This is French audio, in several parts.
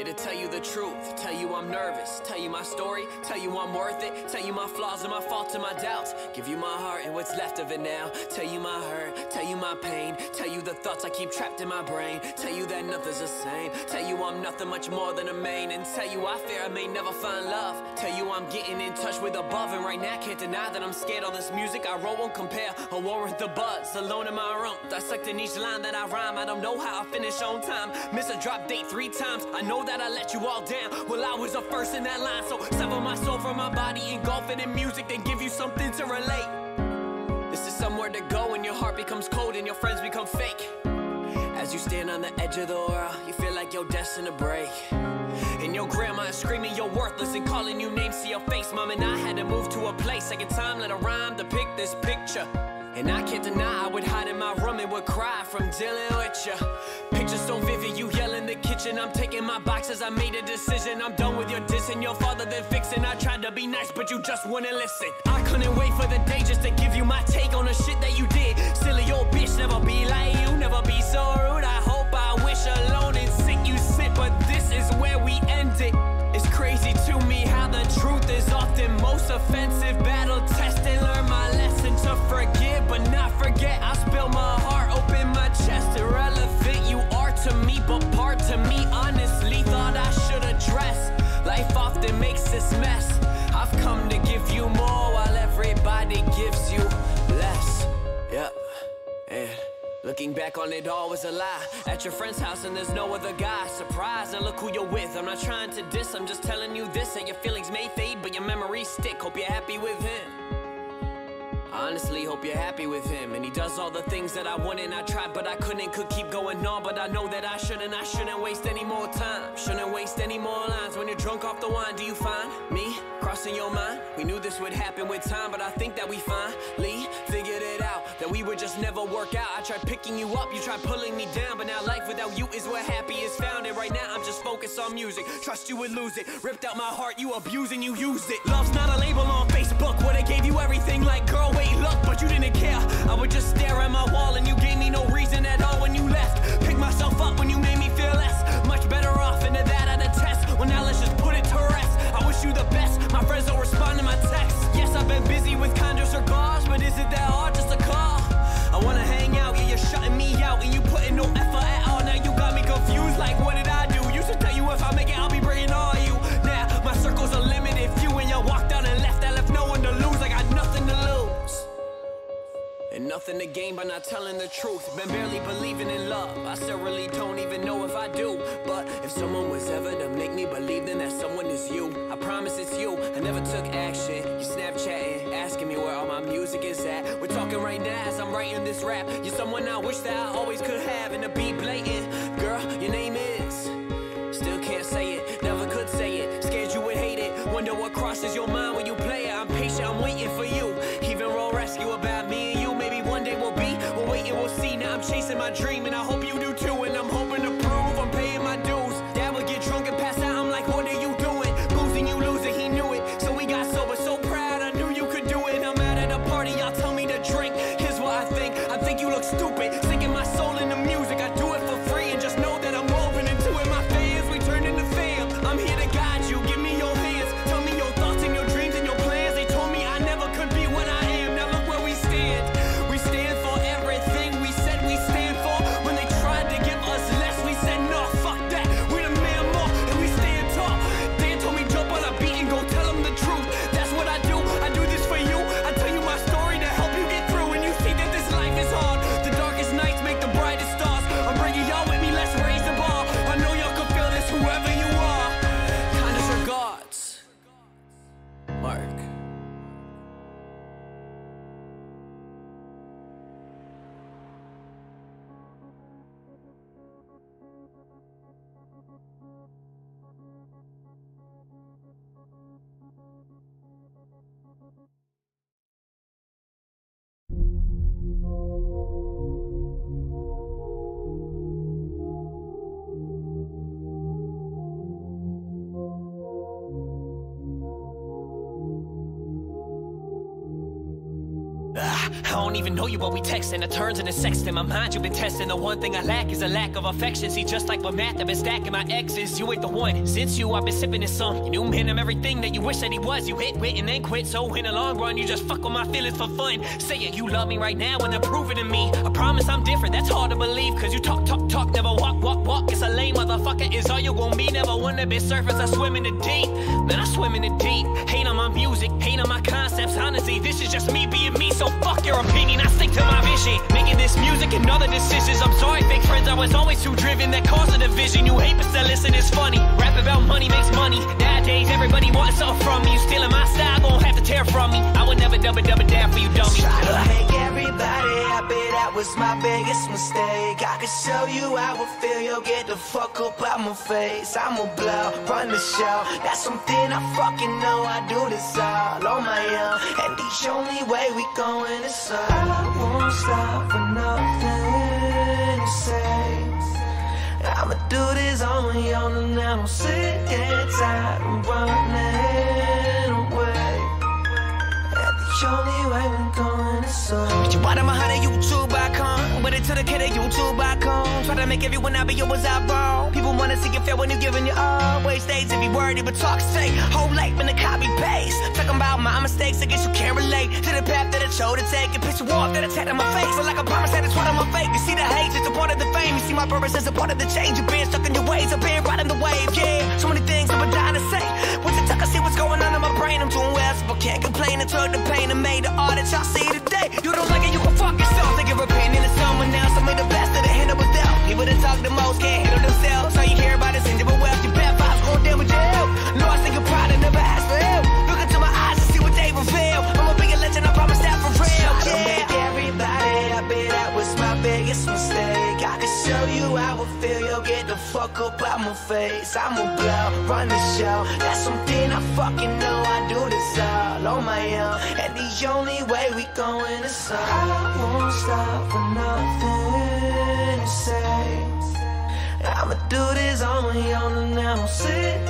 Here to tell you the truth, tell you I'm nervous, tell you my story, tell you I'm worth it, tell you my flaws and my faults and my doubts. Give you my heart and what's left of it now. Tell you my hurt, tell you my pain, tell you the thoughts I keep trapped in my brain. Tell you that nothing's the same, tell you I'm nothing much more than a main, and tell you I fear I may never find love. Tell you I'm getting in touch with above, and right now can't deny that I'm scared all this music I wrote won't compare or warrant the buzz. Alone in my room, dissecting each line that I rhyme. I don't know how I finish on time. Miss a drop date three times. I know that I let you all down. Well, I was the first in that line, so sever my soul from my body, engulf it in music, then give you something to relate. This is somewhere to go when your heart becomes cold and your friends become fake. As you stand on the edge of the world, you feel like you're destined to break. And your grandma is screaming you're worthless and calling you names to your face. Mom and I had to move to a place. Second time, let a rhyme depict this picture. And I can't deny I would hide in my room and would cry from dealing with ya. Picture so vivid, you yell in the kitchen. I'm taking my boxes, I made a decision. I'm done with your dissing. Your father then fixing. I tried to be nice, but you just wouldn't listen. I couldn't wait for the day just to give you my take on the shit that you did. Silly old bitch, never be like you, never be so rude. I hope I wish alone and sick you sit, but this is where we end it. It's crazy to me how the truth is often most offensive. Battle tested, learn my lesson to forgive, but not forget. I spill my heart, open my chest. Irrelevant you are to me, but part to me, honestly, thought I should address. Life often makes this mess. I've come to give you more while everybody gives you less. Yep, and. Looking back on it all was a lie. At your friend's house and there's no other guy. Surprise and look who you're with. I'm not trying to diss, I'm just telling you this. That your feelings may fade, but your memories stick. Hope you're happy with him. Honestly, hope you're happy with him. And he does all the things that I wanted. I tried, but I couldn't. Could keep going on, but I know that I shouldn't. I shouldn't waste any more time. Shouldn't waste any more lines. When you're drunk off the wine, do you find me crossing your mind? We knew this would happen with time, but I think that we finally figured it out. That we would just never work out. I tried picking you up, you tried pulling me down. But now life without you is where happy is found. And right now I'm just focused on music. Trust you would lose it. Ripped out my heart, you abusing, you used it. Love's not a label on Facebook. Where they gave you everything like, girl, wait, look, but you didn't care. I would just stare at my wall and you gave me no reason at all when you left. Pick myself up when you made me feel less. Much better off into that I detest. Well, now let's just put it to rest. I wish you the best. My friends don't respond to my texts. Yes, I've been busy with kind or cigars, but is it that hard just to call? I wanna hang out, yeah, you're shutting me out, and you putting no effort at all. Now you got me confused, like what did I do? Used to tell you if I make it, I'll be bringing all nothing to gain by not telling the truth. Been barely believing in love. I still really don't even know if I do. But if someone was ever to make me believe, then that someone is you. I promise it's you. I never took action. You Snapchatting, asking me where all my music is at. We're talking right now as I'm writing this rap. You're someone I wish that I always could have. And to be blatant, girl, your name is. Still can't say it, never could say it. Scared you would hate it. Wonder what crosses your mind don't even know you, but we texting. It turns into sex in my mind. You've been testing. The one thing I lack is a lack of affection. See, just like my math, I've been stacking my exes. You ain't the one. Since you, I've been sipping this song. You knew him, I'm everything that you wish that he was. You hit, wit, and then quit. So in the long run, you just fuck with my feelings for fun. Say it, you love me right now, and then prove it to me. I promise I'm different. That's hard to believe, cause you talk, talk, talk, never walk, walk, walk. It's a lame motherfucker. Is all you gon' be. Never wanna be surface. I swim in the deep. Man, I swim in the deep. Hate on my music, hate on my concepts. Honestly, this is just me being me. So fuck your opinion. I stick to my vision. Making this music and other decisions. I'm sorry, fake friends. I was always too driven. That caused a division. You hate, but still listen. It's funny. Rap about money makes money. Nowadays, everybody wants something from me. You stealing my style, gon' have to tear from me. I would never double double down for you, dummy. Try to make everybody happy, that was my biggest mistake. I could show you how I feel, you'll get the fuck up out my face. I'ma blow, run the show. That's something I fucking know. I do this all on my own. And the only way we going is up. I won't stop for nothing say. I'ma do this on my own and I don't sit tired of running bottom a hundred YouTube icon. But it to the kid of YouTube icon. Try to make everyone happy, you was out wrong. People wanna see you fail when you're giving your all. Waste days to be wordy, but talk straight. Whole life in the copy paste. Talking about my mistakes, I guess you can't relate to the path that I chose to take. And piss you off that attack on my face. So like I promise that it's what I'm a fake. You see the hate, it's a part of the fame. You see my purpose as a part of the change. You've been stuck in your ways, I've been riding the wave, yeah. So many things I've been dying to say. What's I see what's going on in my brain. I'm doing well, I can't complain. I took the pain and made the art that y'all see today. You don't like it, you can fuck yourself. Take your opinion to someone else. I made the best of the handle without. People that talk the most can't handle themselves. All you hear about is injury wealth. Your bad vibes going down with jail. Lost in your pride and never asked face. I'm a blow, run the show. That's something I fucking know. I do this all on my own. And the only way we going is up. I won't stop for nothing to say. I'ma do this on my own and I don't sit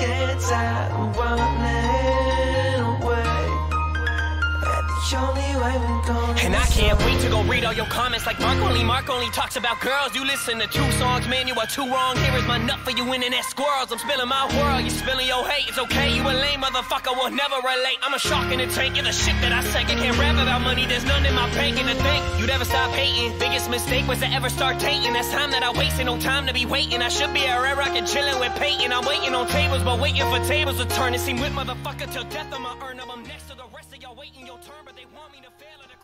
tired of running. And And I can't wait to go read all your comments like Mark only. Mark only talks about girls. You listen to two songs, man, you are too wrong. Here is my nut for you internet squirrels. I'm spilling my world, you spilling your hate. It's okay, you a lame motherfucker, will never relate. I'm a shark in the tank, you're the shit that I sank. I can't rap about money, there's none in my bank. And to think you'd ever stop hating. Biggest mistake was to ever start dating. That's time that I wasted, no time to be waiting. I should be a red rocket chilling with Peyton. I'm waiting on tables, but waiting for tables to turn. It seem with motherfucker till death I'ma earn them. I'm next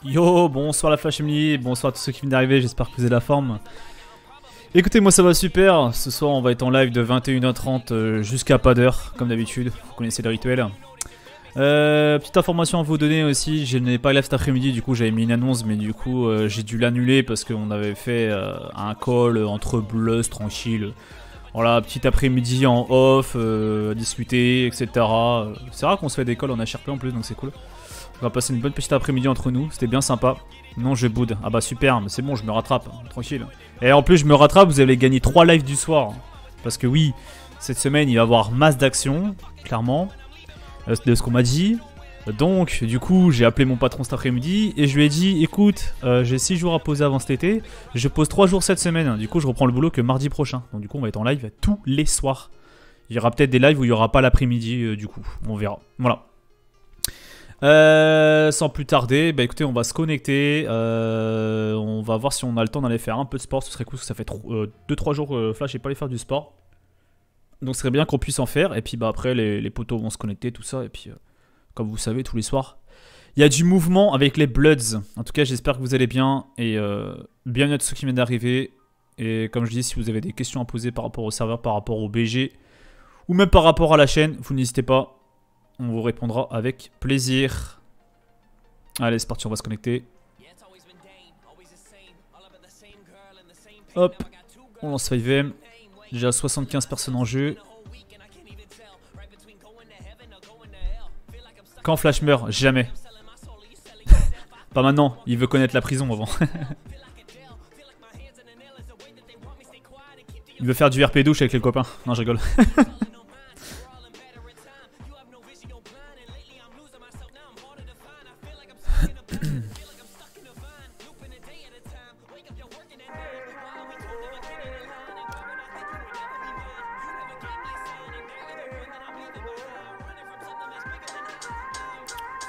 Yo, bonsoir la Flash Family, bonsoir à tous ceux qui viennent d'arriver, j'espère que vous avez la forme. Écoutez, moi ça va super, ce soir on va être en live de 21h30 euh, jusqu'à pas d'heure, comme d'habitude, vous connaissez le rituel. Euh, petite information à vous donner aussi, je n'ai pas live cet après-midi, du coup j'avais mis une annonce, mais du coup euh, j'ai dû l'annuler parce qu'on avait fait un call entre bleues tranquille. Voilà, petit après-midi en off, à discuter, etc. C'est rare qu'on se fait des calls en HRP en plus, donc c'est cool. On va passer une bonne petite après-midi entre nous, c'était bien sympa. Non, je boude. Ah bah super, mais c'est bon, je me rattrape, tranquille. Et en plus, je me rattrape, vous allez gagner 3 lives du soir. Parce que oui, cette semaine, il va y avoir masse d'actions, clairement. Euh, de ce qu'on m'a dit. Donc, du coup, j'ai appelé mon patron cet après-midi et je lui ai dit écoute, euh, j'ai 6 jours à poser avant cet été, je pose 3 jours cette semaine. Du coup, je reprends le boulot que mardi prochain. Donc, du coup, on va être en live tous les soirs. Il y aura peut-être des lives où il n'y aura pas l'après-midi, euh, du coup. On verra. Voilà. Euh, sans plus tarder, bah écoutez, on va se connecter. euh, on va voir si on a le temps d'aller faire un peu de sport. Ce serait cool parce que ça fait 2-3 jours que Flash n'est pas allé faire du sport. Donc ce serait bien qu'on puisse en faire. Et puis bah après, les, les potos vont se connecter, tout ça. Et puis, euh, comme vous savez, tous les soirs, il y a du mouvement avec les Bloods. En tout cas, j'espère que vous allez bien. Et euh, bienvenue à tous ceux qui viennent d'arriver. Et comme je dis, si vous avez des questions à poser par rapport au serveur, par rapport au BG, ou même par rapport à la chaîne, vous n'hésitez pas. On vous répondra avec plaisir. Allez, c'est parti, on va se connecter. Hop, on lance 5M. in pain. Wait, Déjà 75 personnes en jeu. Quand Flash meurt, jamais. Pas maintenant, il veut connaître la prison avant. Il veut faire du RP douche avec les copains. Non, je rigole.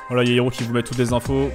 Voilà, il y a Hiro qui vous met toutes les infos.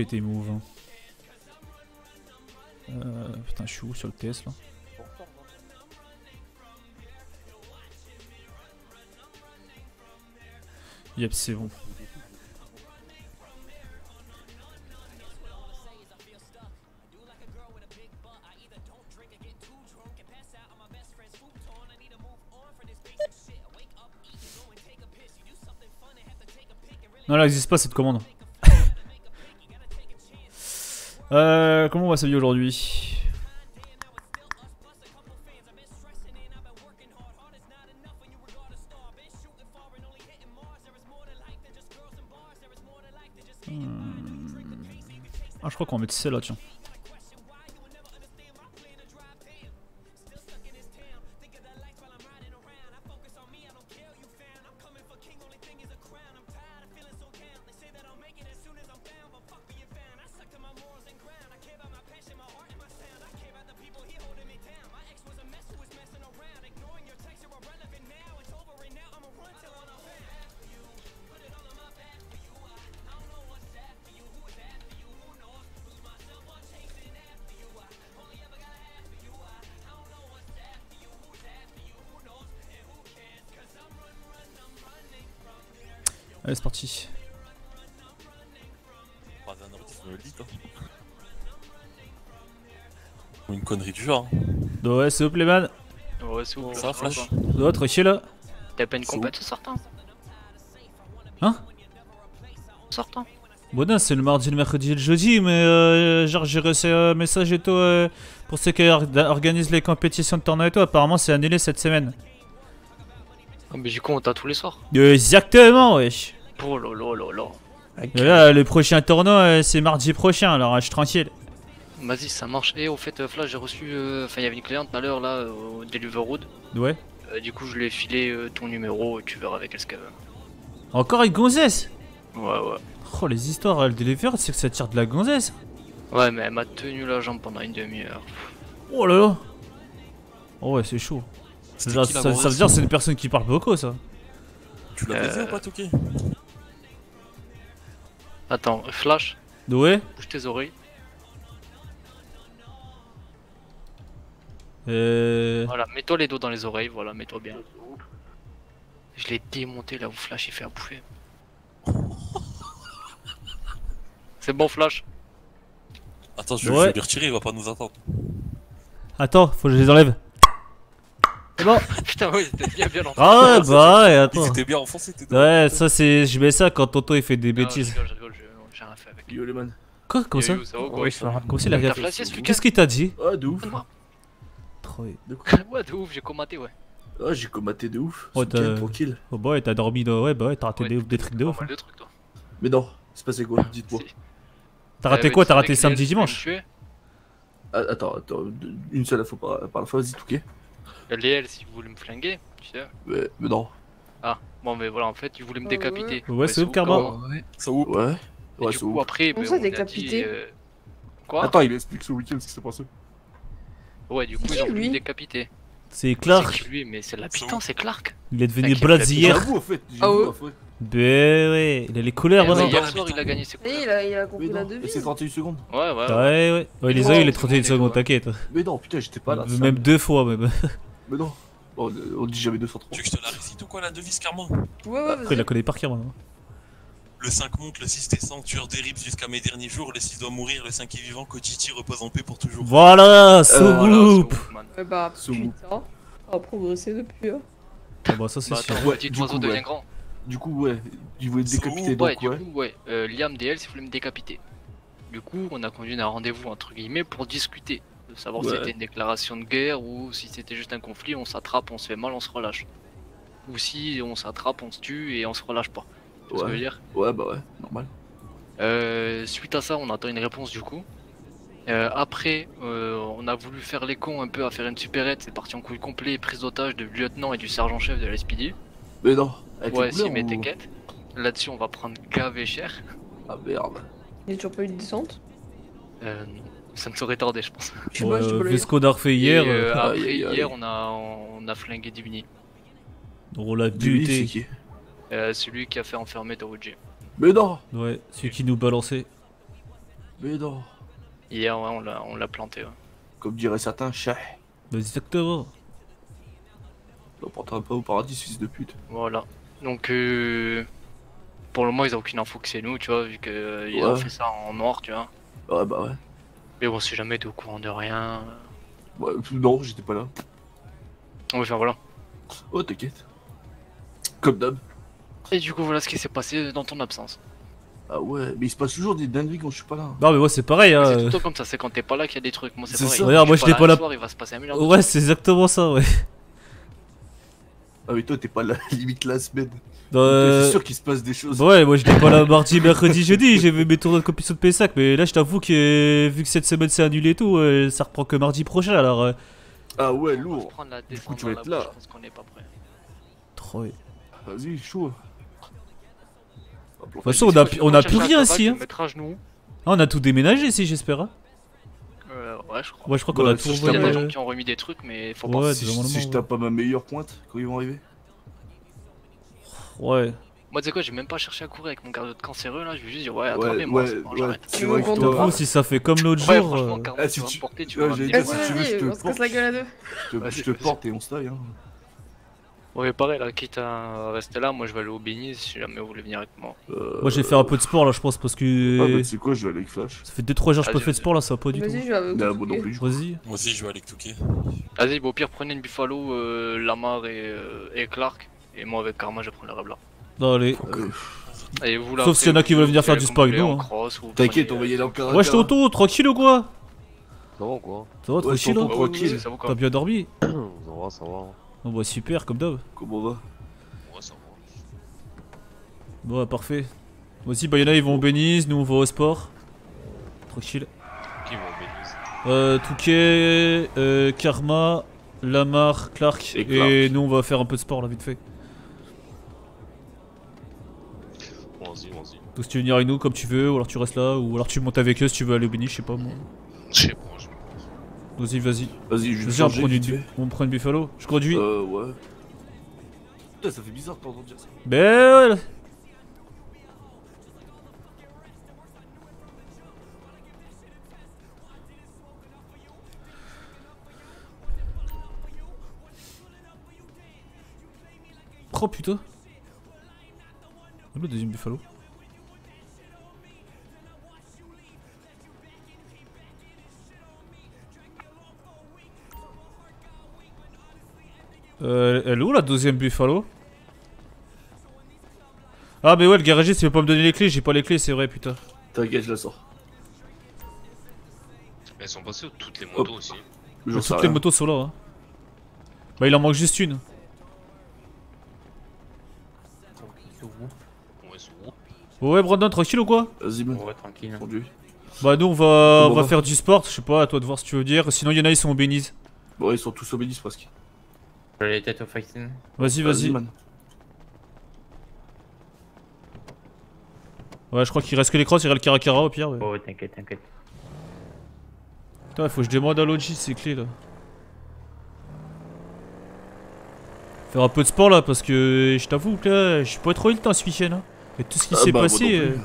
J'ai été hein euh, Putain, je suis où sur le TS là Yep, c'est bon. Non, là, n'existe pas cette commande. Euh, comment on va s'habiller aujourd'hui? Hmm. Ah, je crois qu'on va mettre celle-là, tiens. Ouais, s'il vous plaît, man. Ouais, c'est où Ça va, Flash D'autres, chier là. T'as pas une compète ce sortant Hein Sortant Bon, non, c'est le mardi, le mercredi et le jeudi, mais euh, genre j'ai reçu un message et tout euh, pour ceux qui or- organisent les compétitions de tournoi et tout. Apparemment, c'est annulé cette semaine. Ah, mais du coup, on t'a tous les soirs. Exactement, wesh. Oh là là là là. Et là, le prochain tournoi, euh, c'est mardi prochain, alors je suis tranquille. Vas-y, ça marche. Et au fait, euh, Flash, j'ai reçu. euh, Enfin, il y avait une cliente tout à l'heure là euh, au Deliveroo. Ouais. Euh, du coup, je lui ai filé euh, ton numéro et tu verras avec elle ce qu'elle veut. Encore une gonzesse Ouais, ouais. Oh, les histoires, elle deliver, c'est que ça tire de la gonzesse. Ouais, mais elle m'a tenu la jambe pendant une demi-heure. Oh là là. Oh ouais, c'est chaud. Genre, ça, veut dire que c'est une personne qui parle beaucoup, ça. Tu l'as baisé Euh, ou pas, Toki? Attends, Flash, Ouais. bouge tes oreilles. Euh... Voilà, mets-toi les dos dans les oreilles, voilà, mets-toi bien. Je l'ai démonté là où Flash il fait à bouffer. C'est bon, Flash Attends, je, vais lui retirer, il va pas nous attendre. Attends, faut que je les enlève. C'est bon. Putain, oui, c'était bien bien longtemps. Ah ouais, bah ouais, attends. était bien enfoncé, Ouais, ça c'est. Je mets ça quand Toto il fait des Non, bêtises. Je rigole, je rigole, je- j'ai rien fait avec. Yo les man. Quoi Comment ça Yo, yo, va. Comment ça il a rien Qu'est-ce qu'il t'a dit Ah de ouf. Trop. Ouais, de ouf, j'ai commenté, ouais. Ah j'ai combatté de ouf. Ouais, t'as- tranquille. Oh bah ouais, t'as dormi de. Ouais, bah ouais, t'as raté Ouais, des, des trucs de ouf. hein. de trucs, toi. Mais non, c'est passé quoi Dites-moi. Si. T'as raté Ouais, quoi tu T'as raté samedi dimanche tu voulais Ah, attends, attends, une seule fois par, par la fois, vas-y, touquet. Léa, si vous voulez me flinguer, tu sais. Mais, mais non. Ah, bon, mais voilà, en fait, il voulait me Ouais, décapiter. ouais. Ouais, c'est ouf, Karma. comment Ça où Ouais. Ouais, c'est ouf. après, ben, on a décapité euh, Quoi? Attends, il m'explique ce week-end ce qui s'est passé. Ouais, du coup, ils ont voulu lui me décapiter. C'est Clark. lui, mais c'est l'habitant, c'est Clark. Il est devenu brasier. J'avoue, en fait, Ah ouais en fait. Bah ouais, il a les couleurs maintenant. hier soir, il a gagné ses Et couleurs. il a, il a compris la devise. c'est 31 secondes. Ouais, ouais, Ouais, ouais. les yeux, il est tout le 31 monde est secondes, beau, t'inquiète. Mais non, putain, j'étais pas là. Même deux fois, même. Mais non. On, on dit jamais 203. Tu veux que je te la récite ou quoi, la devise, Karma Ouais, ouais, Après, il la connaît par cœur maintenant. Le 5 monte, le 6 descend, tueur des rips jusqu'à mes derniers jours, le 6 doit mourir, le 5 est vivant, Kotiti repose en paix pour toujours. Voilà, so Euh, group. Ouais, bah, Sous- putain. On a progressé depuis, hein. Ah bah ça c'est Bah, sûr. attends, Ouais, petit oiseau coup, devient ouais. grand. Du coup, ouais, il voulait te C'est décapiter, Ouais, donc du ouais. coup, ouais. Euh, Liam DL, il voulait me décapiter. Du coup, on a conduit un rendez-vous, entre guillemets, pour discuter. De savoir si c'était une déclaration de guerre ou si c'était juste un conflit, on s'attrape, on se fait mal, on se relâche. Ou si on s'attrape, on se tue et on se relâche pas. Tu vois ce que je veux Ouais. dire Ouais, bah ouais, normal. Euh, Suite à ça, on attend une réponse du coup. Euh, après, euh, on a voulu faire les cons un peu à faire une supérette, c'est parti en couille complet, prise d'otage du lieutenant et du sergent-chef de la SPD. Mais non. Avec Ouais, si, mais ou- t'inquiète. Là-dessus, on va prendre gavé cher. Ah merde. Il n'y a toujours pas eu de descente? Euh, non. Ça me serait tardé, je pense. Je sais pas, je Ouais, le a refait hier, Et, euh, euh, après, Aïe, aïe, aïe. hier, on a, on a flingué Divini. on l'a buté. Euh, celui qui a fait enfermer Toruji. Mais non. Ouais, celui qui nous balançait. Mais non. Hier, ouais, on l'a, on l'a planté. ouais. Comme diraient certains, chat. Bah, exactement. On portera pas au paradis, fils de pute. Voilà. Donc, euh, pour le moment, ils ont aucune info que c'est nous, tu vois, vu qu'ils ont Ouais. fait ça en noir, tu vois. Ouais, bah ouais. Mais bon, si jamais t'es au courant de rien. Ouais, non, j'étais pas là. Ouais, enfin voilà. Oh, t'inquiète. Comme d'hab. Et du coup, voilà ce qui s'est passé dans ton absence. Ah ouais, mais il se passe toujours des dingueries quand je suis pas là. Non, mais moi, c'est pareil. Hein. C'est tout le temps comme ça, c'est quand t'es pas là qu'il y a des trucs. Moi, c'est pareil. ça. Regarde, moi, Je j'étais pas là. soir, il va se passer un milliard de Ouais, c'est exactement ça, ouais. Ah, mais toi, t'es pas là, limite la semaine. Euh, C'est sûr qu'il se passe des choses. bah ouais, moi j'étais pas là mardi, mercredi, jeudi, j'ai vu mes tournois de compétition de PS5, mais là je t'avoue que vu que cette semaine c'est annulé et tout, euh, ça reprend que mardi prochain alors. Euh... Ah ouais, lourd. la coup, tu vas être là. Je pense qu'on est pas prêt. Trop. Vas-y, chaud. De De toute façon, on a, on a plus rien ici. Hein. Ah, on a tout déménagé ici, j'espère. Hein. Euh, ouais, je crois. Ouais, je crois qu'on Ouais, a tout je Il y a des envoyé. gens qui ont remis des trucs, mais faut Ouais, pas. si, si je ouais. tape pas ma meilleure pointe quand ils vont arriver. Ouais. Moi, tu sais quoi, j'ai même pas cherché à courir avec mon cardio de cancéreux là. Je vais juste dire, ouais, Ouais, attrapez-moi. ouais, c'est bon, ouais. j'arrête. C'est Tu vrai veux que qu'on te toi, T'avoue, si ça fait comme l'autre Ouais, jour. franchement, euh, Carmen, ah, tu si vas tu- me porter, tu Ouais, vas j'ai m'amener. dit, Vas-y, si tu veux, je vas-y, te on se casse porte. la gueule à deux. Je te, je te porte et on se taille. Hein. Ouais, pareil, là, quitte à rester là, moi je vais aller au Bénis si jamais vous voulez venir avec moi. Euh, Moi, je vais faire un peu de sport là, je pense, parce Ah, que. bah, c'est quoi, je vais aller avec Flash. Ça fait 2-3 jours que j'ai pas Vas-y, fait de sport là, ça va pas du tout. Vas-y, je vais avec Bah, moi non plus. Vas-y. Moi aussi, je vais avec Touquet. Vas-y, bon, au pire, prenez une Buffalo, euh, Lamar et, euh, et Clark. Et moi avec Karma, je prends le Rebla. Non, allez. Euh, Et vous là. Sauf s'il y en a qui veulent venir faire du sport avec nous, en hein. T'inquiète, prenez, on va y aller euh, encore. Ouais, je t'auto, tranquille ou quoi? Ça va ou quoi? Ça va, tranquille hein oui, oui. T'as bien dormi? Ça va, ça va. Bon, bah super, comme d'hab. Comment on va? Ouais, ça va. Bon, bah, parfait. Aussi, bah, y'en a, ils vont au Bénis, nous on va au sport. Tranquille. Qui vont bénir Euh, Touquet, euh, Karma, Lamar, Clark. Et nous on va faire un peu de sport là, vite fait. Vas-y, vas-y. Donc si tu veux venir avec nous comme tu veux, ou alors tu restes là, ou alors tu montes avec eux si tu veux aller au Bénis, je sais pas moi. Je sais pas, je Vas-y, vas-y. Vas-y, je vais on fait. on prend une Buffalo. Je conduis. Euh, ouais. Putain, ça fait bizarre de t'entendre dire ça. Ouais. Oh putain. Le deuxième buffalo Euh, elle est où la deuxième buffalo? Ah mais ouais le garagiste il veut pas me donner les clés, j'ai pas les clés c'est vrai putain. T'inquiète, je la sors. Elles sont passées toutes les motos aussi Mais toutes les motos sont là. Hein. Bah il en manque juste une. Ouais, Brandon tranquille ou quoi? Vas-y, man. Ouais, tranquille. Bah nous on va, on Bon, va faire du sport, je sais pas à toi de voir ce que tu veux dire. Sinon il y en a ils sont au Béniz. Bon, ils sont tous obéis presque. Les têtes au fighting. Vas-y vas-y. Ouais je crois qu'il reste que les crosses, il reste le caracara au pire. Ouais. Oh, ouais, t'inquiète, t'inquiète. Putain faut que je demande à Logi ces clés là. Faire un peu de sport là parce que je t'avoue que là je suis pas trop eu le temps ce week-end. Hein. Et tout ce qui Ah s'est bah, passé. euh,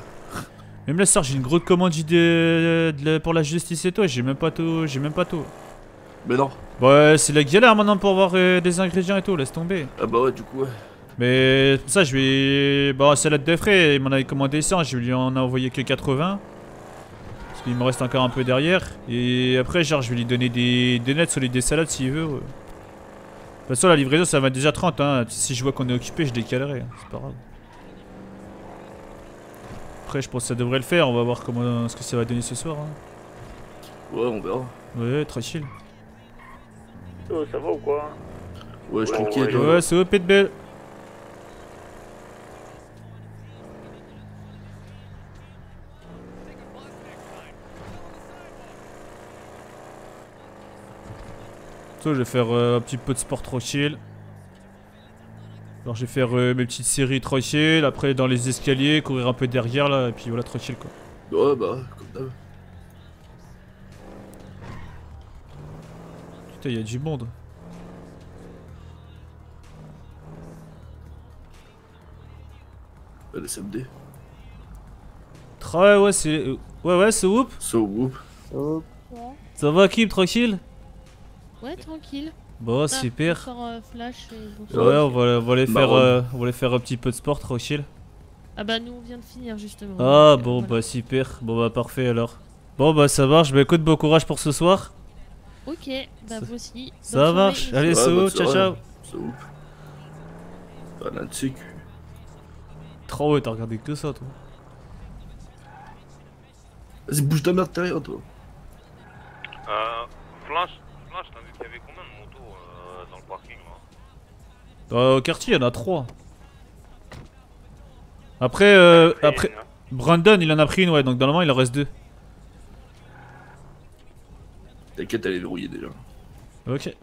Même là, Star, j'ai une grosse commande de, de la- pour la justice et toi, j'ai même pas tout, j'ai même pas tout. Mais non. Ouais, c'est la galère maintenant pour avoir euh, des ingrédients et tout, laisse tomber. Ah bah ouais, du coup, ouais. Mais ça, je vais. Bah, salade de frais, il m'en avait commandé 100, je lui en ai envoyé que 80. Parce qu'il me reste encore un peu derrière. Et après, genre, je vais lui donner des, des nets sur les des salades s'il veut. ouais. De toute façon, la livraison, ça va déjà 30. Hein. Si je vois qu'on est occupé, je décalerai. hein, C'est pas grave. Après, je pense que ça devrait le faire. On va voir comment ce que ça va donner ce soir. hein. Ouais, on verra. Ouais, tranquille. Oh, ça va ou quoi Ouais, je Ouais, t'inquiète. ouais. Ouais, c'est OP de belle. Je vais faire euh, un petit peu de sport tranquille. Alors, je vais faire euh, mes petites séries tranquilles. Après, dans les escaliers, courir un peu derrière là. Et puis voilà, tranquille quoi. Ouais, bah, comme d'hab. Putain, il y a du monde. Ouais, le SMD. Ouais, ouais, c'est. Ouais, ouais, c'est whoop. So whoop. Ça va, Kim, tranquille? Ouais, tranquille. Bon, Ah, super. Encore euh, flash et Ouais, on va, on va aller faire, euh, on va aller faire un petit peu de sport tranquille. Ah bah nous on vient de finir justement. Ah donc, euh, bon voilà. bah super, bon bah parfait alors. Bon bah ça marche, bah écoute bon courage pour ce soir. Ok, bah vous aussi. Ça marche, allez Ouais, ciao ciao. De sécu. Trop ouais, t'as regardé que ça toi. Vas-y, bouge ta merde derrière toi. Euh, Flash, Flash, t'as vu qu'il y avait combien de motos euh, dans le parking là? Euh, au quartier il y en a trois. Après, euh, Après, après, hein. Brandon il en a pris une ouais, donc normalement il en reste deux. T'inquiète, elle est verrouillée déjà. Ok.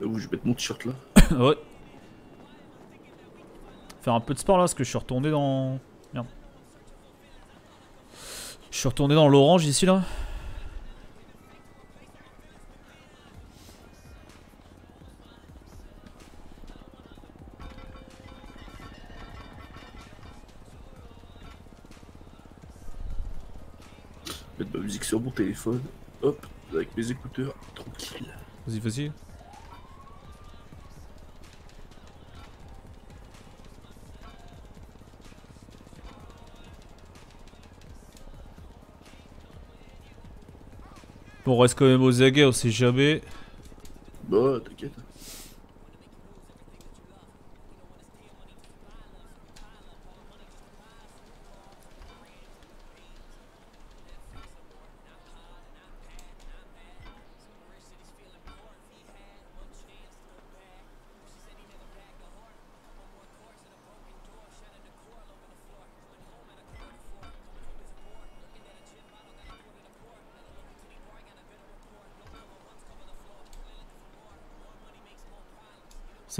Là où je vais mettre mon t-shirt là. ouais. Faire un peu de sport là parce que je suis retourné dans. Merde. Je suis retourné dans l'orange ici là. Mettre ma musique sur mon téléphone. Hop, avec mes écouteurs. Tranquille. Vas-y, vas-y. Bon, on reste quand même aux aguets, on sait jamais. Bah, t'inquiète.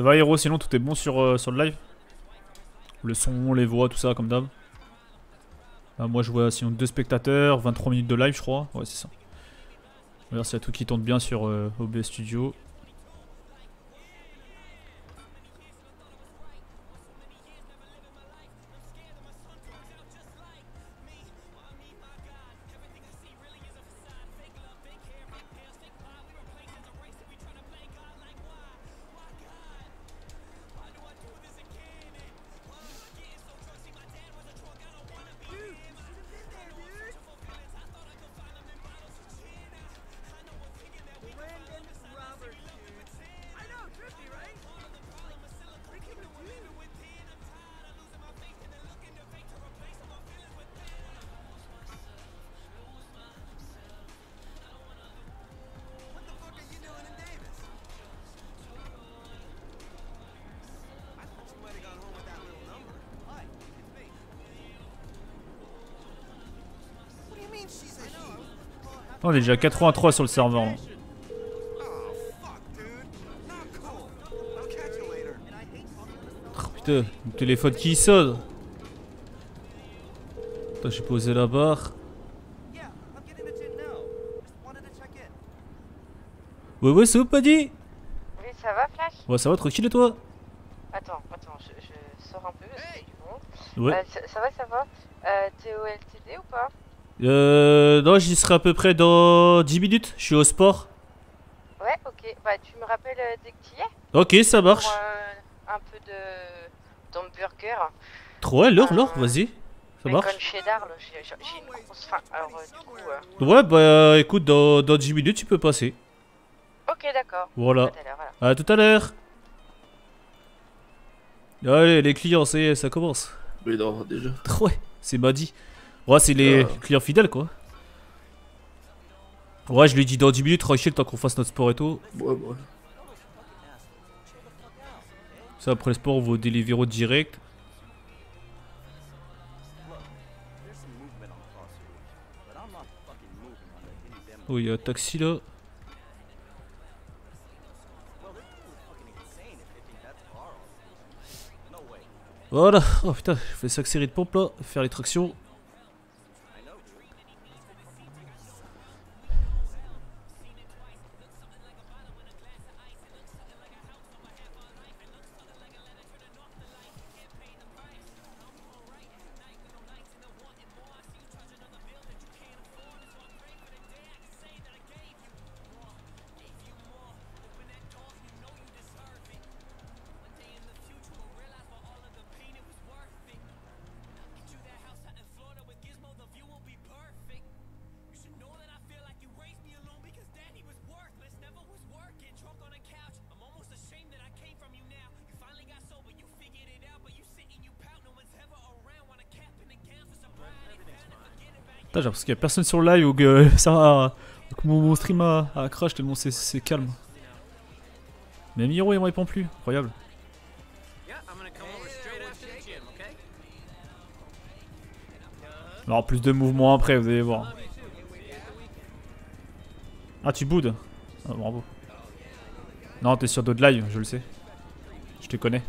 Ça va, héros, sinon tout est bon sur, euh, sur le live? Le son, les voix, tout ça, comme d'hab? Ah, moi, je vois sinon deux spectateurs, 23 minutes de live, je crois. Ouais, c'est ça. Y a tout qui tourne bien sur euh, OBS Studio. On est déjà à 83 sur le serveur. là. Oh, putain, mon téléphone qui sonne. Attends, j'ai posé la barre. Ouais, ouais, c'est où, pas dit Oui, ça va, Flash? Ouais, ça va, tranquille et toi? Attends, attends, je, je sors un peu parce qu'il y a du monde. Ouais. Euh, ça, ça va, ça va? Euh, T'es au LTD ou pas? Euh. Non, j'y serai à peu près dans 10 minutes. Je suis au sport. Ouais, ok. Bah, tu me rappelles euh, dès que tu y es Ok, ça marche. Pour euh, un peu de d'hamburger. Trop, ouais, l'heure, l'heure, vas-y. Ça Bacon marche. cheddar, j'ai une grosse faim. Alors, euh, du coup, euh, Ouais, bah écoute, dans, dans 10 minutes, tu peux passer. ok, d'accord. Voilà. À tout à l'heure, alors. À tout à l'heure. Allez, les clients, ça y est, ça commence. Mais non, déjà. Ouais, c'est Madi. Ouais, c'est les Ah. clients fidèles, quoi. Ouais, je lui ai dit dans 10 minutes, tranquille, tant qu'on fasse notre sport et tout. Ouais, ouais. Ça, après le sport, on va au Deliveroo direct. Oh, il y a un taxi là. Voilà. Oh putain, je fais 5 séries de pompes là. Faire les tractions. L'impression qu'il y a personne sur le live ou que ça mon, stream a, crash tellement c'est- calme. Mais Miro il me répond plus, incroyable. Alors plus de mouvements après, vous allez voir. Ah tu boudes Ah, Bravo. Non t'es sur d'autres live, je le sais. Je te connais.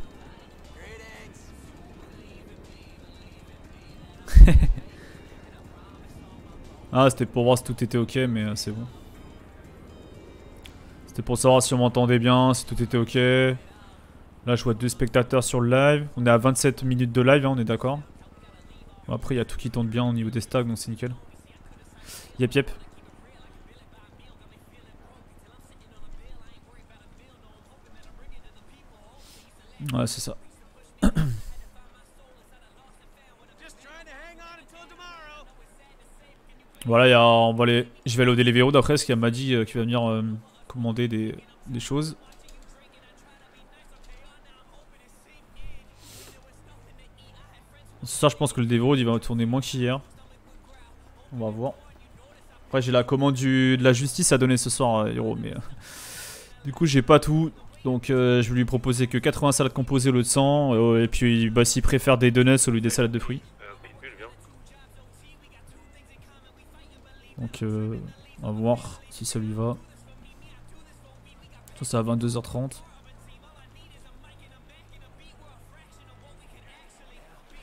Ah, c'était pour voir si tout était ok, mais euh, c'est bon. C'était pour savoir si on m'entendait bien, si tout était ok. Là, je vois deux spectateurs sur le live. On est à 27 minutes de live, hein, on est d'accord. Bon, après, il y a tout qui tourne bien au niveau des stacks, donc c'est nickel. Yep, yep. Ouais, c'est ça. Voilà, il y a, on va aller, je vais aller au Deliveroo d'après, parce qu'il y a Madi euh, qui va venir euh, commander des, des choses. Ce soir, je pense que le Deliveroo il va tourner moins qu'hier. On va voir. Après, j'ai la commande du, de la justice à donner ce soir, euh, Hiro, mais euh, du coup, j'ai pas tout. Donc, euh, je vais lui proposer que 80 salades composées au lieu de 100. euh, et puis, bah, s'il préfère des donuts au lieu des salades de fruits. Donc euh, on va voir si ça lui va. Ça c'est à 22h30.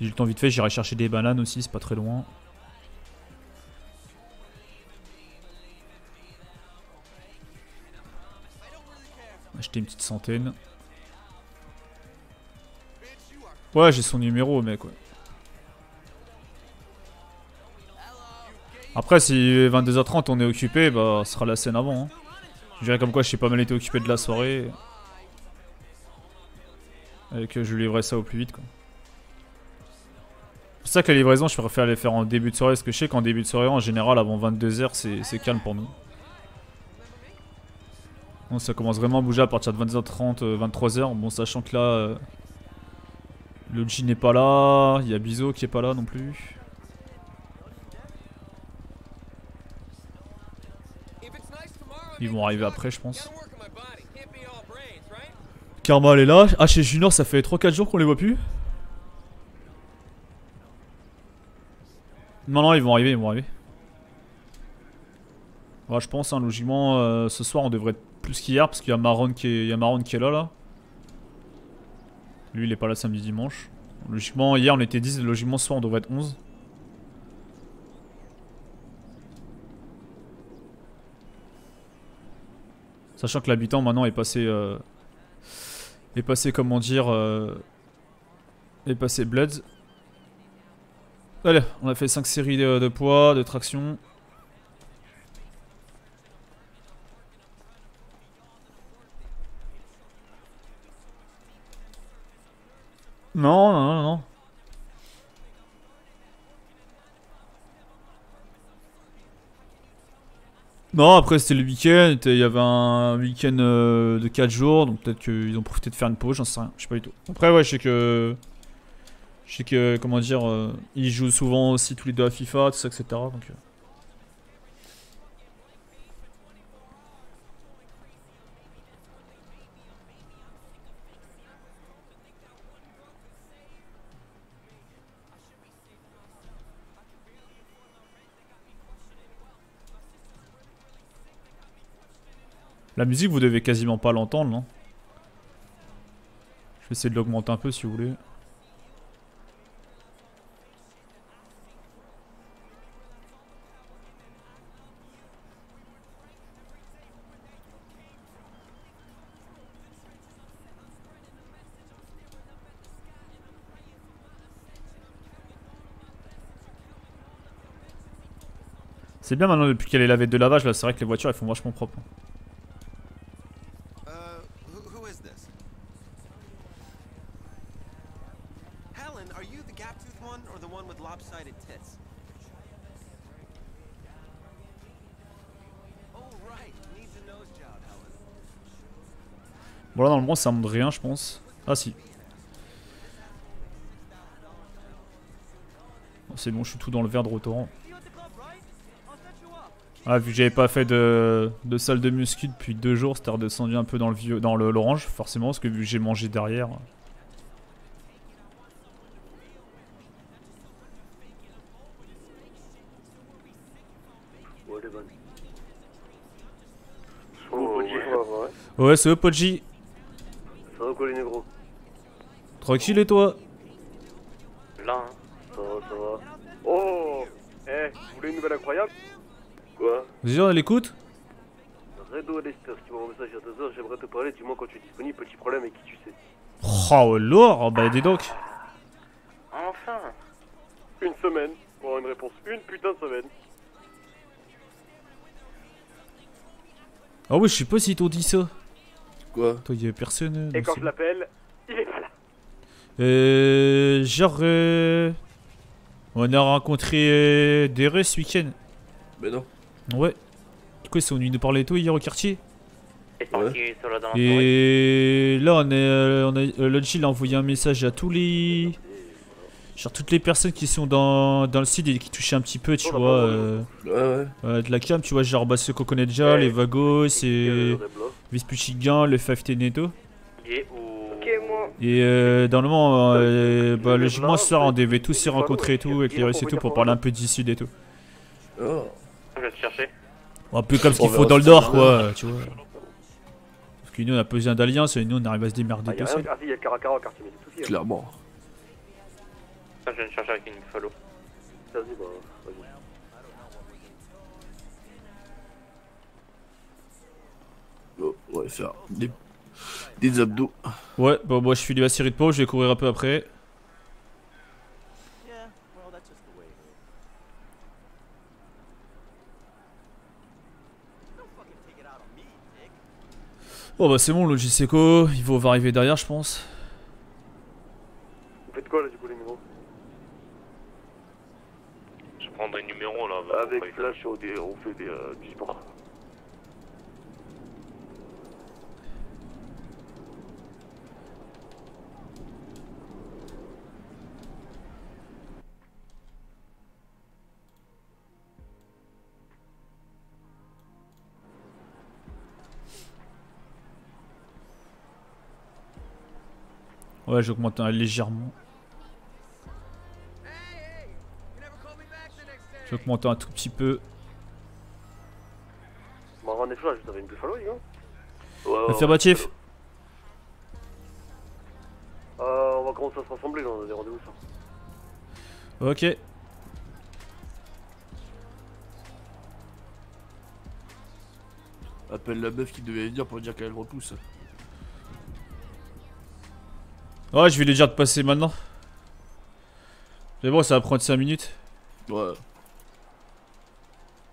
J'ai le temps vite fait, j'irai chercher des bananes aussi, c'est pas très loin. Acheter une petite centaine. Ouais, j'ai son numéro, mec, ouais. Après, si 22h30 on est occupé, bah ce sera la scène avant. hein. Je dirais comme quoi j'ai pas mal été occupé de la soirée. Et que je livrerai ça au plus vite quoi. C'est ça que la livraison, je préfère les faire en début de soirée. Parce que je sais qu'en début de soirée, en général, avant 22h, c'est calme pour nous. Ça commence vraiment à bouger à partir de 22h30, euh, 23h. Bon, sachant que là, euh, le G n'est pas là. Il y a Bizo qui est pas là non plus. Ils vont arriver après, je pense. Karma, elle est là. Ah, chez Junior, ça fait 3-4 jours qu'on les voit plus. Non, non, ils vont arriver, ils vont arriver. Ouais, je pense, hein, logiquement, euh, ce soir, on devrait être plus qu'hier, parce qu'il y a Maron qui est, qui est là, là. Lui, il est pas là samedi, dimanche. Logiquement, hier, on était 10, logiquement, ce soir, on devrait être 11. Sachant que l'habitant maintenant est passé. euh, est passé, comment dire. euh, est passé Bloods. Allez, on a fait 5 séries de, de poids, de traction. Non, non, non, non. Non, après c'était le week-end, il y avait un week-end euh, de 4 jours, donc peut-être qu'ils ont profité de faire une pause, j'en sais rien, je sais pas du tout. Après, ouais, je sais que. Je sais que, comment dire, euh, ils jouent souvent aussi tous les deux à FIFA, tout ça, etc. Donc, euh. La musique, vous devez quasiment pas l'entendre, non? Je vais essayer de l'augmenter un peu si vous voulez. C'est bien maintenant depuis qu'elle est lavée de lavage là, c'est vrai que les voitures elles font vachement propre. Bon là normalement ça montre rien je pense. Ah si. Bon, C'est bon, je suis tout dans le verre de rotorant. Ah, vu que j'avais pas fait de, de salle de muscu depuis deux jours, c'était redescendu un peu dans le vieux, dans l'orange, forcément, parce que vu que j'ai mangé derrière. Oh. Ouais, c'est eux, Podji. Les négros Tranquille et toi Là, hein. Ça va, ça va. Oh Eh, vous voulez une nouvelle incroyable Quoi Vas-y, on l'écoute Redo Lester qui m'envoie un message à 2h, j'aimerais te parler, dis-moi quand tu es disponible, petit problème et qui tu sais. Oh, lourd Bah, dis donc. Enfin Une semaine pour avoir une réponse. Une putain de semaine. Ah ouais, je sais pas si t'ont dit ça. Quoi Toi, y avait personne. Et quand je l'appelle, il est pas là. Euh. Genre. euh, On a rencontré euh, des Russes ce week-end. Mais non. Ouais. Du coup, ils sont venus nous parler et tout hier au quartier. Et sont là dans la forêt. Et là, on est, euh, on a, euh, Lodgy, il a envoyé un message à tous les. Genre toutes les personnes qui sont dans, dans le site et qui touchaient un petit peu, tu vois. euh, Ouais, ouais. euh, de la cam, tu vois, genre bah, ceux qu'on connaît déjà, les Vagos, et. Vespuccigan, le 5 et tout. Ok, moi. Et euh, dans le moment, euh, bah, logiquement, ce soir, on devait tous se rencontrer et tout, avec les Russes et tout, pour parler un peu du sud et tout. Oh. Je vais te chercher. Un peu comme ce qu'il faut dans le Nord, quoi, tu vois. Parce que nous, on a besoin d'alliance et nous, on arrive à se démerder tout seul. si, y a le Caracara au quartier, mais c'est tout aussi. Clairement. Ça, je viens de chercher avec une follow. Vas-y, bah, vas-y. Oh, on va faire des, des abdos. Ouais, bon, moi, je finis ma série de pause, je vais courir un peu après. Bon, bah, c'est bon, le Seco, il va arriver derrière, je pense. Vous faites quoi là du coup les négros Je prends des numéros là. Avec Flash, on fait des, euh, du sport. Ouais, j'augmente un- légèrement. J'augmente un tout petit peu. Marran et Flash, vous avez une plus follow les gars Ouais, Affirmatif. Euh, on va commencer à se rassembler là, on a des rendez-vous ça. Ok. Appelle la meuf qui devait venir pour dire qu'elle repousse. Ouais, je vais lui dire de passer maintenant. Mais bon, ça va prendre 5 minutes. Ouais.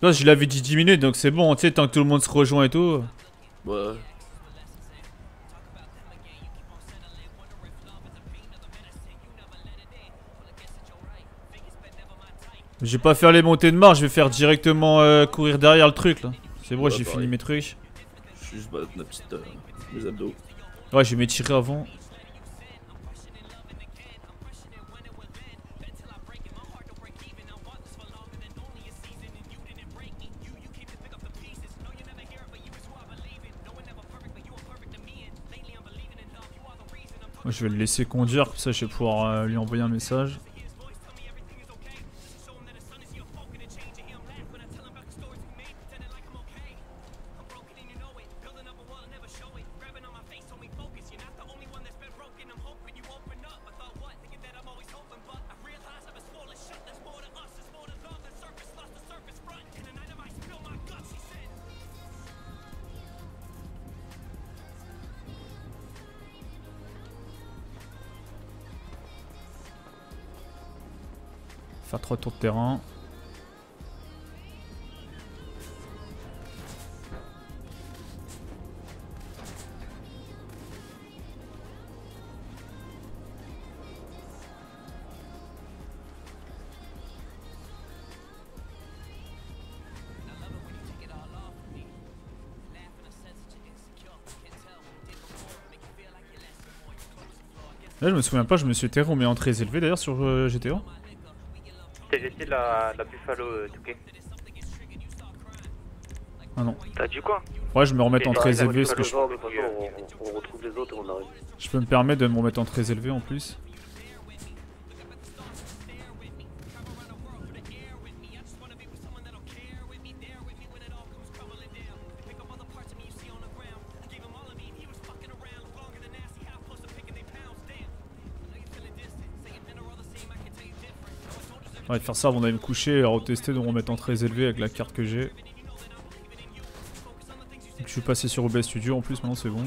Là, je l'avais dit 10 minutes, donc c'est bon, tu sais, tant que tout le monde se rejoint et tout. Ouais. Je vais pas faire les montées de marche, je vais faire directement euh, courir derrière le truc là. C'est bon, Ouais, j'ai pareil. fini mes trucs. Je suis juste battre ma petite. euh, mes abdos. Ouais, j'ai m'étiré avant. Je vais le laisser conduire, comme ça je vais pouvoir euh, lui envoyer un message. Faire trois tours de terrain. Là, je me souviens pas, je me suis on met en très élevé d'ailleurs sur euh. T'as jeté la, la Buffalo euh, Touquet. Ah non. T'as dit quoi? Ouais, je me remets en Et très bah, élevé bah, parce que je, je peux me permettre de me remettre en très élevé en plus. Faire ça avant d'aller me coucher et retester de me remettre en très élevé avec la carte que j'ai. Je suis passé sur OBS Studio en plus, maintenant c'est bon.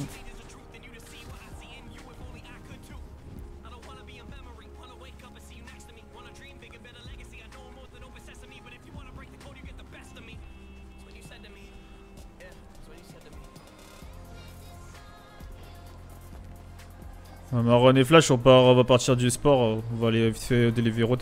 Ah, bah, René Flash, on, va partir du sport, on va aller vite fait Delivery Road.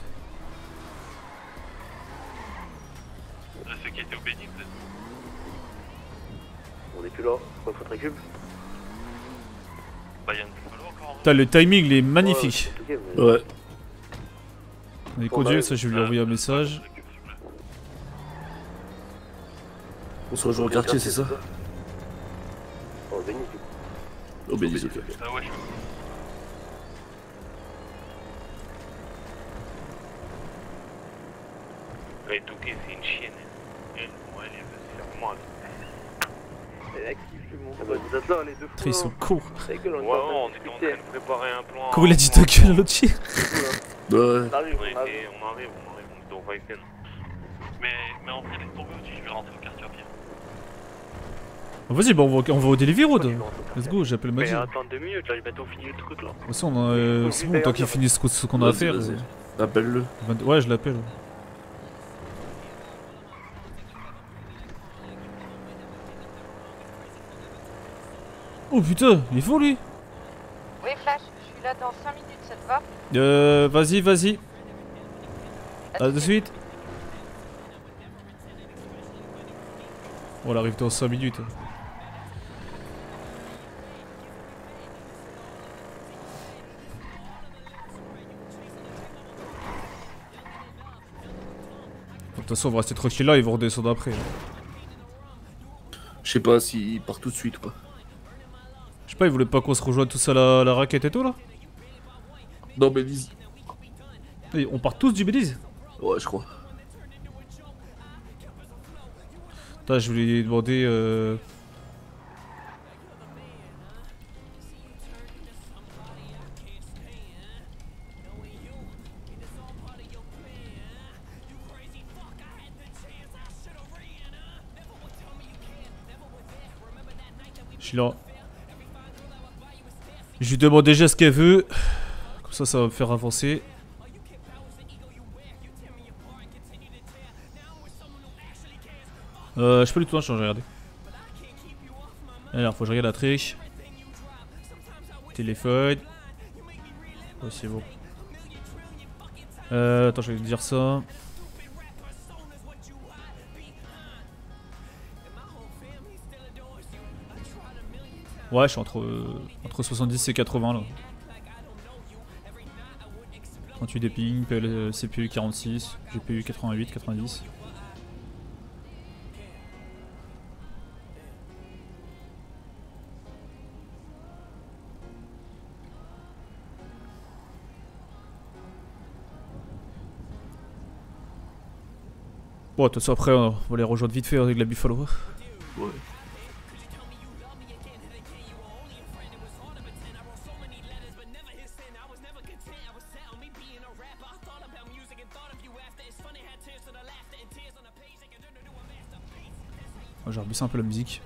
Putain, le timing il est magnifique. Ouais. On est Bon, conduit, ça je vais lui envoyer un message. On se rejoint au quartier, c'est ça Oh, Belize, ok. Ah ouais, je Mais Touquet, c'est une chienne. Elle, moi, elle veut se faire moi. C'est actif le Ah bah, vous êtes là, les deux Putain, ils sont que Ouais, on était en train de préparer un plan. Comment il a dit ta gueule à l'autre chien Ouais. On, arrive, on arrive, on arrive, on est dans Viken. Mais, mais en vrai, laisse tomber aussi, je vais rentrer au quartier à pied. Vas-y, bah on va, on va au Delivery Road. Let's go, j'appelle Mais Magic. De attends deux minutes, là, j'ai bientôt fini le truc là. euh, c'est bon, tant qu'il finit ce, qu'on a à faire. euh, Appelle-le. Ouais, je l'appelle. Oh putain, il est fort lui Oui, Flash, je suis là dans 5 minutes, ça te va? Euh, vas-y, vas-y. A de suite. On arrive dans 5 minutes. De toute façon, on va rester tranquille là, ils vont redescendre après. Je sais pas s'il part tout de suite ou pas. Sais pas, ils voulaient pas qu'on se rejoigne tous à la, la raquette et tout là Non, Belize. Et On part tous du Belize Ouais, je crois. Putain, je voulais demander. Euh... Je suis là. Je lui demande déjà ce qu'elle veut. Comme ça, ça va me faire avancer. Euh, je peux lui tout changer, regardez. Alors, faut que je regarde la triche. Téléphone. Ouais, c'est bon. Euh, attends, je vais dire ça. Ouais, je suis entre, entre 70 et 80 là. 38 des ping, PL, CPU 46, GPU 88, 90. Bon, de toute façon, après, on va les rejoindre vite fait avec la Buffalo. J'ai rebaissé un peu la musique.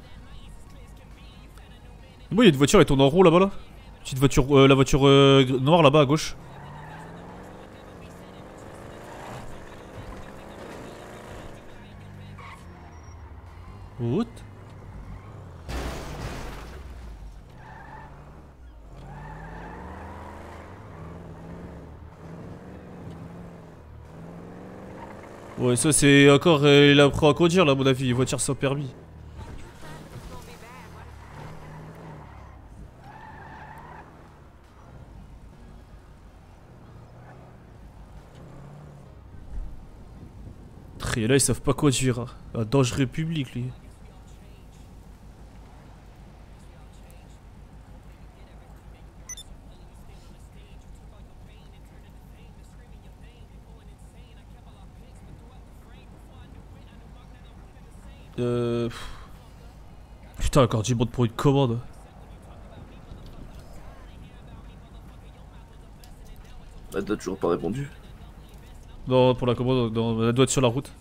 Il y a une voiture, elle tourne en rond là-bas là. Petite voiture, euh, la voiture euh, noire là-bas à gauche. What Ouais, ça c'est encore. euh, il apprend à conduire là, à mon avis, voiture sans permis. Et là, ils savent pas conduire. hein. Un dangereux public, lui. Euh... pff. Putain, encore du monde pour une commande. Elle t'a toujours pas répondu. Non, pour la commande, non, elle doit être sur la route.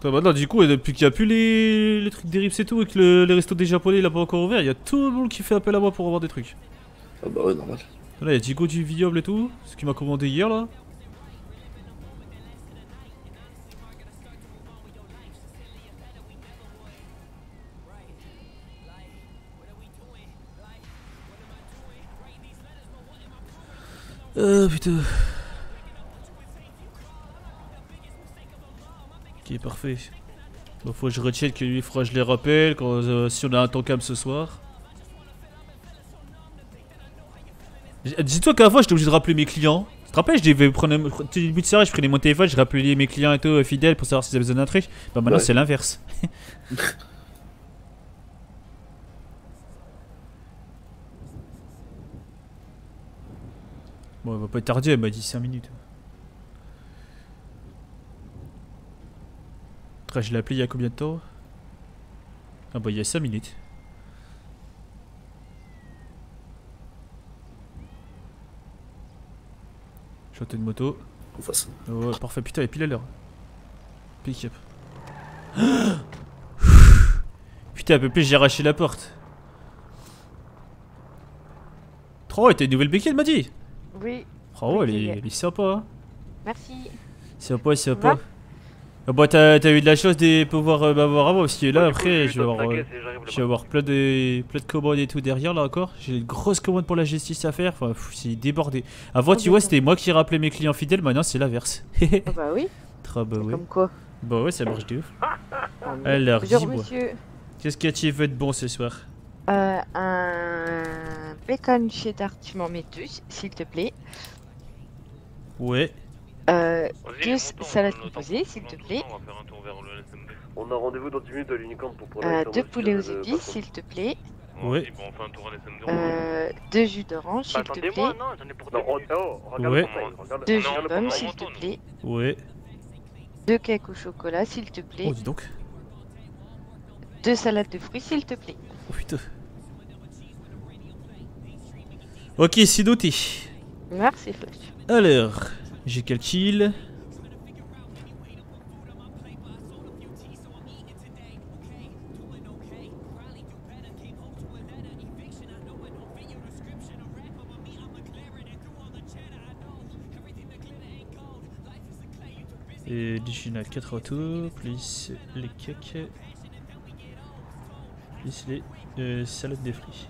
Putain, maintenant, du coup, depuis qu'il n'y a plus les, les trucs des rips et tout, et que le- les restos des japonais il a pas encore ouvert, il y a tout le monde qui fait appel à moi pour avoir des trucs. Ah bah ouais, normal. Là, il y a Digo du vignoble et tout, ce qu'il m'a commandé hier là. Euh putain. Ok, parfait. Bon, faut que je retienne que lui, il faudra que je les rappelle euh, si on a un temps calme ce soir. Dis-toi qu'à la fois j'étais obligé de rappeler mes clients. Tu te rappelles, je devais prendre début de soirée, je prenais mon téléphone, je rappelais mes clients et tout euh, fidèles pour savoir s'ils avaient besoin d'un truc. Bah maintenant Ouais. c'est l'inverse. bon, elle va pas être tardée, elle m'a dit 5 minutes. Je l'ai appelé il y a combien de temps? Ah bah il y a 5 minutes. Une moto. En face. Ouais, parfait, putain, et pile à l'heure. Pick-up. putain, un peu plus, j'ai arraché la porte. Trop, et t'as une nouvelle béquille, elle m'a dit. Oui. Oh, elle est, elle est sympa. Hein. Merci. Sympa, Va. sympa. Ah bah, t'as eu de la chance de pouvoir euh, m'avoir avant, parce que là, après, je vais d'autres avoir, euh, je vais avoir plein de, plein de commandes et tout derrière, là encore. J'ai une grosse commande pour la justice à faire. Enfin, c'est débordé. Avant, Oh, tu vois, c'était moi qui rappelais mes clients fidèles, maintenant, c'est l'inverse. Ah bah oui. Trop bah ouais. Comme quoi. Bah ouais, ça marche de ouf. Ah, Alors, Bonjour dis-moi. monsieur. Qu'est-ce que tu veux de bon ce soir? Euh, un bacon cheddar, tu m'en mets deux, s'il te plaît. Ouais. Euh, deux salades composées, s'il te plaît. On a rendez-vous dans 10 minutes à l'Unicorn pour prendre Euh, deux poulets aux épices, s'il te plaît. Ouais. Euh, deux jus d'orange, s'il te plaît. Oh, regarde Ouais. Deux jus de pomme, s'il te plaît. Ouais. Deux cakes au chocolat, s'il te plaît. Oh, dis donc. Deux salades de fruits, s'il te plaît. Oh putain. Ok, c'est noté. Merci, Flush. Alors, j'ai calcul. Et additional 4 autos, plus les cakes, plus les euh, salades de fruits.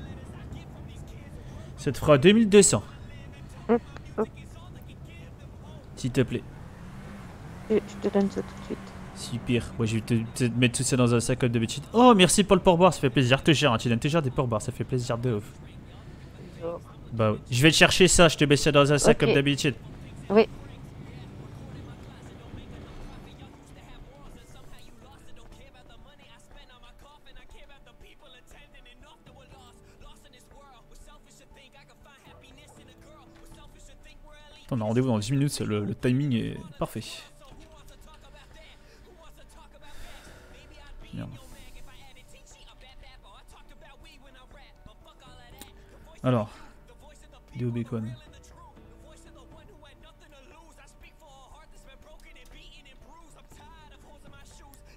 Ça te fera 2200. S'il te plaît. Je te donne ça tout de suite. Super. Moi, je vais te, te mettre tout ça dans un sac comme d'habitude. Oh, merci pour le pourboire, ça fait plaisir. Te gère, hein, tu donnes toujours des pourboires, ça fait plaisir de ouf. Bah oui. Je vais te chercher ça, je te mets ça dans un sac comme d'habitude. Oui. Rendez-vous dans 10 minutes, le, timing est parfait. Merde. Alors, Déo Bacon.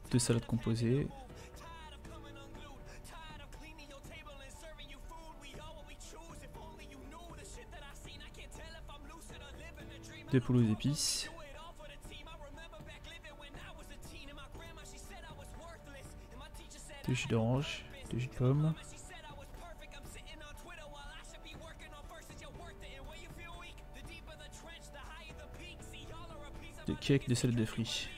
Deux salades composées. Deux poules aux épices. Deux jus d'orange, deux jus de pomme. Deux cakes, deux salades de fruits.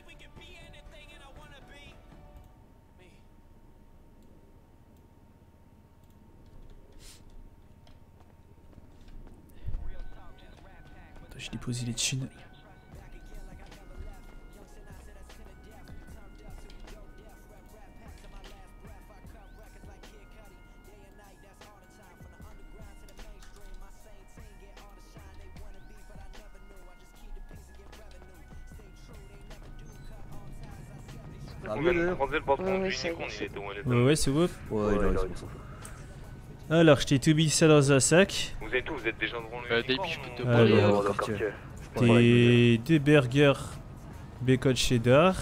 J'ai déposé les thunes. On vient de croiser le patron Ouais, ouais, c'est Ouais, ouais, c'est ouf. Ouais, c'est bon. Alors, je t'ai tout mis ça dans un sac. Vous êtes où? Vous êtes déjà devant le Euh, Unicorn Davey, je peux te parler, euh. Des deux burgers bacon cheddar.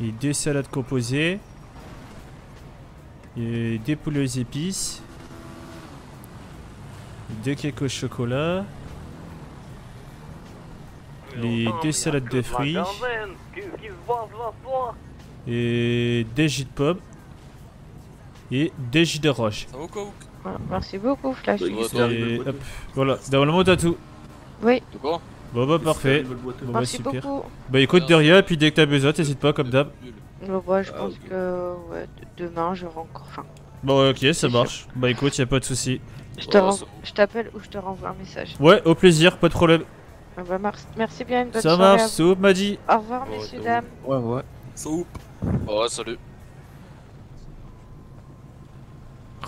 Et deux salades composées. Et des poulets aux épices. Deux cakes au chocolat. Les deux salades de fruits. Et deux jus de pomme. Et quoi ou Voilà, Merci beaucoup, Flash. Et le boîte. hop, voilà, normalement t'as tout. Oui, De Bon bah parfait. Bon bah merci super. beaucoup. Bah écoute de rien, puis dès que t'as besoin, t'hésites pas comme d'hab. Bah, je Ah, pense que ouais, de- demain, j'aurai encore faim. Bon ok, ça C'est marche. Bah écoute, y a pas de souci. Je bon. je t'appelle ou je te renvoie un message. Ouais, au plaisir, pas de problème. Ah bah, mar- merci bien, une bonne Ça soirée. marche, soupe m'a dit. Au revoir, Ouais, messieurs, dames. Ouais, ouais. Soup. Ouais, salut.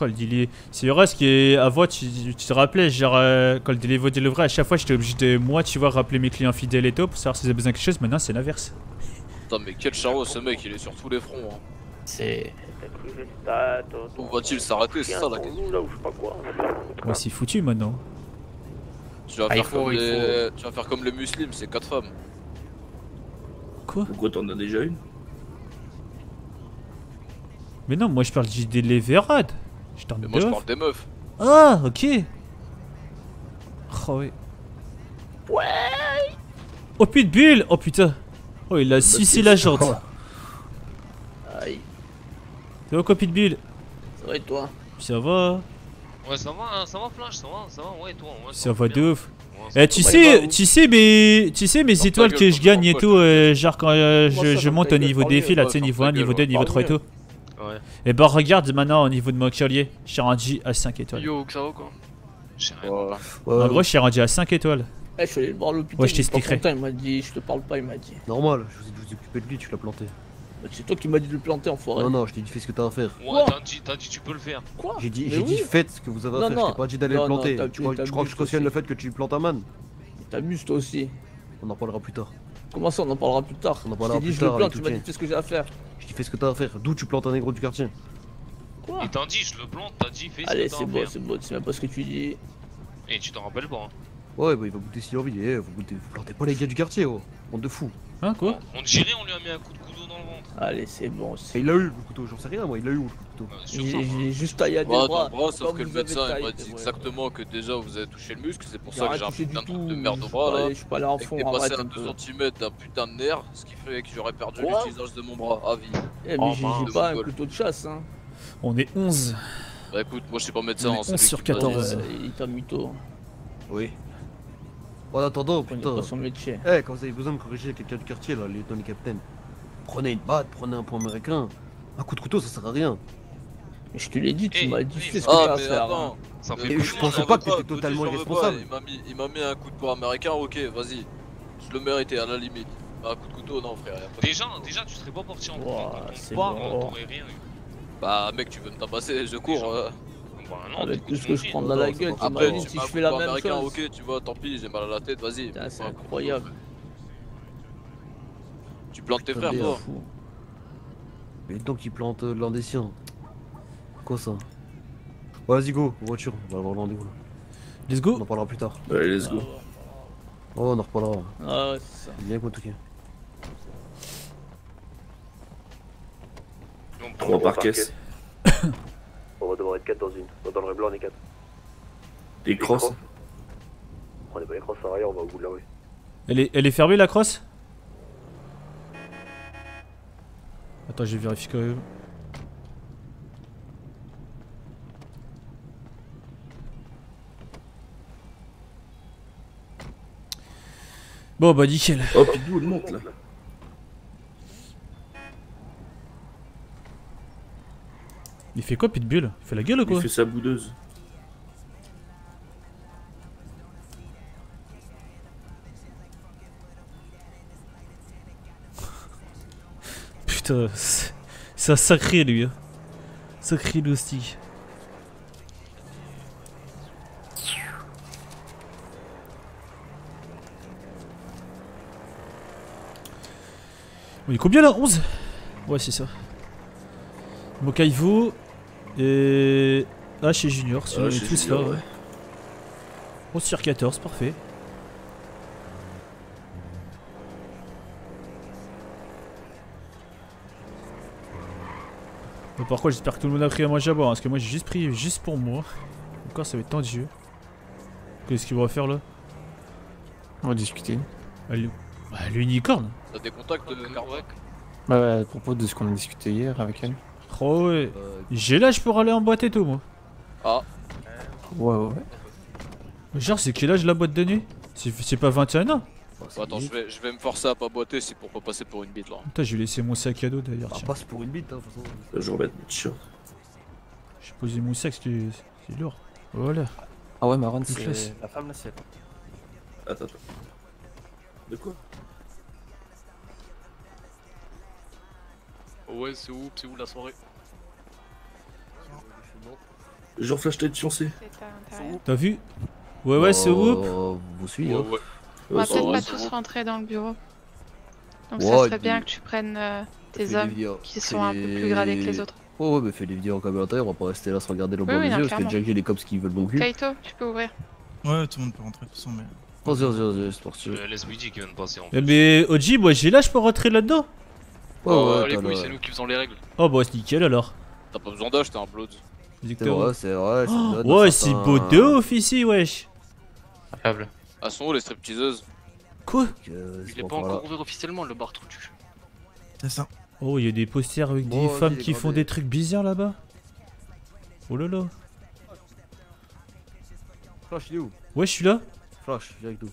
Oh, le délai. C'est vrai, ce qui est à voix, tu, tu te rappelais, genre, euh, quand le delivery delivery, à chaque fois, j'étais obligé de, moi, tu vois, rappeler mes clients fidèles et tout pour savoir s'ils avaient besoin de quelque chose. Maintenant, c'est l'inverse. Putain, mais quel charreau ce mec, il est sur tous les fronts. Hein. C'est. Où va-t-il s'arrêter C'est ça la question. Là, ou je sais pas quoi. Ouais, c'est foutu maintenant. Tu vas, Ah, il faire faut, comme il les... tu vas faire comme les musulmans, c'est 4 femmes. Quoi Pourquoi t'en as déjà une? Mais non, moi, je parle du deliverad. Je t'en Mais moi je de parle des meufs. Ah, ok. Oh, ouais. Ouais Oh, pitbull Oh, putain. Oh, il a sucé la jante. Aïe. Ça va quoi, pitbull Ça va et toi? Ça va Ouais, ça va, hein, ça va, Flash, ça va, ça va, ouais, toi. Ouais, Ça va de ouf. Ça Eh, va tu sais, tu sais mes, tu sais mes étoiles gueule, que je gagne et tout, euh, genre quand euh, je, ça, monte au niveau des fils là, tu sais niveau ta 1, niveau gueule, 2, niveau parle 3 et tout. Ouais. Et bah regarde maintenant au niveau de mon collier, suis rendu à 5 étoiles. Yo, que ça va quoi? J'ai rien. Ouais. En gros, je suis rendu à 5 étoiles. Eh, je suis allé le voir à l'hôpital. Ouais, je t'expliquerai. Il m'a dit, je te parle pas, il m'a dit. Normal, je vous ai, je vous occupé de lui, tu l'as planté. Bah, C'est toi qui m'as dit de le planter, enfoiré. Non, non, je t'ai dit fais ce que t'as à faire. Ouais, t'as dit, t'as dit, tu peux le faire. Quoi? J'ai dit, j'ai oui. dit faites ce que vous avez à Non, faire, non. je t'ai pas dit d'aller le planter. tu crois, crois que je cautionne le fait que tu plantes un man T'amuses toi aussi. On en parlera plus tard. Comment ça, on en parlera plus tard On en Je parlera t'ai dit, plus je le tard plante, tu m'as dit, fais ce que j'ai à faire. Je dis fais ce que t'as à faire. D'où tu plantes un négro du quartier Quoi Il t'a dit, je le plante, t'as dit, fais ce Allez, que t'as c'est à bon, c'est bon, tu sais même pas ce que tu dis. Et tu t'en rappelles pas. hein. Ouais, bah il va goûter s'il a envie. Eh, vous, goûtez, vous plantez pas les gars du quartier, oh. Bande de fous. Hein quoi On dirait, on lui a mis un coup de couteau dans le ventre. Allez, c'est bon. Et c'est- il l'a eu le couteau, j'en sais rien moi, il l'a eu le couteau. Euh, J'ai hein. j'ai juste taillé à des Ouais, bras. bras, sauf que le médecin il m'a dit ouais. exactement que déjà vous avez touché le muscle, c'est pour ça que j'ai un putain de truc tout. de merde au bras là. Je suis pas allé en Et fond, t'es arrête passé à peu. 2 cm d'un putain de nerf, ce qui fait que j'aurais perdu l'utilisation de mon bras à vie. Eh, mais Oh, j'ai j'ai pas un couteau de chasse, hein. On est 11. Bah écoute, moi je suis pas médecin, On est hein, c'est 11 lui sur qui m'a dit. 14. Euh, Il t'a mytho. Oui. En attendant, putain. son métier. Eh, quand vous avez besoin de corriger quelqu'un du quartier, là, les les capitaines, prenez une batte, prenez un point américain. Un coup de couteau, ça sert à rien. Mais je te l'ai dit, tu m'as dit, fais ce que Ah, t'as à mais faire. attends. hein. Ça fait je pensais pas que t'étais totalement pas, irresponsable. Il m'a mis, il m'a mis un coup de poing américain, ok, vas-y. Je le méritais à la limite. Un coup de couteau, non frère. Déjà, déjà, tu serais pas parti en bon. t'aurais rien eu. Bah mec, tu veux me tabasser, je cours. euh. Bah non, tout ce que je prends dans la gueule, Après, tu si je fais la même américain, chose. ok, tu vois, tant pis, j'ai mal à la tête, vas-y. Putain, C'est incroyable. Tu plantes tes frères, mais, toi Mais donc il plante euh, l'un des siens. Quoi ça? Ouais, Vas-y, go, voiture, on va avoir le rendez-vous là. Let's go On en parlera plus tard. Allez, let's go. Oh, on en reparlera. Ah ouais, c'est ça. Moi, Touquet. Trois par caisse. On va devoir être 4 dans une. Dans le blanc, on est 4. Des crosses. Prenez pas les crosses arrière, on va au bout de la rue. Elle est, elle est fermée la crosse? Attends, je vérifie quand même. Bon bah nickel. Oh, d'où elle monte là Il fait quoi Pitbull? Il fait la gueule ou quoi? Il fait sa boudeuse. Putain, c'est un sacré lui. Hein. Sacré loustique. On est combien là 11 Ouais, c'est ça. Mokaivu et. Ah, chez Junior, si Ah, on est tous Junior, là. ouais. Ouais. On sur 14, parfait. Mais par contre, j'espère que tout le monde a pris à manger à boire, hein, parce que moi j'ai juste pris juste pour moi. Encore, ça va être tendu. Qu'est-ce qu'il va faire là? On va discuter. Ah, l'u- bah, L'unicorne T'as des contacts de Carvac Bah ouais, à propos de ce qu'on a discuté hier avec elle. Oh ouais. J'ai l'âge pour aller en boîte et tout, moi. Ah, Ouais, ouais, ouais. Genre, c'est quel âge la boîte de nuit? C'est c'est pas 21 ans? Bon, attends, je vais, je vais me forcer à pas boiter, c'est pour pas passer pour une bite là. Putain, j'ai laissé mon sac à dos d'ailleurs. Ah, tiens. passe pour une bite, hein, de toute façon. Je vais remettre mon t-shirt. J'ai posé mon sac, c'est c'est lourd. Voilà. Ah ouais, Maron, c'est la femme là, c'est. Attends, attends. De quoi? Ouais, c'est où? C'est où la soirée? Genre flash tête fiancé? T'as vu? Ouais, ouais, c'est où? Euh, Vous suivez, hein. On va peut-être pas tous rentrer dans le bureau. Donc Ouais, ça serait bien que tu prennes euh, tes hommes qui sont un peu plus gradés que les autres. Ouais, ouais, mais fais des vidéos en caméra intérieure, on va pas rester là se regarder le Oui, blanc oui, des non, yeux, parce que déjà que j'ai les cops qui veulent mon cul. Kaito, tu peux ouvrir. Ouais, tout le monde peut rentrer de toute façon, mais. Vas-y, vas-y, vas-y, c'est parti. Euh, Laisse Luigi qui vient de passer en Mais Oji, moi j'ai l'âge pour rentrer là-dedans Oh, ouais, les couilles, le- c'est nous qui faisons les règles. Oh bah c'est nickel alors. T'as pas besoin d'âge, t'es un blood. C'est vrai, c'est vrai, Oh, ouais, dans c'est beau de ouf ici, wesh. Incroyable. Ah, sont où les stripteaseuses Quoi Euh, Il est bon, pas encore ouvert officiellement le bar, cul. C'est ça. Oh, il y a des posters avec Bon, des femmes qui font des trucs bizarres là-bas. Oh là là. Flash, il est où Ouais, je suis là. Flash, viens avec nous.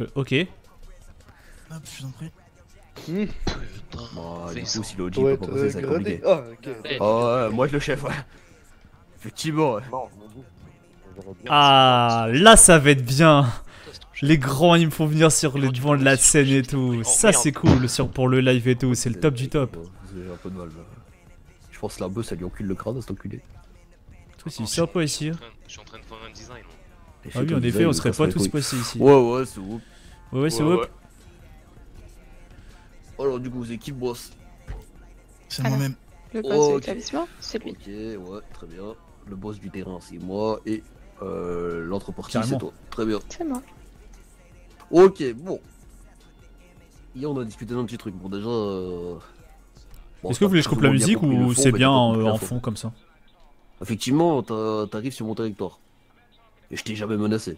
Euh, ok. Hop, je t'en prie. Bon, Fais du coup, si le OG Doit peut euh, être gradé. compliqué. Ah, ok. Eh, Ah ouais, moi je le chef, ouais. Effectivement, ouais. Ah, là ça va être bien. Les grands ils me font venir sur le devant de la scène et tout. Ça c'est cool sur, pour le live et tout. C'est le top du top. J'ai un peu de mal. là. Je pense que la bœuf, ça lui encule le crâne à cet enculé. Toi, c'est sympa ici. Je suis en train de faire un design. Ah oui, en effet, on serait pas les tous passés ici. Ouais, ouais, c'est ouf. Ouais, ouais, c'est whoop. Alors, du coup, vous êtes qui le boss C'est moi-même. Le boss de Ok. l'établissement, c'est lui. Ok, ouais, très bien. Le boss du terrain, c'est moi. Et euh, c'est toi. Très bien. C'est moi. Ok, bon. Hier, on a discuté d'un petit truc. Bon, déjà. euh, bon, Est-ce que vous voulez que je coupe la musique ou c'est bien pas en, fond. fond comme ça? Effectivement, t'as- t'arrives sur mon territoire. Et je t'ai jamais menacé.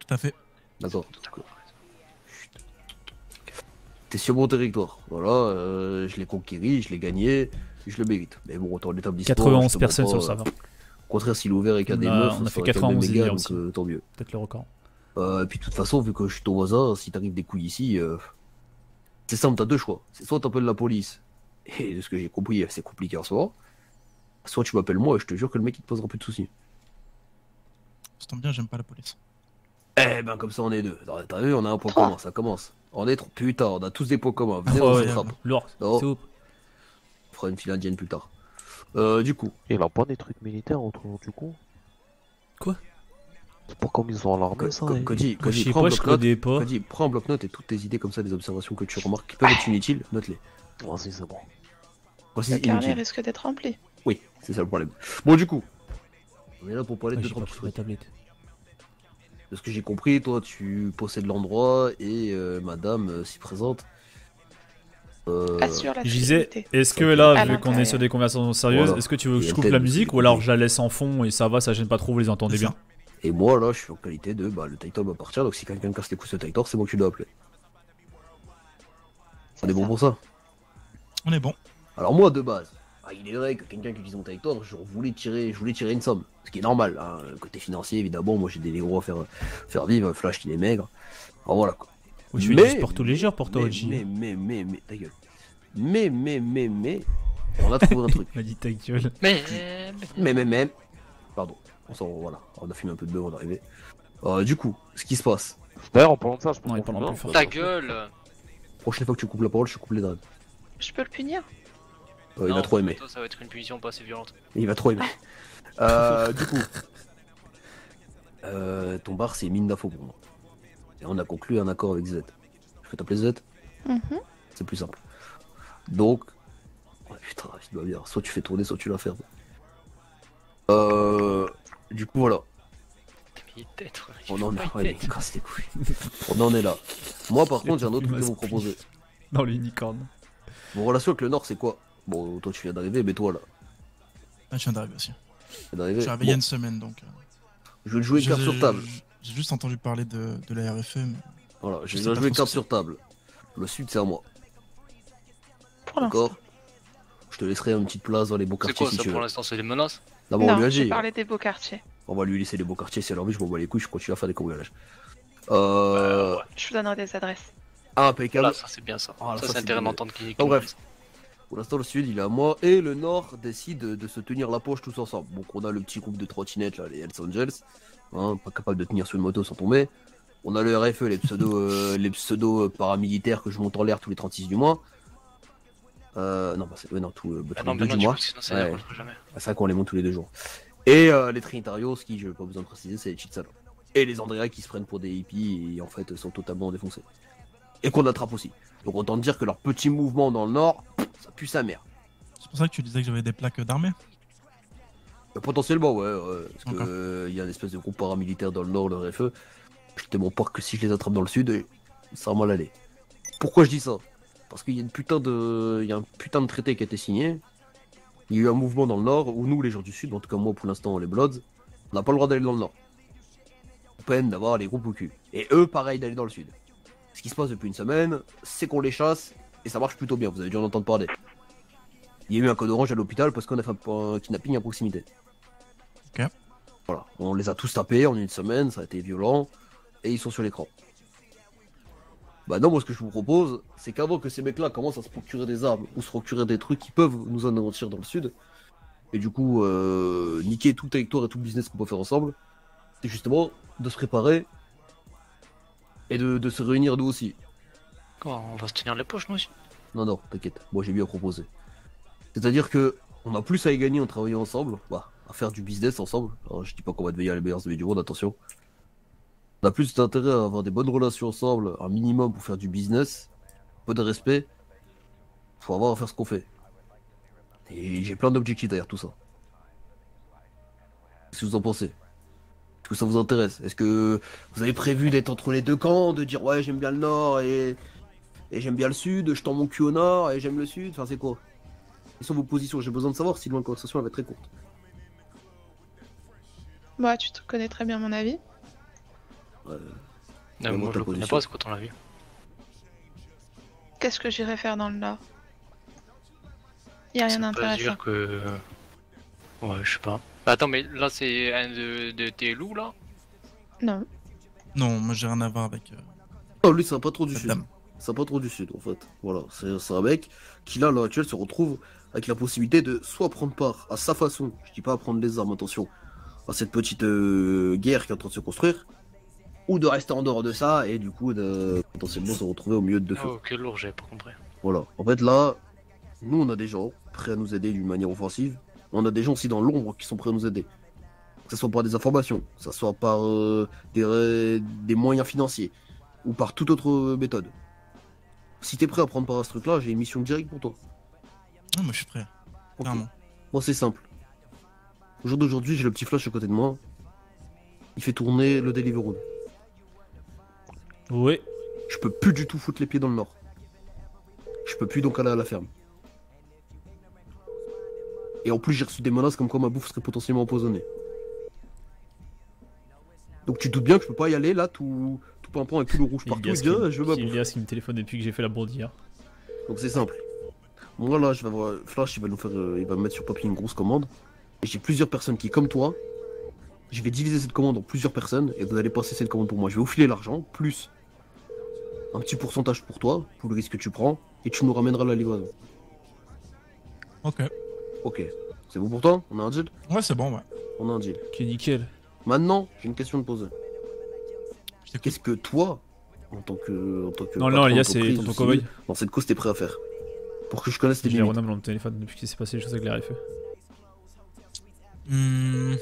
Tout à fait. D'accord. T'es sur mon territoire. Voilà, euh, je l'ai conquéri, je l'ai gagné, je le mérite. Mais bon, autant l'établissement. 91 justement personnes pas, sur le euh, serveur. Au contraire, s'il est ouvert et qu'il y a On des a- meufs, on a ça fait aurait quand même 91 des hier gars, aussi. donc euh, tant mieux. Peut-être le record. Euh, et puis de toute façon, vu que je suis ton voisin, si t'arrives des couilles ici, euh, c'est simple, t'as deux choix. C'est soit t'appelles la police, et de ce que j'ai compris, c'est compliqué en ce moment. Soit tu m'appelles moi et je te jure que le mec il te posera plus de soucis. Ça tombe bien, j'aime pas la police. Eh ben comme ça on est deux. T'as- vu, on a un point commun, ça commence. On est trop. Putain, on a tous des points communs. Venez, on Ouais, lourd, c'est ouf. On fera une file indienne plus tard. Euh, du coup. Il a pas des trucs militaires autour du coup Quoi? C'est pas comme ils ont l'armée ça Cody, Cody, prends bloc-notes. prends un bloc-notes et toutes tes idées comme ça, des observations que tu remarques qui peuvent être inutiles, note-les. Vas-y, c'est bon. Voici Le carnet inutile. risque d'être rempli. Oui, c'est ça le problème. Bon, du coup, on est là pour parler de j'ai trois pas petits pris ma trucs. tablette. De ce que j'ai compris, toi, tu possèdes l'endroit et euh, madame euh, s'y présente. Euh, Assure la Je disais, est-ce que là, vu qu'on est sur des conversations sérieuses, Voilà. est-ce que tu veux que je coupe la musique ou alors je la laisse en fond et ça va, ça gêne pas trop, vous les entendez bien. Et moi, là, je suis en qualité de. Bah, le title m'appartient, donc si quelqu'un casse les couilles sur le title, c'est moi que tu dois appeler. On est bon pour ça On est bon. Alors, moi, de base, ah, il est vrai que quelqu'un qui utilise mon title, je voulais tirer, je voulais tirer une somme. Ce qui est normal, hein. Côté financier, évidemment, moi j'ai des négros à faire, faire vivre, Flash qui est maigre. Alors voilà quoi. Ou tu fais du sport tous les jours pour toi, mais, Oji. mais, mais, mais, mais, ta gueule. Mais, mais, mais, mais, on a trouvé un truc. Il m'a dit ta gueule. Mais. Mais, mais, mais. Pardon. On s'en, voilà. On a fumé un peu de bœuf, on est arrivé. Euh, du coup, ce qui se passe. D'ailleurs, en parlant de ça, je peux Non, qu'on plus fort. Ta gueule Prochaine fois que tu coupes la parole, je coupe les draps. Je peux le punir? Euh, il va trop aimer. toi, Ça va être une punition pas assez violente. Il va trop aimer. Euh, du coup, euh, ton bar c'est mine d'infos pour moi. Et on a conclu un accord avec Z. Je peux t'appeler Z Mhm. C'est plus simple. Donc, ouais, putain, il doit bien. Soit tu fais tourner, soit tu la fermes. Euh, du coup, voilà. On en est, ouais, mais casse les couilles. On en est là. Moi, par contre, j'ai un autre truc à vous proposer. Dans l'unicorne. Mon relation avec le Nord, c'est quoi? Bon, toi, tu viens d'arriver, mais toi là. Ah, je viens d'arriver aussi. Tu viens d'arriver Je suis arrivé il y a Bon, une semaine donc. euh, Je vais te jouer carte sur table. J'ai juste entendu parler de, de la. Mais... Voilà, je sais vais pas jouer trop carte sur table. Le Sud, c'est à moi. Pour D'accord Je te laisserai une petite place dans les beaux C'est quartiers quoi si ça tu pour l'instant C'est des menaces Non, on lui a j'ai dit. parlé des beaux quartiers. On va lui laisser les beaux quartiers si elle a envie, je m'en bats les couilles, je continue à faire des cambriolages. Euh. Je vous donnerai des adresses. Impeccable. Là, ça c'est bien ça. Ah, là, ça, ça, c'est intéressant bien. d'entendre qui. Bon, bref. Pour l'instant, le sud, il est à moi. Et le nord décide de se tenir la poche tous ensemble. Donc, on a le petit groupe de trottinettes, là, les Hells Angels. Hein, pas capable de tenir sur une moto sans tomber. On a le RFE, les pseudo, euh, les pseudo paramilitaires que je monte en l'air tous les 36 du mois. Euh, non, bah, c'est ouais, non, tout, euh, bah, Ah tous non, les deux non, du mois. ça Ouais. C'est vrai qu'on les monte tous les deux jours. Et euh, les Trinitarios, qui, je n'ai pas besoin de préciser, c'est les Chitsalo. Et les Andrea qui se prennent pour des hippies et en fait sont totalement défoncés. Et qu'on attrape aussi. Donc autant dire que leur petit mouvement dans le nord, ça pue sa mère. C'est pour ça que tu disais que j'avais des plaques d'armée Potentiellement, ouais, ouais, parce que euh, il y a une espèce de groupe paramilitaire dans le nord, le RFE. Je te mon que si je les attrape dans le sud, euh, ça va mal aller. Pourquoi je dis ça? Parce qu'il y a une putain de, il y a un putain de traité qui a été signé. Il y a eu un mouvement dans le nord où nous, les gens du sud, en tout cas moi pour l'instant, les Bloods, on n'a pas le droit d'aller dans le nord. On peine d'avoir les groupes au cul. Et eux, pareil, d'aller dans le sud. Ce qui se passe depuis une semaine, c'est qu'on les chasse et ça marche plutôt bien. Vous avez dû en entendre parler. Il y a eu un code orange à l'hôpital parce qu'on a fait un kidnapping à proximité. Voilà, on les a tous tapés en une semaine, ça a été violent, et ils sont sur l'écran. Bah non, moi ce que je vous propose, c'est qu'avant que ces mecs-là commencent à se procurer des armes ou se procurer des trucs qui peuvent nous anéantir dans le sud, et du coup euh, niquer tout le territoire et tout le business qu'on peut faire ensemble, c'est justement de se préparer et de, de se réunir nous aussi. Quoi, on va se tenir les poches nous aussi? Non, non, t'inquiète, moi j'ai mieux à proposer. C'est-à-dire que on a plus à y gagner en travaillant ensemble, bah, à faire du business ensemble. Alors, je dis pas qu'on va devenir les meilleurs amis du monde, attention. On a plus d'intérêt à avoir des bonnes relations ensemble, un minimum pour faire du business, un peu de respect. Faut avoir à faire ce qu'on fait. Et j'ai plein d'objectifs derrière tout ça. Qu'est-ce que vous en pensez? Est-ce que ça vous intéresse? Est-ce que vous avez prévu d'être entre les deux camps, de dire ouais j'aime bien le nord et, et j'aime bien le sud, je tends mon cul au nord et j'aime le sud? Enfin c'est quoi? Quelles sont vos positions? J'ai besoin de savoir sinon la conversation elle va être très courte. Bah, tu te connais très bien mon avis. Ouais. Non, Vraiment moi je le connais pas, c'est quoi ton avis Qu'est-ce que j'irais faire dans le Nord Y a rien Ça veut pas d'intéressant. dire que. Ouais, je sais pas. Bah, attends, mais là c'est un de, de tes loups là Non. Non, moi j'ai rien à voir avec. euh, Non, lui, c'est un patron du sud. C'est un patron du sud, en fait. Voilà, c'est c'est un mec qui, là, à l'heure actuelle, se retrouve avec la possibilité de soit prendre part à sa façon, je dis pas à prendre les armes, attention, cette petite euh, guerre qui est en train de se construire, ou de rester en dehors de ça et du coup de potentiellement se retrouver au milieu de deux feux. Oh, quel lourd, j'avais pas compris. Voilà. En fait, là, nous, on a des gens prêts à nous aider d'une manière offensive. On a des gens aussi dans l'ombre qui sont prêts à nous aider. Que ce soit par des informations, que ce soit par euh, des, moyens financiers, ou par toute autre euh, méthode. Si t'es prêt à prendre part à ce truc-là, j'ai une mission directe pour toi. Ah, moi je suis prêt. Ok. Clairement. Moi, c'est simple. Au jour d'aujourd'hui, j'ai le petit flash à côté de moi. Il fait tourner le Deliveroo. Ouais. Je peux plus du tout foutre les pieds dans le nord. Je peux plus donc aller à la ferme. Et en plus, j'ai reçu des menaces comme quoi ma bouffe serait potentiellement empoisonnée. Donc tu te doutes bien que je peux pas y aller là tout, tout pimpant avec tout le rouge partout dire qui- Ah, je veux ma bouffe. Qui me téléphone depuis que j'ai fait la bourdière. Donc c'est simple. Moi là, je vais voir Flash, il va nous faire, euh, il va me mettre sur papier une grosse commande. Et j'ai plusieurs personnes qui, comme toi, je vais diviser cette commande en plusieurs personnes et vous allez passer cette commande pour moi. Je vais vous filer l'argent plus un petit pourcentage pour toi pour le risque que tu prends et tu nous ramèneras la livraison. Ok. Ok. C'est bon pour toi? On a un deal? Ouais, c'est bon, ouais. On a un deal. Ok, nickel. Maintenant, j'ai une question à te poser. Qu'est-ce que toi, en tant que, en tant que Non, non, Elias, c'est ou Cowboy. Dans cette cause, t'es prêt à faire? Pour que je connaisse tes J'ai limites. Dans le téléphone depuis qu'il s'est passé les choses avec RFE. Hmm,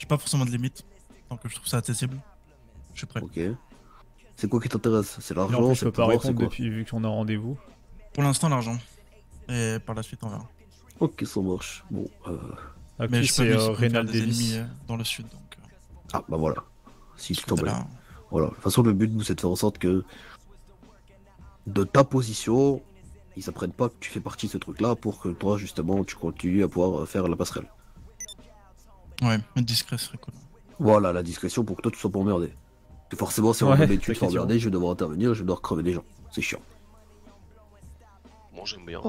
J'ai pas forcément de limite. Tant que je trouve ça accessible. Je suis prêt. Ok. C'est quoi qui t'intéresse? C'est l'argent je c'est peux pas répondre depuis vu qu'on a rendez-vous. Pour l'instant, l'argent. Et par la suite, on verra. Ok, ça marche. Bon, euh... Ah, Mais je peux euh, Reynald des ennemis euh, dans le sud, donc. euh, Ah, bah voilà. Si tu tombes là. là. Voilà. De toute façon, le but, nous, c'est de faire en sorte que de ta position, ils apprennent pas que tu fais partie de ce truc-là pour que toi, justement, tu continues à pouvoir euh, faire la passerelle. Ouais, être discret serait cool. Voilà, la discrétion pour que toi, tu sois pas emmerdé. Parce que forcément, si on Ouais, tu te fais effectivement. emmerder, je vais devoir intervenir, je vais devoir crever des gens. C'est chiant. Moi j'aime bien.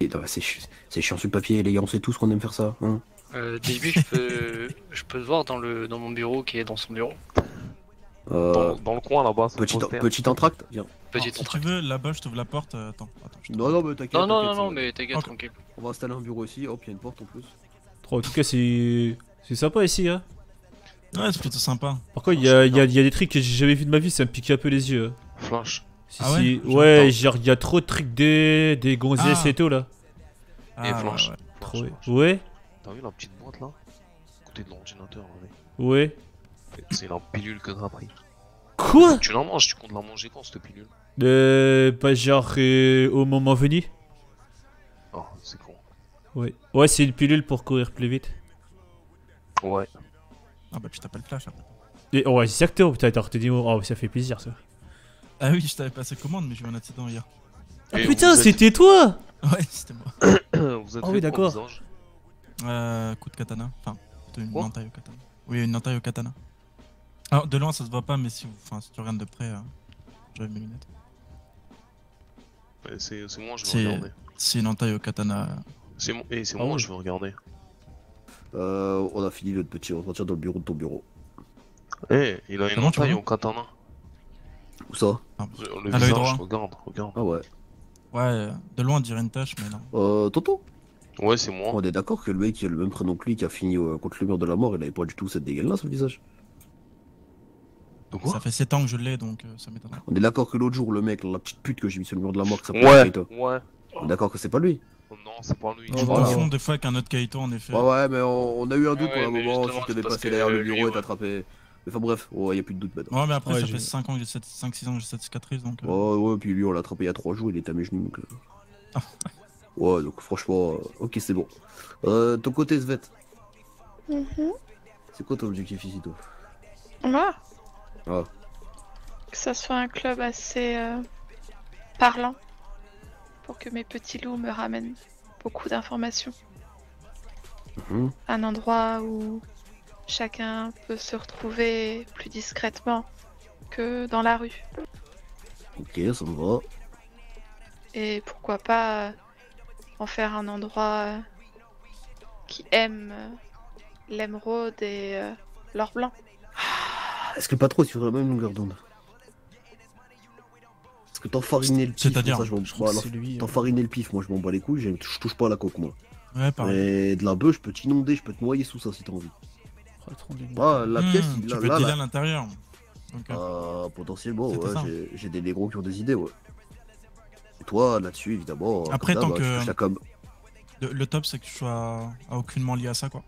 Et, non, c'est chi- c'est chiant sur le papier, les gars, on sait tous qu'on aime faire ça. Hein Euh, début, je peux, je peux te voir dans, le, dans mon bureau qui est dans son bureau. Euh, Dans, dans le coin là-bas, petit, entracte Viens. Petit Alors, si tu veux, là-bas, je t'ouvre la porte. euh, attends, attends. je te- Non, non, mais t'inquiète. Non, non, t'inquiète, non, mais t'inquiète, tranquille. On va installer un bureau ici, hop, il y a une porte en plus. En tout cas, c'est c'est sympa ici. Hein. Ouais, c'est plutôt sympa. Par contre, il y a, il y a- il y a des trucs que j'ai jamais vu de ma vie, ça me pique un peu les yeux. Flash. Si, Ah ouais si. J'entends. Ouais, genre, il y a trop de trucs des, des gonzesses Ah. et tout là. Et Ah, Flash. ouais, ouais. Trop. Flash, Flash. Ouais, T'as vu la petite boîte là? Côté de l'ordinateur, regardez. ouais. C'est la pilule que t'as pris. Quoi? Tu la manges, tu comptes la manger quand cette pilule? Euh, pas genre euh, au moment venu? Oh, c'est con. Ouais. Ouais, c'est une pilule pour courir plus vite. Ouais. Ah, bah, tu t'appelles Flash après. Et, ouais, exactement, putain, t'as retenu. Oh, ça fait plaisir ça. Ah oui, je t'avais passé commande, mais j'ai eu un accident hier. Ah Et putain, êtes- c'était toi Ouais, c'était moi. Vous êtes Ah fait oui, d'accord. Euh, coup de katana. Enfin, plutôt une Quoi entaille au katana. Oui, une entaille au katana. Alors, de loin, ça se voit pas, mais si, vous- enfin, si tu regardes de près, euh, j'avais mes lunettes. Ouais, C'est moi, je vais C'est regarder. c'est une entaille au katana. C'est moi, et c'est Ah moi, ouais. je vais regarder. Euh, on a fini notre petit entretien dans le bureau de ton bureau. Eh, il a une entaille au katana. Où ça? Ah, Le l'œil visage, regarde, regarde. Ah ouais. Ouais, de loin, on dirait une tâche, mais non. Euh, Tonton Ouais, c'est moi. On est d'accord que le mec qui a le même prénom que lui, qui a fini euh, contre le mur de la mort, il avait pas du tout cette dégaine là sur le visage. Quoi? Ça fait 7 ans que je l'ai, donc euh, ça m'étonnerait. On est d'accord que l'autre jour, le mec, la petite pute que j'ai mis sur le mur de la mort, que ça Ouais, toi. ouais. On est d'accord que c'est pas lui? Oh Non, c'est pas lui. Je voilà. confonds des fois avec un autre Kaito, en effet. Ouais, ouais, mais on, on a eu un doute Ouais, pour un moment, passer que derrière le lui, bureau et ouais. t'attraper. Mais enfin bref, ouais, y a plus de doute maintenant. Ouais, mais après, Ouais, ça j'ai- fait 5 ans que j'ai cette... 5-6 ans que j'ai cette cicatrice, donc. euh, Ouais, ouais, puis lui, on l'a attrapé il y a 3 jours, il était à mes genoux. Donc, euh. ouais, donc franchement, euh, ok, c'est bon. Euh, ton côté, Svet, Mhm. c'est quoi ton objectif ici, toi? Moi, Ah, que ça soit un club assez euh, parlant pour que mes petits loups me ramènent beaucoup d'informations. mhm. Un endroit où chacun peut se retrouver plus discrètement que dans la rue. ok, ça me va. Et pourquoi pas en faire un endroit qui aime l'émeraude et euh, l'or blanc. Est-ce que pas trop sur la même longueur d'onde? Parce que t'enfariner le pif, C'est-à-dire ça, je m'en Je crois bah, que alors, c'est lui, euh. T'enfariner le pif, moi je m'en bats les couilles, je je touche pas à la coque moi. Ouais, pareil. Et de la bœuf, je peux t'inonder, je peux te noyer sous ça si t'as envie. Ah, la Hmm, pièce, il tu là, peux là, dealer là. à l'intérieur. Ok. Ah, potentiellement, ouais, j'ai- j'ai des négros qui ont des idées, ouais. Et toi, là-dessus, évidemment, Après, tant que- je. Le, le top, c'est que tu sois à aucunement lié à ça, quoi.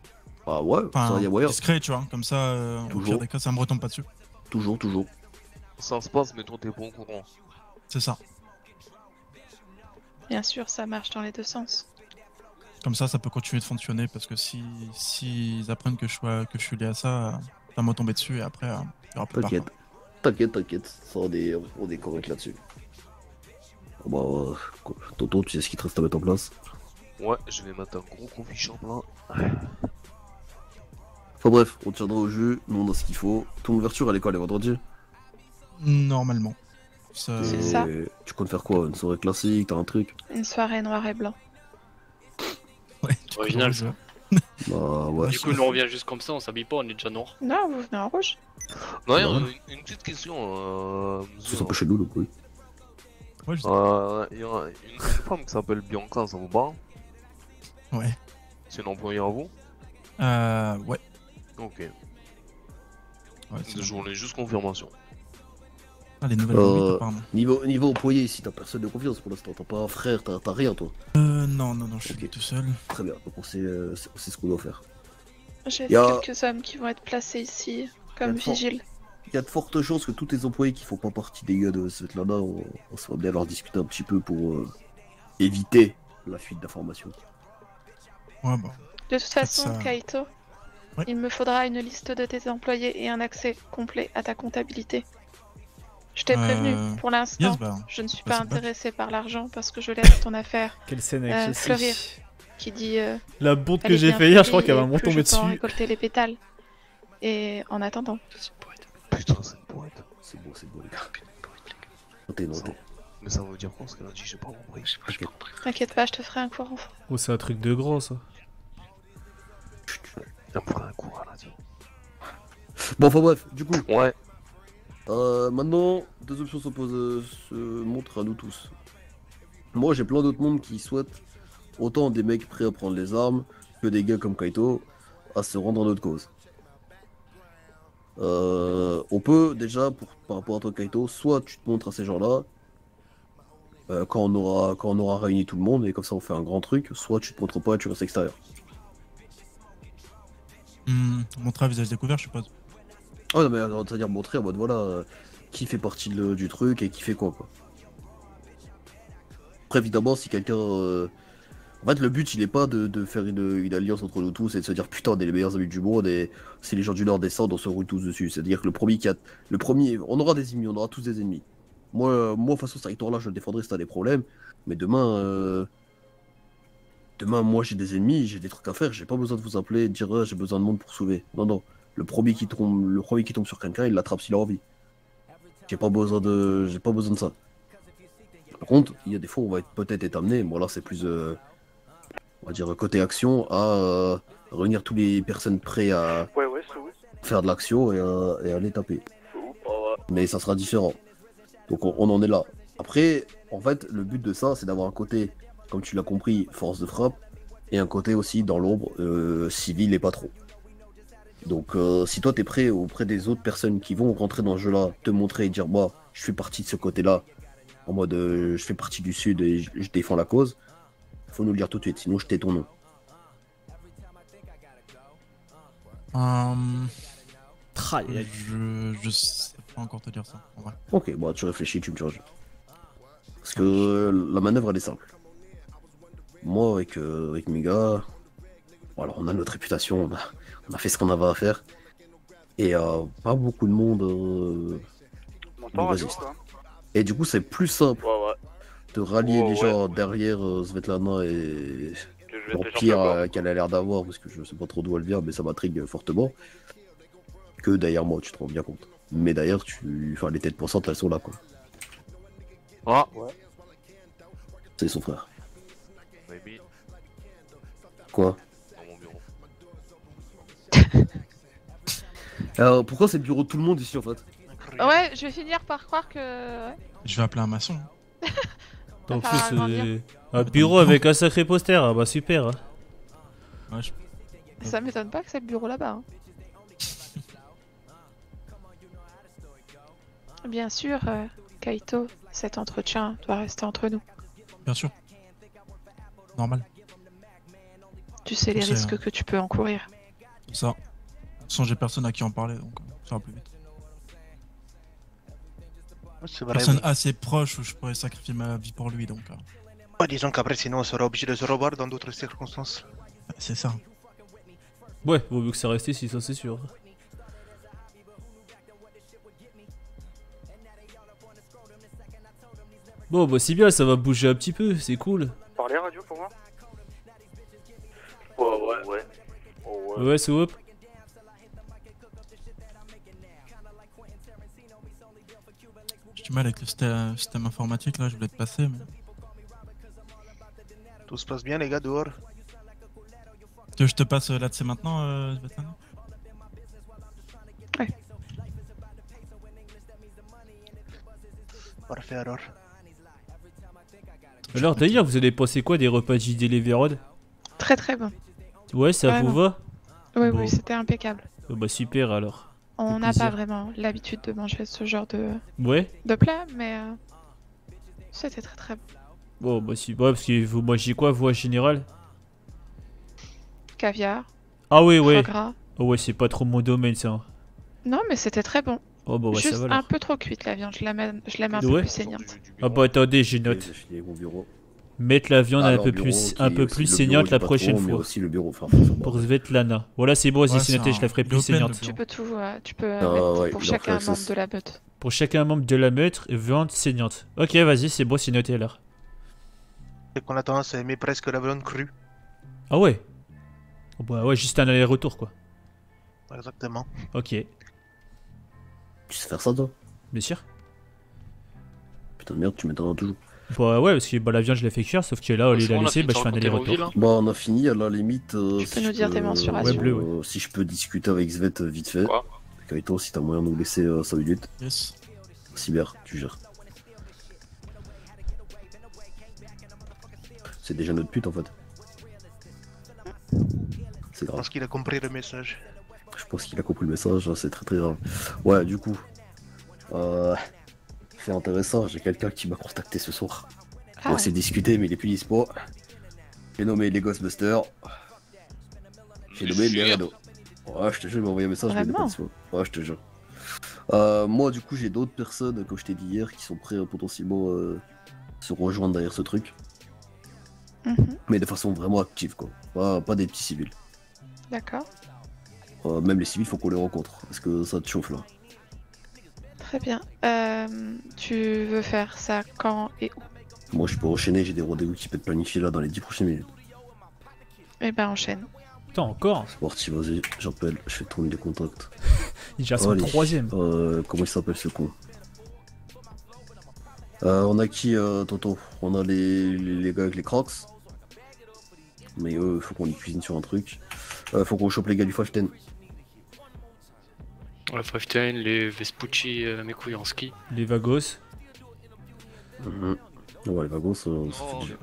Ah ouais, Enfin, ça y a moyen. discret, tu vois. Comme ça, euh, au pire Toujours. des cas, ça me retombe pas dessus. Toujours, toujours. Ça se passe, mais toi t'es pas au courant. C'est ça. Bien sûr, ça marche dans les deux sens. Comme ça, ça peut continuer de fonctionner parce que si s'ils apprennent que je, sois, que je suis lié à ça, ça va me tomber dessus et après, euh, il y aura plus T'inquiète. T'inquiète, t'inquiète. Ça, on est, on est correct là-dessus. Bah, euh, quoi. Tonton, tu sais ce qu'il te reste à mettre en place? Ouais, je vais mettre un gros shop là. Enfin bref, on tiendra au jeu, nous on a ce qu'il faut. Ton ouverture à l'école est vendredi? Normalement. Ça... C'est ça. Et Tu comptes faire quoi Une soirée classique T'as un truc Une soirée noir et blanc. Original ça. Bah ouais. Du coup, nous on vient juste comme ça, on s'habille pas, on est déjà noir. Non, vous venez en rouge. Non, il y a bah une, une petite question. Euh, Ça pas chez nous, donc oui. Euh, il y a une, une femme qui s'appelle Bianca, ça vous parle Ouais. C'est une employée à vous Euh, ouais. Ok. Ouais, c'est je voulais juste confirmation. Ah, les nouvelles Euh, apparemment. niveau, niveau employé ici, t'as personne de confiance pour l'instant. T'as pas un frère, t'as rien toi. Euh, non, non, non, je suis tout seul. Très bien, donc on sait, euh, c'est- on sait ce qu'on doit faire. J'ai Y a- quelques hommes qui vont être placés ici comme vigiles. Il y a de fortes chances que tous tes employés qui font pas partie des gars de Svetlana, on, on soit bien leur discuter un petit peu pour euh, éviter la fuite d'informations. Ouais, bah. De toute façon, ça. Kaito, il me faudra une liste de tes employés et un accès complet à ta comptabilité. Je t'ai Euh, prévenu, pour l'instant, yes, bah, je ne suis bah, pas intéressé par l'argent parce que je laisse ton affaire Quelle scène avec euh, fleurir. Qui dit. euh, La bourde que j'ai fait hier, je crois qu'elle va et me retomber plus je dessus. récolter les pétales. Et en attendant. Putain, c'est une poète. C'est beau, c'est beau, les gars. Notez, notez. Mais ça veut dire quoi ce qu'elle a dit J'ai pas compris. T'inquiète pas, je te ferai un cours enfant. Oh, c'est un truc de gros ça. Elle me ferait un cours, elle a dit. Bon, enfin bref, du coup. Ouais. Euh, maintenant, deux options se montrent à nous tous. Moi, j'ai plein d'autres mondes qui souhaitent autant des mecs prêts à prendre les armes que des gars comme Kaito à se rendre à notre cause. Euh, on peut déjà, pour, par rapport à toi Kaito, soit tu te montres à ces gens-là euh, quand, on aura, quand on aura réuni tout le monde et comme ça on fait un grand truc, soit tu te montres pas et tu restes extérieur. Hmm, montrer à visage découvert, je suppose. Ah non mais c'est-à-dire montrer en mode voilà euh, qui fait partie du truc et qui fait quoi quoi. Après évidemment si quelqu'un... euh, En fait le but il est pas de, faire une, alliance entre nous tous et de se dire putain on est les meilleurs amis du monde et si les gens du Nord descendent on se roule tous dessus. C'est-à-dire que le premier qui a... Le premier... On aura des ennemis, on aura tous des ennemis. Moi, moi de toute façon ce territoire là je le défendrai si t'as des problèmes. Mais demain... euh, Demain moi j'ai des ennemis, j'ai des trucs à faire, j'ai pas besoin de vous appeler et de dire j'ai besoin de monde pour sauver. Non non. Le premier qui tombe, le premier qui tombe sur quelqu'un, il l'attrape s'il a envie. J'ai pas besoin de, j'ai pas besoin de ça. Par contre, il y a des fois où on va être peut-être être amené. Bon là, c'est plus, euh, on va dire côté action, à euh, réunir toutes les personnes prêtes à Ouais, ouais, faire de l'action et à, et à les taper. Mais ça sera différent. Donc on, on en est là. Après, en fait, le but de ça, c'est d'avoir un côté, comme tu l'as compris, force de frappe, et un côté aussi dans l'ombre, euh, civil et pas trop. Donc euh, si toi t'es prêt auprès des autres personnes qui vont rentrer dans ce jeu-là, te montrer et dire moi je fais partie de ce côté-là, en mode euh, je fais partie du sud et je, je défends la cause, faut nous le dire tout de suite, sinon je tais ton nom. Hum, Trahi. je, je sais pas encore te dire ça, en vrai. Ok, bah tu réfléchis, tu me changes. Parce que la manœuvre elle est simple. Moi avec, euh, avec mes gars, voilà, on a notre réputation, on a, on a fait ce qu'on avait à faire. Et euh, pas beaucoup de monde euh, radio, quoi Et du coup c'est plus simple Ouais, ouais. de rallier Ouais, les ouais. gens derrière euh, Svetlana et l'empire euh, qu'elle a l'air d'avoir, parce que je sais pas trop d'où elle vient, mais ça m'intrigue fortement. Que derrière moi, tu te rends bien compte. Mais d'ailleurs, tu... enfin, les têtes pensantes, elles sont là, quoi. Ah ouais. C'est son frère. Maybe. Quoi? Alors, pourquoi c'est le bureau de tout le monde ici en fait Ouais, je vais finir par croire que. ouais. Je vais appeler un maçon. En plus, euh, un bureau avec un sacré poster, ah bah super. hein. Ouais, je- Ça m'étonne pas que c'est le bureau là-bas. hein. Bien sûr, euh, Kaito, cet entretien doit rester entre nous. Bien sûr. Normal. Tu sais les C'est, risques que tu peux encourir. Ça. Façon, j'ai personne à qui en parler, donc euh, ça va plus vite. Vrai, Personne oui. assez proche où je pourrais sacrifier ma vie pour lui, donc. euh, Ouais, disons qu'après, sinon, on sera obligé de se revoir dans d'autres circonstances. c'est ça. Ouais, vaut mieux que ça reste ici, ça c'est sûr. Bon, bah c'est bien, ça va bouger un petit peu, c'est cool. Parlez radio pour moi? Ouais, ouais. Ouais. Oh, ouais. Ouais, c'est hop. Du mal avec le système, système informatique là, je voulais te passer, mais. Tout se passe bien, les gars, dehors que je te passe là de c'est maintenant, euh, Svetlana Parfait alors. Alors d'ailleurs, vous allez passer quoi des repas de JD les Vérode Très très bon. Ouais, ça vous va? Oui, Bon. oui, c'était impeccable. Oh, Bah super alors. On n'a pas vraiment l'habitude de manger ce genre de, Ouais de plat, mais euh, c'était très très bon. Bon, bah si, ouais, parce que vous mangez quoi, vous en général? Caviar. Ah ouais, ouais. Gras. Oh ouais, c'est pas trop mon domaine ça. Non, mais c'était très bon. Oh bah ouais, Juste ça va un peu trop cuite la viande, je l'aime je l'aime un peu plus saignante. Ah bah attendez, j'ai note. Mettre la viande un Alors, peu plus, un peu aussi plus saignante la prochaine fois. aussi le bureau, enfin. Pour Svetlana. Voilà, c'est bon, vas-y, Ouais, c'est noté, c'est je la ferai un- plus saignante. Tu peux tout, euh, tu peux Ah, mettre ouais, pour chacun fait membre de la meute. Pour chacun membre de la meute, viande saignante. Ok, vas-y, c'est bon, c'est noté alors. C'est qu'on a tendance à aimer presque la viande crue. Ah ouais Oh Bah ouais, juste un aller-retour quoi. Exactement. Ok, Tu sais faire ça, toi? Bien sûr. Putain de merde, tu m'étonnes toujours. Bah ouais, parce que bah, la viande je l'ai fait cuire, sauf que là, au lieu de la laisser, bah je fais un aller-retour. villes, Bon, on a fini, à la limite. euh, Tu si peux nous je dire tes peux- mensurations. Ouais, bleu, ouais. euh, Si je peux discuter avec Svet euh, vite fait. Kaito, si t'as moyen de nous laisser 5 minutes. Yes. Cyber, tu gères. C'est déjà notre pute en fait. C'est Je pense qu'il a compris le message. Je pense qu'il a compris le message, hein, c'est très très grave. Ouais, du coup. Euh, fait intéressant, j'ai quelqu'un qui m'a contacté ce soir. Ah On s'est discuté, mais il est plus dispo. J'ai nommé les Ghostbusters. J'ai nommé les Reno. Ouais, je te jure, il m'a envoyé un message, mais il est pas dispo. Ouais, je te jure. Euh, moi, du coup, j'ai d'autres personnes, comme je t'ai dit hier, qui sont prêts à potentiellement euh, se rejoindre derrière ce truc. Mhm, Mais de façon vraiment active, quoi. Pas, pas des petits civils. D'accord, Euh, même les civils, faut qu'on les rencontre. Parce que ça te chauffe là. Très bien. Euh, tu veux faire ça quand et où Moi, je peux enchaîner, j'ai des rendez-vous qui peuvent être planifiés là dans les 10 prochaines minutes. Eh ben enchaîne. Putain, encore C'est parti, vas-y, j'appelle, je fais tourner les contacts. Il gère son Allez. troisième. Euh, comment il s'appelle ce con Euh, On a qui, euh, Toto On a les, les, les gars avec les crocs. Mais eux, faut qu'on y cuisine sur un truc. Euh, faut qu'on chope les gars du Faften. Ouais, Five Ten, les Vespucci, euh, mes couilles en ski. Les Vagos. Mhm. Ouais, les ça fait déjà.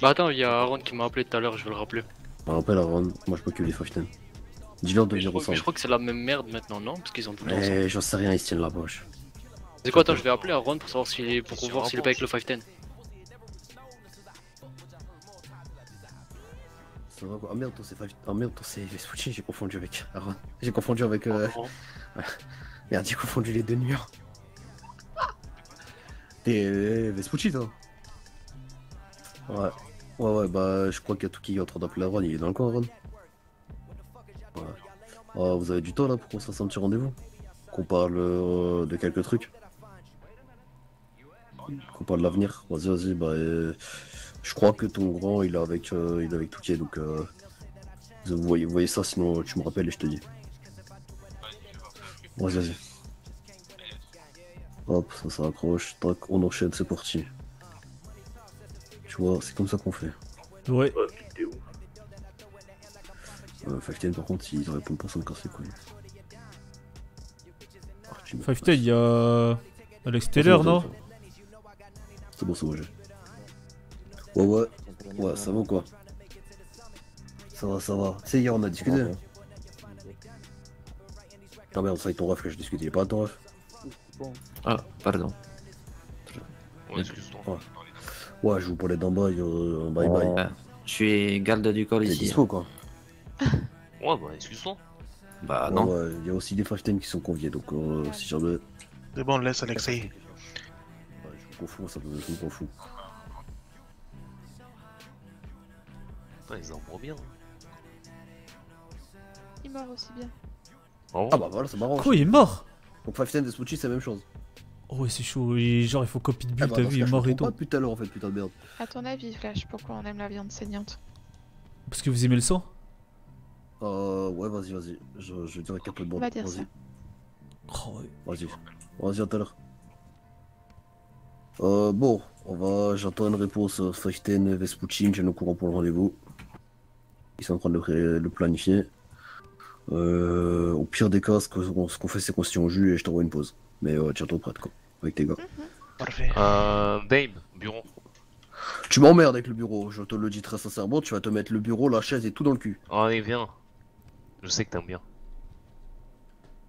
Bah attends, il y a Aaron qui m'a appelé tout à l'heure, je vais le rappeler. Je me rappelle Aaron, moi je m'occupe des Faften. Dis-leur de venir ensemble. je crois que c'est la même merde maintenant, non? Parce qu'ils ont tout le temps. Eh, j'en sais rien, ils se tiennent la poche. C'est quoi, attends, je vais appeler Aaron pour savoir s'il est, pour voir s'il est pas avec le 510. Ça va quoi Ah merde, c'est Ah merde, c'est Vespucci, j'ai confondu avec Aaron. J'ai confondu avec. Euh... merde, j'ai confondu les deux numéros. T'es Vespucci toi Ouais. Ouais, ouais, bah je crois qu'il y a tout qui est en train d'appeler Aaron, il est dans le coin Aaron. Ouais. Ah, vous avez du temps là pour qu'on se fasse un petit rendez-vous? Qu'on parle euh, de quelques trucs? Qu'on parle de l'avenir? Vas-y, vas-y, bah. euh, je crois que ton grand il est avec, euh, il est avec Touquet donc. Euh, vous, voyez, vous voyez ça, sinon tu me rappelles et je te dis. Vas-y, vas-y. Hop, ça, ça accroche. Tac, on enchaîne, c'est parti. Tu vois, c'est comme ça qu'on fait. Ouais. Euh, Faften, par contre, il répond pas sans me casser les couilles. Five Tail, il y a. Alex Taylor, non C'est bon, c'est bon, j'ai. Ouais, ouais. Ouais, ça va ou quoi Ça va, ça va. Tu sais, hier on a discuté. Ah merde, ça avec ton ref que je discutais, il est pas à ton ref Ah, pardon. Ouais, excuse-toi. Ouais. Ouais, je vous parlais d'en bas, euh, bye bye. Euh, je suis garde du corps ici. dispo quoi Ouais, bah, excuse-toi. Bah Ouais, non. ouais, Il y a aussi des Faften qui sont conviés, donc euh, si jamais. C'est bon, laisse Alexei. Ouais, je me confonds, ça peut- je me confonds. Putain, ils bien. Il meurt aussi bien. Ah bah voilà, c'est marrant. Quoi, il est mort? Donc Faften et Smoochie, c'est la même chose. Oh, ouais, c'est chaud. il- Genre, il faut copie de Ah bulle, bah, t'as vu, il est mort et tout. pas depuis tout à l'heure en fait, putain de merde. À ton avis, Flash, pourquoi on aime la viande saignante? Parce que vous aimez le sang? Euh, ouais, vas-y, vas-y. Je, je dirais qu'un peu de bon. On va dire Vas-y. ça. Oh, ouais. Vas-y. Vas-y, à tout à l'heure. Euh, bon, on va. J'attends une réponse. Faften, Vespucci, j'ai nos courant pour le rendez-vous. Ils sont en train de le, planifier. Euh, au pire des cas, ce qu'on fait, c'est qu'on se tient au jus et je t'envoie une pause. Mais euh, tiens-toi prête, quoi. Avec tes gars. Parfait. Euh, Dave, bureau. Tu m'emmerdes avec le bureau, je te le dis très sincèrement. Tu vas te mettre le bureau, la chaise et tout dans le cul. Allez, viens. Je sais que t'aimes bien.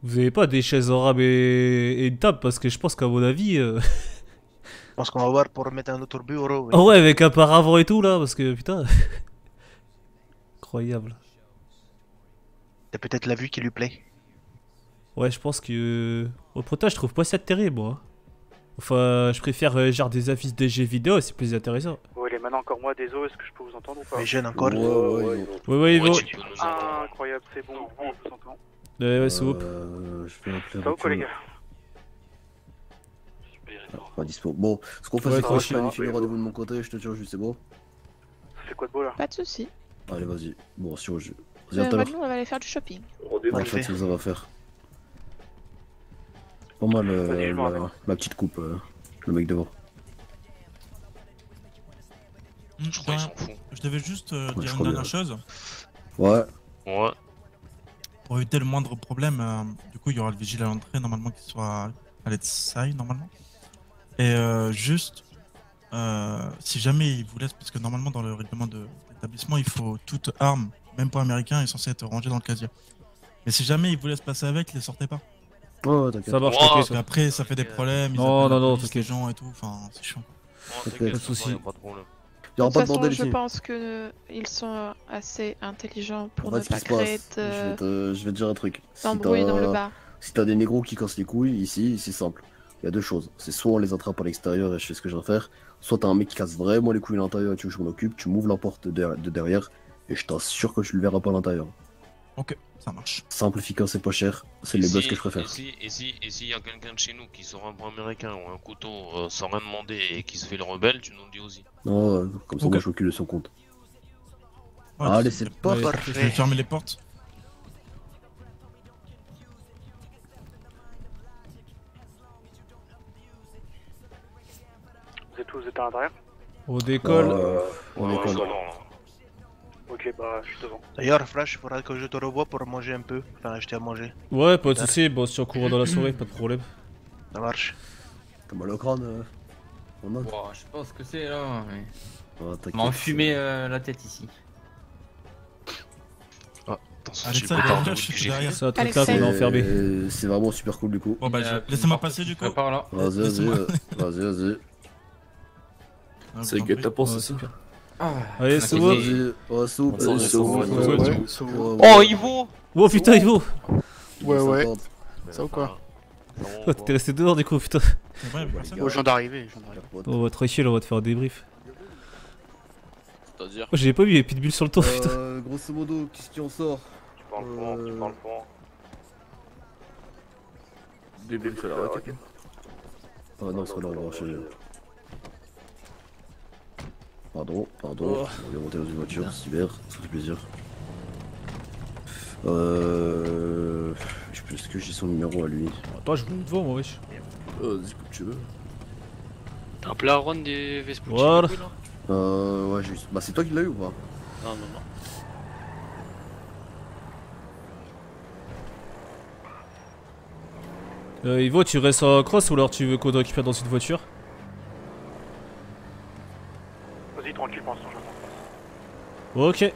Vous avez pas des chaises en rab et, et une table Parce que je pense qu'à mon avis. euh, Je pense qu'on va voir pour mettre un autre bureau. oui. Ah ouais, avec un paravent et tout là, parce que putain. Incroyable. C'est peut-être la vue qui lui plaît. Ouais, je pense que. Au prota, je trouve pas ça terrible, moi. Enfin, je préfère euh, genre des affiches des jeux vidéo, c'est plus intéressant. Ouais, les maintenant encore moi, désolé, est-ce que je peux vous entendre ou pas? Mais jeune encore. Ouais, ouais, ouais. Ouais. Ah, incroyable, c'est bon, on vous entend. Ouais, ouais, soupe. Euh, je Ça va ou les gars? Pas dispo. Bon, ce qu'on fait, Ouais, c'est que je planifie le rendez-vous de mon côté, je te tiens au jus, c'est bon C'est quoi de beau là? Pas de soucis. Allez, vas-y. Bon, si. Vas-y, à Euh, tout à l'heure. maintenant, on va aller faire du shopping. Ouais, je sais ce que ça va faire. Pas mal euh, la, petite coupe, euh, le mec devant. Hmm, Je crois ouais. Je devais juste euh, Ouais, dire une dernière bien. chose. Ouais. Ouais. Pour éviter le moindre problème, euh, du coup, il y aura le vigile à l'entrée, normalement, qui soit à l'aide normalement. Et euh, juste, euh, si jamais il vous laisse, parce que normalement, dans le règlement de l'établissement, il faut toute arme, même pas américain, est censée être rangée dans le casier. Mais si jamais il vous laisse passer avec, les sortez pas. T'inquiète. Ça marche, Wow. t'inquiète. Parce qu'après, ça fait des problèmes. ils Non, non, non, les t'inquiète. gens et tout, enfin, c'est chiant. Pas de soucis. pas de problème. Il y aura De pas toute de façon, bordel je ici. pense que ils sont assez intelligents pour En fait, ne pas se créer je vais, de- te, je vais te dire un truc. Si d'embrouille dans le t'as- bar. Si t'as des négros qui cassent les couilles ici, c'est simple. Il y a deux choses. C'est soit on les attrape à l'extérieur et je fais ce que j'ai à faire, soit t'as un mec qui casse vraiment les couilles à l'intérieur et tu veux que je m'en occupe, tu m'ouvres la porte de, de derrière et je t'assure que tu le verras pas à l'intérieur. Ok, ça marche. Simple, efficace et pas cher, c'est les si- buzz que je préfère. Et si, et si, et s'il y a quelqu'un de chez nous qui sort un bras américain ou un couteau euh, sans rien demander et qui se fait le rebelle, tu nous le dis aussi. Non, euh, comme ça Ok. moi je m'occupe de son compte. Ouais, Allez, c'est- c'est pas ouais, parfait. Je vais fermer les portes. Vous êtes tous, vous êtes à l'intérieur On décolle. Euh, on non, non. Ok, bah je suis devant. D'ailleurs, Flash, il faudra que je te revoie pour manger un peu. Enfin, acheter à manger. Ouais, pas de soucis, bon, si on court dans la soirée, pas de problème. Ça marche. T'as mal au crâne euh, on note Ouah, je sais pas ce que c'est là. Mais... T'inquiète, M'a enfumé euh, la tête ici. Ah, a qui est j'ai derrière. C'est un truc là qu'on a enfermé. Euh, C'est vraiment super cool du coup. Bon, bah, y a je- laissez-moi passer du coup. là. Vas-y, euh, vas-y, vas-y. Ah, C'est que t'as pensé Ouais, ça super. Ah, Allez, c'est bon. Oh, ouais, ouais. Ivo Oh putain, Ivo Ouais, ouais. Ça ou quoi Oh, T'es resté dehors du coup, putain. Oh, je viens d'arriver. On va tranquille, on va te faire un débrief. C'est-à-dire Oh, j'ai pas vu, il y a Pitbull sur le toit, putain. Euh, grosso modo, qu'est-ce qui en sort Tu parles fort, tu parles fort. Début de la raquette. Ah non, c'est pas là, on va enchaîner. Pardon, pardon, Oh. on est monté dans une voiture, super, ça fait plaisir. Euh... Je sais plus, est-ce que j'ai son numéro à lui Attends, je vous devant, moi, wesh. Euh, dis comme tu veux. T'as appelé Aaron des Vespucci Voilà. Euh, ouais, eu... Bah c'est toi qui l'as eu ou pas Non, non, non. Euh, Ivo, tu restes en cross ou alors tu veux qu'on récupère dans une voiture Vas-y, tranquille, pour l'instant, j'attends. Ok.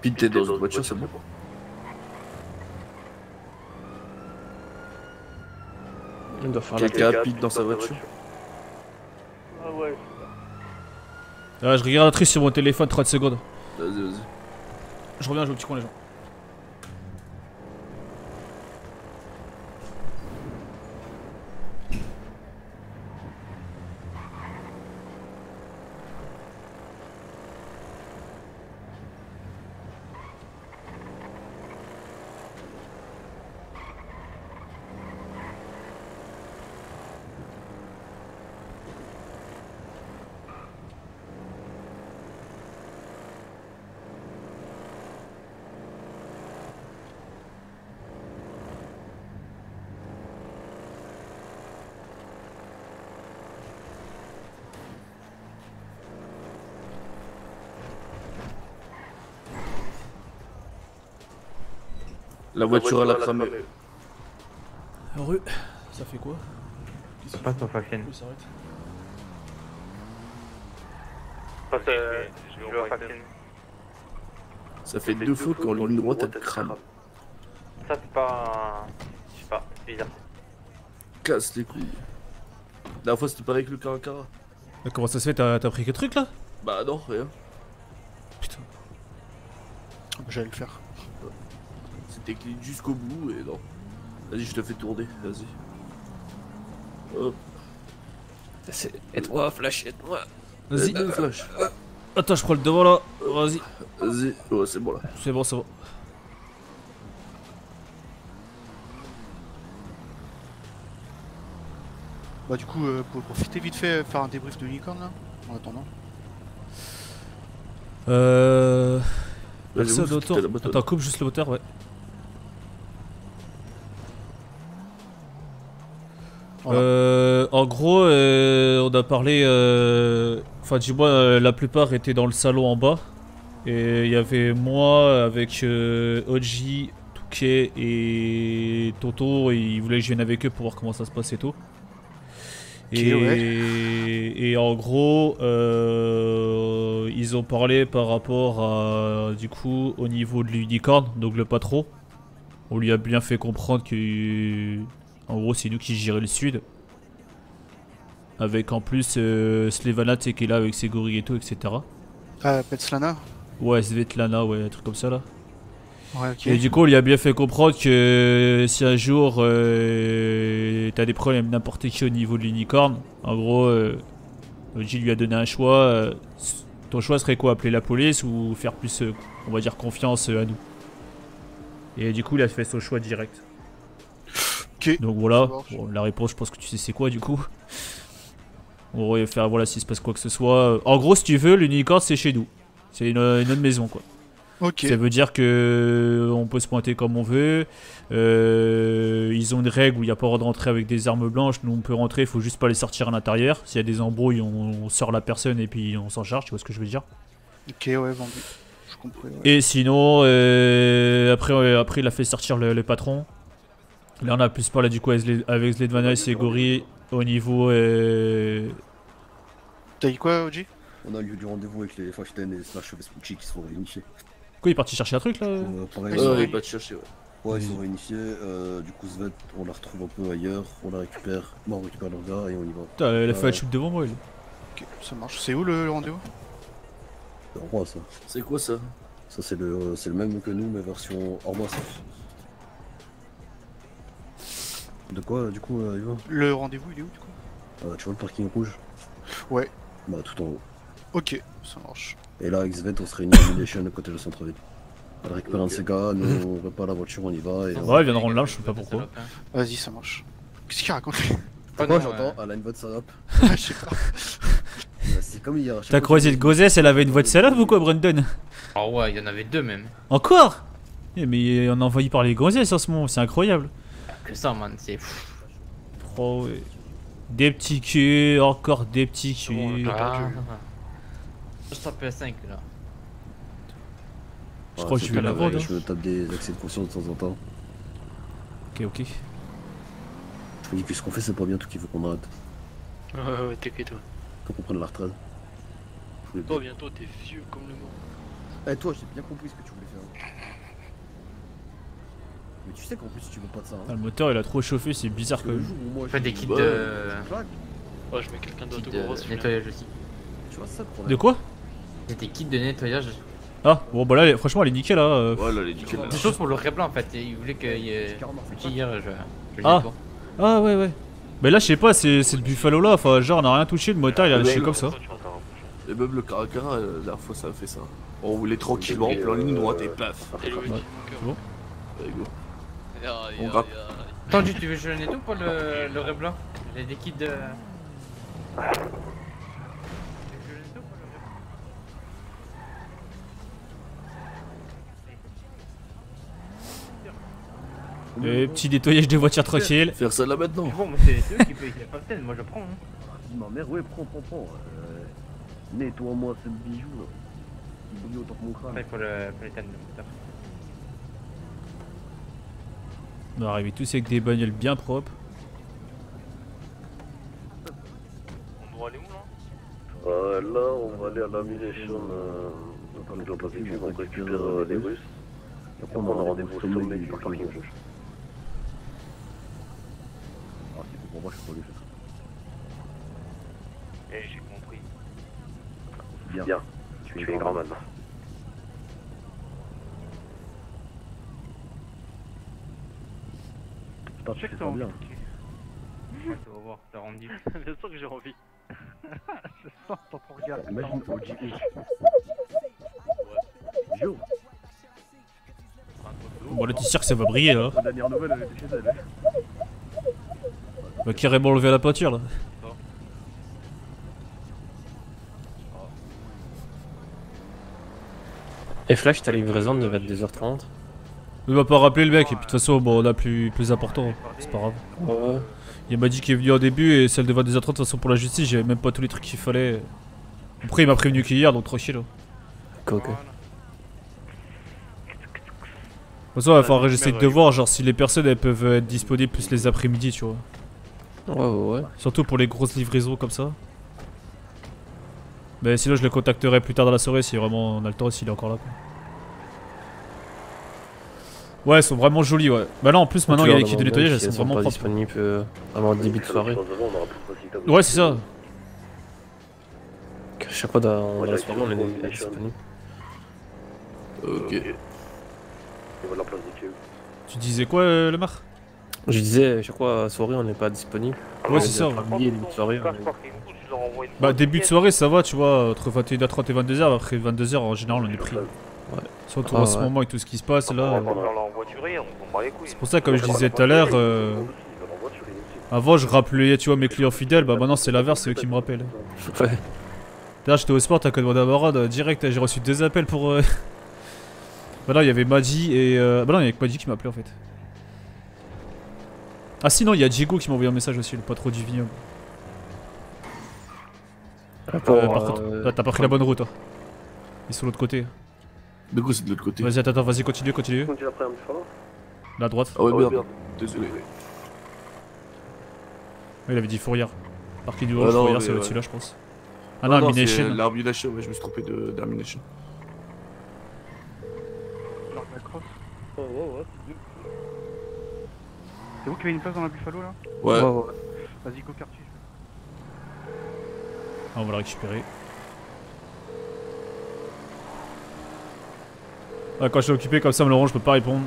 Pete, t'es dans une voiture, c'est bon. Il doit faire la Quelqu'un a Pete dans sa voiture. Ah ouais. Ah, je regarde un truc sur mon téléphone, 30 secondes. Vas-y, vas-y. Je reviens, je au petit coin les gens. La voiture, elle a cramé. Rue, ça fait quoi? C'est pas ton faction. Oui, ça arrête. Passe, euh, je vais au faction. Ça fait deux fois qu'en ligne droite, elle crame. Ça, c'est pas. Je sais pas, c'est bizarre. Casse les couilles. La dernière fois, c'était pareil avec le Caracara. Mais comment ça se fait? T'as t'as pris quel truc là? Bah non, rien. Putain. J'allais le faire. Clean jusqu'au bout et non. Vas-y, je te fais tourner, vas-y. Hop. Aide-moi, Flash, aide-moi. Vas-y. Aide-le, Flash. Attends, je prends le devant là. Vas-y. Vas-y, ouais, c'est bon là. C'est bon, c'est bon. Bah du coup, euh, pour profiter vite fait, faire un débrief de Unicorn là, en attendant. Euh. Personne autour. Attends, coupe juste le moteur, ouais. Voilà. Euh, en gros, euh, on a parlé. euh, Enfin, du moins, la plupart étaient dans le salon en bas. Et il y avait moi avec Oji, Touquet et Toto. Et ils voulaient que je vienne avec eux pour voir comment ça se passe et tout. Et, et en gros, euh, ils ont parlé par rapport à, du coup, au niveau de l'unicorn, donc le patron. On lui a bien fait comprendre que, en gros, c'est nous qui gérait le sud. Avec en plus euh, Slevana, tu sais, qui est là avec ses gorilles et tout, etc. Ah, Petslana Ouais, Svetlana, ouais, un truc comme ça là. Ouais, ok. Et du coup, on lui a bien fait comprendre que si un jour euh, t'as des problèmes n'importe qui au niveau de l'unicorn, en gros, euh, Oji lui a donné un choix. euh, ton choix serait quoi Appeler la police ou faire plus, euh, on va dire, confiance euh, à nous Et du coup, il a fait son choix direct. Donc voilà, Bon, la réponse, je pense que tu sais c'est quoi du coup. On va faire voilà s'il se passe quoi que ce soit. En gros, si tu veux, l'unicorn c'est chez nous. C'est une, une autre maison quoi. Ok. Ça veut dire que euh, on peut se pointer comme on veut. Euh, ils ont une règle où il n'y a pas le droit de rentrer avec des armes blanches. Nous on peut rentrer, il faut juste pas les sortir à l'intérieur. S'il y a des embrouilles, on, on sort la personne et puis on s'en charge. Tu vois ce que je veux dire Ok, ouais, vendu. Je comprends. ouais. Et sinon, euh, après, ouais, après il a fait sortir le, le patron. Là on a plus parlé du coup avec Sledvana et Segori au niveau. euh, T'as dit quoi, Oji On a eu du rendez-vous avec les Fachten et Slash Vespucci qui se sont réunifiés. Quoi, il est parti chercher un truc là? Euh, pareil, il va te chercher, ouais. Ouais, ils sont réunifiés. Euh, du coup, Svet, on la retrouve un peu ailleurs. On la récupère. Bon, on récupère leur gars et on y va. Putain, elle a fait Euh, un shoot devant moi. elle. Ok, ça marche. C'est où le, le rendez-vous? C'est ça. C'est quoi ça? Ça, c'est le, c'est le même que nous, mais version Ormois, ça. De quoi, du coup, euh, Yvan Le rendez-vous, il est où du coup Euh, Tu vois le parking rouge Ouais. Bah, tout en haut. Ok, ça marche. Et là, avec Svet, on se réunit à Illumination à côté de centre-ville. Elle récupère un de ses gars, nous, on répare la voiture, on y va. Et Ouais, ils viendront là, je sais pas pourquoi. Vas-y, ça marche. Qu'est-ce qu'il raconte Pourquoi j'entends Elle a une voix de salope. Je sais pas. Bah, C'est comme hier. T'as croisé de Gozès, elle avait une voix de salope ou quoi, Brandon Oh ouais, il y en avait deux même. Encore Eh, Mais on est envahi par les Gozès en ce moment, c'est incroyable. Que ça, man, c'est fou. Oh, ouais. Des petits culs, encore des petits culs. Ah. Je tape PS5 là. Je Ouais, crois que je vais la vendre. Je me tape des accès de conscience de temps en temps. Ok, ok. Je me dis que ce qu'on fait, c'est pas bien, tout qu'il faut qu'on arrête. Ouais, ouais, ouais, t'inquiète, ouais. Faut qu'on prenne la retraite. Toi, bientôt, t'es vieux comme le mot. Eh, toi, j'ai bien compris ce que tu. Mais tu sais qu'en plus, tu veux pas de ça. Ah, Hein. le moteur il a trop chauffé, c'est bizarre quand même. moi, je des kits de- Ouais, je mets quelqu'un d'autre au nettoyage aussi. Tu vois, ça le problème. De quoi des kits de nettoyage. Ah, bon bah là, elle est- franchement elle est nickel là. euh. Ouais, là, elle est nickel. C'est chose pour le blanc en fait. Il voulait qu'il y ait. Petit hier, je. je Ah. nettoie. Ah ouais, ouais. Mais là, je sais pas, c'est c'est le Buffalo là, enfin, genre, on a rien touché, le moteur il a lâché comme ça. Et même le Caracara, euh, la dernière fois, ça a fait ça. On roulait tranquillement, plein ligne droite et paf. Ouais. C'est bon Allez, go. Aïe, On aïe. Tendu, tu veux le nettoie pour le, le vrai blanc J'ai des kits de. Et petit nettoyage des voitures tranquille. Faire ça là maintenant. Bon, moi, c'est eux qui payent la fontaine, moi je prends. Hein. Ma mère, ouais, prends, prends, prends. Euh, Nettoie-moi ce bijou là. Il brille autant que mon crâne. Après, il faut le, faut l'éteindre le moteur. On va arriver tous avec des bagnoles bien propres. On doit aller où là? Euh, là, on va aller à l'ammunition. Euh, dans le Pacifique, on récupère euh, les Russes. Et après, on a rendez-vous au sommet du parking. Ah, c'est pour moi, je suis pas lui faire. Eh, j'ai compris. Bien. Bien, tu es grand man. Putain, tu fais ça bien. Tu vas voir, t'as rendu. C'est sûr que j'ai envie. Je sens ton regard. Imagine OG. Joe. Bon, là, tu sais que ça va briller là. La dernière nouvelle, elle était chez elle. On va carrément lever la peinture là. Et Flash, ta livraison devait être 2h30. Il va pas rappeler le mec, et puis de toute façon, bon, on a plus, plus important, c'est pas grave. Ouais. Il m'a dit qu'il est venu au début et celle de 22h30 de toute façon pour la justice, j'avais même pas tous les trucs qu'il fallait. Après, il m'a prévenu qu'hier, donc tranquille. hein. Ok, ok. De toute façon, il va falloir que j'essaie de voir genre si les personnes elles peuvent être disponibles plus les après-midi, tu vois. Ouais, ouais, ouais. Surtout pour les grosses livraisons comme ça. Mais sinon, je le contacterai plus tard dans la soirée si vraiment on a le temps, s'il est encore là. Quoi. Ouais, elles sont vraiment jolies, ouais. Bah là, en plus, maintenant, il y a kits de nettoyage, elles sont vraiment pas propres. disponibles euh, avant le début de soirée. Ouais, c'est ça. À chaque fois dans, dans la soirée, on est pas disponible. Ok. Tu disais quoi, euh, le mar Je disais, à chaque fois, à la soirée, on n'est pas disponible. Ouais, c'est ça, début de soirée, Bah, début de soirée, ça va, tu vois, entre 21h30 et 22h. Après 22h, en général, on est pris. Surtout Ah, en ce ouais. moment avec tout ce qui se passe là. C'est pour ça, comme je disais tout à l'heure, euh, avant je rappelais, tu vois, mes clients fidèles, bah maintenant c'est l'inverse, c'est eux qui me rappellent. Ouais. D'ailleurs, j'étais au sport, t'as demandé à Marad, euh, direct, j'ai reçu deux appels pour. Euh... bah non, il y avait Maddy et. Euh... Bah non, il y avait que Maddy qui m'a appelé en fait. Ah si, non, il y a Diego qui m'a envoyé un message aussi, le patron du vignoble. Ah, Euh, par euh, contre, là, t'as pas pris la bonne route, toi. Il est sur l'autre côté. De quoi c'est de l'autre côté Vas-y, attends, attends, vas-y, continue, continue. Continue après un petit peu. La droite. Ah ouais, merde. Désolé. Ouais, il avait dit Fourrière. Parking du Ah Rouge, non, Fourrière, c'est ouais. au-dessus là, je pense. Ah non, c'est Amination. L'Armination, ouais, je me suis trompé de- d'Armination. Oh, ouais, ouais, c'est bien. C'est vous qui avez une place dans la Buffalo là? Ouais. Ouais, ouais. Vas-y, go quartier. Ah, on va la récupérer. Quand je suis occupé comme ça, me Laurent, je peux pas répondre.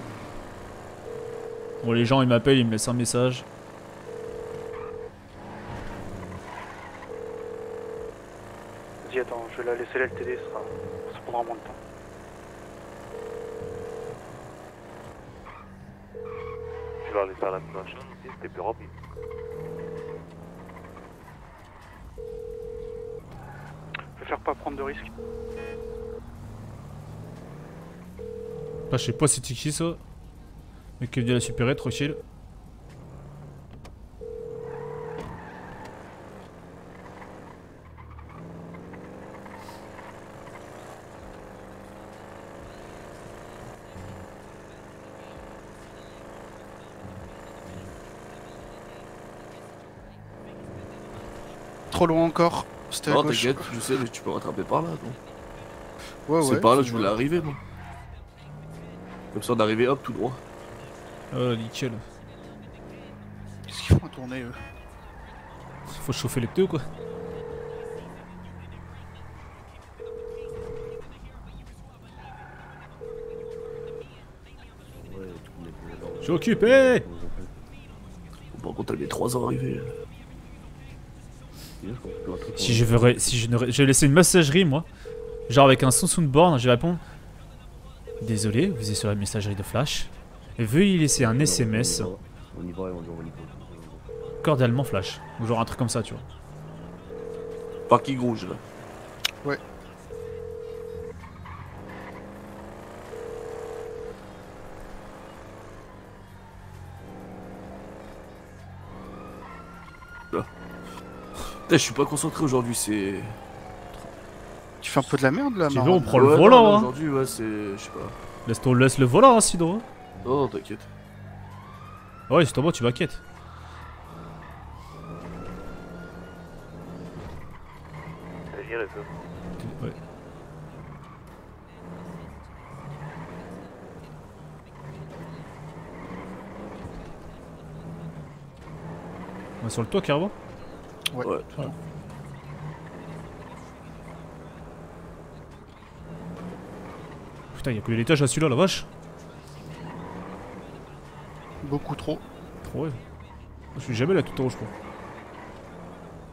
Bon, les gens ils m'appellent, ils me laissent un message. Vas-y, attends, je vais la laisser là, le TD, ça, sera... ça prendra moins de temps. Tu vas aller faire la machine aussi, c'était plus rapide. Je préfère pas prendre de risques. Bah, je sais pas c'était qui ça. Mais qui de la supérette, chill. Trop loin encore. C'était oh, t'inquiète, je sais, mais tu peux rattraper par là. Ouais, ouais, c'est par là que je voulais arriver, moi. Comme ça, d'arriver, hop, tout droit. Oh, nickel. Qu'est-ce qu'ils font à tourner, eux Faut chauffer les pneus ou quoi Je suis occupé Par contre, elle met 3 ans à arriver. Si je veux, ré- si je ne, ré- je vais laisser une messagerie moi, genre avec un son soundboard, je vais répondre. Désolé, vous êtes sur la messagerie de Flash. Veuillez laisser un SMS On y va, on y va, on y va. cordialement Flash, ou genre un truc comme ça, tu vois. Parking rouge, là. Ouais. Là. Putain, je suis pas concentré aujourd'hui, c'est. Tu fais un peu de la merde là, veux, on prend le Ouais, non, volant, hein. Aujourd'hui, ouais, c'est. Je sais pas. Laisse, ton- laisse le volant, hein, Sidro. Non, non, t'inquiète. Ouais, c'est toi, tu m'inquiètes. Ouais. On va sur le toit, carrément Ouais. Ouais. Putain, y'a que l'étage à celui-là, la vache. Beaucoup trop. Trop, ouais. Je suis jamais là tout en haut, je crois.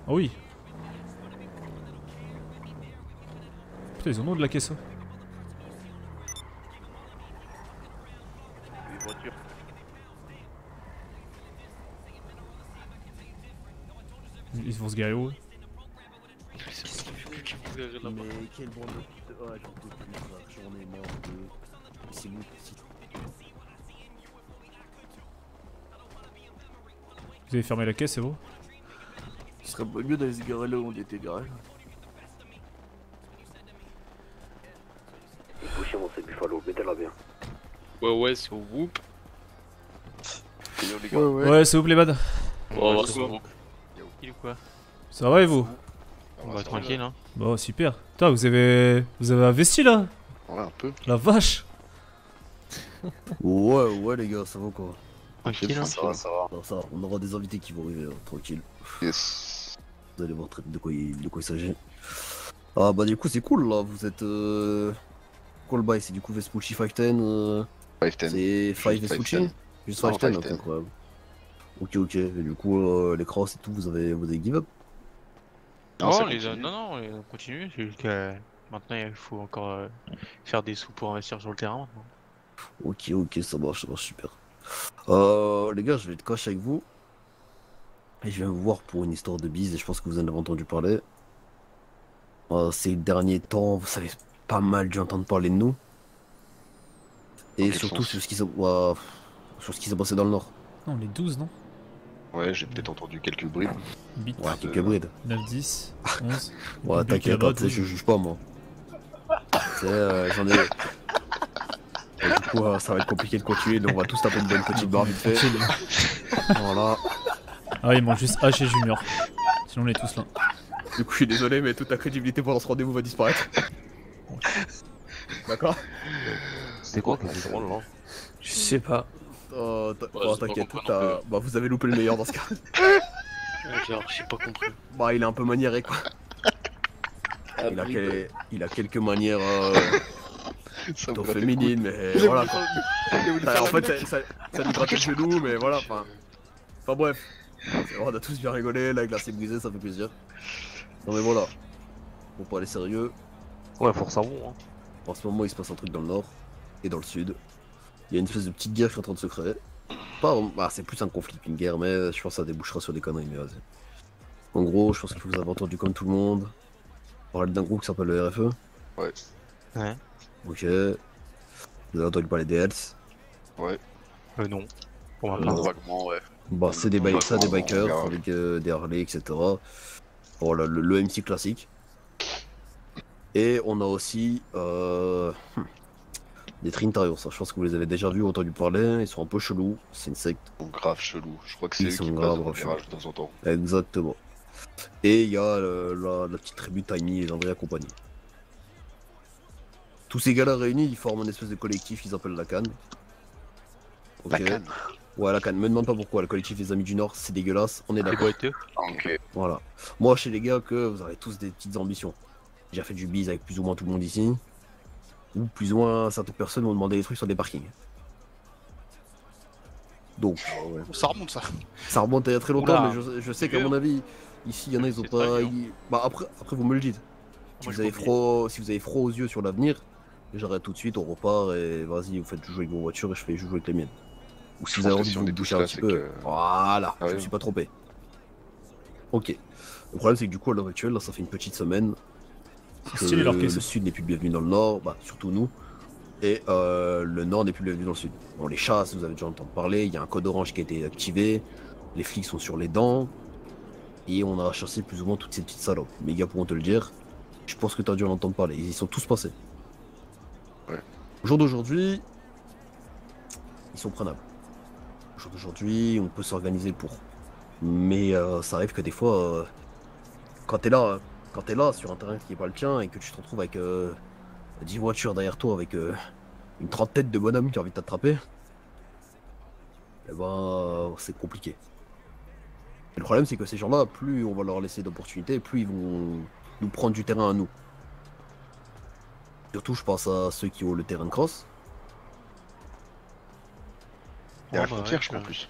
Ah oui. Putain, ils en ont de la caisse. hein. Les voitures. Ils vont se garer où quelle bande de. Ah, j'en peux plus. J'en ai marre de. C'est bon, c'est Vous avez fermé la caisse, c'est bon? Ce serait mieux d'aller se garer là où on était garé. Bouchez mon c'est Buffalo, mettez-la bien. Ouais, ouais, c'est au whoop. les Ouais, ouais. Ouais, c'est où les bad Ouais, Ouais, c'est c'est au bon. whoop. Il ou quoi? Ça va et vous? On va tranquille, hein. Bon, super. Putain, vous avez. Vous avez investi là Ouais, un peu. La vache Ouais, ouais, les gars, ça va quoi Tranquille, hein. Ça va, ça va. Non, ça, va, on aura des invités qui vont arriver, hein, tranquille. Yes. Vous allez voir très- de quoi il, de quoi il s'agit. Ah bah du coup c'est cool là, vous êtes... Euh... Le bail C'est du coup Vespucci 510 euh... 510. C'est 5 Juste Vespucci 510. Juste Non, 510, ok 510. incroyable. Ok ok, et du coup euh, les crosses et tout, vous avez, vous avez give up Non, Non, les, non, non, on continue. C'est juste que maintenant il faut encore euh, faire des sous pour investir sur le terrain. maintenant. Ok ok, ça marche, ça marche super. Euh, les gars, je vais être cash avec vous. Et je viens vous voir pour une histoire de bise et je pense que vous en avez entendu parler. Euh, ces derniers temps, vous savez pas mal dû entendre parler de nous. Et surtout sens sur ce qui s'est ouais, sur ce qui s'est passé dans le nord. Non, les 12, non? Ouais, j'ai peut-être entendu quelques brides. Bit. Ouais, quelques brides. 9, 10, 11. Ouais, t'inquiète, cabot, tu sais, je juge pas moi. Tu sais, euh, j'en ai. Et du coup, euh, ça va être compliqué de continuer, donc on va tous taper une bonne petite barre vite fait. voilà. Ah, ouais, il manque juste H et Junior. Sinon, on est tous là. Du coup, je suis désolé, mais toute ta crédibilité pendant ce rendez-vous va disparaître. D'accord C'était quoi que c'est drôle, là? Je sais pas. Oh, t'as- Ouais, oh, t'inquiète, bah, vous avez loupé le meilleur dans ce cas. Genre, j'ai pas compris. Bah, il est un peu maniéré quoi. Il a, quel- il a quelques manières euh, plutôt féminines, mais voilà quoi. Bah, en fait, ça, ça, ça lui grattait le genou, mais voilà, enfin. Enfin bref. On a tous bien rigolé, la glace est brisée, ça fait plaisir. Non mais voilà. Pour parler sérieux. Ouais, bon. Hein. En ce moment, il se passe un truc dans le nord et dans le sud. Il y a une espèce de petite guerre qui est en train de se créer. Pas, bah, c'est plus un conflit qu'une guerre, mais je pense que ça débouchera sur des conneries, mais vas-y. En gros, je pense que vous avez entendu comme tout le monde parler d'un groupe qui s'appelle le RFE. Ouais. Ouais. Ok. Vous avez entendu parler des Hells. Ouais. Euh, non. Pour ma Euh, part. Vaguement, ouais. Bah, c'est des, bi- ça, des bikers avec euh, des Harley, etc. Voilà, le, le MC classique. Et on a aussi euh, hmm, des Trintarios. Ça, je pense que vous les avez déjà vus, entendu parler. Ils sont un peu chelous. C'est une secte. Ils sont grave chelous. Je crois que c'est Ils eux sont qui grave, passent dans le grave de temps en temps. Exactement. Et il y a euh, la, la petite tribu Tiny et André et compagnie. Tous ces gars-là réunis, ils forment un espèce de collectif, ils appellent la canne. La Ok. canne Ouais, la canne. Me demande pas pourquoi. Le collectif des Amis du Nord, c'est dégueulasse. On est d'accord. Ok. Voilà. Moi, chez les gars, que vous avez tous des petites ambitions. J'ai fait du bise avec plus ou moins tout le monde ici. Ou plus ou moins certaines personnes m'ont demandé des trucs sur des parkings. Donc. Ça remonte ça. Ça remonte à il y a très longtemps, Oula. mais je, je sais qu'à mon avis, ici, il y en a, ils ont pas. ils- Bah, après, après, vous me le dites. Si Moi, vous, avez froid, si vous avez froid aux yeux sur l'avenir, j'arrête tout de suite, on repart et vas-y, vous faites jouer avec vos voitures et je fais jouer avec les miennes. Ou si Je vous avez envie de vous boucher un petit peu. que- Voilà, Ah je oui. me suis pas trompé. Ok. Le problème, c'est que du coup, à l'heure actuelle, là, ça fait une petite semaine. Stylé, leur le sud n'est plus bienvenu dans le nord, bah, surtout nous. Et euh, le nord n'est plus bienvenu dans le sud. On les chasse, vous avez déjà entendu parler. Il y a un code orange qui a été activé. Les flics sont sur les dents. Et on a chassé plus ou moins toutes ces petites salopes. Mes gars pourront te le dire. Je pense que tu as dû en entendre parler. Ils y sont tous passés. Au jour d'aujourd'hui, ils sont prenables. Au jour d'aujourd'hui, on peut s'organiser pour. Mais euh, ça arrive que des fois, euh, quand t'es là, quand t'es là sur un terrain qui est pas le tien et que tu te retrouves avec euh, 10 voitures derrière toi avec euh, une trentaine de bonhommes qui ont envie de t'attraper, eh ben c'est compliqué. Et le problème c'est que ces gens-là, plus on va leur laisser d'opportunités, plus ils vont nous prendre du terrain à nous. Surtout je pense à ceux qui ont le terrain de cross. Il y a la frontière, je crois, en plus.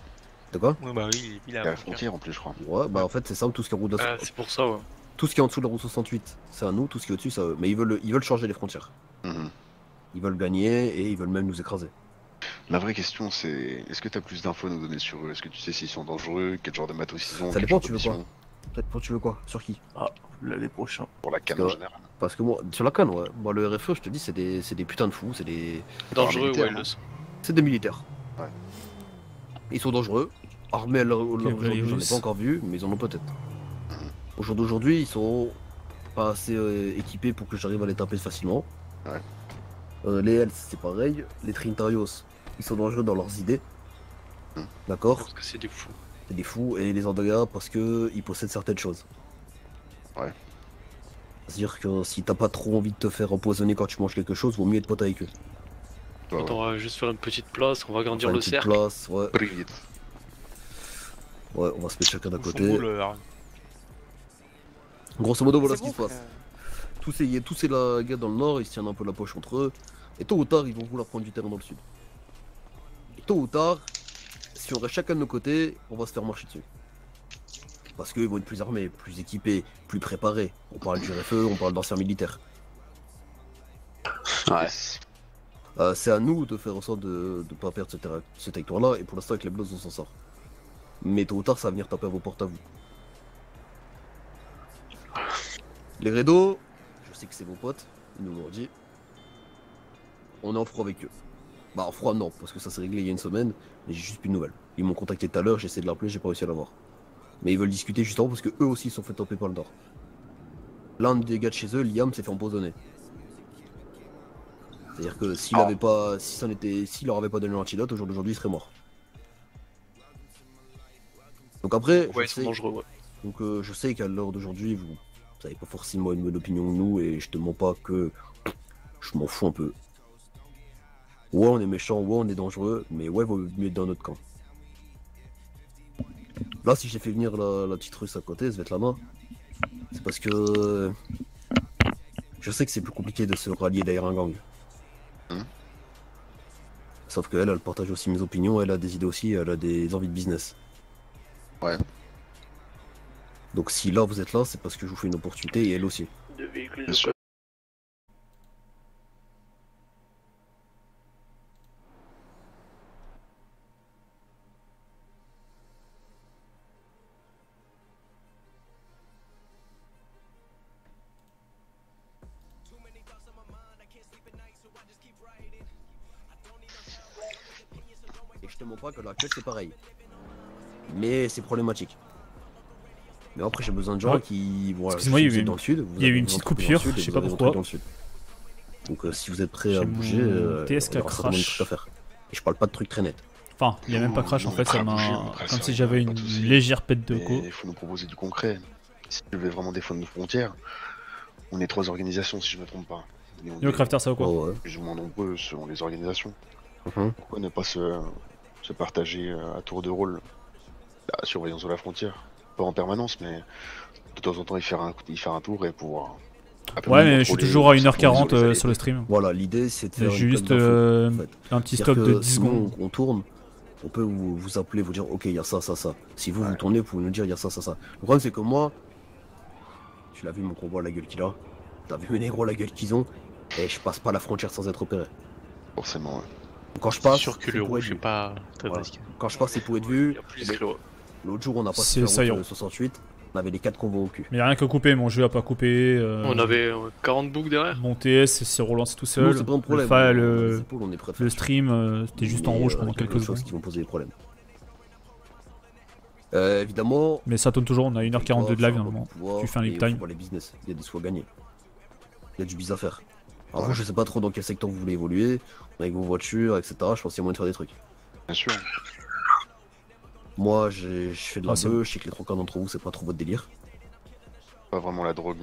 De quoi? Ouais, bah oui, il a la frontière en plus, je crois. Ouais, bah en fait c'est simple, tout ce qui est route de Ah, c'est pour ça, ouais. Tout ce qui est en dessous de la route 68, c'est à nous, tout ce qui est au-dessus, c'est à eux. Mais ils veulent, ils veulent changer les frontières. Mhm. Ils veulent gagner et ils veulent même nous écraser. La vraie question, c'est est-ce que tu as plus d'infos à nous donner sur eux? Est-ce que tu sais s'ils sont dangereux? Quel genre de matos ils ont? Ça dépend, tu veux quoi? Dépend, tu veux quoi? Sur qui? Ah, l'année prochaine. Pour la canne en général. Parce que moi, sur la canne, ouais. Moi, le RFE, je te dis, c'est des, c'est des putains de fous, c'est des. Dangereux, ouais, le hein. C'est des militaires. Ouais. Ils sont dangereux. Armés à leur, leur- j'en ai pas encore vu, mais ils en ont peut-être. Au jour d'aujourd'hui, ils sont pas assez euh, équipés pour que j'arrive à les taper facilement. Ouais. Euh, les Hells, c'est pareil. Les Trintarios, ils sont dangereux dans leurs idées. D'accord Parce que c'est des fous. C'est des fous. Et les Andaga, parce que ils possèdent certaines choses. Ouais. C'est-à-dire que si t'as pas trop envie de te faire empoisonner quand tu manges quelque chose, vaut mieux être pote avec eux. Attends, on va juste faire une petite place, on va une le petite cercle. place, ouais. Ouais, on va se mettre chacun d'un côté. le- Grosso modo, voilà ce qui se passe. Tous ces, tous ces la- gars dans le nord, ils se tiennent un peu la poche entre eux. Et tôt ou tard, ils vont vouloir prendre du terrain dans le sud. Et tôt ou tard, si on reste chacun de nos côtés, on va se faire marcher dessus. Parce qu'eux vont être plus armés, plus équipés, plus préparés. On parle du RFE, on parle d'anciens militaires. Ouais. Euh, c'est à nous de faire en sorte de ne pas perdre ce, territoire-là. Et pour l'instant, avec les Bloods, on s'en sort. Mais tôt ou tard, ça va venir taper à vos portes à vous. Les Redo, je sais que c'est vos potes, ils nous l'ont dit. On est en froid avec eux. Bah en froid non, parce que ça s'est réglé il y a une semaine, mais j'ai juste plus de nouvelles. Ils m'ont contacté tout à l'heure, j'ai essayé de l'appeler, j'ai pas réussi à l'avoir. Mais ils veulent discuter justement parce que eux aussi se sont fait taper par le nord. L'un des gars de chez eux, Liam, s'est fait empoisonner. C'est-à-dire que s'il avait pas. Si ça n'était. S'il leur avait pas donné l'antidote, au jour d'aujourd'hui, il serait mort. Donc après. Ouais, ils sont dangereux, ouais. Donc euh, je sais qu'à l'heure d'aujourd'hui, vous n'avez pas forcément une bonne opinion de nous et je te mens pas que je m'en fous un peu. Ouais, on est méchant, ouais, on est dangereux, mais ouais, vaut mieux être dans notre camp. Là, si j'ai fait venir la, la petite russe à côté, Svetlana, c'est parce que je sais que c'est plus compliqué de se rallier derrière un gang. Sauf qu'elle, elle partage aussi mes opinions, elle a des idées aussi, elle a des envies de business. Ouais. Donc si là vous êtes là, c'est parce que je vous fais une opportunité et elle aussi. De véhicules. Et je te mens pas que l'actuel c'est pareil. Mais c'est problématique. Mais après j'ai besoin de gens Ouais. qui. Voilà, Excuse-moi, je il y a eu une- le sud. vous il y a eu une petite le coupure, sud je sais pas pourquoi. trucs dans le sud. Donc euh, si vous êtes prêts à bouger, euh, des crash. trucs à faire. Et je parle pas de trucs très nets. Enfin, il y a même pas crash en fait, ça m'a. Comme si j'avais une légère pète de co. Il faut nous proposer du concret. si tu veux vraiment défendre nos frontières, on est trois organisations si je me trompe pas. Yo, est Crafter, ça va quoi Plus ou moins nombreux selon les organisations. Mhm. Pourquoi ne pas se, se partager euh, à tour de rôle la surveillance de la frontière? Pas en permanence, mais de temps en temps y faire un, y faire un tour et pouvoir. Ouais, mais je suis toujours à simplement 1h40 les euh, sur le stream. Voilà, l'idée c'est de faire juste euh, en fait. un petit stop de que 10 sinon, secondes. On tourne, on peut vous, vous appeler, vous dire ok, il y a ça, ça, ça. Si vous vous tournez, vous pouvez nous dire il y a ça, ça, ça. Le problème c'est que moi, tu l'as vu mon convoi, la gueule qu'il a. T'as vu mes négros, la gueule qu'ils ont. Et je passe pas la frontière sans être opéré. Forcément, ouais. Quand je passe, c'est pour être vu. pas Voilà. Quand je passe, c'est pour être vu. L'autre jour, on a passé route 68. On avait les quatre convois au cul. Mais y a rien qu'à couper, mon jeu a pas coupé. euh, On avait euh, 40 boucles derrière. Mon TS s'est relancé tout seul. Non, c'est pas un problème. Le, le- épaules, on est prêt à le stream, euh, c'était juste en rouge euh, pendant quelques secondes. choses qui vont poser des problèmes. Euh, évidemment. Mais ça tourne toujours, on a 1h42 de live normalement. pouvoir Tu fais un lip time. les business. Il y a des sous à gagner. Il y a du biz à faire. Alors, moi, je sais pas trop dans quel secteur vous voulez évoluer, avec vos voitures, etc. Je pense qu'il y a moyen de faire des trucs. Bien sûr. Moi, j'ai- je fais de la Ah, bœuf, je sais que les trois quarts d'entre vous, c'est pas trop votre délire. Pas vraiment la drogue.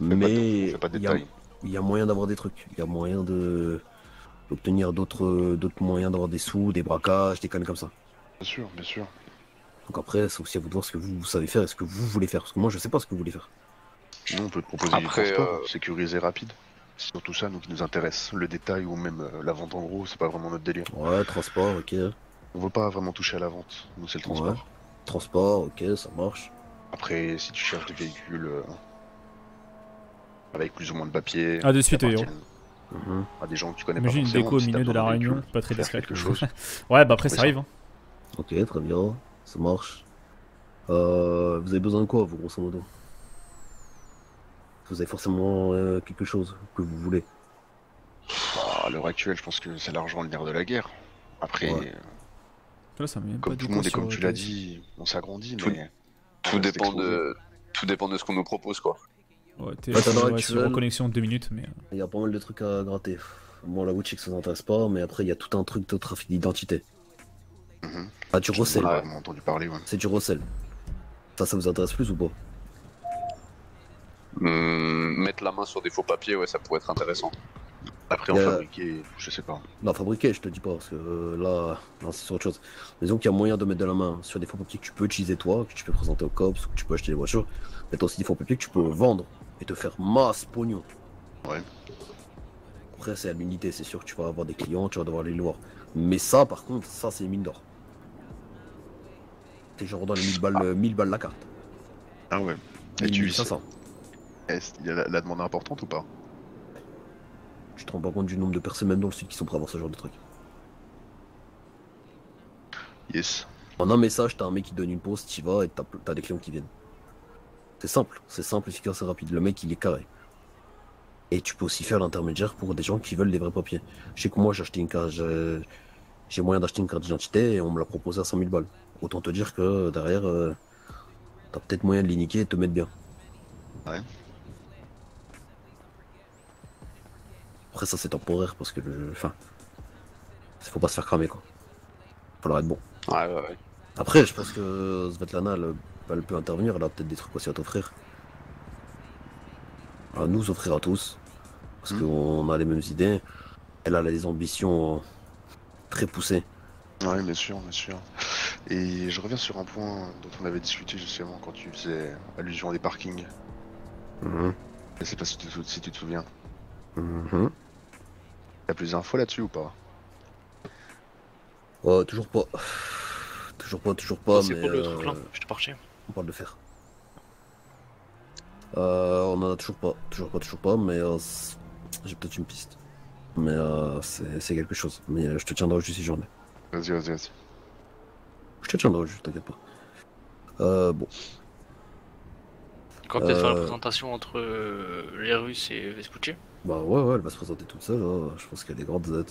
Mais il y, a- y moyen d'avoir des trucs. Il y a moyen de d'obtenir d'autres d'autres moyens d'avoir des sous, des braquages, des connes comme ça. Bien sûr, bien sûr. Donc après, c'est aussi à vous de voir ce que vous, vous savez faire et ce que vous voulez faire. Parce que moi, je sais pas ce que vous voulez faire. Nous, on peut te proposer Après, du transport, euh, sécurisé, rapide. C'est surtout ça, nous, qui nous intéresse. Le détail ou même euh, la vente en gros, c'est pas vraiment notre délire. Ouais, transport, ok. On veut pas vraiment toucher à la vente. Nous, c'est le transport. Ouais. Transport, ok, ça marche. Après, si tu cherches des véhicules euh, avec plus ou moins de papier, Ah, de suite, oui, appartiennent à des gens que tu connais Imagine pas une forcément, déco au milieu de la réunion, pas très discrète. quelque chose. ouais, bah après ça arrive. hein. Ok, très bien. Ça marche. Euh, vous avez besoin de quoi, vous, grosso modo? Vous avez forcément euh, quelque chose que vous voulez? Ah, à l'heure actuelle, je pense que c'est l'argent le nerf de la guerre. Après, Ouais. Là, ça met même comme pas tout le monde et comme euh, tu l'as TS. dit, on s'agrandit, Tout- mais Tout dépend de tout dépend de ce qu'on nous propose quoi. Ouais, t'es actuelle. sur reconnexion de 2 minutes, mais. euh, Il y a pas mal de trucs à gratter. Bon, la boutique, ça vous intéresse pas, mais après, il y a tout un truc de trafic d'identité. Ah, du recel. Entendu parler, ouais. C'est du recel. Ça, ça vous intéresse plus ou pas? Hum, mettre la main sur des faux papiers, ouais, ça pourrait être intéressant. Après, en fabriquer, je sais pas. Non, fabriquer, je te dis pas, parce que euh, là, c'est sur autre chose. Mais disons qu'il y a moyen de mettre de la main sur des faux papiers que tu peux utiliser toi, que tu peux présenter au COPS, que tu peux acheter des voitures, mais t'as aussi des faux papiers que tu peux vendre et te faire masse pognon. Ouais. Après, c'est à l'unité, c'est sûr que tu vas avoir des clients, tu vas devoir les louer. Mais ça, par contre, ça, c'est une mine d'or. T'es genre dans les 1000 balles, 1000 balles la carte. Ah ouais. Et 1000, tu 1500. Est-ce qu'il y a la, la demande importante ou pas? Tu te rends pas compte du nombre de personnes, même dans le sud, qui sont prêts à avoir ce genre de truc. Yes. En un message, t'as un mec qui donne une pause, t'y vas et t'as des clients qui viennent. C'est simple, c'est simple, efficace et rapide. Le mec, il est carré. Et tu peux aussi faire l'intermédiaire pour des gens qui veulent des vrais papiers. Je sais que moi, j'ai acheté une carte, j'ai j'ai moyen d'acheter une carte d'identité et on me l'a proposé à 100 000 balles. Autant te dire que derrière, euh, t'as peut-être moyen de les niquer et de te mettre bien. Ouais. Après, ça, c'est temporaire parce que, le- enfin, faut pas se faire cramer quoi. Faut être bon. Ouais, ouais, ouais. Après, je pense que Svetlana, elle, elle peut intervenir, elle a peut-être des trucs aussi à t'offrir. À nous offrir à tous. Parce qu'on a les mêmes idées. Elle a des ambitions très poussées. Ouais, bien sûr, bien sûr. Et je reviens sur un point dont on avait discuté justement quand tu faisais allusion à des parkings. Mhm. Je sais pas si tu, te- si tu te souviens. Mhm. T'as plus d'infos là-dessus ou pas? Ouais, toujours pas. Toujours pas, toujours pas, C'est mais. quoi le euh, truc là Je te partais. On parle de faire. Euh, on en a toujours pas, toujours pas, toujours pas, mais euh, c'est- j'ai peut-être une piste. Mais euh, c'est c'est quelque chose. Mais euh, je te tiendrai au jus si j'en ai. Vas-y, vas-y, vas-y. Je te tiendrai au jus, t'inquiète pas. Euh, bon. On va peut-être faire la Euh, présentation entre euh, les Russes et Vespucci. Bah ouais, ouais, elle va se présenter toute seule. hein. Je pense qu'elle est grande Z.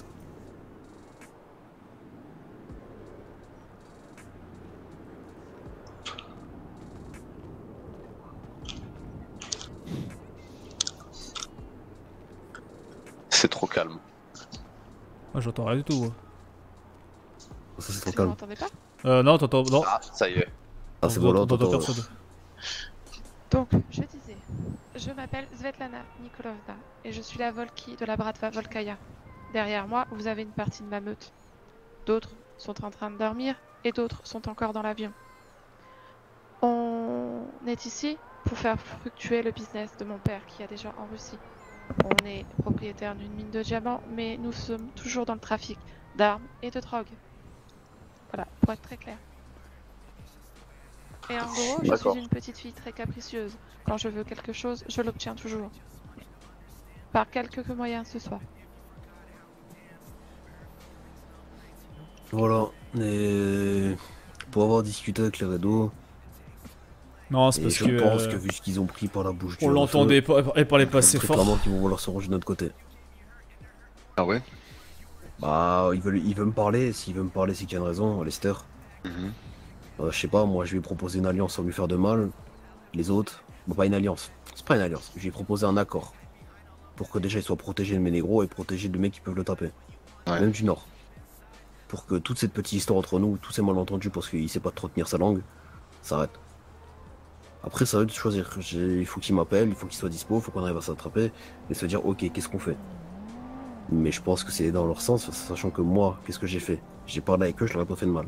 C'est trop calme. Moi, j'entends rien du tout. moi. Ça, c'est trop Vous calme. m'entendez pas? Euh, non, t'entends. Non. Ah, ça y est. Ah, c'est bon, là, t'entends t'entends. personne. Donc, je disais, je m'appelle Svetlana Nikolovna et je suis la Volki de la Bratva Volkaya. Derrière moi, vous avez une partie de ma meute. D'autres sont en train de dormir et d'autres sont encore dans l'avion. On est ici pour faire fructuer le business de mon père qui a gens en Russie. On est propriétaire d'une mine de diamants, mais nous sommes toujours dans le trafic d'armes et de drogue. Voilà, pour être très clair. Et en gros, je suis une petite fille très capricieuse. Quand je veux quelque chose, je l'obtiens toujours. Par quelques moyens ce soir. Voilà, et pour avoir discuté avec les Redo, Non, c'est parce je que, pense euh, que vu ce qu'ils ont pris par la bouche on l'entendait pas- et parler pas je assez très fort. clairement qu'ils vont vouloir se ranger de notre côté. Ah ouais? Bah, ils veulent, ils veulent me parler, s'ils veulent me parler, c'est qu'il y a une raison, Lester. Mhm. Euh, je sais pas, moi je vais proposer une alliance sans lui faire de mal. Les autres, bon, pas une alliance, c'est pas une alliance, je vais proposer un accord. Pour que déjà il soit protégé de mes négros et protégé de mecs qui peuvent le taper. Même du Nord. Pour que toute cette petite histoire entre nous, tous ces malentendus parce qu'il sait pas trop tenir sa langue, s'arrête. Après, ça va de choisir. J'ai- Il faut qu'il m'appelle, il faut qu'il soit dispo, il faut qu'on arrive à s'attraper et se dire, ok, qu'est-ce qu'on fait? Mais je pense que c'est dans leur sens, sachant que moi, qu'est-ce que j'ai fait? J'ai parlé avec eux, je leur ai pas fait de mal.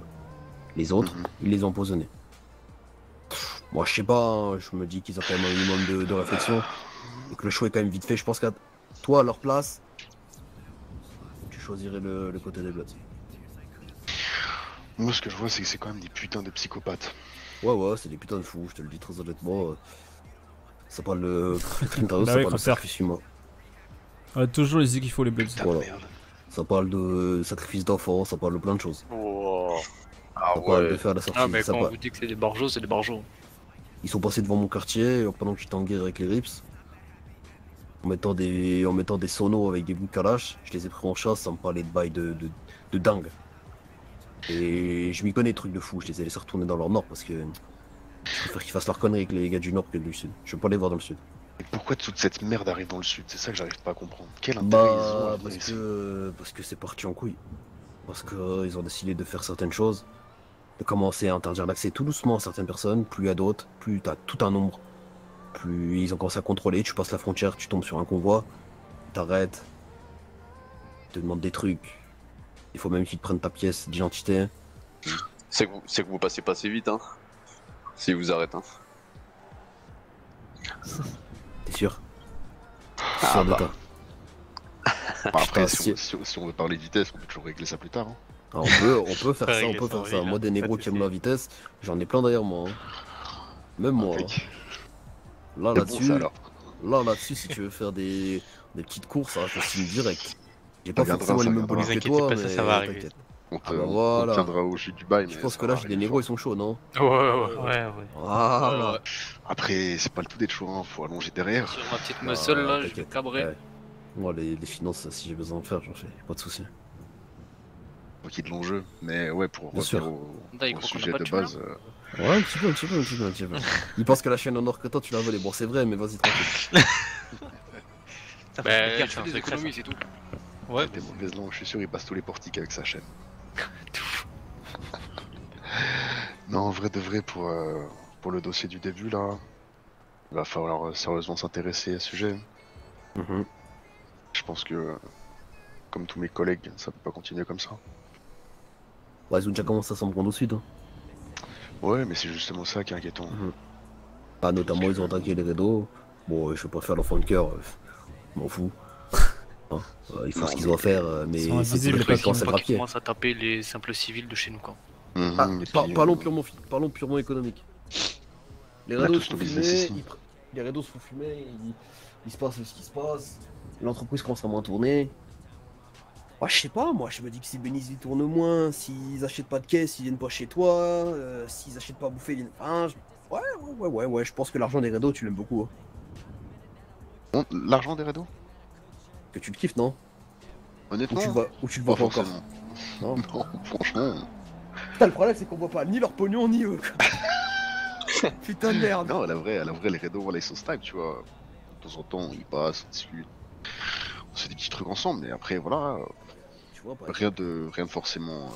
Les autres, ils les ont empoisonnés. Moi, je sais pas, hein, je me dis qu'ils ont quand même un minimum de, de réflexion et que le choix est quand même vite fait. Je pense qu'à toi, à leur place, tu choisirais le, le côté des Bloods. Moi, ce que je vois, c'est que c'est quand même des putains de psychopathes. Ouais, ouais, c'est des putains de fous, je te le dis très honnêtement. Ça parle de. Trinitario, Bah ça parle de Crusher. sacrifice humain. On a toujours les idées qu'il faut les Bloods. Voilà. Ça parle de sacrifice d'enfants, ça parle de plein de choses. Ah parle de faire la sortie. Ah, mais quand on vous dit que c'est des barjots, c'est des barjots. Ils sont passés devant mon quartier pendant que j'étais en guerre avec les Rips. En mettant des, en mettant des sonos avec des bouts de. Je les ai pris en chasse sans me parler de bail de, de, de dingue. Et je m'y connais, trucs de fou. Je les ai laissés retourner dans leur nord parce que je préfère qu'ils fassent leur connerie avec les gars du nord que du sud. Je veux pas les voir dans le sud. Et pourquoi toute cette merde arrive dans le sud? C'est ça que j'arrive pas à comprendre. Quel intérêt ils ont à Bah, parce que, parce que c'est parti en couille. Parce que euh, ont décidé de faire certaines choses, de commencer à interdire l'accès tout doucement à certaines personnes, plus à d'autres, plus t'as tout un nombre. Plus ils ont commencé à contrôler, tu passes la frontière, tu tombes sur un convoi, t'arrêtes, te demandent des trucs. Il faut même qu'ils te prennent ta pièce d'identité. C'est que, vous- c'est que vous passez pas assez vite, hein. S'ils vous arrêtent, hein. T'es sûr? Ah, Sûr de bah. toi? Bah, après, si on, si- on- si on veut parler de vitesse, on peut toujours régler ça plus tard. hein. Ah, on peut, on peut faire ça, on peut faire ça. Moi, des négros qui aiment la vitesse, j'en ai plein derrière moi. hein. Même moi. hein. Là, là-dessus, là, là-dessus, si tu veux faire des, des petites courses, ça, je te signe direct. J'ai pas forcément les mêmes bolides que toi, pas, mais ça va arriver. On te- Ah bah on voilà. tiendra au chute du bail, Je pense que là, j'ai des négros, ils sont chauds, non? Ouais, ouais, ouais. Voilà. Après, c'est pas le tout d'être chaud, hein. faut allonger derrière. Sur ma petite muscle là, je vais cabrer. Ouais. Moi, les, les finances, si j'ai besoin de faire, j'en fais, pas de soucis. Ait de l'enjeu. Mais ouais, pour revenir au, il sujet de base. euh, Ouais, un petit peu, un petit peu, un petit peu, un petit peu. Ils pensent que la chaîne en or que toi, tu l'as volée. Bon, c'est vrai, mais vas-y, tranquille. Bah, fait fais des économies, ça. c'est tout. Ouais. Des mauvaises langues, je suis sûr, il passe tous les portiques avec sa chaîne. non, en vrai de vrai, pour, euh, pour le dossier du début, là, il va falloir euh, sérieusement s'intéresser à ce sujet. Mhm. Je pense que, comme tous mes collègues, ça peut pas continuer comme ça. Ouais, ils ont déjà commencé à s'en prendre au sud. Hein. Ouais, mais c'est justement ça qui est inquiétant. Ah, notamment, ils ont attaqué les rideaux. Bon, je vais pas faire l'enfant de cœur, euh, m'en fous. Hein, euh, ils font Non, ce qu'ils ont à faire, euh, mais Ils sont c'est quand rapier. commencent à taper les simples civils de chez nous, quoi. Ah, par- parlons, purement, parlons purement économique. Les business fumer, ici. ils les rédos fumer, il, il se passe ce qui se passe, l'entreprise commence à moins tourner. Ouais, je sais pas, moi je me dis que si Benizy tourne moins, s'ils achètent pas de caisse, ils viennent pas chez toi, euh, s'ils achètent pas à bouffer, ils viennent. Enfin, je- ouais, ouais, ouais, ouais, ouais, je pense que l'argent des rédos, tu l'aimes beaucoup. hein. L'argent des rédos? Que tu le kiffes, non? Honnêtement Ou tu le vois, ou tu le vois pas, encore. Non. Non, franchement. Putain, le problème c'est qu'on voit pas ni leur pognon ni eux. quoi. Putain de merde. Non, à la vraie, à la vraie, les rédos, voilà, ils sont stables, tu vois. De temps en temps, ils passent, on discute. On fait des petits trucs ensemble, mais après, voilà. Tu vois, par Rien de, rien de forcément euh,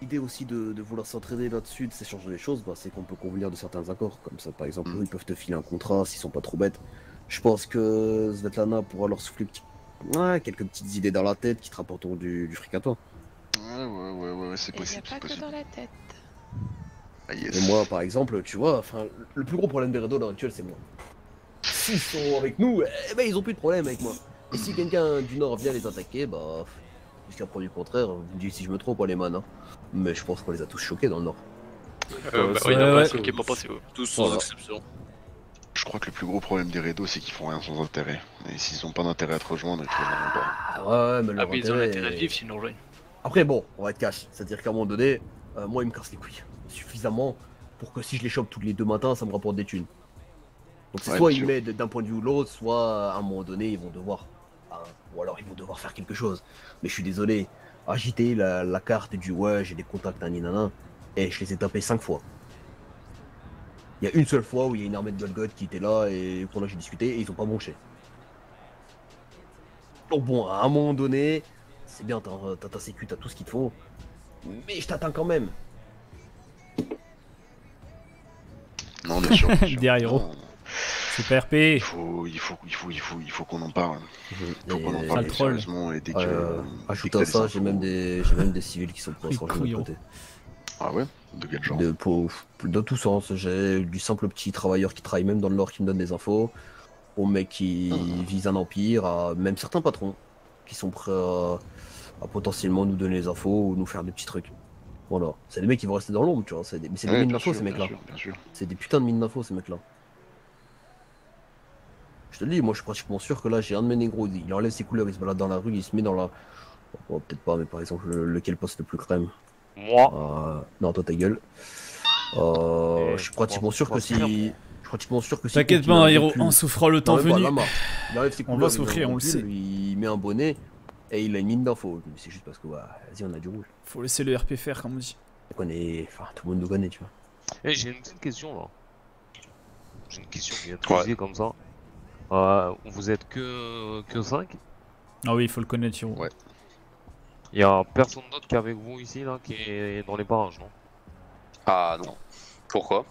L'idée aussi de, de vouloir s'entraider là-dessus, de s'échanger des choses, bah, c'est qu'on peut convenir de certains accords. Comme ça, par exemple, eux, ils peuvent te filer un contrat s'ils sont pas trop bêtes. Je pense que Svetlana pourra leur souffler petit- ouais, quelques petites idées dans la tête qui te rapporteront du, du fric à toi. Ouais, ouais, ouais, ouais, ouais, c'est a possible, pas que possible. dans la tête. Ah, yes. Et moi, par exemple, tu vois, enfin, le plus gros problème des réseaux à l'heure actuelle, c'est moi. S'ils sont avec nous, eh ben, ils ont plus de problème avec moi. Et si quelqu'un du Nord vient les attaquer, bah, jusqu'à preuve du contraire, vous me dites si je me trompe, les man, hein. Mais je pense qu'on les a tous choqués dans le Nord. Euh, bah oui, ouais, d'accord, ouais. c'est ok, pas passé, ouais. Tous sans Voilà. exception. Je crois que le plus gros problème des rédos, c'est qu'ils font rien sans intérêt. Et s'ils ont pas d'intérêt à te rejoindre, ils te rejoindront pas. Ah ouais, ouais, mais leur Ah oui, ils ont intérêt l'intérêt de est- vivre sinon rejoignent. Après, bon, on va être cash. C'est-à-dire qu'à un moment donné, euh, moi, ils me cassent les couilles. Suffisamment pour que si je les chope tous les deux matins, ça me rapporte des thunes. Donc c'est Ouais, soit ils m'aident d'un point de vue ou l'autre, soit à un moment donné, ils vont devoir. hein, ou alors ils vont devoir faire quelque chose. Mais je suis désolé, agiter la, la carte du ouais, j'ai des contacts, nan, nan, et je les ai tapés cinq fois. Il y a une seule fois où il y a une armée de Golgoth qui était là et pendant que j'ai discuté et ils ont pas bronché. Donc bon, à un moment donné, c'est bien, t'as t'as ta sécu, t'as tout ce qu'il te faut. Mais je t'atteins quand même. Non, bien sûr. bien Super RP. Il faut, il faut, il faut, il faut, il faut qu'on en parle. Il faut qu'on en parle sérieusement et dès que. Euh, dès ajoute que à ça, j'ai même des, j'ai même des civils qui sont prêts à se ranger de côté. Ah ouais? De quel genre? De, pour, dans tous sens, j'ai du simple petit travailleur qui travaille même dans le Nord qui me donne des infos, au mec qui Ah. vise un empire, à même certains patrons qui sont prêts à, à potentiellement nous donner les infos ou nous faire des petits trucs. Voilà, c'est des mecs qui vont rester dans l'ombre, tu vois. c'est Des, mais c'est des Ouais, mines d'infos ces mecs-là. Bien sûr, bien sûr. C'est des putains de mines d'infos ces mecs-là. Je te le dis, moi je suis pratiquement sûr que là j'ai un de mes négros, il enlève ses couleurs, il se balade dans la rue, il se met dans la. Bon, peut-être pas, mais par exemple, le- lequel poste le plus crème? Moi. Euh, Non, toi ta gueule. Euh, je suis pratiquement sûr que si. bien. Je suis pratiquement sûr que si. T'inquiète pas, à héros, plus- on souffrira le temps Non, venu. Il enlève ses On va souffrir, un on le sait. Il met un bonnet et il a une mine d'infos. C'est juste parce que, ouais, vas-y, on a du rouge. Faut laisser le RP faire, comme on dit. On connaît. Enfin, tout le monde nous connaît, tu vois. Eh, j'ai une petite question là. J'ai une question qui vient de poser comme ça. Euh, vous êtes que, que 5 Ah oui, il faut le connaître, Hiro. Ouais. Il y a personne d'autre qui est avec vous ici là qui est dans les parages, non? Ah non. Pourquoi?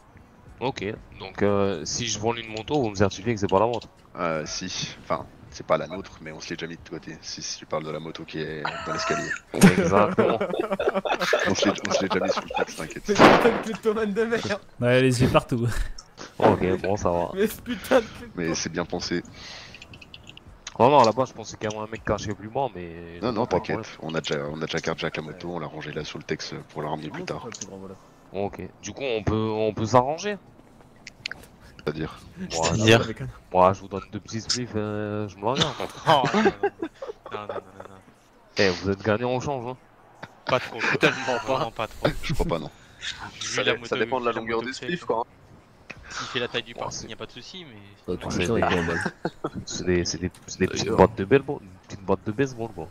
Ok, donc euh, si je vole une moto, vous me certifiez que c'est pas la vôtre? Euh, si. Enfin, c'est pas la nôtre, mais on se l'est déjà mis de côté. Si, si tu parles de la moto qui est dans l'escalier. Exactement. on se l'est on se l'est déjà mis sur le texte, t'inquiète. C'est kleptomane de merde. Ouais, les yeux partout. Ok, bon, ça va. Mais ce putain de. Mais c'est bien pensé. Oh non, là-bas, je pensais qu'il y avait un mec caché plus bas, mais. Non, non, t'inquiète. On a déjà, on a déjà carjack la moto, on l'a rangé là sur le texte pour la ramener plus tard. Ok, du coup, on peut, on peut s'arranger C'est-à-dire Moi, Moi, je vous donne deux petits spliffs, euh, je me regarde. Oh, non, non, non, non. Eh, vous êtes gagnant au change, hein Pas trop. Tellement pas. Pas trop. Je crois pas, non. Ça dépend de la longueur des spliffs, quoi. S'il fait la taille du parking, y a pas de souci, mais. Tout C'est des- il. C'est des, c'est des, c'est des petites boîtes de baseball, une petite boîte de baseball, quoi.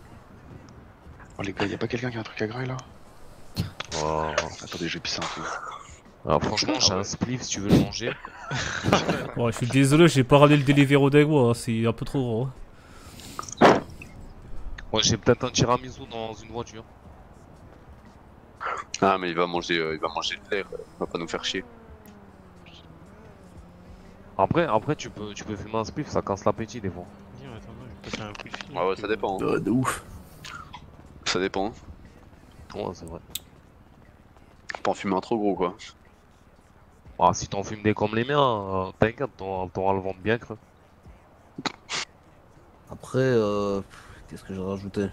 Oh les gars, y'a pas quelqu'un qui a un truc à grailler là? Oh. Attendez, je vais pisser un peu. Alors, franchement, j'ai un spliff si tu veux le manger. Ouais, je suis désolé, j'ai pas ramené le Deliveroo d'Agua, c'est un peu trop gros. Moi, j'ai peut-être un tiramisu dans une voiture. Ah mais il va manger, euh, il va manger de l'air. Il va pas nous faire chier. Après, après tu, peux, tu peux fumer un spliff, ça casse l'appétit des fois. Attends, un coup de fil. Ouais, ouais, ça dépend. hein. De ouf. Ça dépend. Ouais, c'est vrai. Faut Pas en fumer un trop gros quoi. Ah, si t'en fumes des comme les miens, euh, t'inquiète, t'auras t'auras le ventre bien creux. Après, euh, qu'est-ce que j'ai rajouté?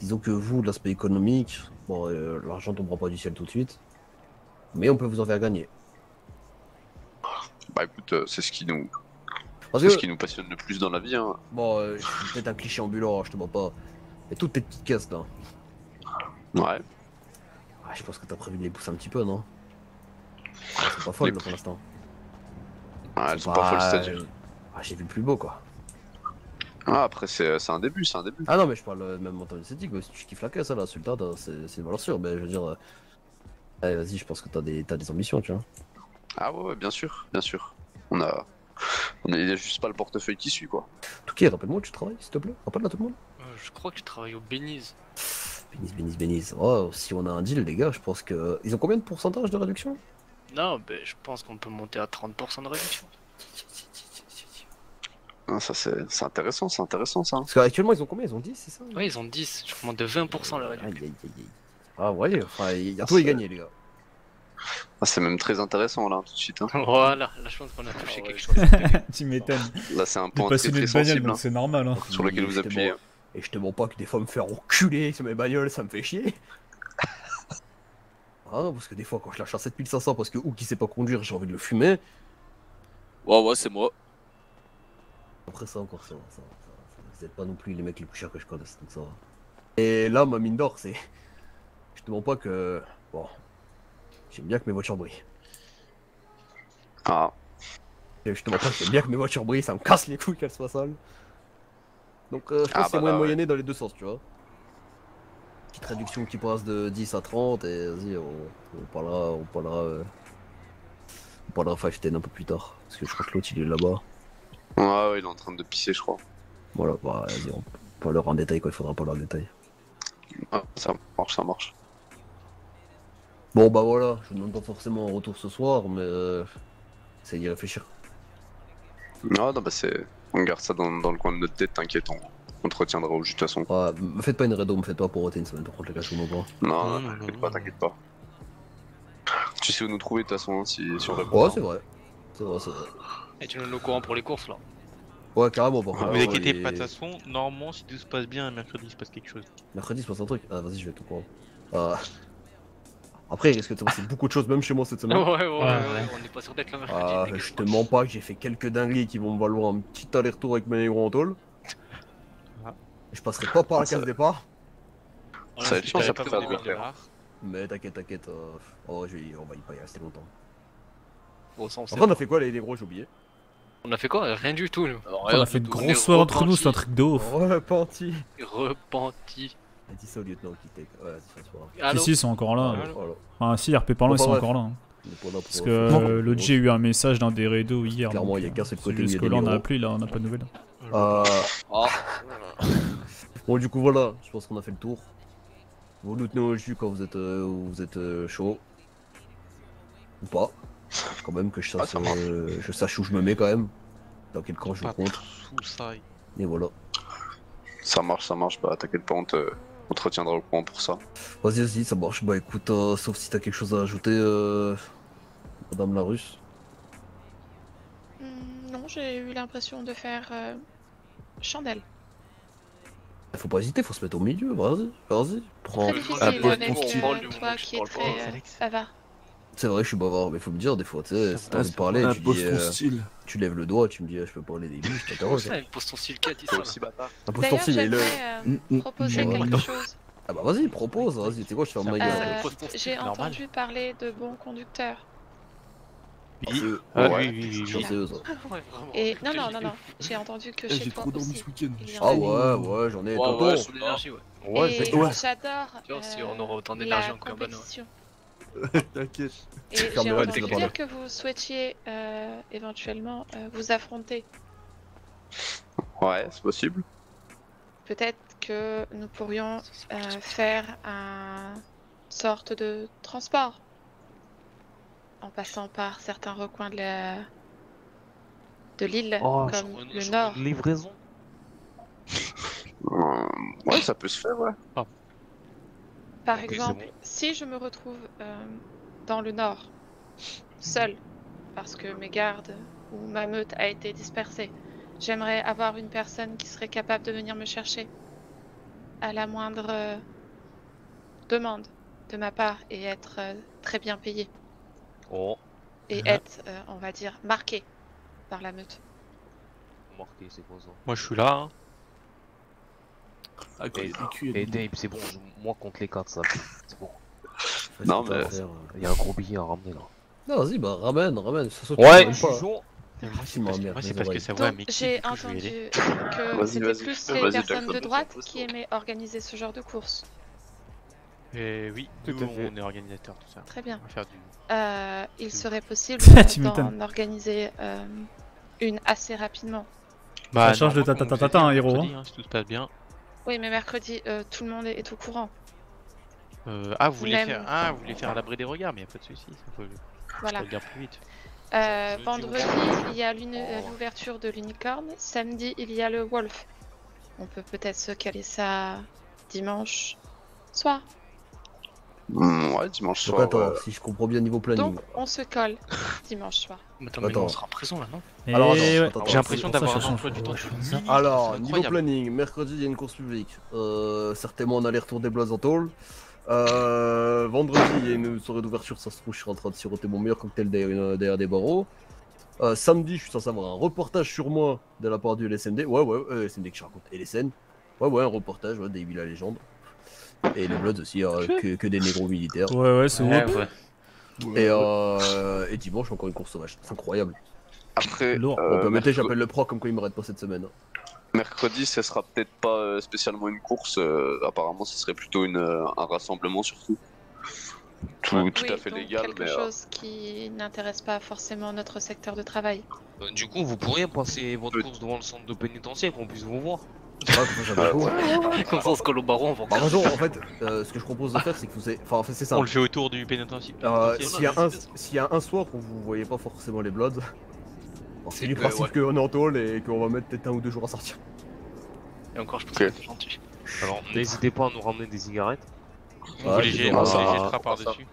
Disons que vous, l'aspect économique, bon, euh, l'argent tombera pas du ciel tout de suite, mais on peut vous en faire gagner. Bah écoute, euh, c'est ce qui nous, Parce c'est que- ce qui nous passionne le plus dans la vie. Hein. Bon, euh, je suis peut-être un cliché ambulant, hein, je te mens pas. Mais toutes tes petites caisses là, Ouais. ah, je pense que t'as prévu de les pousser un petit peu, non? Elles sont pas folles Les là, pour l'instant. Ah, elles sont pas folles, c'est-à-dire. Ah, j'ai vu le plus beau quoi. Ah, après c'est c'est un début, c'est un début. Ah non, mais je parle euh, même en termes esthétiques, mais si tu kiffes la caisse, là, c'est c'est une valeur sûre, mais je veux dire. euh, Allez, vas-y, je pense que t'as des, t'as des ambitions, tu vois. Ah ouais, ouais, bien sûr, bien sûr. On a, on a, il y a juste pas le portefeuille qui suit quoi. Touki, rappelle-moi où tu travailles, s'il te plaît? Rappelle-la tout le monde. Euh, je crois que tu travailles au Beniz. Bénis, bénis, bénis. Oh, si on a un deal, les gars, je pense que. Ils ont combien de pourcentage de réduction? Non, ben, je pense qu'on peut monter à 30% de réduction. Ah, ça c'est c'est intéressant, c'est intéressant ça. Parce qu'actuellement, ils ont combien? Ils ont 10, c'est ça? Oui, ils ont 10. Je de 20% la réduction. Aïe, aïe, aïe, aïe. Ah, ouais, enfin, il y a tout à y gagner, les gars. Ah, c'est même très intéressant là tout de suite. hein. Voilà, la chance qu'on a Ah touché quelque chose. tu m'étonnes. Là c'est un point très très sensible hein, c'est normal. Hein. sur lequel vous Et je te appuyez. Et je te mens pas que des fois me faire enculer sur mes bagnoles, ça me fait chier. Ah, parce que des fois, quand je lâche à 7500 parce que ou qui sait pas conduire, j'ai envie de le fumer. Ouais, ouais, c'est moi. Après ça, encore ça, va, ça. Vous êtes pas non plus les mecs les plus chers que je connaisse, donc ça va. Et là, ma mine d'or, c'est. Je te mens pas que. Bon. J'aime bien que mes voitures brillent. Ah. Et que j'aime bien que mes voitures brillent, ça me casse les couilles qu'elles soient sales. Donc, euh, je pense Ah, qu'il y a bah moyen de là, ouais. moyenner dans les deux sens, tu vois. Petite réduction qui passe de 10 à 30, et vas-y, on, on parlera. On parlera. euh, On parlera 510 un peu plus tard. Parce que je crois que l'autre il est là-bas. Ouais, ouais, il est en train de pisser, je crois. Voilà, bah, vas-y, on parlera en détail quand il faudra parler en détail. Ah, ça marche, ça marche. Bon bah voilà, je ne demande pas forcément un retour ce soir, mais euh, c'est d'y réfléchir. Non, non, bah c'est. On garde ça dans, dans le coin de notre tête, t'inquiète, on, on te retiendra au jus de toute façon. Ouais, me faites pas une redo, me faites pas pour ôter une semaine par contre les gars, je vous m'en Non, non, t'inquiète pas, t'inquiète pas. Tu sais où nous trouver de toute façon hein, si, si on répond. Ouais, pas. c'est vrai. C'est vrai, c'est vrai. Et tu nous mets au courant pour les courses là. Ouais, carrément, par Ne contre. vous inquiétez les- pas, de toute façon, normalement, si tout se passe bien, mercredi, il se passe quelque chose. Mercredi, il se passe un truc. Ah, vas-y, je vais tout courant. Ah. Après, il risque de se passer beaucoup de choses, même chez moi cette Ouais, semaine. ouais, ouais, on n'est pas sûr d'être là mercredi. Ah, je te mens pas que j'ai fait quelques dingueries qui vont me valoir un petit aller-retour avec mes négros en tôle. Je passerai pas par la case départ. Ça va être chiant, ça peut faire des. Mais t'inquiète, t'inquiète. euh, Oh, je vais... on va y pas y rester longtemps. Bon, ça, on Après, on a fait quoi les négros, j'ai oublié On a fait quoi? Rien du tout, nous. On a fait de grosses soirées entre nous, c'est un truc de ouf. Repenti. Repenti. Elle dit ça au lieutenant qui take. Ouais, c'est si, ils sont encore là. Allô Allô Ah, si, RP parlant, Bon, ils sont encore là. hein. Parce que euh, l'autre a eu un message d'un des rédos hier. Clairement, donc, il y a euh, qu'un seul côté juste a que là, on a appelé, là, on n'a pas de nouvelles. Euh... Ah. bon, du coup, voilà, je pense qu'on a fait le tour. Vous nous tenez au jus quand vous êtes, euh, vous êtes euh, chaud. Ou pas. Quand même que je sache, euh, je sache où je me mets quand même. Dans quel camp je Pas compte. Et voilà. Ça marche, ça marche, bah t'inquiète pas, on te, on te retiendra au courant pour ça. Vas-y, vas-y, ça marche. Bah écoute, euh, sauf si t'as quelque chose à ajouter, euh... Madame la Russe. Hmm, non, j'ai eu l'impression de faire euh, chandelle. Faut pas hésiter, faut se mettre au milieu, vas-y, vas-y. Prends Très difficile un peu avec ton style. toi qui es très bavard. C'est vrai, je suis bavard, mais faut me dire des fois, tu sais, si t'as Ah, envie de parler, tu dis. ton euh, style. Tu lèves le doigt, tu me dis, ah, je peux parler des billes, je t'interroge. Ça, impose ton style, qui a dit ça là Impose ton style, et le. euh, Mm, mm, proposer mm. quelque chose. Ah bah vas-y, propose, vas-y, tu sais quoi, je ferme ma gueule. Euh, J'ai entendu parler de bons conducteurs. Oui, Ah, oui, oui, oui. Et non, non, non, non. J'ai entendu que Eh, chez j'ai toi trop dormi aussi. il Ah ouais, ouais, j'en ai, Ouais, ouais, j'adore si euh, on aura autant d'énergie la en Carbone, ouais. compétition. T'inquiète. Et j'ai entendu dire que vous souhaitiez euh, éventuellement euh, vous affronter. Ouais, c'est possible. Peut-être que nous pourrions euh, faire un sorte de transport en passant par certains recoins de la de l'île Oh, comme le nord. Livraison ouais, ça peut se faire, ouais. Par exemple, bon. si je me retrouve euh, dans le nord, seul, parce que mes gardes ou ma meute a été dispersée, j'aimerais avoir une personne qui serait capable de venir me chercher à la moindre euh, demande de ma part et être euh, très bien payé Oh, et Ah. être, euh, on va dire, marqué par la meute. marqué, c'est quoi ça? Moi, je suis là. hein. Ah, Et, il est PQ, et il- Dave, c'est bon, moi contre les 4, ça. C'est bon. Non, mais- faire. Il y a un gros billet à ramener là. Non, vas-y, bah ramène, ramène. Ça saute, Ouais, moi, c'est parce, que ça Donc mes j'ai entendu aller. que c'était plus les personnes de droite qui aimaient organiser ce genre de course. Et oui, Tout nous, on est organisateur, tout ça. Très bien. On va faire du. Euh, il serait possible d'en organiser euh, une assez rapidement. Ça change de ta- ta- ta- ta- a dit un héros, hein. hein, si tout se passe bien. Oui, mais mercredi, euh, tout le monde est, est au courant. Euh, ah, vous voulez Même. faire, ah, vous voulez faire à l'abri des regards, mais y a pas de souci. Ça peut, Voilà. regarde plus vite. Euh, vendredi, il y a euh, l'ouverture de l'unicorne. Samedi, il y a le wolf. On peut peut-être se caler ça dimanche soir. Hmm, ouais, dimanche Donc soir. attends, euh, si je comprends bien niveau planning. Donc, on se colle dimanche soir. Attends, mais on sera en prison là, non Alors, Et attends, ouais. attends, J'ai l'impression d'avoir un emploi du temps de fou. Alors, niveau planning, mercredi il y a une course publique. Euh, certainement on a les retours des Bloods en tôle. Euh, vendredi il y a une soirée d'ouverture, ça se trouve je suis en train de siroter mon meilleur cocktail derrière, des barreaux. Euh, samedi je suis censé avoir un reportage sur moi de la part du LSMD. Ouais ouais, euh, LSMD que je raconte. LSN. Ouais ouais, un reportage ouais, des villas légendes. Et les Bloods aussi, euh, que, que des négros militaires. Ouais, ouais, c'est Ouais, ouf. ouais. Et, euh, et dimanche encore une course sauvage, c'est incroyable. Après, Lourd. euh, Bon, peut mettre, mercredi- j'appelle le pro comme quoi il m'arrête pas cette semaine. mercredi, ce sera peut-être pas euh, spécialement une course. euh, apparemment, ce serait plutôt une, un rassemblement surtout. Tout, tout Oui, à fait donc légal, quelque mais. euh, chose qui n'intéresse pas forcément notre secteur de travail. Euh, Du coup, vous pourriez passer votre course devant le centre de pénitentiaire pour qu'on puisse vous voir. Comme ça, on se colle au barreau, on va raison, en fait, euh, ce que je propose de faire, c'est que vous ayez... Enfin, en fait, c'est ça. On le fait autour du pénitentiaire. Euh, S'il y, a un- y a un soir où vous voyez pas forcément les Bloods, bon, c'est du que, principe ouais. qu'on est en tôle et qu'on va mettre peut-être un ou deux jours à sortir. Et encore, je pense que c'est gentil. Alors, n'hésitez pas à nous ramener des cigarettes. On Ouais, vous les jettera par-dessus.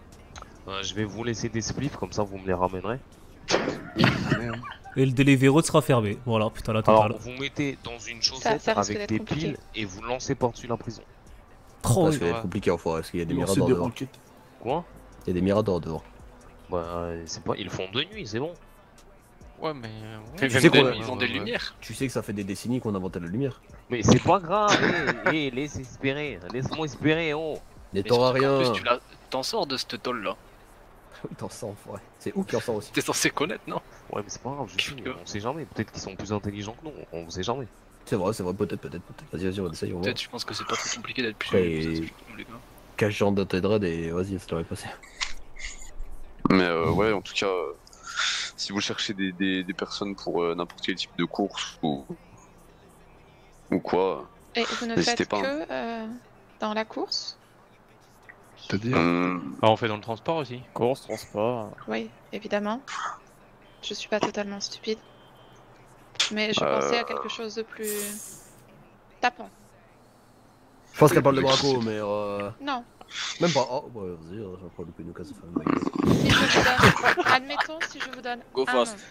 Je vais vous laisser des spliffs, comme ça vous me les ramènerez. Et le Deliveroo sera fermé. Voilà, putain, la Alors, totale. vous mettez dans une chaussette ça avec des compliqué. piles et vous lancez par-dessus la prison. Trop Ça va être compliqué en forêt, parce qu'il y a des miradors dehors. roquettes. Quoi? Il y a des miradors dehors. Bah, euh, c'est pas. Ils font de nuit, c'est bon. Ouais, mais. Mais Tu sais qu'on- ils ont des lumières. Tu sais que ça fait des décennies qu'on inventait la lumière. Mais c'est pas grave, hé, laisse espérer, laisse-moi espérer, oh. Mais t'auras rien. plus, tu t'en sors de cette tôle là. T'en en forêt. C'est où qui en sort aussi T'es censé connaître, non? Ouais, mais c'est pas grave, je sais, on sait jamais. Peut-être qu'ils sont plus intelligents que nous, on sait jamais. C'est vrai, c'est vrai, peut-être, peut-être, peut-être. Vas-y, vas-y, on essaye, on va. Peut-être, je pense que c'est pas trop compliqué d'être plus. Gars. cache genre dreads et vas-y, ça t'aurait passé. Mais euh, ouais, en tout cas, euh, si vous cherchez des, des, des personnes pour euh, n'importe quel type de course ou, ou quoi, Et vous ne faites pas, hein. que euh, dans la course? C'est-à-dire. Ah, on fait dans le transport aussi. Course, transport. Oui, évidemment. Je suis pas totalement stupide. Mais je Euh, pensais à quelque chose de plus tapant. Je pense qu'elle parle de Braco, mais euh. Non. Même pas. Oh, ouais, vas-y, euh, j'en prends le nous casse de famille. Si je vous donne... Admettons si je vous donne Go un fast. nom.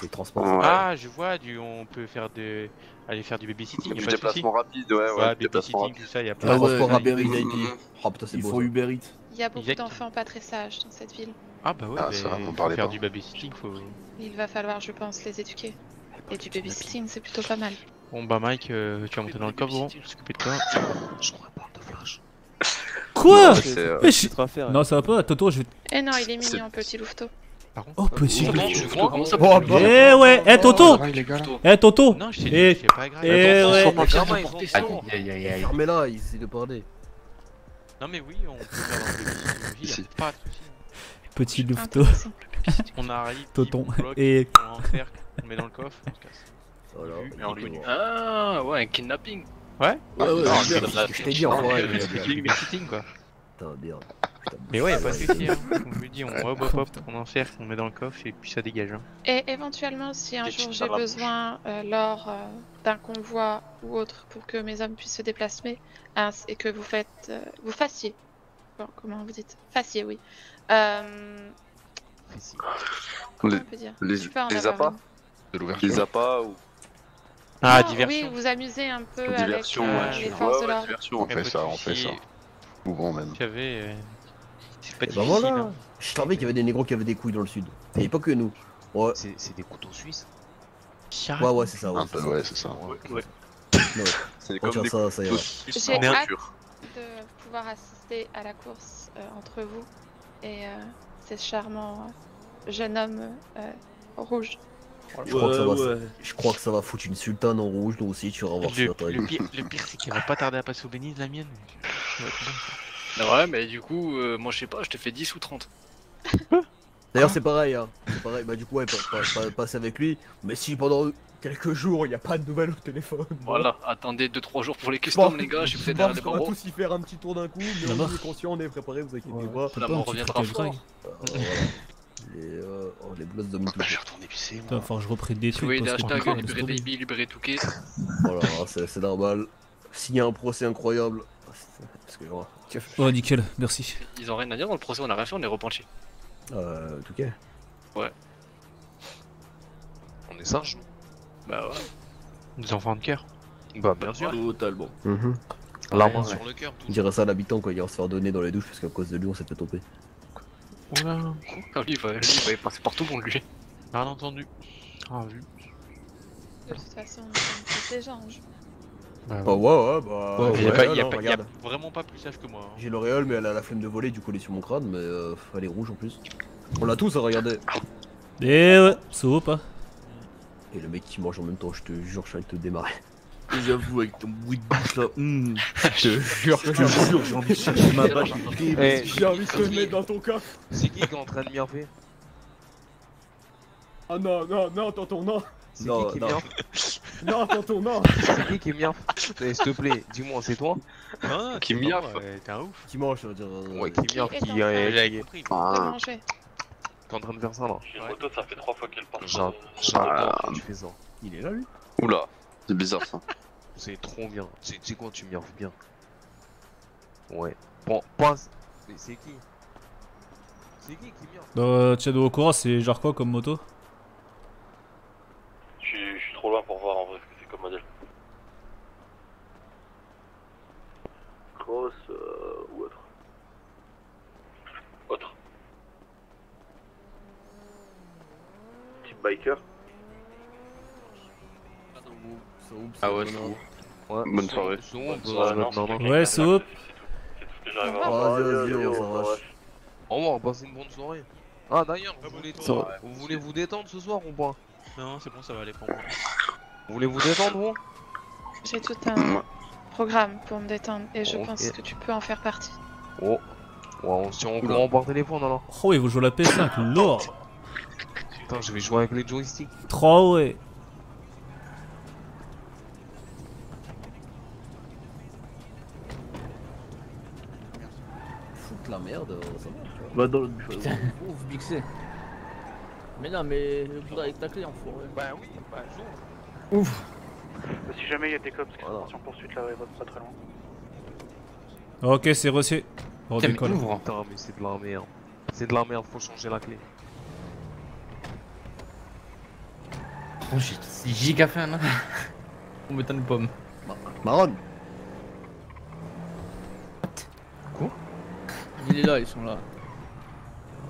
C'est transport. Ah, je vois, du, on peut faire de, aller faire du babysitting. y a Du pas de déplacement rapide, ouais, ouais, du déplacement babysitting, tout ça, y a pas Ah de ouais, transport Uber. Eats. Oh putain, c'est Il beau. faut ça. Uber Eats. Il y a beaucoup d'enfants pas très sages dans cette ville. Ah bah ouais, Ah, on faut faire pas. du babysitting, faut... Il va falloir, je pense, les éduquer. Et du babysitting, c'est plutôt pas mal. Bon bah Mike, euh, tu vas monter dans le coffre, gros, s'occuper de toi. Je Quoi Ouais, c'est, euh, Eh, je- Truc à faire, Non, ça va pas, Toto, je vais. Et non, il est mignon, petit louveteau. Oh, petit. Comment tu comment ça Oh, peut- Eh ouais, eh Toto Eh Toto Non, je t'ai dit, Eh, c'est pas grave. eh ouais. aïe. Fermez-la, il essaie de parler. Non mais oui, on peut faire y a pas de souci. Petit louveteau. On arrive, Toton. il Et- on en cercle, on le met dans le coffre, on se casse. Voilà. Et on lui dit Ah, ouais, un kidnapping. Ouais Ouais, ouais, Ah, c'est je bien, je t'ai dit en forêt. Le babysitting quoi. Putain, bien. Mais ouais, pas de souci, hein. Je vous dis, on hop hop hop, on encercle, on met dans le coffre et puis ça dégage. Hein. Et éventuellement, si un jour j'ai besoin euh, lors euh, d'un convoi ou autre pour que mes hommes puissent se déplacer hein, et que vous faites, euh, vous fassiez, bon, comment vous dites, fassiez, oui. Euh, Les, on peut dire? Les, appâts? Les appâts ou? Ah, Non, diversion. Oui, vous amusez un peu Diversion, avec euh, ouais, les forces ouais, de ouais, l'ordre. diversion, on Y a fait ça, on fait souci. Souvent même. J'avais. euh, C'est pas Et bah difficile. voilà. hein. Je savais qu'il y avait des négros qui avaient des couilles dans le sud. Et pas que nous. Ouais. C'est c'est des couteaux suisses. Ouais, ouais, c'est ça. Ouais, Un peu, ouais, c'est ça. Ouais. Ouais. C'est On comme des ça, couteaux suisses J'ai hâte de pouvoir assister à la course euh, entre vous et euh, ces charmants euh, jeunes hommes euh, rouges. Je crois, que ça va, Ouais, ouais. je crois que ça va foutre une sultane en rouge, nous aussi, tu vas voir Le, ça. le pire, le pire c'est qu'elle va pas tarder à passer au bénis, la mienne. Ouais, mais du coup, euh, moi je sais pas, je te fais 10 ou 30. D'ailleurs, c'est pareil, hein. C'est pareil, bah du coup, ouais, pas, pas- pas- passer avec lui. Mais si pendant quelques jours, il n'y a pas de nouvelles au téléphone. Voilà, attendez 2-3 jours pour les customs, les gars, je suis peut-être On va tous y faire un petit tour d'un coup, mais on est conscient, on est préparé, vous inquiétez pas. La mort reviendra fort. Euh, voilà. Les, euh, oh, les bloods dominent tout. Je retourne pisser, Putain, faut que je reprenne des trucs. libéré laisse tomber. baby, libéré Touquet. Voilà, c'est c'est normal. S'il y a un procès incroyable. Parce que, voilà. Oh, nickel, merci. Ils ont rien à dire dans le procès, on a rien fait, on est repenché. Euh, tout cas. Ouais. On est sages, Bah ouais. Des enfants de cœur. Bah, bien sûr. Totalement. Ouais. main sur le cœur. On dirait ça à l'habitant quand il va se faire donner dans les douches parce qu'à cause de lui on s'est fait toper. Oula. Ah, lui, il va, lui, il va y passer par tout le monde, lui. Rien entendu. Ah, vu. De toute façon, on est déjà en jeu. Bah, Oh ouais ouais bah. Ouais, y a pas- y a hein, pas- y a regarde. vraiment pas plus sage que moi. hein. J'ai l'auréole mais elle a la flemme de voler du coup elle est sur mon crâne mais euh, elle est rouge en plus. On l'a tous à regarder. Et ouais, soupe. hein. Et le mec qui mange en même temps, je te jure, je de te démarrer. J'avoue, avec ton bruit de bouche là, hum, je te jure, je te jure, j'ai envie de chercher ma balle. Eh, J'ai envie de te mettre dans ton coffre. C'est qui qui est en train de m'y Ah non, non, non, tonton, non. C'est Non, qui qui non. m'y Non, tonton, non. C'est qui qui m'y S'il te plaît, dis-moi, c'est toi? Ah, Qui ouais, T'es un ouf. Qui mange, je veux dire. euh, Ouais, qui m'y Qui euh, est- compris. Ah. T'es en train de faire ça là J'ai une moto, ça fait trois fois qu'elle part. J'a- J'adore quand tu fais ça. Il est là lui? Oula, c'est bizarre ça. C'est trop bien. Tu sais quoi, tu m'y bien. Ouais. Bon, passe. Mais c'est qui? C'est qui qui m'y Euh, Shadow Okura, c'est genre quoi comme moto? Je suis, je suis trop loin pour voir en vrai ce que c'est comme modèle. Cross euh, ou autre? Autre. Type biker? Ah ouais, c'est où Ouais, Bonne soirée. Peut soirée, non, non, non. Ouais. Au revoir, passez une bonne soirée. Ah d'ailleurs, vous voulez, vous voulez vous détendre ce soir ou pas? Non, c'est bon, ça va aller pour moi. Vous voulez vous détendre vous? J'ai tout un programme pour me détendre et je pense que tu peux en faire partie. Oh. Ouais, on se tient au courant par téléphone alors. Oh, il vous jouez à la PS5, lord Putain, je vais jouer avec les joysticks. 3 ouais. Foutre la merde, euh, ça va. Va dans le buffet. Ouf, Bixé. Mais non, mais je avec ta clé, enfoiré. Bah oui, bah joue. Ouf. Si jamais il y a des cops qui sont partis en poursuite là, ils vont pas très loin. Ok, c'est reçu. On Putain, mais décolle. Putain, mais c'est de la merde. C'est de la merde, faut changer la clé. Oh, j'ai c'est giga faim là. On m'étonne une pomme. Marron Il est là, ils sont là.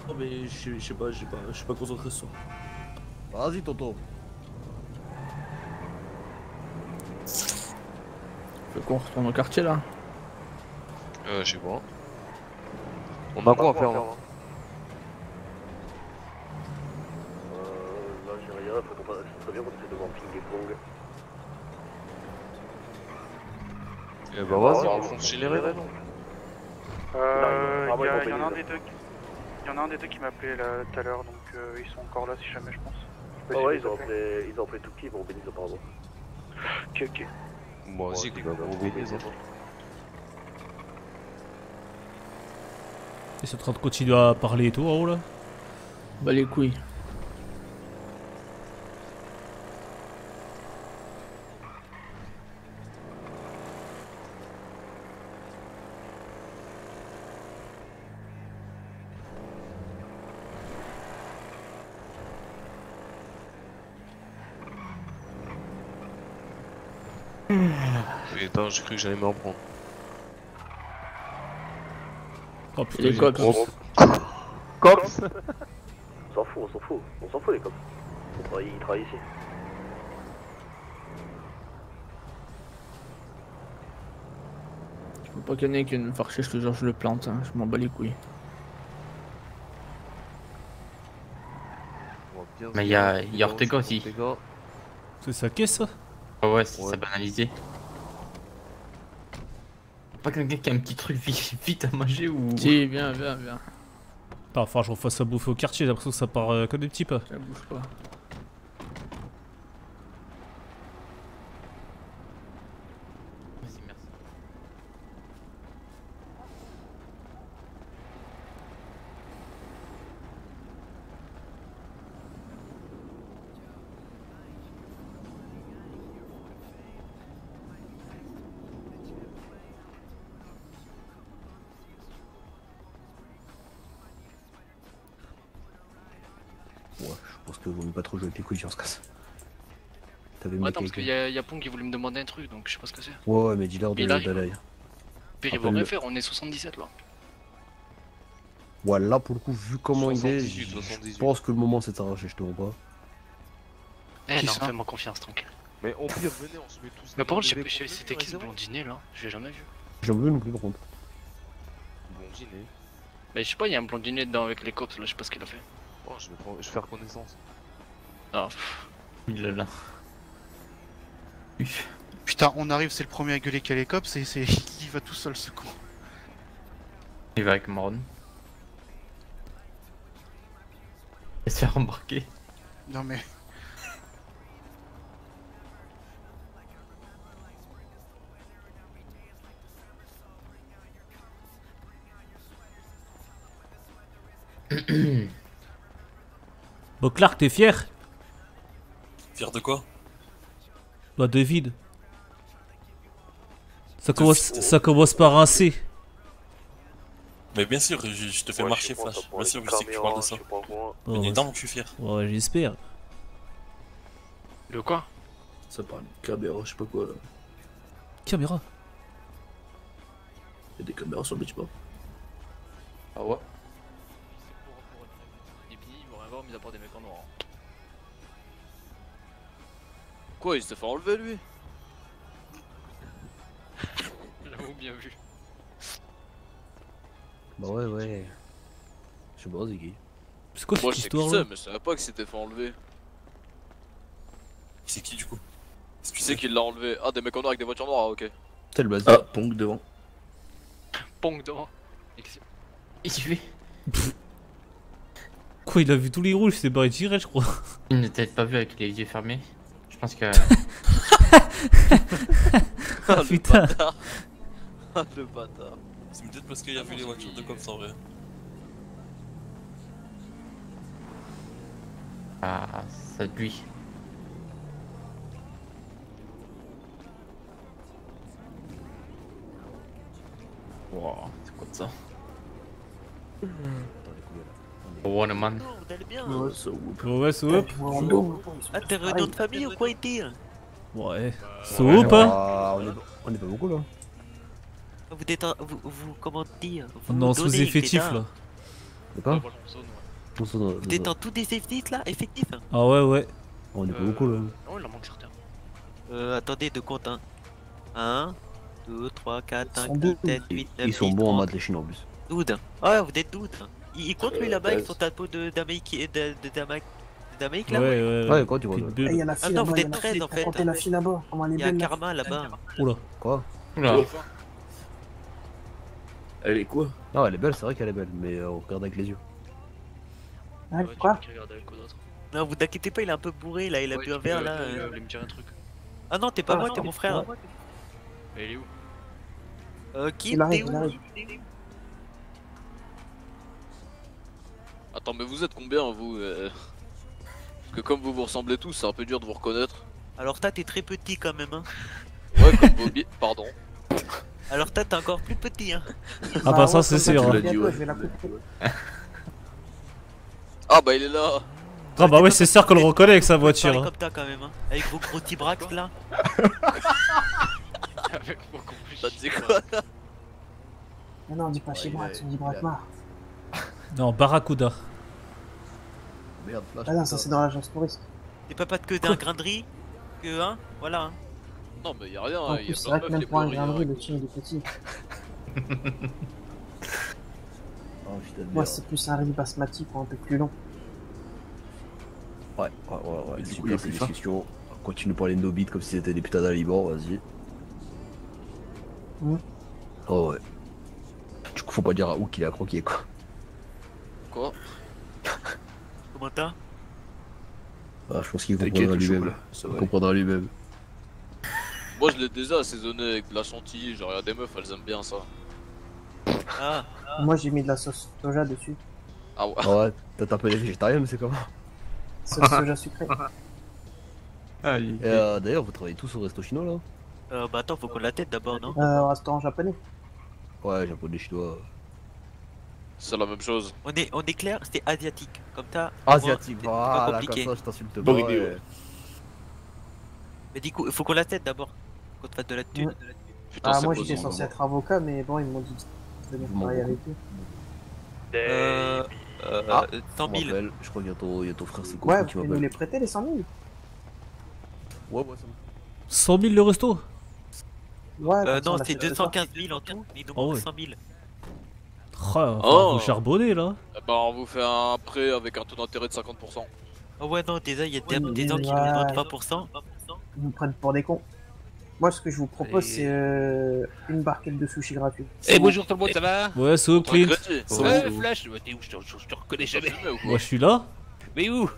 Oh, mais je sais- pas, je sais pas, je suis pas concentré ce soir. Vas-y, tonton. Faut qu'on retourne au quartier là. Euh, je sais pas. On a quoi à faire là Euh, là j'ai rien, faut qu'on c'est très bien qu'on essaie de voir ping et pong. Eh bah vas-y, on fonce chez les rêves. Euh, il y, a- ils vont en a un des deux qui... Il y en a un des deux qui m'a appelé là tout à l'heure, donc euh, ils sont encore là si jamais je pense. Je pas ouais, ils ont appelé, ils ont appelé Tuki, ils vont bénir apparemment. Ok, ok. Moi aussi, vous baigner ça. Ils sont en train de continuer à parler et tout, en haut là? Bah les couilles. Putain, j'ai cru que j'allais m'en prendre. Oh Et les cops. Cops On s'en fout, on s'en fout, on s'en fout les cops. Ils travaillent, ils travaillent ici. Je peux pas qu'il y en ait me faire chier, je te jure, je le plante, hein. je m'en bats les couilles. Mais il y a- il y a Ortega aussi. C'est sa caisse ça? Ah ouais, c'est ça banalisé. Pas quelqu'un qui a un petit truc vite, vite à manger ou. Si, viens, viens, viens. Attends, enfin, je refasse ça bouffer au quartier, j'ai l'impression que ça part euh, comme des petits pas. Ça bouge pas. Vas-y, merci. Ouais, je pense que vaut mieux pas trop jouer avec les couilles, on se casse. T'avais attends, parce qu'il y a, y a Pong qui voulait me demander un truc, donc je sais pas ce que c'est. Ouais, ouais, mais dis-leur de d'aller. Rien faire, on est 77 là. Ouais, là pour le coup, vu comment il est, 78, je 78. pense que le moment c'est de s'arracher, je te mens pas. Eh Qui non, fais-moi confiance, tranquille. Mais au pire, venez, on se met tous. Mais par contre, c'était qui ce blondinet là Je l'ai jamais vu. J'ai oublié non plus par contre. Bon dîner. Mais je sais pas, il y a un blondinet dedans avec les cops là, je sais pas ce qu'il a fait. Oh, je vais faire connaissance. Pff. Il est là. Putain, on arrive, c'est le premier à gueuler qu'il y a les cops, et c'est... il va tout seul ce con. Il va avec Moron. Et se faire embarquer. Non mais... Bon, Clark, t'es fier? Fier de quoi Bah, David. Ça commence, ça commence par un C. Mais bien sûr, je, je te fais Ouais, marcher pas, Flash. Bien sûr je sais que tu parles de ça. pas évidemment que je suis fier. Ouais, j'espère. Le quoi Ça parle de caméra, je sais pas quoi là. Caméra. Il y a des caméras sur le bâtiment. Ah ouais Et puis ils vont rien voir mis à part des mecs en noir. Quoi, il s'était fait enlever lui J'avoue, bien vu. Bah ouais, ouais. Je sais pas, c'est qui C'est quoi Moi cette je sais qui histoire c'est, là mais je savais pas qu'il s'était fait enlever. C'est qui du coup Tu sais qui l'a enlevé Ah, des mecs en noir avec des voitures noires, ah, ok. C'est le base. Ah, Pong devant. Pong devant. Il suffit. Quoi, il a vu tous les rouges, il s'est barré direct, je crois. Il n'a peut-être pas vu avec les yeux fermés. Je pense que. Ah, putain. Ah, le bâtard. C'est peut-être parce qu'il a vu les voitures de cops en vrai. Ah, ça lui. Wow, c'est quoi de ça Oh, le man. Vous allez bien Ouais, soupe. Ah, t'es réunion de famille ou quoi, Iti Ouais. Ouais, Soupe Ah, on est, on est pas beaucoup là. Vous êtes en- vous, vous comment dire vous On est en donnez, sous-effectif etc. là. Quoi Vous êtes en tout des effectifs là Effectifs hein Ah ouais, ouais. On est pas beaucoup là. Oh, il en manque certains. Euh, attendez, de compte hein. 1, 2, 3, 4, 5, sont 6, bons. 7, 8, 9, Ils sont 10, bons en 30. maths les Chinois en plus. 12. Ah ouais, vous êtes 12. Il, il compte lui Euh, là-bas avec base. son tapeau de d'Amérique de, de, d'Amérique là Ouais, ouais, Ouais, quoi, tu vois. Pitbull. Ah, il y a la fille Ah non, là-bas, vous il y a êtes la 13 fille, en fait. la fille là-bas, Il y a Karma là-bas. Oula. Quoi? Oula. Elle est quoi? Non, elle est belle, c'est vrai qu'elle est belle, mais euh, on regarde avec les yeux. Hein, quoi? Non, vous inquiétez pas, il est un peu bourré là, il a Ouais, bu un verre là. tu euh. voulais me dire un truc. Ah non, t'es pas Ah, moi, t'es mon frère. Mais il est où? Euh, qui Il T'es arrive, où? il arrive. Attends, mais vous êtes combien vous euh Parce que comme vous vous ressemblez tous, c'est un peu dur de vous reconnaître. Alors toi, t'es très petit quand même hein. Ouais, comme vos bi- Pardon. Alors toi, t'es encore plus petit hein. Ah bah ça, c'est sûr. hein. Ah bah il est là Ah bah ouais, c'est sûr qu'on le reconnaît avec sa voiture. Hein. comme toi quand même hein. Avec vos gros petits braques là. Avec beaucoup plus. Ça te dit quoi Mais non, on dit pas chez Brax, on dit Braquemar. Non, Barracuda. Merde, là, Ah non, ça c'est dans l'agence touriste. T'es pas pas que d'un grain de riz Que hein Voilà hein. Non mais y a rien, En y a plus, c'est plein vrai de que meufs même les pour un grain de riz, riants. le il est petit. Oh, putain de Moi, merde. c'est plus un riz basmati, quoi, un peu plus long. Ouais, ouais, ouais, ouais. du coup, il Super est ces plus fin. discussions. On continue de parler de nos bits comme si c'était des putains d'alibans, vas-y. Hmm. Oh ouais. Du coup, faut pas dire à où qu'il a croqué quoi. Quoi Comment t'as je pense qu'il comprendra lui-même. Il comprendra lui-même. Moi je l'ai déjà assaisonné avec de la chantilly, genre y'a des meufs elles aiment bien ça. Ah, Moi j'ai mis de la sauce soja dessus. Ah ouais Ah ouais, t'as tapé les végétariens, mais c'est comment Sauce soja sucrée. Ah, il- Et euh, d'ailleurs, vous travaillez tous au resto chinois là euh, bah attends, faut qu'on la tête d'abord, non? Euh, au restaurant japonais. Ouais, japonais chinois. C'est la même chose. On est, on est clair, c'était asiatique. Comme ça. Asiatique, c'est pas voilà, compliqué. comme ça je t'insulte pas. idée, et- ouais. Mais du coup, il faut qu'on la tête d'abord. Qu'on te fasse de la thune. Ouais. Putain, Ah, c'est moi j'étais censé être avocat, mais bon, ils m'ont dit de venir travailler avec eux. Euh. euh Ah, 100 je 000. me rappelle, Je crois qu'il y a ton, il y a ton frère Seco Ouais, qui vous pouvez nous les prêter les 100 000 Ouais, ouais, ça me 100 000 le resto Ouais, Euh, non, on c'est achète ce 215 000 en tout, mais il nous Ah manque ouais. 100 000. Ah, Oh. vous charbonnez là Eh ben on vous fait un prêt avec un taux d'intérêt de 50%. Oh ouais, non, déjà, il y a des, Oui, des gens qui nous demandent 20%. Ils nous prennent pour des cons. Moi, ce que je vous propose, Et- c'est euh, une barquette de sushi gratuite. Eh bonjour tout le monde, ça va? Ouais, c'est où Clint Ouais, Flash, t'es où je te, je te reconnais jamais. Moi je suis là Mais où?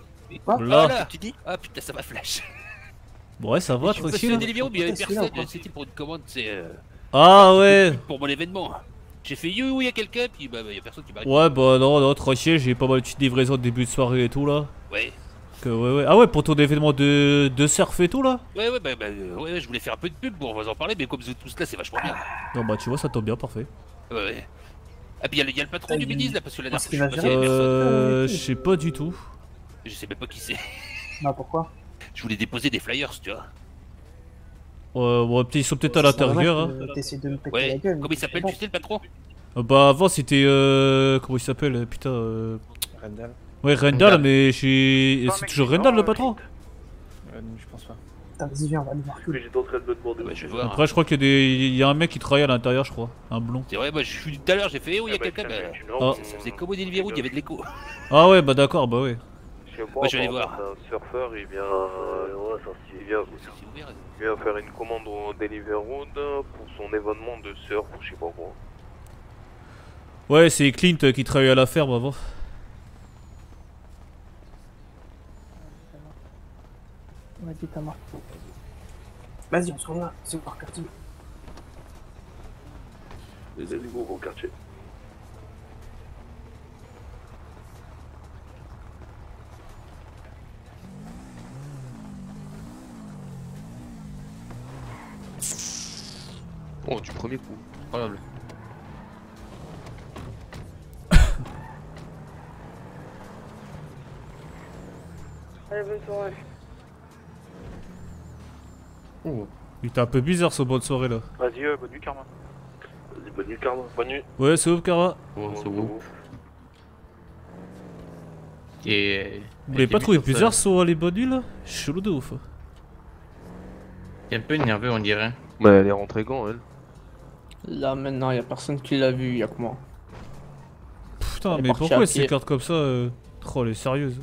Quoi? Là. là Tu dis? Ah putain, ça va Flash. Ouais, ça va, Je suis tranquille. Deliveroo, mais il y avait personne, quoi. c'était pour une commande, c'est. euh, Ah ouais Pour mon événement. J'ai fait you, il y a quelqu'un, puis bah, bah, y a personne qui m'a Ouais, bah non, non, tranquille, j'ai pas mal de petites livraisons de début de soirée et tout là. Ouais. Que, ouais, ouais. Ah ouais, pour ton événement de, de surf et tout là? Ouais, ouais, bah, bah, euh, ouais, ouais, je voulais faire un peu de pub pour vous en parler, mais comme vous êtes tous là, c'est vachement bien. Non, bah tu vois, ça tombe bien, parfait. Ouais, ouais. Ah, puis il y, a le- le patron Ah, du Béniz là, parce que la dernière fois, je va. Euh. Je sais pas du tout. Je sais même pas qui c'est. Bah pourquoi? Je voulais déposer des flyers, tu vois. Euh, bon, peut-être- ils sont peut-être à l'intérieur. Hein. T'essaies de me péter Ouais. la gueule. Comment il s'appelle, tu sais, le patron Euh, Bah avant c'était. Euh, comment il s'appelle Putain. Euh... Randall Ouais, Rendal, mais. C'est toujours Rendal le patron Euh, Je pense pas. Putain, vas-y, viens, on va aller voir que j'étais en train de me demander. Ouais, je vais voir. Après, je crois qu'il y, a des... il y a un mec qui travaille à l'intérieur, je crois. Un blond. C'est vrai, moi je suis tout à l'heure, j'ai fait, eh, où il y a Ah bah, quelqu'un bah, mais Ah. Ça faisait comme au Deliveroo, il y avait de l'écho. Ah ouais, bah d'accord, bah ouais. Je Moi, vais aller voir. c'est un surfeur, il vient, euh, ouais, ça, il vient, il vient faire une commande au Deliveroo pour son événement de surf ou je sais pas quoi. Ouais, c'est Clint qui travaille à la ferme avant. Vas-y, Thomas. Vas-y, on se revoit. C'est par quartier. Les animaux au quartier. Oh, du premier coup. Incroyable. Allez, bonne soirée. Oh. Il était un peu bizarre ce bonne soirée là. Vas-y, euh, bonne nuit, Karma. Vas-y, bonne nuit, Karma. Bonne nuit. Ouais, c'est où, Kara Oh, c'est bon. Et. Vous l'avez pas trouvé bizarre sur les bonnes nuits là? Chelou de ouf. Il est un peu énervé, on dirait. Mais elle est rentrée quand, elle? Là maintenant, y a personne qui l'a vu, y a que moi. Putain, mais pourquoi elle s'écarte comme ça euh... Oh, elle est sérieuse.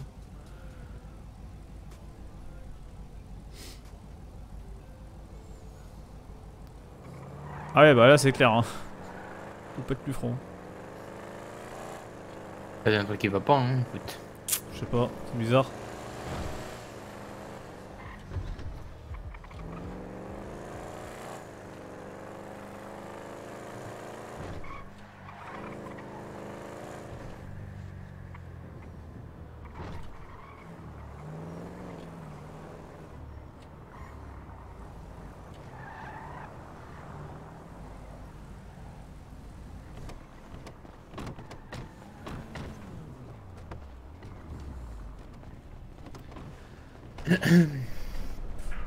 Ah ouais, bah là c'est clair. Hein. Faut pas être plus franc. Il y a un truc qui va pas, hein, écoute. Je sais pas, c'est bizarre.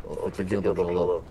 Oh, quelqu'un dans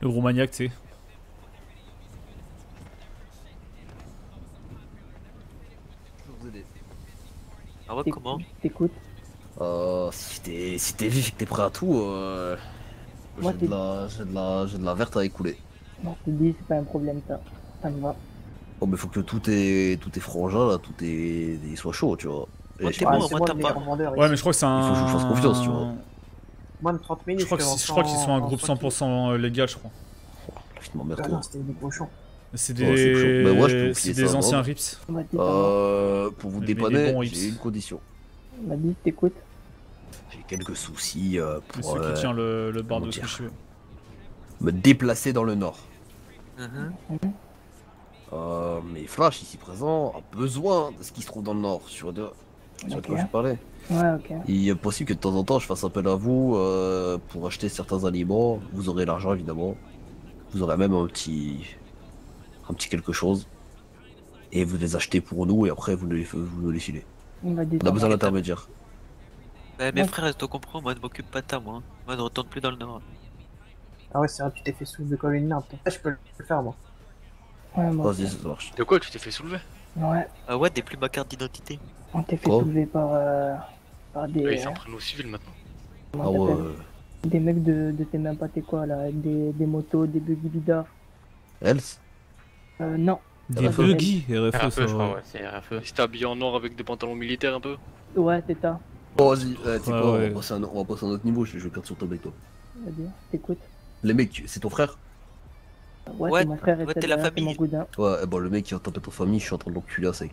Le gros maniaque, tu sais. Ah ouais, comment T'écoutes Euh, si t'es si t'es vif et que t'es prêt à tout, euh, Moi, j'ai de la j'ai de la j'ai de la verte à écouler. Moi, je te dis, c'est pas un problème, ça. Ça me va. Bon, mais faut que tout est tout est frangin là, tout est il soit chaud, tu vois. Et Moi, bon, moi, t'as pas. Ouais, mais je crois que c'est un. Il faut que je fasse confiance, tu vois. Moins de 30 minutes. Je crois que je crois qu'ils sont un groupe 100% légal, je crois. Je m'emmerde Ah c'était des cochons. C'est des, Bah, moi, je peux c'est oublier des ça, anciens rips. Euh, pour vous dépanner, j'ai une condition. on m'a dit, t'écoutes. J'ai quelques soucis euh, C'est pour celui euh, qui tient le, le bar de sushi. me déplacer dans le nord. Mhm. Euh, mais Flash, ici présent, a besoin de ce qui se trouve dans le nord. Sur de... sur Ok. quoi je parlais. Ouais, ok. Il est possible que de temps en temps je fasse appel à vous euh, pour acheter certains aliments. Vous aurez l'argent évidemment. Vous aurez même un petit, un petit quelque chose. Et vous les achetez pour nous et après vous nous les, vous nous les filez. On a besoin d'intermédiaires. Bah, mes Ouais. frères, je te comprends, moi, je m'occupe pas de ta, moi. Moi, je retourne plus dans le nord. Ah ouais, c'est vrai, tu t'es fait soulever comme une nappe. Ah, je peux le faire, moi. Ouais, moi. Vas-y, ça marche. De quoi tu t'es fait soulever? Ouais, Ah ouais, des plus ma carte d'identité. on t'est fait Quoi soulever par, euh, par des. Ouais, Ils prennent au civil maintenant. comment Ah ouais. Des mecs de, de tes mêmes pas t'es quoi là, avec des, des motos, des buggy bizarres. Else Euh, non. Des buggy, RFE, RFE, ça je crois, ouais, c'est RFE. Si t'es habillé en noir avec des pantalons militaires un peu Ouais, c'est ça. Bon, vas-y, euh, tu sais Ouais, quoi, on, va passer à un, on va passer à un autre niveau. Je, je perdre sur table avec toi. Vas-y, t'écoutes. Les mecs, c'est ton frère Ouais, Ouais, c'est mon frère et ouais, t'es la famille. cousin. Ouais, ben le mec qui a tapé ton famille, je suis en train de l'enculer à sec.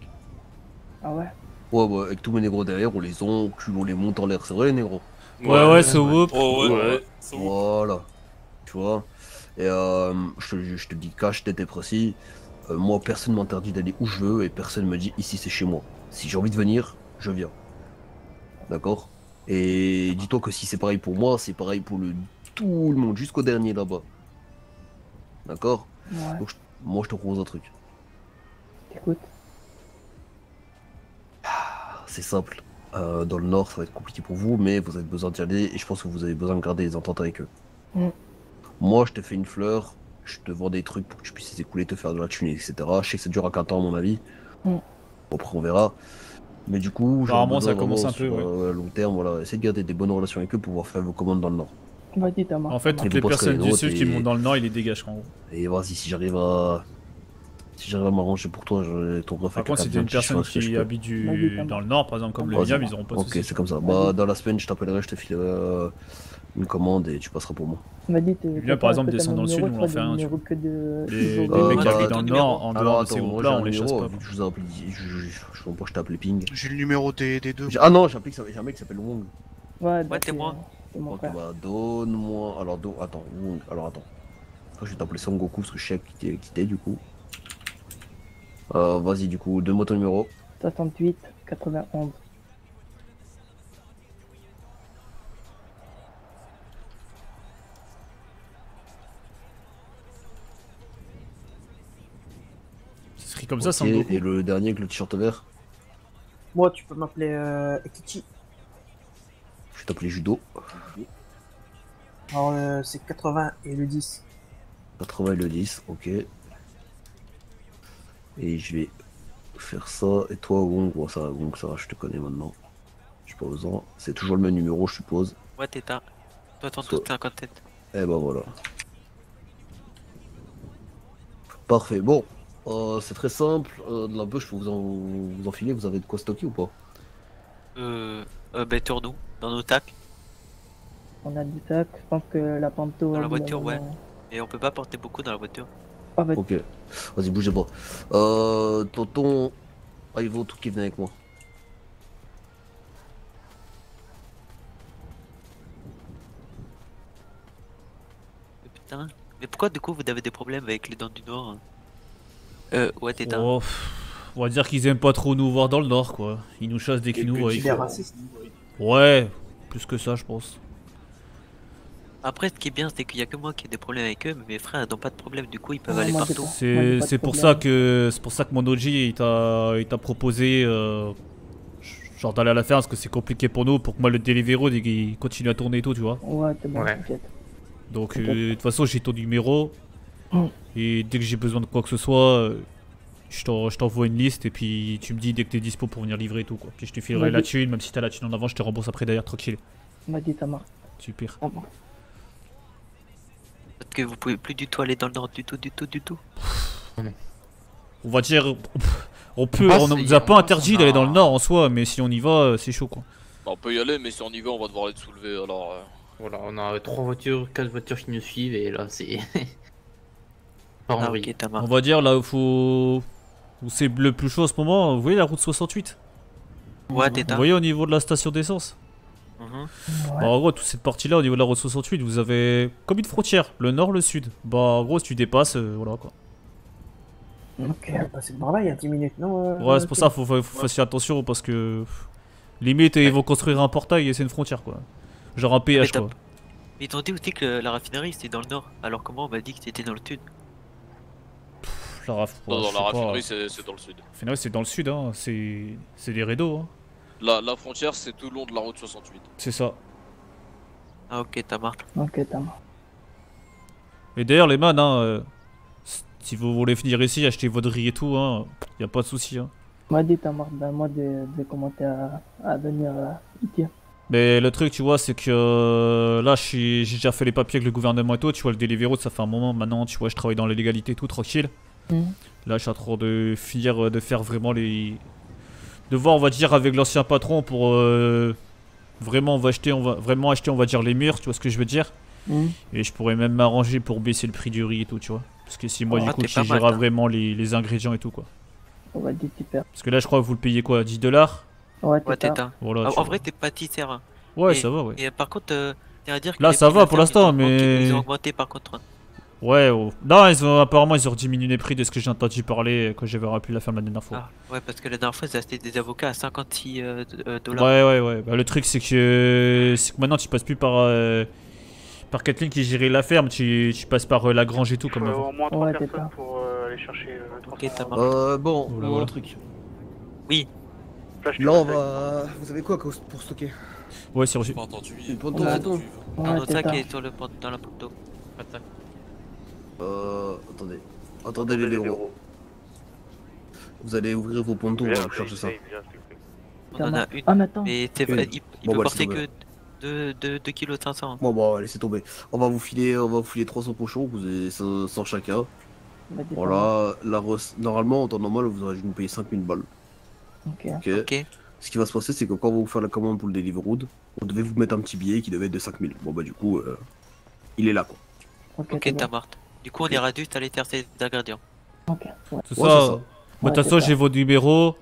Ah ouais? Ouais, ouais, avec tous mes négros derrière, on les encule, on les monte en l'air. C'est vrai, les négros? Ouais, ouais, so whoop. Oh ouais, Ouais. ouais. so- Voilà. Tu vois? Et euh, je, te, je te dis cash, tête et précis. euh, moi, personne m'interdit d'aller où je veux et personne me dit ici c'est chez moi. Si j'ai envie de venir, je viens. D'accord? Et dis-toi que si c'est pareil pour moi, c'est pareil pour le, tout le monde, jusqu'au dernier là-bas. D'accord Ouais, Donc, je- moi, je te propose un truc. t'écoutes. C'est simple. Euh, dans le nord, ça va être compliqué pour vous, mais vous avez besoin d'y aller et je pense que vous avez besoin de garder des ententes avec eux. Mm. Moi, je te fais une fleur, je te vends des trucs pour que tu puisses les écouler, te faire de la thune, etc. Je sais que ça dure qu'un temps, à mon avis. Mm. Bon, après, on verra. Mais du coup, besoin ça commence un peu, sur, euh, long terme, voilà. Essayez de garder des bonnes relations avec eux pour pouvoir faire vos commandes dans le nord. En fait, toutes les personnes du sud qui montent dans le nord, ils les dégagent en gros. Et vas-y, si j'arrive à. Si j'arrive à m'arranger pour toi, je ton ref Par contre, si t'es une personne qui habite du... Dans le nord, par exemple, comme le. Viam, ils auront pas de Ok, c'est comme ça. Bah, dans la semaine, je t'appellerai, je te filerai euh, une commande et tu passeras pour moi. T'es par exemple, mon dans le sud, on en fait un. Les, Euh, mecs qui bah, habitent dans le nord, en Alors, dehors de ces groupes-là, on les chasse pas. Je vous ai appelé, je, sais pas, appelé Ping. J'ai le numéro des, des deux. Ah non, j'ai appelé que ça- j'ai un mec qui s'appelle Wong. Ouais, Ouais, t'es moi. C'est mon Ok, frère. bah donne-moi. Alors, do... attends, Wong. Alors, attends. Après, je vais t'appeler Son Goku parce que je sais qui t'es, du coup. Euh, vas-y, du coup, donne-moi ton numéro. 68, 91. C'est écrit comme ça, Ok, Son Goku. Et le dernier avec le t-shirt vert, Moi, tu peux m'appeler euh, Ekichi. Je vais t'appeler Judo. Alors, euh, c'est 80 et le 10. 80 et le 10, ok. Et je vais faire ça. Et toi, Wong, bon, ça, Wong, ça, va, je te connais maintenant. Je suis pas besoin. C'est toujours le même numéro, je suppose. Ouais, t'es ta. Toi, un tête. Eh ben voilà. Parfait. Bon, euh, c'est très simple. Euh, de la bœuf, je peux vous, en, vous enfiler. Vous avez de quoi stocker ou pas? Euh. Euh, ben, tourne-nous, dans nos tacs. On a du sac, je pense que la panto. Dans la elle, voiture, euh, ouais. Et on peut pas porter beaucoup dans la voiture. Ah, bah, Ok. Vas-y, bougez pas. Euh, tonton. Ah, il vaut tout qui venait avec moi. Mais putain. Mais pourquoi, du coup, vous avez des problèmes avec les dents du Nord hein? Euh, ouais, t'es ta. Oh, on va dire qu'ils aiment pas trop nous voir dans le nord, quoi. Ils nous chassent dès qu'ils nous voient. Ouais, plus que ça, je pense. Après, ce qui est bien, c'est qu'il y a que moi qui ai des problèmes avec eux, mais mes frères n'ont pas de problème, du coup, ils peuvent Ouais, aller partout. C'est pour ça que c'est pour ça que mon OG il t'a proposé euh, genre d'aller à la ferme parce que c'est compliqué pour nous pour que moi le Deliveroo il continue à tourner et tout, tu vois. Ouais, t'es bon, Ouais. t'inquiète. Donc, euh, de toute façon, j'ai ton numéro. Mm. Et dès que j'ai besoin de quoi que ce soit, euh, je t'en- je t'envoie une liste et puis tu me dis dès que t'es dispo pour venir livrer et tout. Quoi. Puis je te filerai la thune, même si t'as la thune en avant, je te rembourse après derrière, tranquille. m'a dit ça marche. Super. Ah. Parce que vous pouvez plus du tout aller dans le nord du tout, du tout, du tout. On va dire. On peut, on nous a pas interdit d'aller dans le nord en soi, mais si on y va, euh, c'est chaud quoi. Bah, on peut y aller, mais si on y va, on va devoir être soulevé alors. euh. Voilà, on a trois voitures, quatre voitures qui nous suivent et là c'est. Ah. On va dire là où faut. Où c'est le plus chaud en ce moment, vous voyez la route 68 Ouais, t'es Vous voyez au niveau de la station d'essence Mhm. Bah, en gros, toute cette partie-là, au niveau de la route 68, vous avez comme une frontière, le nord, le sud. Bah, en gros, si tu dépasses, euh, voilà quoi. Ok, on va passer par là il y a 10 minutes, non euh, Ouais, c'est pour ça, faut, faut, faut faire attention parce que. Limite, ils vont construire un portail et c'est une frontière quoi. Genre un Mais péage quoi. Mais ils t'ont dit aussi que la raffinerie c'était dans le nord. Alors comment on m'a dit que c'était dans le sud? La raf- Non, non, la raffinerie, c'est dans le sud. Raffinerie, c'est dans le sud, hein. C'est c'est des rédos, hein. La, la frontière, c'est tout le long de la route 68. C'est ça. Ah ok, t'as marre. Ok, t'as marre. Et d'ailleurs, les man, hein, euh, si vous voulez venir ici, acheter votre riz et tout, hein, y a pas de souci, hein. M'a dit t'as marre ben, moi de, de commenter à, à venir euh, ici. Mais le truc, tu vois, c'est que euh, là, j'ai déjà fait les papiers avec le gouvernement et tout. Tu vois, le Deliveroo, ça fait un moment maintenant. Tu vois, je travaille dans la légalité et tout, tranquille. Là, je suis en train de finir euh, de faire vraiment les. De voir, on va dire, avec l'ancien patron pour euh, vraiment, on va acheter, on va vraiment acheter, on va dire, les murs. Tu vois ce que je veux dire? Mhm. Et je pourrais même m'arranger pour baisser le prix du riz et tout, tu vois. Parce que si moi, Ah, du coup, tu pas géreras hein. vraiment les, les ingrédients et tout, quoi. On va dire super. Parce que là, je crois que vous le payez quoi 10 dollars? Ouais, t'es. Voilà, Ah, en vois. vrai, t'es pâtissière. hein. Ouais, Et- ça va, ouais. Et par contre, euh, à dire que Là, ça va pour l'instant, mais- Ils ont augmenté par contre. Ouais, oh. non, ils ont apparemment ils ont diminué les prix de ce que j'ai entendu parler quand j'avais rappelé la ferme la dernière fois. Ah, ouais, parce que la dernière fois, ils achetaient des avocats à 56 euh, euh, dollars. ouais, ouais, ouais. Bah, le truc c'est que que maintenant tu passes plus par euh, par Kathleen qui gérait la ferme, tu, tu passes par euh, la grange et tout comme avant. au moins 3 Ouais, t'es personnes pour euh, aller chercher euh, le Ok, t'as transport. marre. Euh, bon, Voilà, un voilà. truc. Oui. Flash, Là, on va. Vous avez quoi pour stocker? Ouais, c'est reçu. Pas entendu. Une ponton, Ouais. t'es sac et sur le, dans la poteau. Pas de sac. Euh. Attendez. Attendez les héros. Vous allez ouvrir vos pontons, on va chercher ça. On en a une. Ah, mais attends. Mais c'est Une. pas- il, il Bon, peut bah, porter que tombé. 2 kg 500. hein. Bon, bon, laissez tomber. On va vous filer, on va vous filer 300 pochons, vous avez 100 chacun. Voilà, la normalement, en temps normal, vous aurez dû nous payer 5000 balles. Ok. Ok. Ok. Ce qui va se passer, c'est que quand on va vous faire la commande pour le Deliveroo, on devait vous mettre un petit billet qui devait être de 5000. Bon, bah, du coup, euh, il est là, quoi. Ok, Ok, t'es t'as bon. marre. Du coup, on ira juste aller faire ces ingrédients. Ok. Ouais. Tout Ouais, ça. c'est ça. Moi, de toute façon, j'ai vos numéros.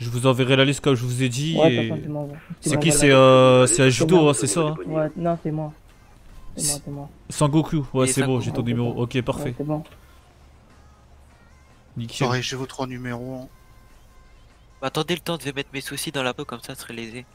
Je vous enverrai la liste comme je vous ai dit. Ouais, et- C'est qui C'est euh, c'est à C'est judo, hein, c'est ça hein Ouais, non, c'est moi. C'est moi, c'est moi. Sangoku, ouais, c'est bon, j'ai ton numéro. Ok, parfait. Ouais, c'est bon. Nickel. J'ai vos trois numéros. Bah, attendez le temps de mettre mes soucis dans la peau, comme ça, ce serait lésé.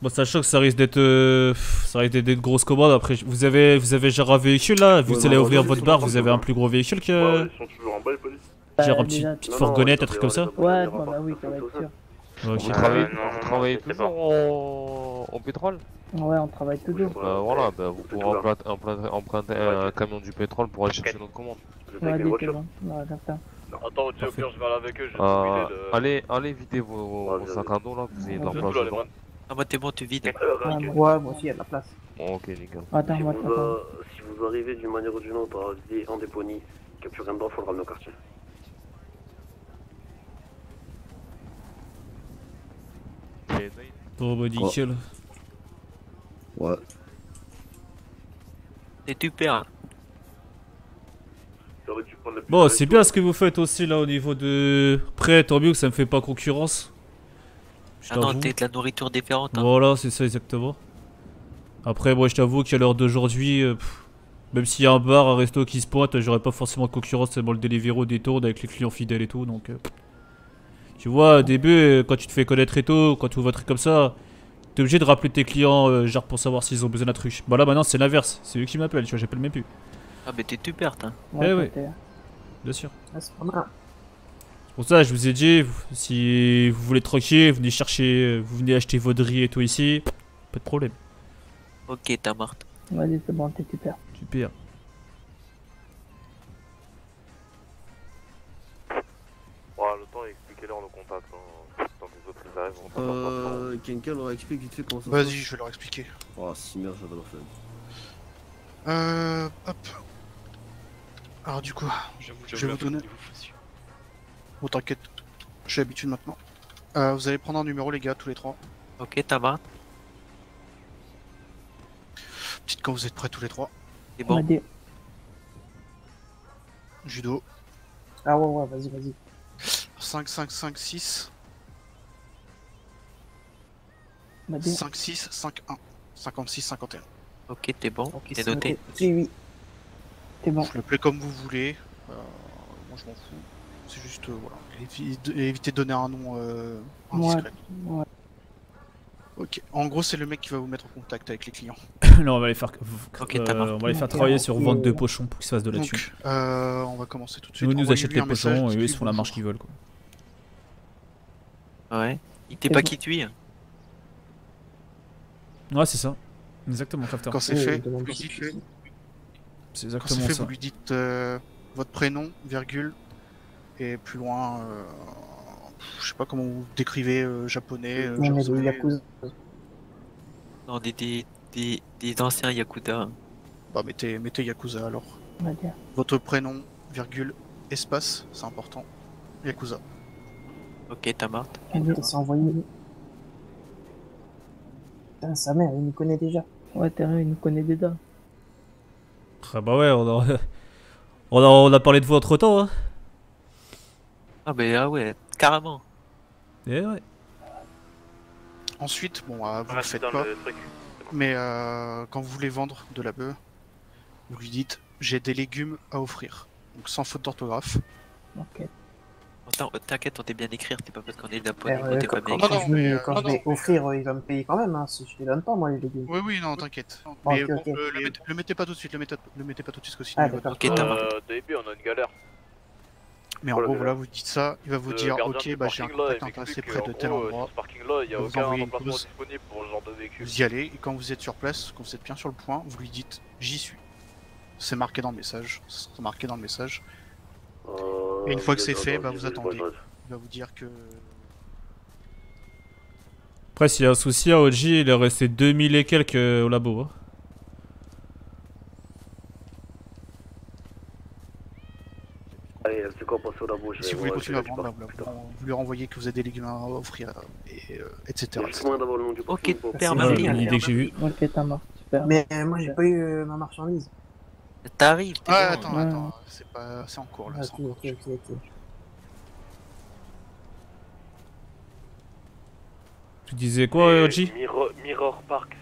Bon, sachant que ça risque d'être, euh, ça risque d'être des grosses commandes. Après, vous avez, vous avez genre un véhicule là. Que Ouais, vous allez non, ouvrir non, votre bar, vous avez un plus gros véhicule Ouais, que, ils sont toujours en bas, les polices. genre Bah, un petit, déjà- petite fourgonnette, on un truc comme ça. Ouais, bah on oui, être ça. sûr. Ok. Vous travaillez, non, vous travaillez toujours en... en pétrole? Ouais, on travaille toujours. Bah voilà, bah, vous pourrez emprunter, emprunter, un camion du pétrole pour aller chercher notre commande. Vous Ouais, bon. Ouais, comme ça. Attends, au au pire, je vais aller avec eux, je vais Euh, allez, allez vider vos, vos Ouais, sacs à dos là, que vous ayez de Ouais, dedans. Ah, moi, t'es bon, tu vides. Ouais, moi- aussi, il y a de la place. Bon, ok, nickel. Attends, Si moi, vous, attends. euh, si vous arrivez d'une manière ou d'une autre en déponie, capturer un dedans, faut le ramener au quartier. Bon, bah nickel. Ouais. C'est super. Plus Bon, c'est bien ce que vous faites aussi là au niveau de. Après, tant mieux que ça me fait pas concurrence. Je Ah non, t'es de la nourriture différente. Hein. Voilà, c'est ça exactement. Après, moi je t'avoue qu'à l'heure d'aujourd'hui, euh, même s'il y a un bar, un resto qui se pointe, j'aurais pas forcément de concurrence, tellement le Deliveroo détourne avec les clients fidèles et tout. Donc, euh, tu vois, au début, euh, quand tu te fais connaître et tout, quand tu ouvres un truc comme ça, t'es obligé de rappeler tes clients, euh, genre pour savoir s'ils ont besoin d'un truc. Bah là maintenant, c'est l'inverse, c'est eux qui m'appellent, tu vois, j'appelle même plus. Ah, mais t'es super, hein. Eh Ouais, ouais. t'es- Bien sûr. Ah, c'est pas mal. Pour ça, je vous ai dit, si vous voulez troquer, venez chercher, vous venez acheter votre riz et tout ici, pas de problème. Ok, t'as Marthe. Vas-y, c'est bon, t'es super. Super. Ouais, le temps, expliquez-leur le contact. Hein. Tant que les autres ils arrivent, on Euh, quelqu'un leur explique vite fait comment ça Vas-y, je vais leur expliquer. Oh, si merde, j'adore faire. Euh, hop. Alors du coup, J'avoue, je vais vous donner. Bon, t'inquiète, j'ai l'habitude maintenant. Euh, vous allez prendre un numéro, les gars, tous les trois. Ok, t'as Marthe. Dites quand vous êtes prêts tous les trois. C'est bon. dire- Judo. Ah ouais, ouais, vas-y, vas-y. 5, 5, 5, 6. On va dire- 5, 6, 5, 1. 56, 51. Ok, t'es bon. Ok, T'es noté. Oui, oui. T'es bon. Je l'appelais comme vous voulez. Euh, moi, je m'en fous. C'est juste, euh, voilà. Évi- Évitez de donner un nom euh, indiscret. Ouais. Ok. En gros, c'est le mec qui va vous mettre en contact avec les clients. Là, on va les faire, euh, on va les faire travailler sur vente de pochons pour qu'ils se fassent de la thune. Donc, euh, on va commencer tout de suite. Nous, ils nous achètent les pochons et eux, ils font la marche qu'ils veulent. Quoi. Ouais. Il t'est pas qui tue. Ouais, c'est ça. Exactement, Crafter. Quand c'est Oui, fait, vous lui dites, C'est quand c'est exactement fait, ça. vous lui dites euh, votre prénom, virgule, et plus loin, euh, je sais pas comment vous décrivez euh, japonais. euh, On est des. Yakuza. Non, des, des, des, des anciens Yakuza. Bah, mettez, mettez Yakuza alors. Votre prénom, virgule, espace, c'est important. Yakuza. Ok, t'as Marthe. On va dire, c'est envoyé. Putain, sa mère, il nous connaît déjà. Ouais, Terrain, il nous connaît déjà. Ah bah ouais, on a... on a, on a parlé de vous entre temps. Hein. Ah, bah ah ouais, carrément. Et ouais. Ensuite, bon, euh, vous le Reste faites dans pas, le truc. mais euh, quand vous voulez vendre de la bœuf, vous lui dites j'ai des légumes à offrir. Donc sans faute d'orthographe. Ok. Attends, t'inquiète, on t'est bien écrire, t'es pas parce qu'on est Eh, ouais, t'est quand pas bien quand écrire. je, vais- mais, quand euh, je non, vais non, offrir, euh, il va me payer quand même, hein, si je les donne pas, moi, les légumes. Oui, oui, non, t'inquiète. Ok, Mais bon, ok. le, le mettez, le mettez pas tout de suite, le mettez, le mettez pas tout de suite, parce que Ah, sinon il va d'accord. Ok, t'as Marthe. Euh, début, on a une galère. Mais en Voilà, gros, voilà, vous dites ça, il va vous dire ok, bah j'ai un contact il intéressé près de tel endroit. Vous envoyez une emplacement pause. disponible pour ce genre de véhicule. Vous y allez, et quand vous êtes sur place, quand vous êtes bien sur le point, vous lui dites j'y suis. C'est marqué dans le message. C'est marqué dans le message. Euh, Et une fois que c'est fait, bah vous attendez. Il va vous dire que. Après, s'il y a un souci, à OG, il est resté 2000 et quelques euh, au labo. hein. Allez, c'est je Si vais vous voulez continuer à vendre, vous, vous lui renvoyez que vous avez des légumes à offrir, et, euh, etc. Ok, père, Ouais, merci. une idée que j'ai vue. Ok, t'as marre. Super. Mais euh, moi, j'ai pas eu euh, ma marchandise. T'arrives, t'es Ouais, bon. attends, Ouais. attends, c'est pas, c'est en cours là. Ah. Tu disais quoi, Mirror, Mirror Park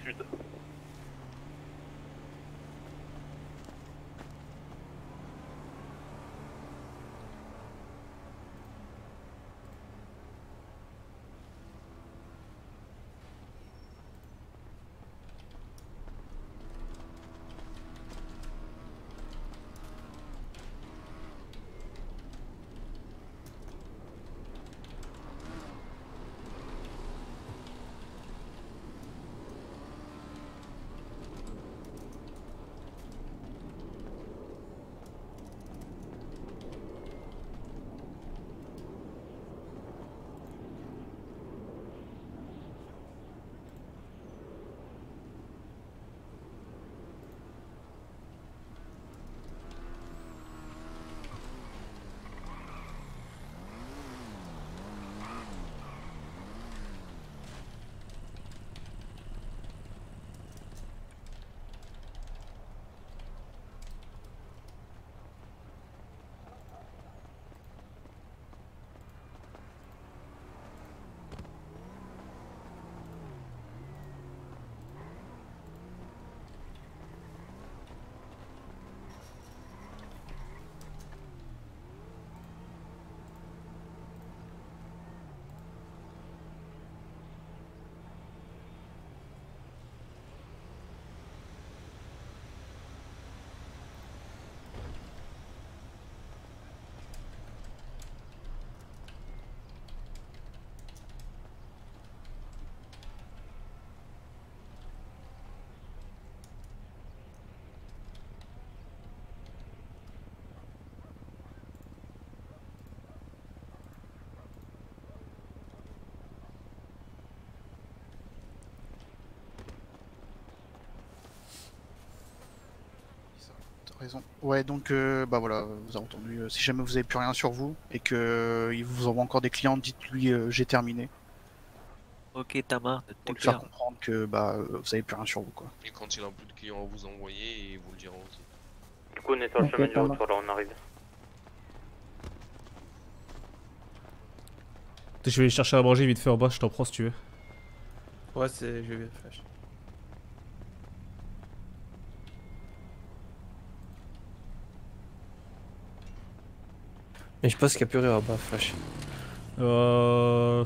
raison. Ouais, donc euh, bah voilà, vous avez entendu. euh, si jamais vous avez plus rien sur vous et que euh, il vous envoie encore des clients, dites-lui euh, j'ai terminé. Ok, t'as marre de Pour te lui faire comprendre que bah euh, vous avez plus rien sur vous quoi. Et quand il a plus de clients à vous envoyer, il vous le dira aussi. Du coup, on est sur le chemin du retour, là, on arrive. Je vais chercher à manger vite fait en bas, je t'en prends si tu veux. Ouais, c'est. Je vais flash. Mais je pense qu'il n'y a plus rien en bas, flash. Euh.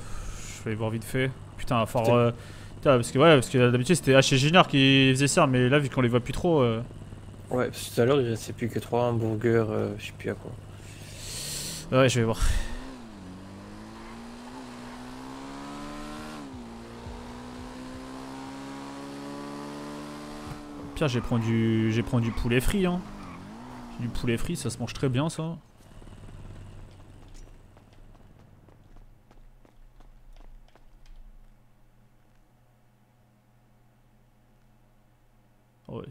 Je vais voir vite fait. Putain. C'était- euh, Putain, parce que ouais, parce que d'habitude c'était H et Junior qui faisaient ça, mais là vu qu'on les voit plus trop. euh, Ouais, parce que tout à l'heure il restait plus que 3 hamburgers, euh, je sais plus à quoi. Ouais, je vais voir. Pire, j'ai pris du, j'ai pris du poulet frit. Hein. Du poulet frit, ça se mange très bien ça.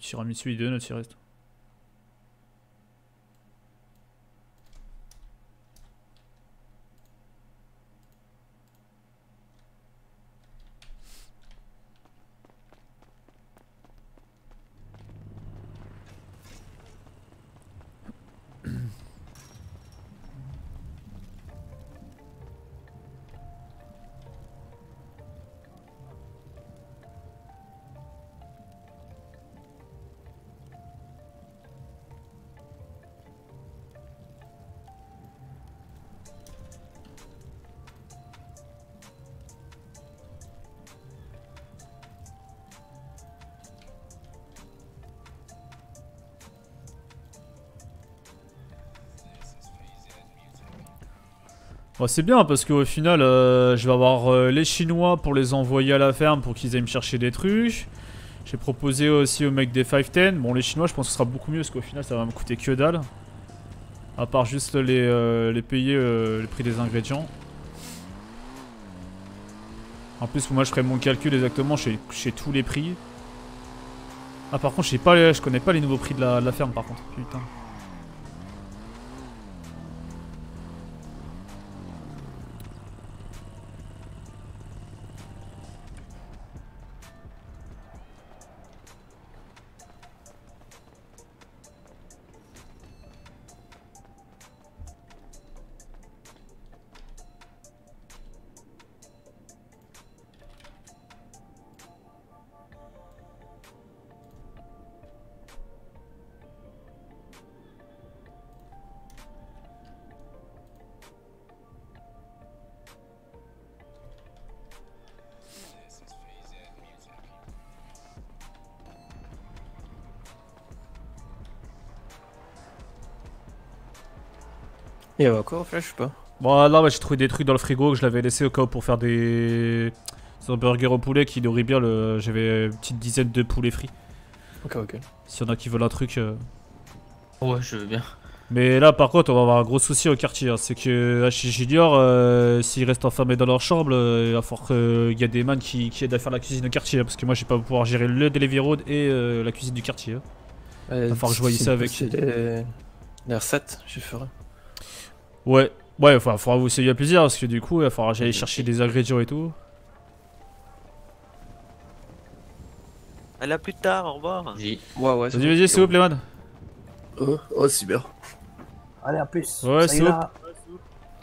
Tiramisu idée, notre il reste. Bon, c'est bien parce qu'au final, euh, je vais avoir euh, les Chinois pour les envoyer à la ferme pour qu'ils aillent me chercher des trucs. J'ai proposé aussi aux mecs des 510. Bon, les Chinois, je pense que ce sera beaucoup mieux parce qu'au final, ça va me coûter que dalle. À part juste les, euh, les payer euh, le prix des ingrédients. En plus, moi, je ferai mon calcul exactement chez, tous les prix. Ah, par contre, je sais pas, les- je connais pas les nouveaux prix de la ferme, par contre. Putain. Il y avait encore flash ou pas Bon, là, ouais, j'ai trouvé des trucs dans le frigo que je l'avais laissé au cas où pour faire des. des burgers au poulet qui nourrit bien. Le... J'avais une petite dizaine de poulets frits. Ok, ok. S'il y en a qui veulent un truc. euh. Ouais, je veux bien. Mais là, par contre, on va avoir un gros souci au quartier. hein. C'est que H Junior, euh, s'ils restent enfermés dans leur chambre, euh, il va falloir qu'il y a des man qui, qui aident à faire la cuisine au quartier. hein, parce que moi, je vais pas pouvoir gérer le delivery road et euh, la cuisine du quartier. hein. Ouais, va falloir que je si ça avec. c'est les... les R7, je ferai. Ouais, ouais, enfin, faudra vous essayer à plaisir parce que du coup, il va falloir que j'aille chercher des ingrédients et tout. À la plus tard, au revoir. Ouais, ouais. Vas-y, vas-y, s'il vous plaît, man. Oh, oh super. Allez, à plus. Ouais, c'est.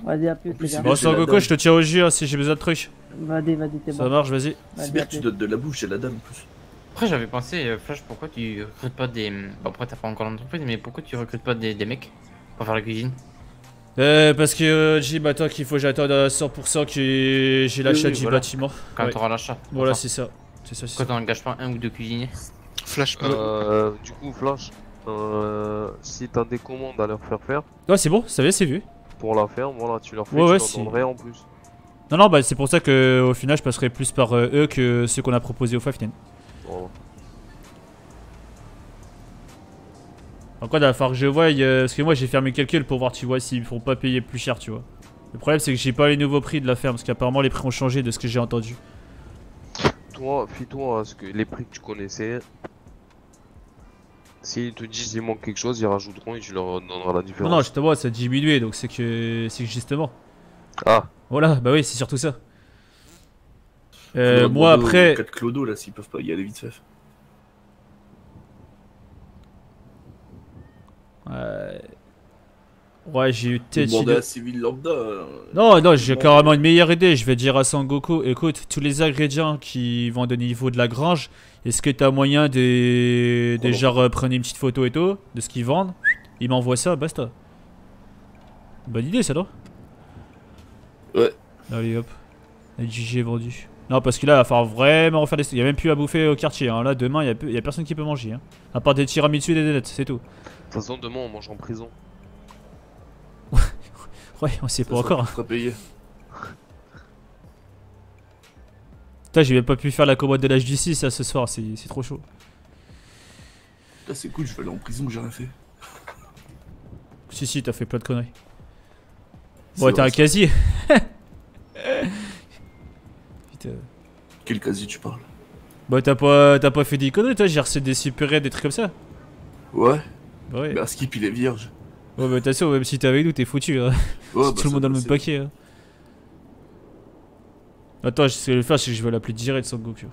Vas-y, à plus, les gars. Bon, Sangoku, je te tiens au jus hein, si j'ai besoin de trucs. Vas-y, vas-y, t'es bon. Ça marche, vas-y. À tu donnes de la bouche à la dame en plus. Après, j'avais pensé, euh, Flash, pourquoi tu recrutes pas des. Bon, après, t'as pas encore l'entreprise, mais pourquoi tu recrutes pas des, des mecs pour faire la cuisine? Euh, parce que euh, Jim attends qu'il faut que j'attende à 100% que j'ai l'achat Oui, oui, du voilà. bâtiment. Quand Ouais. t'auras l'achat. Voilà, c'est ça. C'est ça, c'est Quand ça. t'engages pas un ou deux cuisiniers Flash. Euh, du coup, Flash, euh, si t'as des commandes à leur faire faire Ouais, c'est bon, ça est, c'est vu. pour la ferme, voilà, tu leur fais, Ouais, tu ouais, leur si. donnerais en plus. Non, non, bah c'est pour ça que au final, je passerai plus par euh, eux que ceux qu'on a proposés au 5 Voilà. Encore, il va falloir que je voie, euh, parce que moi j'ai fait mes calculs pour voir, tu vois, s'ils me font pas payer plus cher, tu vois. Le problème, c'est que j'ai pas les nouveaux prix de la ferme, parce qu'apparemment les prix ont changé de ce que j'ai entendu. Toi, fie-toi à ce que les prix que tu connaissais. S'ils te disent il manque quelque chose, ils rajouteront et tu leur donneras la différence. Non, non, justement, ça a diminué, donc c'est que. C'est que justement. Ah. Voilà, bah oui, c'est surtout ça. Euh, moi après. quatre Clodo là, s'ils peuvent pas y aller vite fait. Ouais. Ouais, j'ai eu peut-être. Demander une- à Civil Lambda. euh, Non, non, j'ai carrément une meilleure idée. Je vais dire à Sangoku écoute, tous les ingrédients qui vont au niveau de la grange, est-ce que t'as moyen de. de genre euh, prendre une petite photo et tout, de ce qu'ils vendent? Ils m'envoient ça, basta. Bonne idée, ça, non? Ouais. Allez, hop. Est vendu. Non, parce que là, il va falloir vraiment refaire des. Il y a même plus à bouffer au quartier. Hein. Là, demain, il y, a il personne qui peut manger. Hein. À part des tiramisu et des donuts, c'est tout. De toute façon, demain on mange en prison. Ouais, on sait pas Ça encore. hein. payé. Putain, j'ai même pas pu faire la commode de l'âge du 6 là, ce soir, c'est c'est trop chaud. Putain, c'est cool, je vais aller en prison, j'ai rien fait. Si, si, t'as fait plein de conneries. Bon, t'as vrai, un ça. casier. Putain. Quel casier tu parles? Bah, t'as pas, t'as pas fait des conneries, toi J'ai reçu des super raids, des trucs comme ça. Ouais. Bah ouais. Mais à Skip, il est vierge. Ouais, bah, attention, même si t'es avec nous, t'es foutu. Hein. Ouais, bah, tout le monde dans le ça, même paquet. Hein. Attends, ce que je vais faire, c'est que je vais l'appeler direct sans Goku.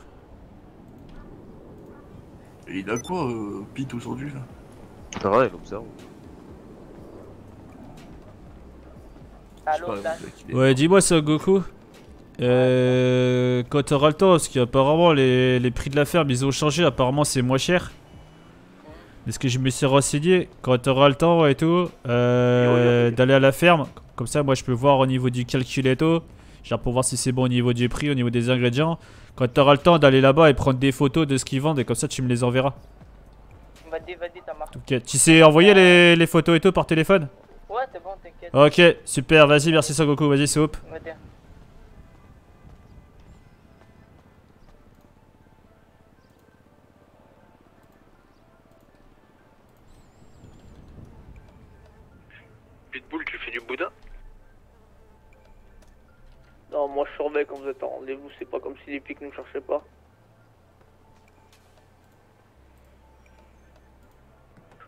Et il a quoi, euh, Pete, aujourd'hui là? Pareil, il observe. Allô, Ouais, dis-moi ça, Goku. Euh, quand t'auras le temps, parce qu'apparemment les, les prix de la ferme ils ont changé, apparemment c'est moins cher. Est-ce que je me suis renseigné Quand t'auras le temps et tout, euh, d'aller à la ferme, comme ça moi je peux voir au niveau du calcul et tout, genre pour voir si c'est bon au niveau du prix, au niveau des ingrédients. Quand t'auras le temps d'aller là-bas et prendre des photos de ce qu'ils vendent et comme ça tu me les enverras. Vas-y, vas-y, t'as marqué. Ok, tu sais envoyer les, les photos et tout par téléphone? Ouais, c'est bon, t'inquiète. Ok, super, vas-y, merci Sangoku, vas-y Soup. Vas-y. Moi je surveille quand vous êtes en rendez-vous, c'est pas comme si les pics nous cherchaient pas.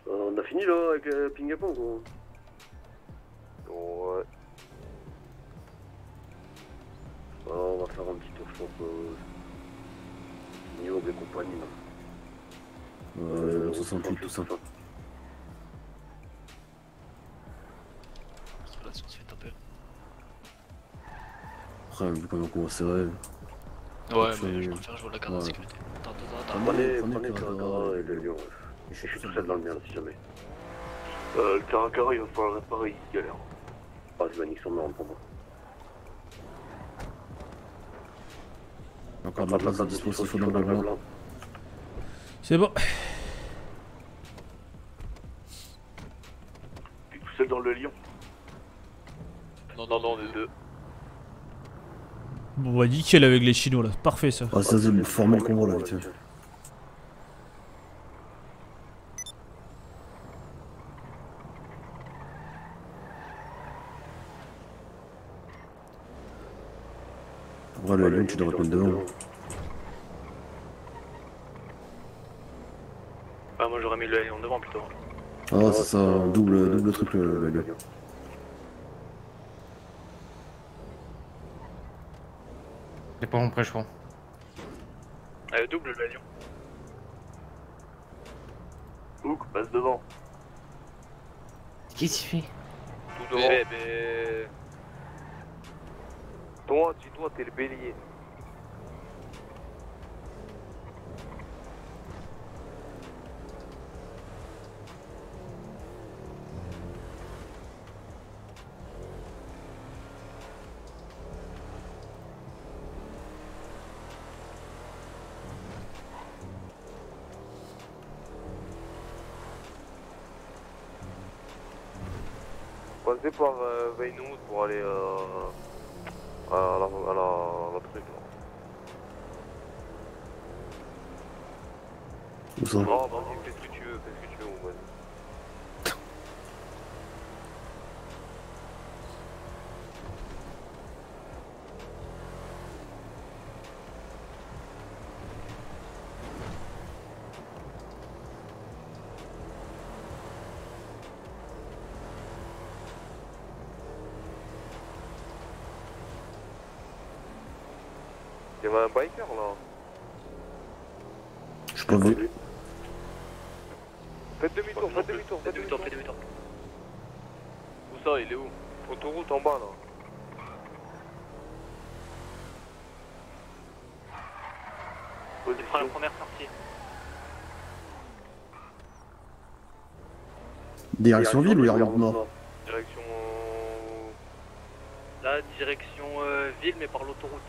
Euh, on a fini là avec euh, Ping et Pong ou? Ouais. On va faire un petit tour, je pense, euh, au niveau des compagnies là. Euh, 68, tout ça. Que Après, vu qu'on est encore serré. Ouais, je mais je préfère jouer la carte de sécurité. Attends, attends, attends. Prenez, prenez prenez le Caracara et le lion. Je suis tout seul dans le mien si jamais. Euh, le Caracara, il va falloir le réparer, il galère. Ah, je vais niquer son merde pour moi. Encore de la place à disposition dans le blanc. C'est bon. T'es tout seul dans le lion? Non, non, non, on est deux. Bon bah nickel avec les chinois là, parfait ça. Ah, ça, c'est le former le convoi là, vite fait. Après, le lion, tu devrais te mettre devant. Ah, moi j'aurais mis le lion devant plutôt. Ah, c'est ça, double, double, triple, le lion. C'est pas mon pré-choix. Euh, double le lion. Hook, passe devant. Qu'est-ce qu'il fait? Tout devant. Eh ben... Toi, dis-toi, t'es le bélier. Par euh, Weymouth pour aller euh, à, la, à, la, à la truc là. Où ça Non, vas-y, fais ce que tu veux, fais ce que tu veux, mon pote. T'es un biker là Je suis pas vu. Faites demi-tour, faites demi-tour, faites demi-tour, faites demi-tour. Où ça, il est où Autoroute en bas là. Tu prends la première sortie. Direction ville ou il remonte nord Direction. Là, direction euh, ville, mais par l'autoroute.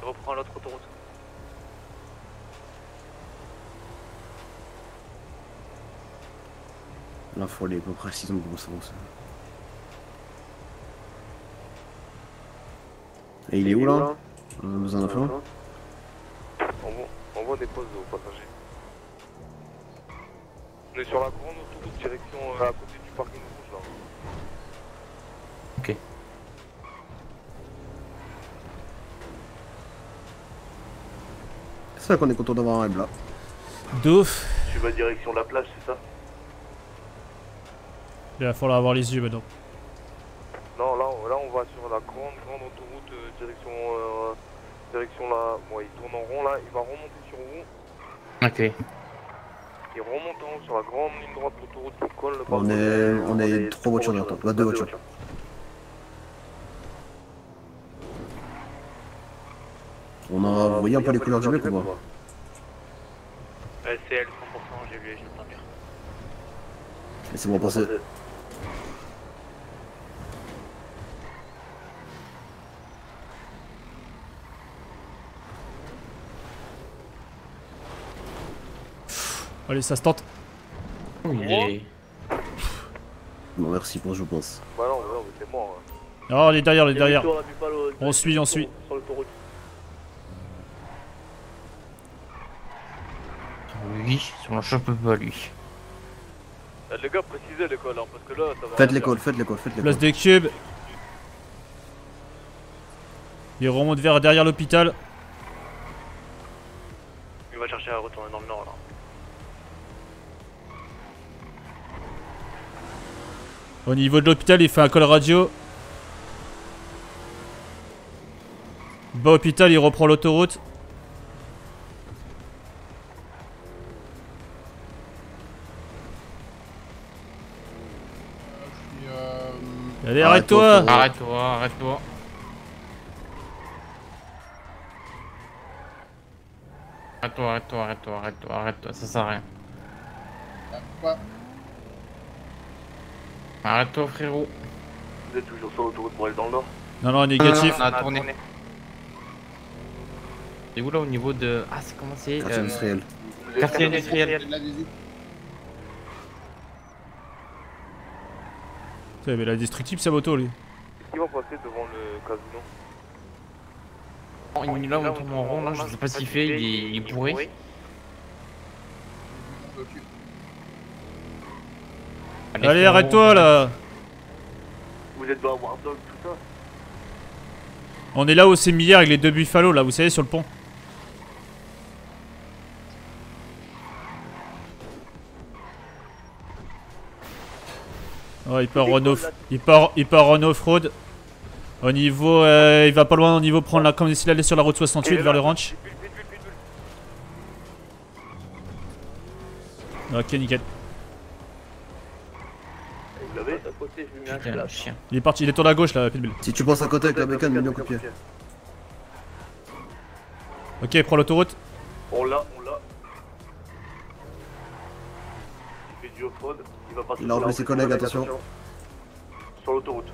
Je reprends l'autre autoroute. Là, faut aller à peu près 6 ans ça avance. Et il est où là On a besoin d'infos On voit, on voit des pauses aux passagers. On est sur la grande autoroute direction euh, à côté du parking rouge là. Ok. C'est ça qu'on est content d'avoir un rêve là. Douf. Tu vas direction la plage, c'est ça? Il va falloir avoir les yeux maintenant. Non, là, on- là on va sur la grande, grande autoroute euh, direction. euh, direction là. Bon, il tourne en rond là, il va remonter sur vous. Ok. En haut sur la grande ligne droite de l'autoroute qui colle le On est, on est trois voitures derrière toi. Bah, deux voitures. On a, vous voyez un peu les couleurs du mec ou pas Euh, c'est elle, 100%, j'ai vu, j'ai entendu. Laissez-moi passer. Allez, ça se tente. Bon, merci pour je pense. Bah non, c'est mort. hein. Oh, il est derrière, il est derrière. On suit, on suit. Sur l'autoroute. Lui, si on chope pas lui. Euh, les gars, précisez l'école, hein, parce que là, ça va. Faites l'école, faites l'école, faites l'école. Place des cubes. Il remonte vers derrière l'hôpital. Il va chercher à retourner dans le nord là. Au niveau de l'hôpital, il fait un call radio. Bas hôpital, il reprend l'autoroute. Allez, arrête-toi Arrête-toi, arrête-toi. Arrête-toi, arrête-toi, arrête-toi, arrête-toi, arrête-toi, ça sert à rien. Arrête-toi, frérot. Vous êtes toujours sur l'autoroute pour aller dans le nord Non, non, négatif. On a tourné. C'est où là au niveau de. Ah, c'est comment c'est Quartier industriel. Quartier industriel. Putain, mais la destructible sa moto lui. Est-ce qu'ils vont passer devant le casino? Il est là, on tourne en rond là, je sais pas s'il fait, il est, il est bourré. Allez, arrête-toi là Vous êtes dans War Dog, tout ça On est là où c'est Milliard avec les deux Buffalo là, vous savez, sur le pont. Oh, il part en off, il part, il part en off-road. Au niveau, euh, il va pas loin au niveau prendre la, comme s'il allait sur la route 68 vers le ranch. Ok, nickel. Putain, chien. Il est parti, il est tourné à gauche là, Pitbull. Si tu passes à côté avec la bécane, mets-lui un coup de pied. Ok, prends l'autoroute. On l'a, on l'a. Il fait du off-road, il va passer Il a sur la ses collègues, attention. Sur l'autoroute.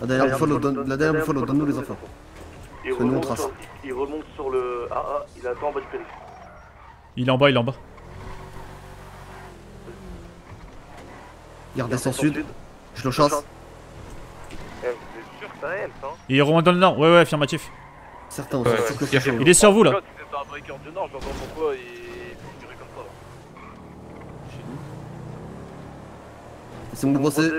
La dernière fois, la dernière fois, donne-nous les infos. Il remonte, sur, il remonte sur le AA, il attend en bas du périph'. Il est en bas, il est en bas. Il redescend sud. Je le chasse. Eh, hein Et il remonte dans le nord. Ouais, ouais, affirmatif. Certain, Ouais, sûr que chaud. Il est sur vous là. Il il mon procès.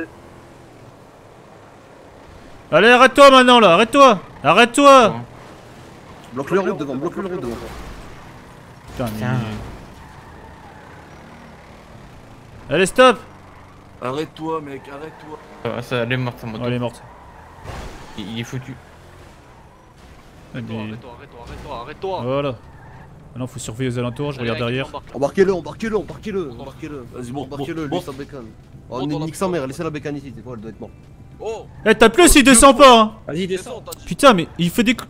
Allez, arrête-toi maintenant là, arrête-toi Arrête-toi Bloque le route devant, bloque le route devant. Putain, mais- Allez, stop Arrête-toi, mec, arrête-toi. Ah, ça, elle est morte sa moto. Ouais, elle est morte. Il, il est foutu. Ah, mais- Arrête-toi, arrête-toi, arrête-toi, arrête-toi. Voilà. Maintenant, faut surveiller aux alentours, je regarde derrière. Embarquez-le, embarquez-le, embarquez-le, embarquez-le. Vas-y, bon, Embarquez-le, lui, sans bécane. Oh, nique sa mère, laissez la bécane ici, c'est quoi, elle doit être morte. Oh Eh, t'as plus s'il descend pas hein Vas-y, descends. Putain, mais il fait des. bon.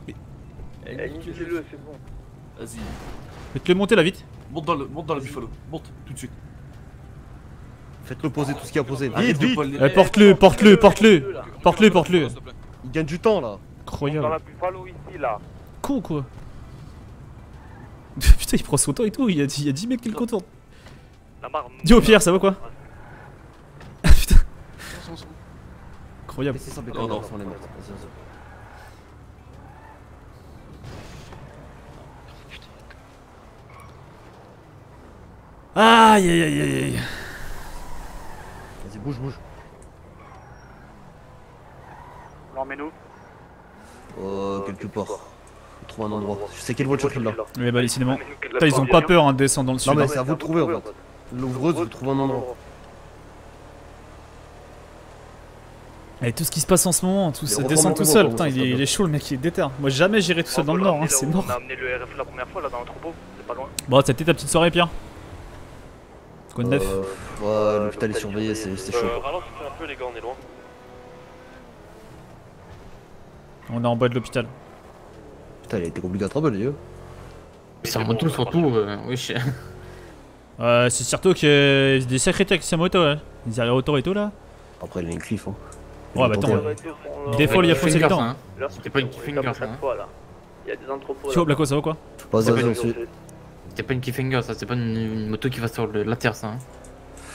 Vas-y. Faites-le monter là vite. Monte dans le, monte dans la Buffalo. Monte, tout de suite. Faites-le poser tout ce qu'il y a à poser. Arrête Vite, vite Eh, porte-le, porte-le, porte-le Porte-le, porte-le Il gagne du temps là. Dans Incroyable. la Buffalo ici, là. Con quoi Putain, il prend son temps et tout, il y a, il y a 10 mecs qui le contournent. Dis au Pierre, ça va quoi Putain. Incroyable. Non, non. on les vas-y. Aïe aïe aïe aïe bouge, bouge. L'emmène-nous. Euh, quelque part. Faut trouver un endroit. Je sais quelle voiture celle-là. Ouais, bah décidément. Putain, ils ont pas peur hein, de descendre dans le sud. Non, mais c'est à vous de trouver en fait. L'ouvreuse, vous trouvez un endroit. Et tout ce qui se passe en ce moment, tout Mais ça descend tout seul. Putain, il est, s'appelle il est chaud le mec, il est déter. Moi, jamais j'irai tout seul dans le nord, hein, c'est mort. On a amené le RF la première fois, là, dans l'entrepôt. C'est pas loin. Bon, c'était ta petite soirée, Pierre Quoi de neuf Euh, ouais, l'hôpital est surveillé, c'est c'est chaud. Euh, ralentissez un peu, les gars, on est loin. On est en bas de l'hôpital. Putain, il a été compliqué à travailler, les gars. C'est en moto surtout, euh, wesh. Euh, c'est surtout y a des sacrés avec sa moto, ouais. Des allers-retours et tout là. Après, il a une cliff, hein. Ouais, bah attends. Des fois, il a faussé le temps. Hein. C'était pas une Kifinger ça. hein. Il y a des entrepôts. Tu vois, Blaco, ça va quoi Vas-y, vas-y, ensuite. C'était pas une Kifinger ça, c'est pas une, une moto qui va sur le- la terre ça. Hein.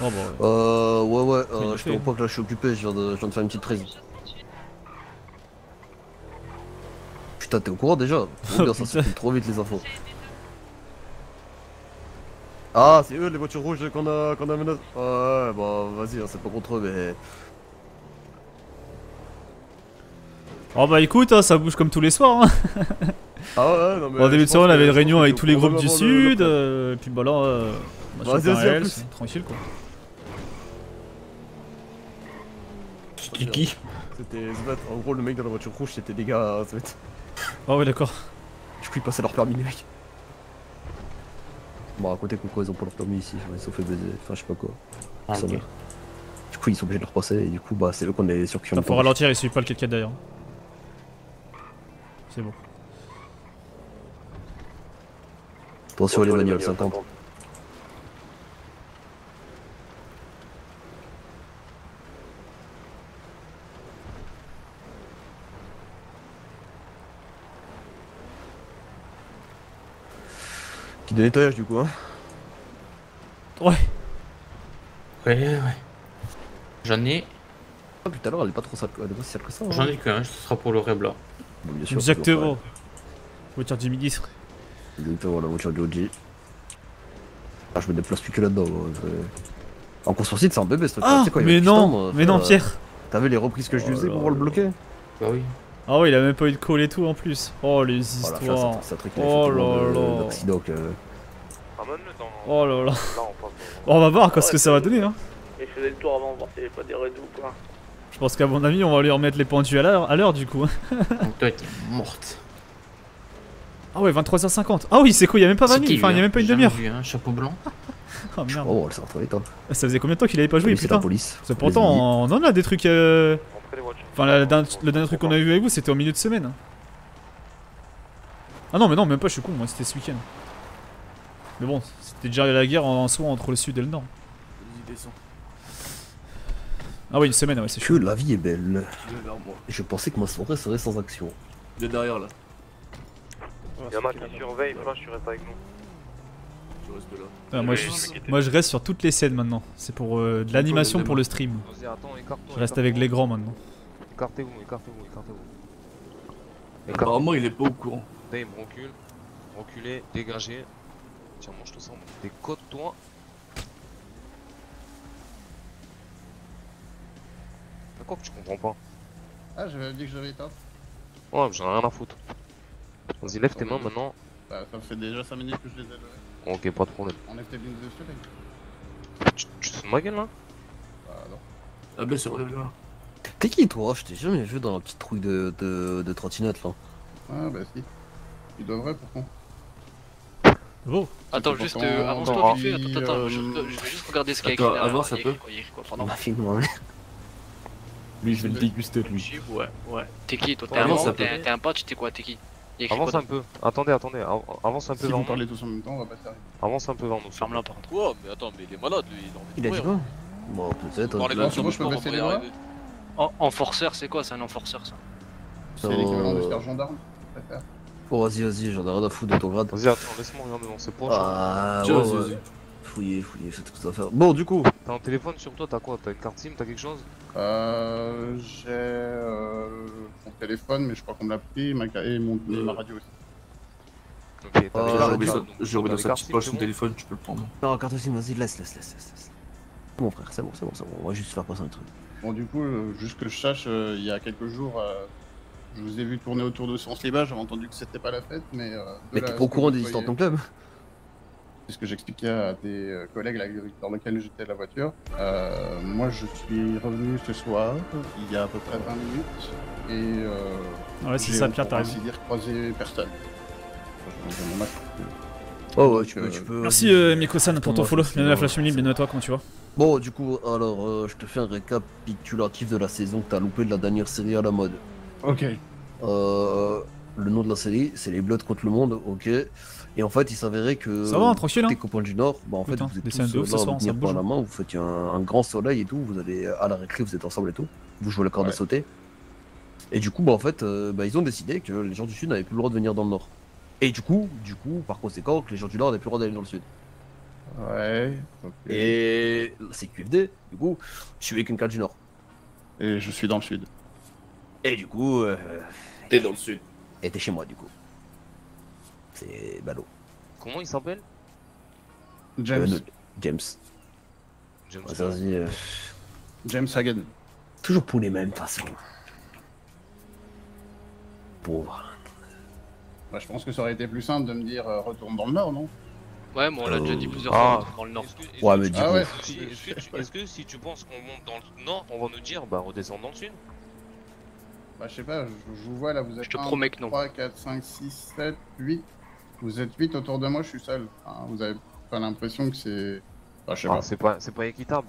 Oh bah. Euh, ouais, ouais, euh, je te pas que là je suis occupé, je viens de, je viens de faire une petite prise. Putain, t'es au courant déjà? Trop bien, ça Putain. se fait trop vite les infos. Ah, c'est eux les voitures rouges qu'on a, qu'on a menacées Ouais, bah vas-y, hein, c'est pas contre eux, mais. Oh bah écoute, hein, ça bouge comme tous les soirs. Hein. Ah ouais, non mais. Bon, au début de soirée, on avait une réunion avec tous les groupes du sud. euh, et puis bah là, euh, on a en tranquille quoi. C'était qui C'était en gros le mec dans la voiture rouge c'était des gars Svet. Ah ouais, d'accord. Du coup ils passaient leur permis les mecs. Bon à côté pourquoi ils ont pas leur permis ici, ils se sont fait baiser, enfin je sais pas quoi. Ah, Ils sont ok. là. Du coup ils sont obligés de leur passer et du coup bah c'est eux qu'on est sur qui on faut ralentir, il suit pas le 4x4 d'ailleurs. C'est bon. Attention les bagnoles, 50. Qui de nettoyage du coup hein Ouais. Ouais, ouais. J'en ai. Ah putain alors elle est pas trop sale, elle est pas si sale que ça. hein. J'en ai qu'un, ce sera pour le Rebla. Bon, bien sûr, Exactement. Voiture du ministre. Exactement la voiture de OG. Ah je me déplace plus que là-dedans. je- En course sur site c'est un bébé ce truc. Ah, quoi, mais non, moi, mais non, euh, Pierre. T'as vu les reprises que je lui Oh faisais là pour le bloquer Bah oui. Ah ouais, il a même pas eu de call et tout en plus. Oh les Oh histoires. Oh tellement là. Oh là on va voir quoi ce que ça va donner hein. Mais je faisais le tour avant, voir s'il y avait pas des raids ou quoi. Je pense qu'à mon avis, on va lui remettre les pendus à l'heure, à l'heure du coup. Donc toi t'es morte. Ah ouais, 23h50. Ah oui, c'est cool, il y a même pas 20 C'est minutes, enfin, il y a même pas une hein demi-heure. Vu, hein, chapeau blanc. Oh merde. Oh, elle s'est retrouvée temps. Ça faisait combien de temps qu'il avait pas joué, putain la police. C'est pourtant, on en a des trucs. euh, les. Enfin, la- la dernière- le dernier truc qu'on a vu avec vous, c'était au milieu de semaine. Ah non, mais non, même pas, je suis con, moi, c'était ce week-end. Mais bon, c'était déjà la guerre en, en soi entre le sud et le nord. Vas-y, descends. Ah oui, une semaine, ouais, c'est Que chaud. la vie est belle. Je pensais que ma soirée serait sans action. Il est derrière là. Y'en a qui surveillent, Flash, tu restes avec nous. Tu restes là. Ah, moi, je, moi, je reste sur toutes les scènes maintenant. C'est pour euh, de l'animation pour le stream. Vas-y, attends. Je reste avec les grands maintenant. Écartez-vous, écartez-vous, écartez-vous. Apparemment, il est pas au courant. Dame, recule. Reculez, dégagez. Tiens, mange tout ça. Décote-toi. Que tu comprends pas? Ah, j'avais dit que j'avais éteint. Ouais, mais j'en ai rien à foutre. Vas-y, lève tes mains maintenant. Bah, ça fait déjà 5 minutes que je les ai levés. Ok, pas de problème. On était bien dessus, gars. Tu, tu te ma gueule là Bah, non. Ah, bien sûr, là. T'es qui toi Je t'ai jamais vu dans la petite trouille de, de, de trottinette là. Ah bah si. Tu devrais pourtant. Bon. Attends, C'est juste euh, un avance-toi endroit vite fait. Attends, attends, euh, je, je vais juste regarder ce qu'il y a écrit. avance un peu. écrit quoi, il y a écrit quoi, pardon. Bah. Lui, je vais le déguster, lui. Ouais, ouais. T'es qui toi T'es un avance peu. T'es t'es un patch T'es quoi T'es qui? Avance un peu. Attendez, attendez. av- Avance un peu Si vers vous nous. parlez tous en même temps, on va pas s'arrêter. Avance un peu vers nous. Ferme-la par contre. Quoi Mais attends, mais il est malade lui, il a envie de Il a dit quoi Bon, peut-être. Hein. pas c'est bon, je peux baisser les bras Enforceur, c'est quoi C'est un enforceur ça? C'est l'équivalent de sergent d'armes, je préfère. Bon, vas-y, vas-y, j'en ai rien à foutre de ton grade. Vas-y, attends, laisse-moi regarder dans ses poches. Ah, Tiens, ouais, vas-y, ouais. vas-y. Fouillez, fouillez, faites ce que ça à faire. Bon, du coup, T'as un téléphone sur toi, t'as quoi T'as une carte SIM, t'as quelque chose? Euh. J'ai. Euh, mon téléphone, mais je crois qu'on me l'a pris, ma, et, mon, et ma radio aussi. Ok, t'as Euh, des J'ai cartes donc t'as dans des sa cartes petite SIM, poche c'est son bon? téléphone, tu peux le prendre. non, carte SIM, vas-y, laisse, laisse, laisse, laisse. laisse. Bon, frère, c'est bon, c'est bon, c'est bon. On va juste faire passer un truc. Bon, du coup, euh, juste que je sache, euh, il y a quelques jours, euh, je vous ai vu tourner autour de Sens Liba, j'avais entendu que c'était pas la fête, mais. Euh, de Mais la- t'es pas au courant vous des histoires de ton voyez- club? C'est ce que j'expliquais à tes euh, collègues dans lesquels j'étais à la voiture. Euh, moi, je suis revenu ce soir, il y a à peu près 20 minutes, et. Euh, Ouais, c'est ça, Pierre, t'as ainsi raison. dire, croisé personne. Oh, ouais, tu peux, euh, tu peux. Merci euh, Miko-san pour ton follow. Bienvenue à la Flash bienvenue à toi, comment tu vas? Bon, du coup, alors, euh, je te fais un récapitulatif de la saison que t'as loupé de la dernière série à la mode. Ok. Euh, le nom de la série, c'est Les Bloods contre le monde, ok. Et en fait, il s'avérait que. Ça va, tranquille, hein Tes copains du Nord, bah en fait, Putain, vous êtes tous euh, ouf là à soir, vous la main, vous faites un, un grand soleil et tout, vous allez à la récré, vous êtes ensemble et tout. Vous jouez la corde à Ouais. sauter. Et du coup, bah en fait, euh, bah, ils ont décidé que les gens du Sud n'avaient plus le droit de venir dans le Nord. Et du coup, du coup, par conséquent, que les gens du Nord n'avaient plus le droit d'aller dans le Sud. Ouais. ok. Et c'est QFD, du coup, je suis avec une carte du Nord. Et je suis dans le sud. Et du coup, euh, T'es dans le sud. et t'es chez moi, du coup. C'est ballot. Comment il s'appelle? James. Euh, James. James. Vas-y, euh, James Hagen. toujours pour les mêmes, de toute façon. Pauvre. Bah, je pense que ça aurait été plus simple de me dire euh, retourne dans le nord, non? Ouais, mais on l'a déjà dit plusieurs ah. fois dans le nord. Est-ce que, Ouais, mais du Ah coup. ouais. est-ce que, si tu penses qu'on monte dans le nord, on va nous dire bah redescends dans le sud? Bah, je sais pas, je, je vous vois là, vous êtes Je te 1, promets que non. 3, 4, 5, 6, 7, 8. Vous êtes 8 autour de moi, je suis seul. Enfin, vous avez pas l'impression que c'est. Enfin, je sais Ah, pas. C'est pas, c'est pas équitable.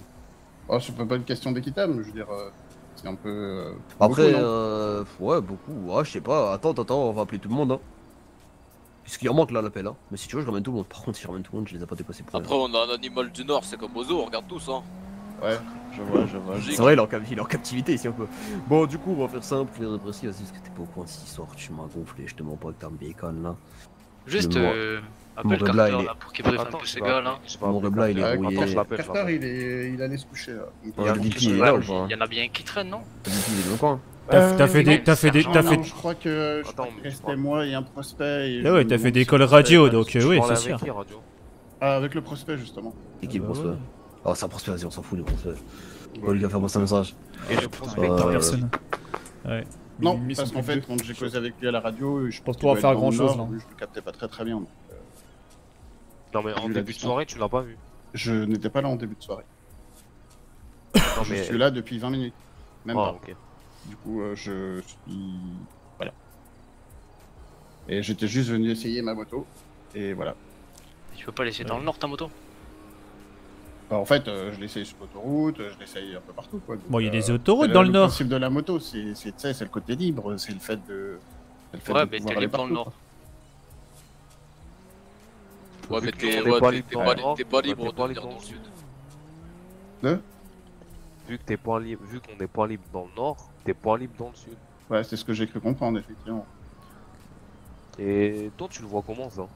Oh, c'est pas une question d'équitable, je veux dire, euh, c'est un peu. euh, Après, beaucoup, euh, ouais, beaucoup. Ouais, je sais pas. Attends, attends, on va appeler tout le monde. Hein. Puisqu'il en manque là l'appel. Hein. Mais si tu veux, je ramène tout le monde. Par contre, si je ramène tout le monde, je les ai pas dépassés pour Après, on a un animal du nord, c'est comme Ozo, on regarde tous, hein. Ouais, je vois, je vois. C'est vrai, il est, en, cap- il est en captivité ici un peu. Bon, du coup, on va faire simple, clair et précis. Vas-y, parce que t'es pas au courant de cette histoire. Tu m'as gonflé, je te mens pas que t'as un bacon là. Juste, Le- euh, appelle Carter il est- là pour qu'il briefe un peu vais gars là. Mon appeler rebla, il est rouillé. Carter, il, est... il allait se coucher là. Le Il y en a bien qui traînent, non Le il est dans le coin. T'as fait des. non, T'as fait des. T'as fait. je crois que restait moi et un prospect. Et Ah ouais, t'as fait des calls radio, donc euh, oui, c'est avec sûr. Ah, avec le prospect justement. Et qui bah prospect ouais. Oh, c'est un prospect, vas-y, on s'en fout, les prospects. Bon, les gars, faire passer un message. Et le prospect, avec Euh, personne. Ouais. Non, parce qu'en fait, quand j'ai causé avec lui à la radio, je pense doit faire le grand-chose, nord, là. Je le captais pas très très bien. donc, euh, Non mais en début de soirée, tu l'as pas vu. Je n'étais pas là en début de soirée. Non Je suis là depuis 20 minutes. Même Ah, pas. Du coup, euh, je suis. Voilà. Et j'étais juste venu essayer ma moto. Et voilà. Tu peux pas laisser dans le nord ta moto? Bah, en fait, euh, je l'essaye sur l'autoroute, je l'essaye un peu partout. Quoi. Donc, Bon, il y a euh, des autoroutes dans le nord. Le principe de la moto, c'est le côté libre, c'est le fait de. c'est le fait Ouais, de mais t'es libre dans le nord. Ouais, mais t'es est ouais, pas libre dans pas le le sud. quoi. Vu que t'es pas libre, vu qu'on n'est pas libre dans le nord, t'es pas libre dans le sud. Ouais, c'est ce que j'ai cru comprendre, effectivement. Et toi, tu le vois comment ça?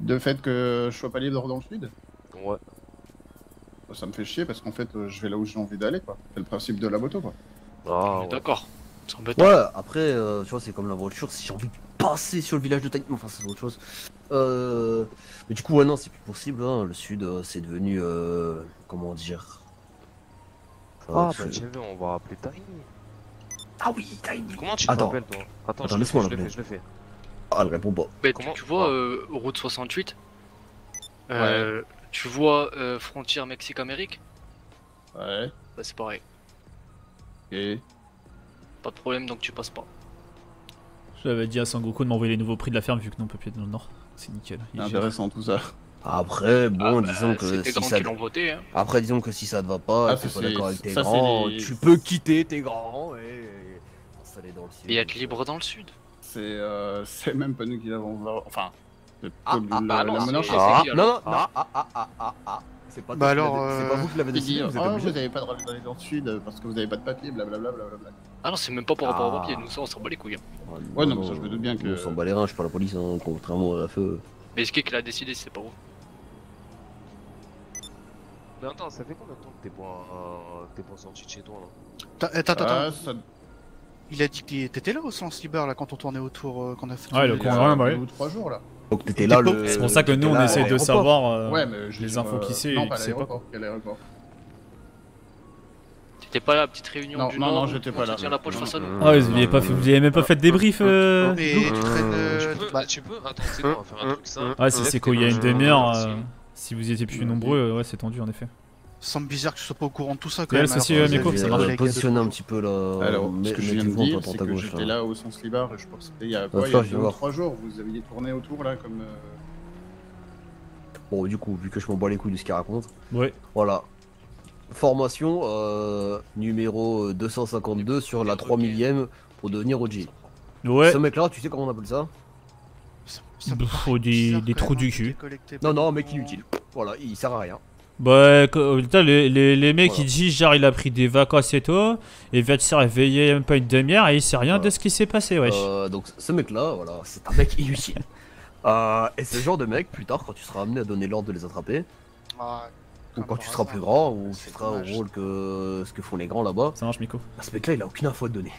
De fait que je sois pas libre dans le sud? Ça me fait chier parce qu'en fait, euh, je vais là où j'ai envie d'aller, quoi. C'est le principe de la moto, quoi. Ah ouais. D'accord. Ouais, après, euh, tu vois, c'est comme la voiture, si j'ai envie de passer sur le village de Titan, enfin, c'est autre chose. Euh... Mais du coup, ouais, non, c'est plus possible, hein. le sud, euh, c'est devenu, euh... comment dire... Ah, tu- bah tiens, on va appeler Tiny. Ah oui, Tiny Comment tu Attends. t'appelles toi? Attends, Attends, je le laisse-moi fais, je le l'appeler. fais, je le fais. Ah, elle répond pas. Mais tu- Comment- tu vois, Ah. euh, route 68, euh, tu vois euh, frontière Mexique-Amérique Ouais. Bah, c'est pareil. Et Pas de problème, donc tu passes pas. J'avais dit à Sangoku de m'envoyer les nouveaux prix de la ferme vu que non on peut plus être dans le nord. C'est nickel. Il C'est gère. intéressant tout ça. Après, bon, Ah, bah, disons que si ça. voté, hein. Après, disons que si ça te va pas, Ah, t'es pas d'accord avec tes ça, c'est grands, les- tu peux quitter tes grands et t'installer dans le ciel. Et être libre dans le sud. C'est euh, c'est même pas nous qui l'avons. Enfin, Ah, ah, la, ah, la non, monarchie. ah, non, non, non, ah, ah, ah, ah, ah. C'est pas, Bah alors, l'avez- c'est pas euh, vous qui l'avez décidé, vous êtes ah, vous avez pas le droit d'aller dans le sud parce que vous avez pas de papier, blablabla. blablabla. Ah non, c'est même pas par rapport au Ah. papier, nous ça on s'en bat les couilles. hein. Ouais, non, mais ça, je me doute bien que- On s'en bat les reins, je suis pas la police, hein, contrairement à la feu. Mais est-ce qui l'a décidé, c'est pas vous Mais attends, ça fait combien de temps que t'es pas, euh, sorti de chez toi là T'as- Attends, attends, Ah, attends. ça- Il a dit que t'étais là au sens libre là quand on tournait autour, euh, qu'on a fait. Ouais, le il y coin a rien, bah oui. ou trois jours là. Donc t'étais là le. C'est pour ça que nous on là essaie à de savoir euh, Ouais, mais je les dire, infos euh, qui Non, et pas pas. l'aéroport. T'étais pas à la petite réunion Non, du non, Nord non, j'étais pas là. la poche face à nous Ah, vous avez pas fait, vous avez même pas fait de débrief euh... Mais tu traînes. euh, Tu peux, bah, tu peux, attends, c'est quoi, on va faire un truc simple. Ah, si c'est quoi, il y a une demi-heure, euh, si vous étiez plus nombreux, ouais, c'est tendu en effet. Ça semble bizarre que tu sois pas au courant de tout ça quand même. alors, euh, Miko, ça marche. Positionner un petit peu là. Alors, mais- ce que je viens de dire, c'est que j'étais là. au sens libar et je pense que c'était il y a Ah, quoi Il y ça, a je deux vais ou voir. trois jours, vous aviez tourné autour là comme. euh, Bon, du coup, vu que je m'en bats les couilles de ce qu'il raconte. Ouais. Voilà. Formation euh, numéro 252 sur la 3 millième pour devenir OG. Ouais. Ce mec là, tu sais comment on appelle ça? Faut des, des trous du cul. Non, non, mec inutile. Voilà, il sert à rien. Bah, putain, les, les, les mecs Voilà. ils disent genre il a pris des vacances et tout, et vient de se réveiller même pas une demi-heure et il sait rien de ce qui s'est passé, wesh. Euh, donc ce mec là, voilà, c'est un mec inutile. Euh, et le genre de mec, plus tard, quand tu seras amené à donner l'ordre de les attraper, Ah, ou quand tu seras plus grand, ou tu seras au rôle que ce que font les grands là-bas, Ça marche, Miko. bah, ce mec là il a aucune info à te donner.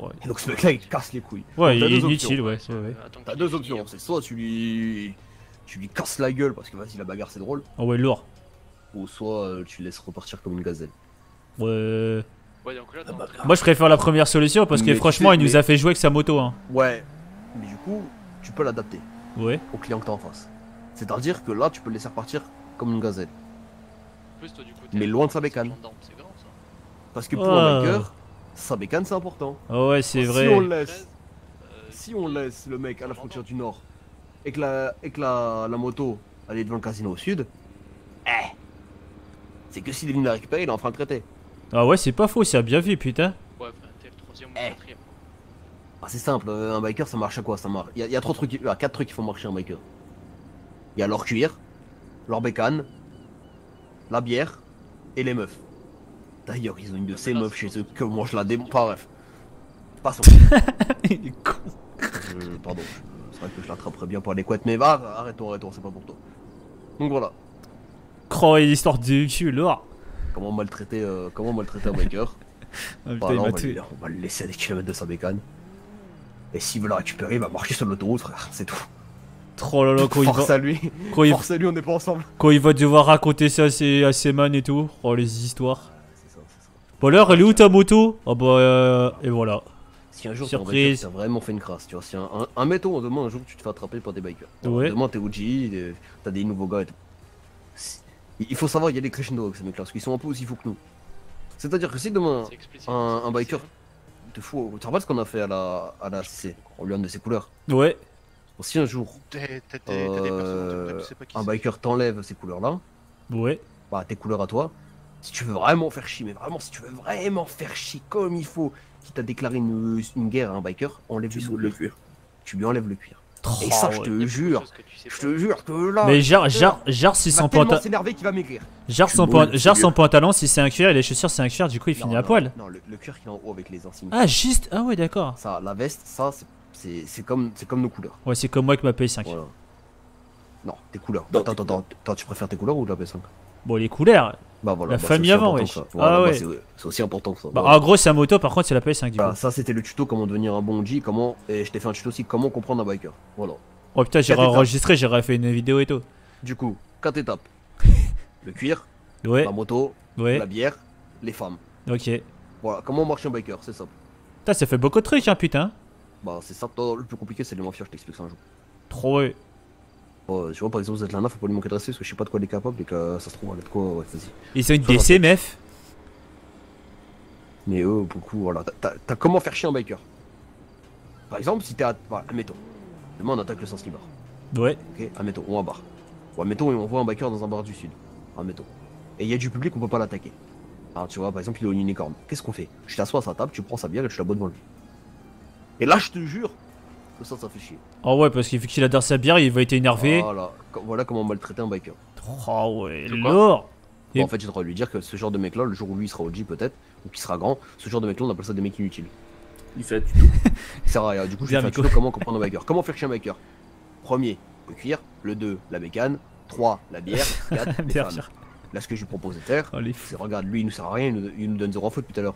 ouais. Et donc ce mec là il casse les couilles. Ouais, Donc, il est inutile, options. ouais. ouais, ouais. T'as deux options, c'est soit tu lui. Tu lui casses la gueule parce que vas-y la bagarre c'est drôle, Oh ouais, lourd. Ou soit euh, tu laisses repartir comme une gazelle. Ouais. Ouais, donc là, t'es en train- Moi je préfère la première solution parce que tu franchement sais, il nous mais- a fait jouer avec sa moto, hein. Ouais, mais du coup, tu peux l'adapter Ouais. au client que t'as en face. C'est-à-dire que là, tu peux le laisser repartir comme une gazelle. plus, toi, du coup, Mais loin de sa bécane. grand ça. Parce que pour Ah. un biker, sa bécane c'est important. Ah ouais, c'est Si vrai. on laisse, si on laisse le mec à la frontière du nord et que la, et que la, la moto elle est devant le casino au sud, eh, c'est que s'il est venu la récupérer, il est en train de traiter. Ah ouais, c'est pas faux, ça a bien vu, putain. Ouais, t'es le troisième ou Eh. le quatrième. Ah, c'est simple, euh, un biker ça marche à quoi Ça marche? Il y, a- il y a trois trucs, qui- il y a quatre trucs qui font marcher un biker. Il y a leur cuir, leur bécane, la bière et les meufs. D'ailleurs, ils ont une de ces meufs chez eux que moi je la démonte. Pas bref. Passons. Il est con. Euh, pardon, c'est vrai que je l'attraperais bien par les couettes, mais va, arrête-toi, arrête-toi, c'est pas pour toi. Donc voilà, Croyez l'histoire du cul, lourd. comment maltraiter, euh, comment maltraiter un biker. Ah, putain, Bah il là, m'a on, va tué. le, on va le laisser à des kilomètres de sa bécane. Et s'il veut la récupérer, il va marcher sur l'autoroute, frère, c'est tout. Oh là là, quand il va. à lui, Quand il... force à lui, on n'est pas ensemble. quand il va devoir raconter ça à ses, à ses man et tout. Oh, les histoires. Bon, alors, elle est où ta moto? Ah bah, euh, et voilà. Si un jour Surprise. t'as vraiment fait une crasse, tu vois, si un, un, un mettons, demain un jour tu te fais attraper par des bikers. Ouais. Demain t'es OG, t'as des nouveaux gars et tout. Si- Il faut savoir, il y a des crescendo avec ces mecs-là, parce qu'ils sont un peu aussi fous que nous. C'est-à-dire que si demain un, un biker te fout, tu te rappelles ce qu'on a fait à la, à la CC On lui donne de ses couleurs? Ouais. Bon, si un jour T'as t'as t'as euh, un biker t'enlève ces couleurs-là, Ouais. bah tes couleurs à toi, si tu veux vraiment faire chier, mais vraiment si tu veux vraiment faire chier comme il faut, qui t'a déclaré une, une guerre à un biker, enlève lui le cuir. Tu lui enlèves le cuir. Et ça, je te ouais. jure, je te jure que là. Mais genre, genre, genre, si son pantalon. s'énerver qu'il va maigrir. Genre son, genre son pantalon, si c'est un cuir et les chaussures c'est un cuir, du coup il Non, finit à poil. Non, le, le cuir qui est en haut avec les insignes. Ah, juste. Ah ouais, d'accord. Ça, la veste, ça, c'est- c'est c'est comme, c'est comme nos couleurs. Ouais, c'est comme moi avec ma PS5. Voilà. Non, tes couleurs. Attends, attends, attends, attends, tu préfères tes couleurs ou la PS5 Bon, les couleurs. Bah voilà. La bah, famille avant, wesh. Voilà, ah bah, ouais. c'est- c'est aussi important que ça. Bah, Voilà. en gros, c'est un moto, par contre, c'est la PS5 du coup. Bah, ça c'était le tuto comment devenir un bon G, comment et je t'ai fait un tuto aussi comment comprendre un biker. Voilà. Oh putain, j'ai enregistré, j'ai refait une vidéo et tout. Du coup, quatre étapes. le cuir, Ouais. la moto, Ouais. la bière, les femmes. Ok. Voilà, comment marche un biker, c'est simple. Putain, ça fait beaucoup de trucs, hein, putain. Bah c'est ça, le plus compliqué c'est les mafias, je t'explique ça un jour. Trop ouais. Bon, tu vois par exemple Zetlana, faut pas lui manquer de respect parce que je sais pas de quoi elle est capable et que ça se trouve elle est de quoi, ouais, vas-y. Ils ont une DC, mef. Mais eux, beaucoup, voilà. T'as- comment faire chier un biker? Par exemple, si t'es à. Voilà, admettons. Demain, on attaque le sens libre. Ouais. Ok, admettons, ou un bar. Ou admettons, on voit un biker dans un bar du sud. Admettons. Et il y a du public, on peut pas l'attaquer. Alors, tu vois, par exemple, il est au unicorn. Qu'est-ce qu'on fait? Je t'assois à sa table, tu prends sa bière et tu la bois devant lui. Et là, je te jure que ça, ça fait chier. Ah ouais, parce qu'il vu qu'il adore sa bière, il va être énervé. Voilà, voilà comment maltraiter un biker. Oh ouais, lourd. Bon, en fait, j'ai le droit de lui dire que ce genre de mec-là, le jour où lui il sera OG peut-être, ou qu'il sera grand, ce genre de mec-là, on appelle ça des mecs inutiles. Il fait un tuto. Ça sert à rien. Du coup, je vais faire un Nico. tuto comment comprendre un biker. Comment faire chier un biker? Premier, le cuir. Le 2, la bécane. 3, la bière. 4, les femmes. Là, ce que je lui propose de faire, Oh, c'est regarde, lui, il nous sert à rien, il nous, il nous donne zéro faute tout à l'heure.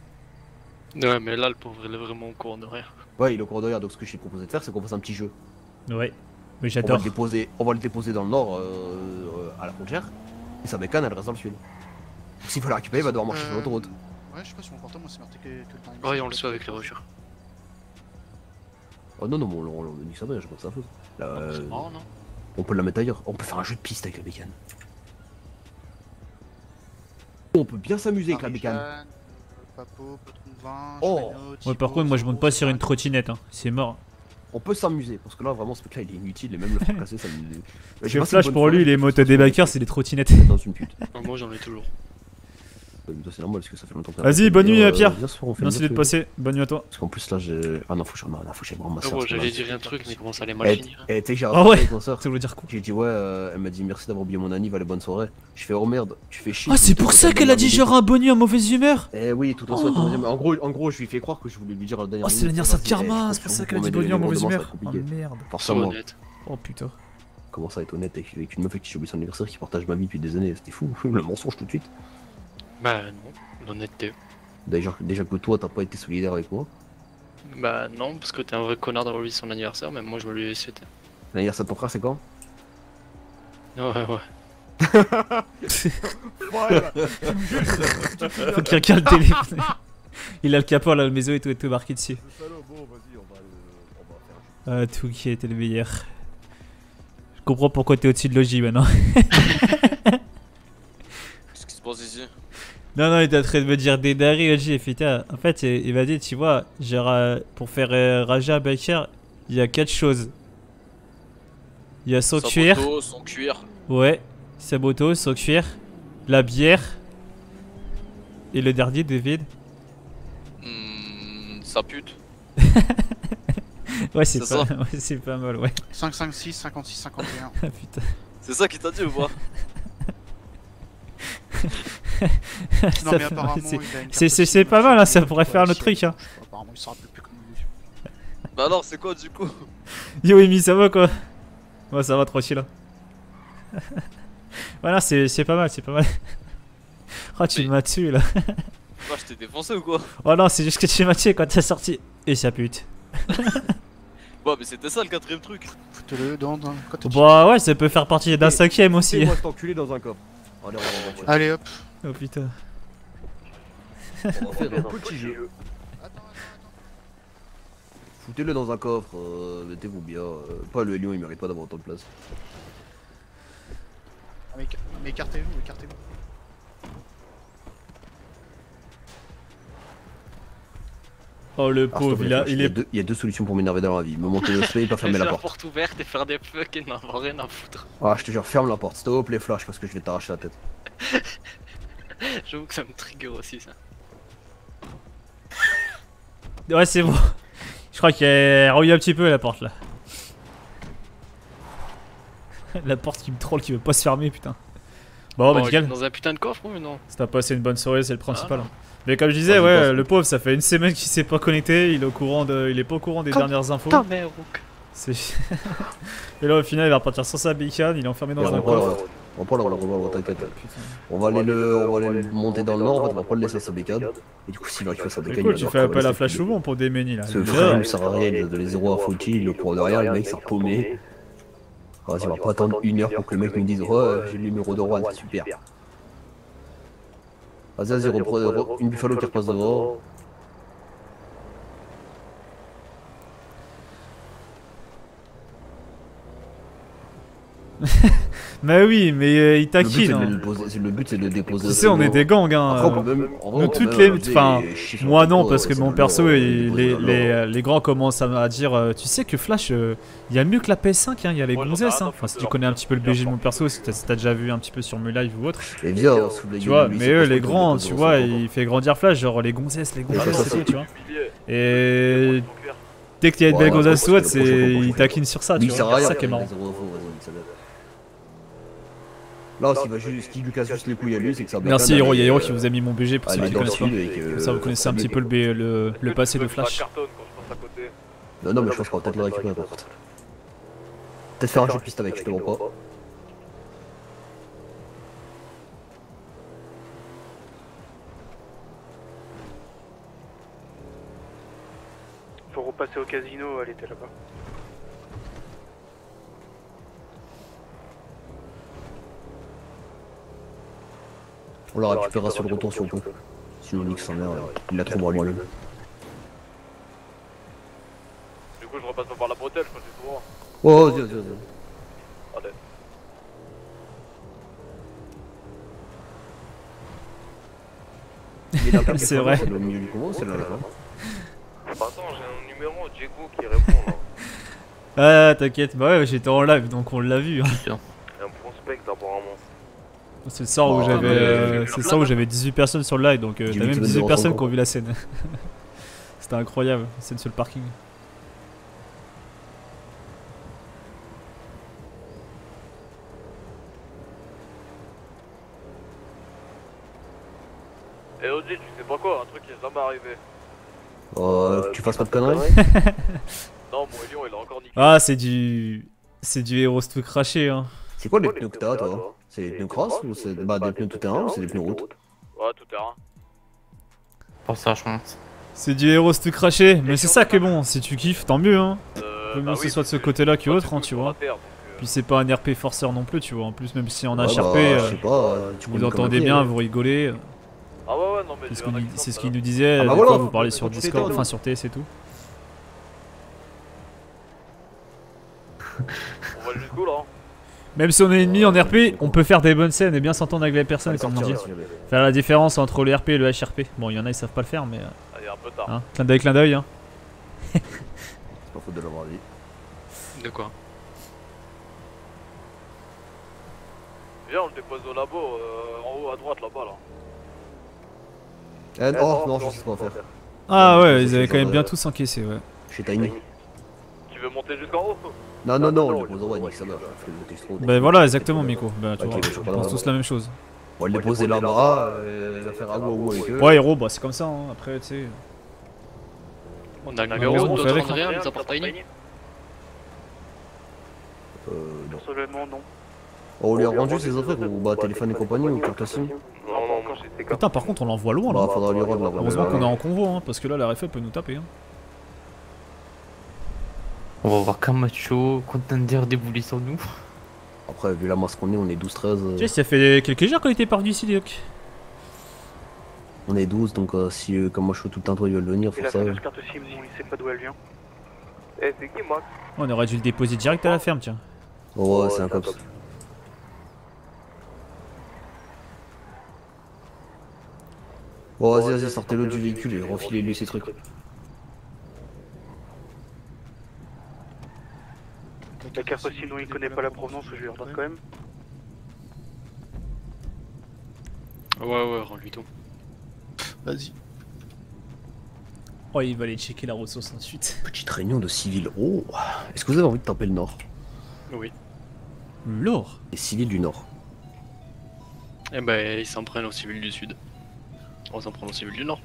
Ouais, mais là, le pauvre, il est vraiment au courant de rien. Ouais, il est au cours de rien, donc ce que je lui ai proposé de faire, c'est qu'on fasse un petit jeu. Ouais. Mais On va, j'adore. le déposer, on va le déposer dans le nord, euh, euh, à la frontière, et sa bécane, elle reste dans le sud. S'il veut la récupérer, il va devoir marcher sur l'autoroute. Ouais, je sais pas si mon portable, moi, c'est marqué que, que le temps. Ouais, on le suit avec les voitures. Oh non, non, mais on, on, on nique sa mère, j'ai pas de sa faute. Là, euh, C'est marrant, non on peut la mettre ailleurs. On peut faire un jeu de piste avec la bécane. On peut bien s'amuser avec la bécane. Papo, vin, Oh. Ouais, par contre, moi je monte pas sur une trottinette, hein. c'est mort. On peut s'amuser, parce que là, vraiment, ce mec-là, il est inutile, et même le faire casser, ça me. Je Flash pour lui, les motos des que backers, c'est des trottinettes. Dans une pute. Ah, Moi, j'en ai toujours. Toi, c'est normal, parce que ça fait longtemps que Vas-y, bonne nuit, Euh, Pierre. Merci d'être passé. Bonne nuit à toi. Parce qu'en plus, là, j'ai. Ah non, faut que je non, faut que ma soeur. bon, j'allais dire un truc, mais comment ça allait mal Eh, finir eh, tu que j'ai Ah avec ma soeur. Veut dire quoi J'ai dit, ouais, euh, elle m'a dit merci d'avoir oublié mon anniv, allez, bonne soirée. Je fais, oh merde, tu fais chier. Ah, tu c'est pour ça que qu'elle a dit genre un bonnu en mauvaise humeur Eh oui, tout en Oh. soit. En gros, en gros, je lui ai fait croire que je voulais lui dire à la dernière Oh, c'est l'anniversaire de eh, Karma, c'est pour ça qu'elle a dit les en euros mauvaise humeur. Oh merde. Forcément. Oh putain. Comment ça être honnête avec, avec une meuf avec qui j'ai oublié son anniversaire qui partage ma vie depuis des années C'était fou, le mensonge tout de suite. Bah, non, l'honnêteté. Déjà, déjà que toi, t'as pas été solidaire avec moi. Bah, non, parce que t'es un vrai connard d'avoir oublié son anniversaire, même moi, je me lui ai souhaité. L'anniversaire de ton frère, c'est quand? Ouais, ouais. Faut qu'il regarde le téléphone. Il a le capot à la maison et tout est tout marqué dessus. Ah, tout qui était le meilleur. Je comprends pourquoi t'es au-dessus de Logi maintenant. Qu'est-ce qui se passe ici? Non, non, il était en train de me dire des dingueries, putain, en fait, il il m'a dit, tu vois, genre, euh, pour faire euh, rager un biker, il y a quatre choses. Il y a son Sa cuir. moto, son cuir. Ouais, sa moto, son cuir, la bière. Et le dernier, David. Hmm, sa pute. Ouais, c'est pas, ça. ouais, c'est pas mal, ouais. 5, 5, 6, 56, 51. Ah putain. C'est ça qui t'a dit ou pas Non, Ça mais fait- apparemment, c'est- pas mal, hein, ça pourrait faire le truc. Hein. Apparemment, il se rappelle plus comment il est. Bah alors, c'est quoi du coup? Yo, Amy, ça va quoi? Ouais, ça va tranquille. hein. voilà, c'est c'est pas mal, c'est pas mal. Oh, tu m'as tué là. Bah, je t'ai défoncé ou quoi? Oh non, c'est juste que tu m'as tué quand t'es sorti. Et ça pute. Ouais, mais c'était ça le quatrième truc. Foutez-le dans un. quand Bah ouais, ça peut faire partie d'un cinquième aussi. moi cet enculé dans un coffre. Allez, on va en voiture. Allez hop. Oh putain. On va faire un petit jeu. Foutez-le dans un coffre, euh, mettez-vous bien. euh, pas le lion, il mérite pas d'avoir autant de place. Ah, mais, mais écartez-vous, écartez-vous. Oh le Alors, te pauvre, il, a, il y a est. deux- il y a deux solutions pour m'énerver dans la vie. Me monter le et pas fermer la la porte. porte ouverte et faire des fuck et n'en avoir rien à foutre. Ah, je te jure, ferme la porte, s'il te plaît, Flash, parce que je vais t'arracher la tête. J'avoue que ça me trigger aussi, ça. Ouais, c'est bon. Je crois qu'elle remis un petit peu la porte là. la porte qui me troll, qui veut pas se fermer, putain. Bon, bah Bon, nickel. Dans un putain de coffre ou non Si t'as passé une bonne soirée, c'est le principal. Ah. Mais comme je disais, ouais, le pauvre, ça fait une semaine qu'il s'est pas connecté, il est au courant de, il est pas au courant des Comme dernières infos. ta mère. C'est. Et là, au final, il va repartir sans sa bicane, il est enfermé dans un coffre. on prend la on va- on va- t'inquiète. On va aller le, on va aller le monter dans le nord, on va pas le laisser à sa bécane. Et du coup, s'il va récupérer sa bécane, tu va fais appel à Flash de- Souvent pour des menus là. Ce Il frère, il sert à rien, il a donné 0 à Fauci, il est au courant de rien, le mec s'est paumé. Vas-y, on va pas attendre une heure pour que le mec nous dise Ouais, j'ai le numéro de Juan, super. Vas-y, vas-y, reprends re- une Buffalo qui repasse devant. Mais oui, mais euh, il Le but, taquine. c'est de hein. le poser- c'est- le but, c'est de le déposer. Tu sais, on est des gangs, hein. Après, même- Nous, toutes même les. Enfin, moi non, parce que c'est mon perso, il- les, les, les grands commencent à à dire euh, Tu sais que Flash, euh, il y a mieux que la PS5, hein, il y a les gonzesses. Hein. Enfin, si tu connais un petit peu le BG de mon perso, si t'as si t'as déjà vu un petit peu sur mes lives ou autre. Tu vois, mais c'est eux, les grands, tu vois, il fait grandir Flash, genre les gonzesses, les gonzesses, ça, tout, tu vois. Et. Dès qu'il y a une belle gonzesse c'est c'est. Il taquine sur ça, tu vois. C'est ça qui est marrant. zéro info, vas-y, ça va. Là, s'il va juste, s'il lui casse juste les couilles à lui, c'est que ça. Merci Hero, il y a Hero qui vous a mis mon BG pour ceux qui connaissent pas. Comme ça, vous connaissez un petit peu le, le, le passé de Flash. Non, non, mais je pense qu'on va peut-être le récupérer par contre. Peut-être faire un jeu de piste avec, je te mens pas. Faut repasser au casino, elle était là-bas. On la récupérera sur le retour si on peut. Sinon, Nick s'en merde, il l'a trop moi lui. Du coup, je repasse par la bretelle, je crois que j'ai droit. Oh, vas-y, vas-y, vas-y. Allez. C'est vrai. C'est le milieu du combo, c'est là, là. Attends, j'ai un numéro, Diego qui répond là. Ah, t'inquiète, bah ouais, j'étais en live donc on l'a vu. hein. Il y a un prospect apparemment. C'est le soir où Oh, j'avais mais- euh, c'est le soir où j'avais 18 personnes sur le live donc euh, t'as même tu vas 18 devoir personnes qui ont vu la scène. C'était incroyable, scène sur le parking. Et Oji, tu sais pas quoi, un truc qui est jamais arrivé. Oh, que tu fasses pas de conneries? Non, mon Elion, il a encore niqué. Ah, c'est du c'est du héros tout craché hein. C'est quoi les pneus que t'as, toi? C'est des pneus cross ou c'est bah, des pneus tout terrain ou c'est des pneus route Ouais, tout terrain. Pour ça, je pense. C'est du héros tout craché, mais c'est ça qui est bon, si tu kiffes tant mieux hein. Euh, Vaut mieux bah que ce soit de ce côté-là que autre hein, tu vois. Puis c'est pas un RP forceur non plus, tu vois. En plus, même si en Ouais, HRP, bah, euh, euh, vous entendez bien, vous rigolez. Ah ouais, ouais, non, mais C'est ce qu'il qui c'est sont ce qu'il nous disait, Ah bah vous parlez sur Discord, enfin sur TS et tout. On va jusqu'où là Même si on est ennemi en RP, on peut faire des bonnes scènes et bien s'entendre avec les personnes, comme on dit. Faire la différence entre le RP et le HRP. Bon, il y en a, ils savent pas le faire, mais. euh, Allez, un peu tard. Hein, clin d'œil, clin d'œil. Hein. C'est pas faute de l'avoir dit. De quoi? Viens, on le dépose au labo, euh, en haut à droite là-bas là. Eh non, non, je sais pas faire. Ah ouais, ils avaient quand même bien tous encaissé, ouais. Chez Tiny. Tu veux monter jusqu'en haut? Non, non, non, on le dépose en bas, Nick, ça va. je fais le texte trop. Bah voilà, exactement, Miko. Bah tu vois, on pense tous la même chose. On va le déposer là-bas, euh, il va faire un ou avec eux. Ouais, héros, bah c'est comme ça, hein. après, tu sais. On a le Ouais, numéro on fait Andrea, hein. part Tiny Euh, non. Personnellement, non. Oh, on lui a rendu ses affaires ou bah téléphone et compagnie ou carte SIM Putain, par contre, on l'envoie loin là. Bah, faudra lui rendre la Heureusement qu'on est en convo, hein, parce que là, la RFL peut nous taper. Hein. On va voir qu'un macho, contender déboulé sur nous. Après, vu la masse qu'on est, on est 12-13. euh, Tu sais, ça fait quelques jours qu'on était par ici, Doc. On est 12, donc euh, si euh, comme moi je suis tout le temps, toi ils veulent venir, Il faut ça. il vient. Eh, c'est qui, Max On aurait dû le déposer direct à la ferme, tiens. Oh, ouais, c'est un cops. Bon, vas-y, vas-y, sortez-le du véhicule et refilez-lui ses trucs. La carte SIM dont il connaît pas la provenance, je lui redonne quand même. Ouais, ouais, rends-lui tout. Vas-y. Oh, il va aller checker la ressource ensuite. Petite réunion de civils. Oh Est-ce que vous avez envie de taper le Nord? Oui. L'or Les civils du Nord. Eh ben, ils s'en prennent aux civils du Sud. On s'en prend aux civils du Nord.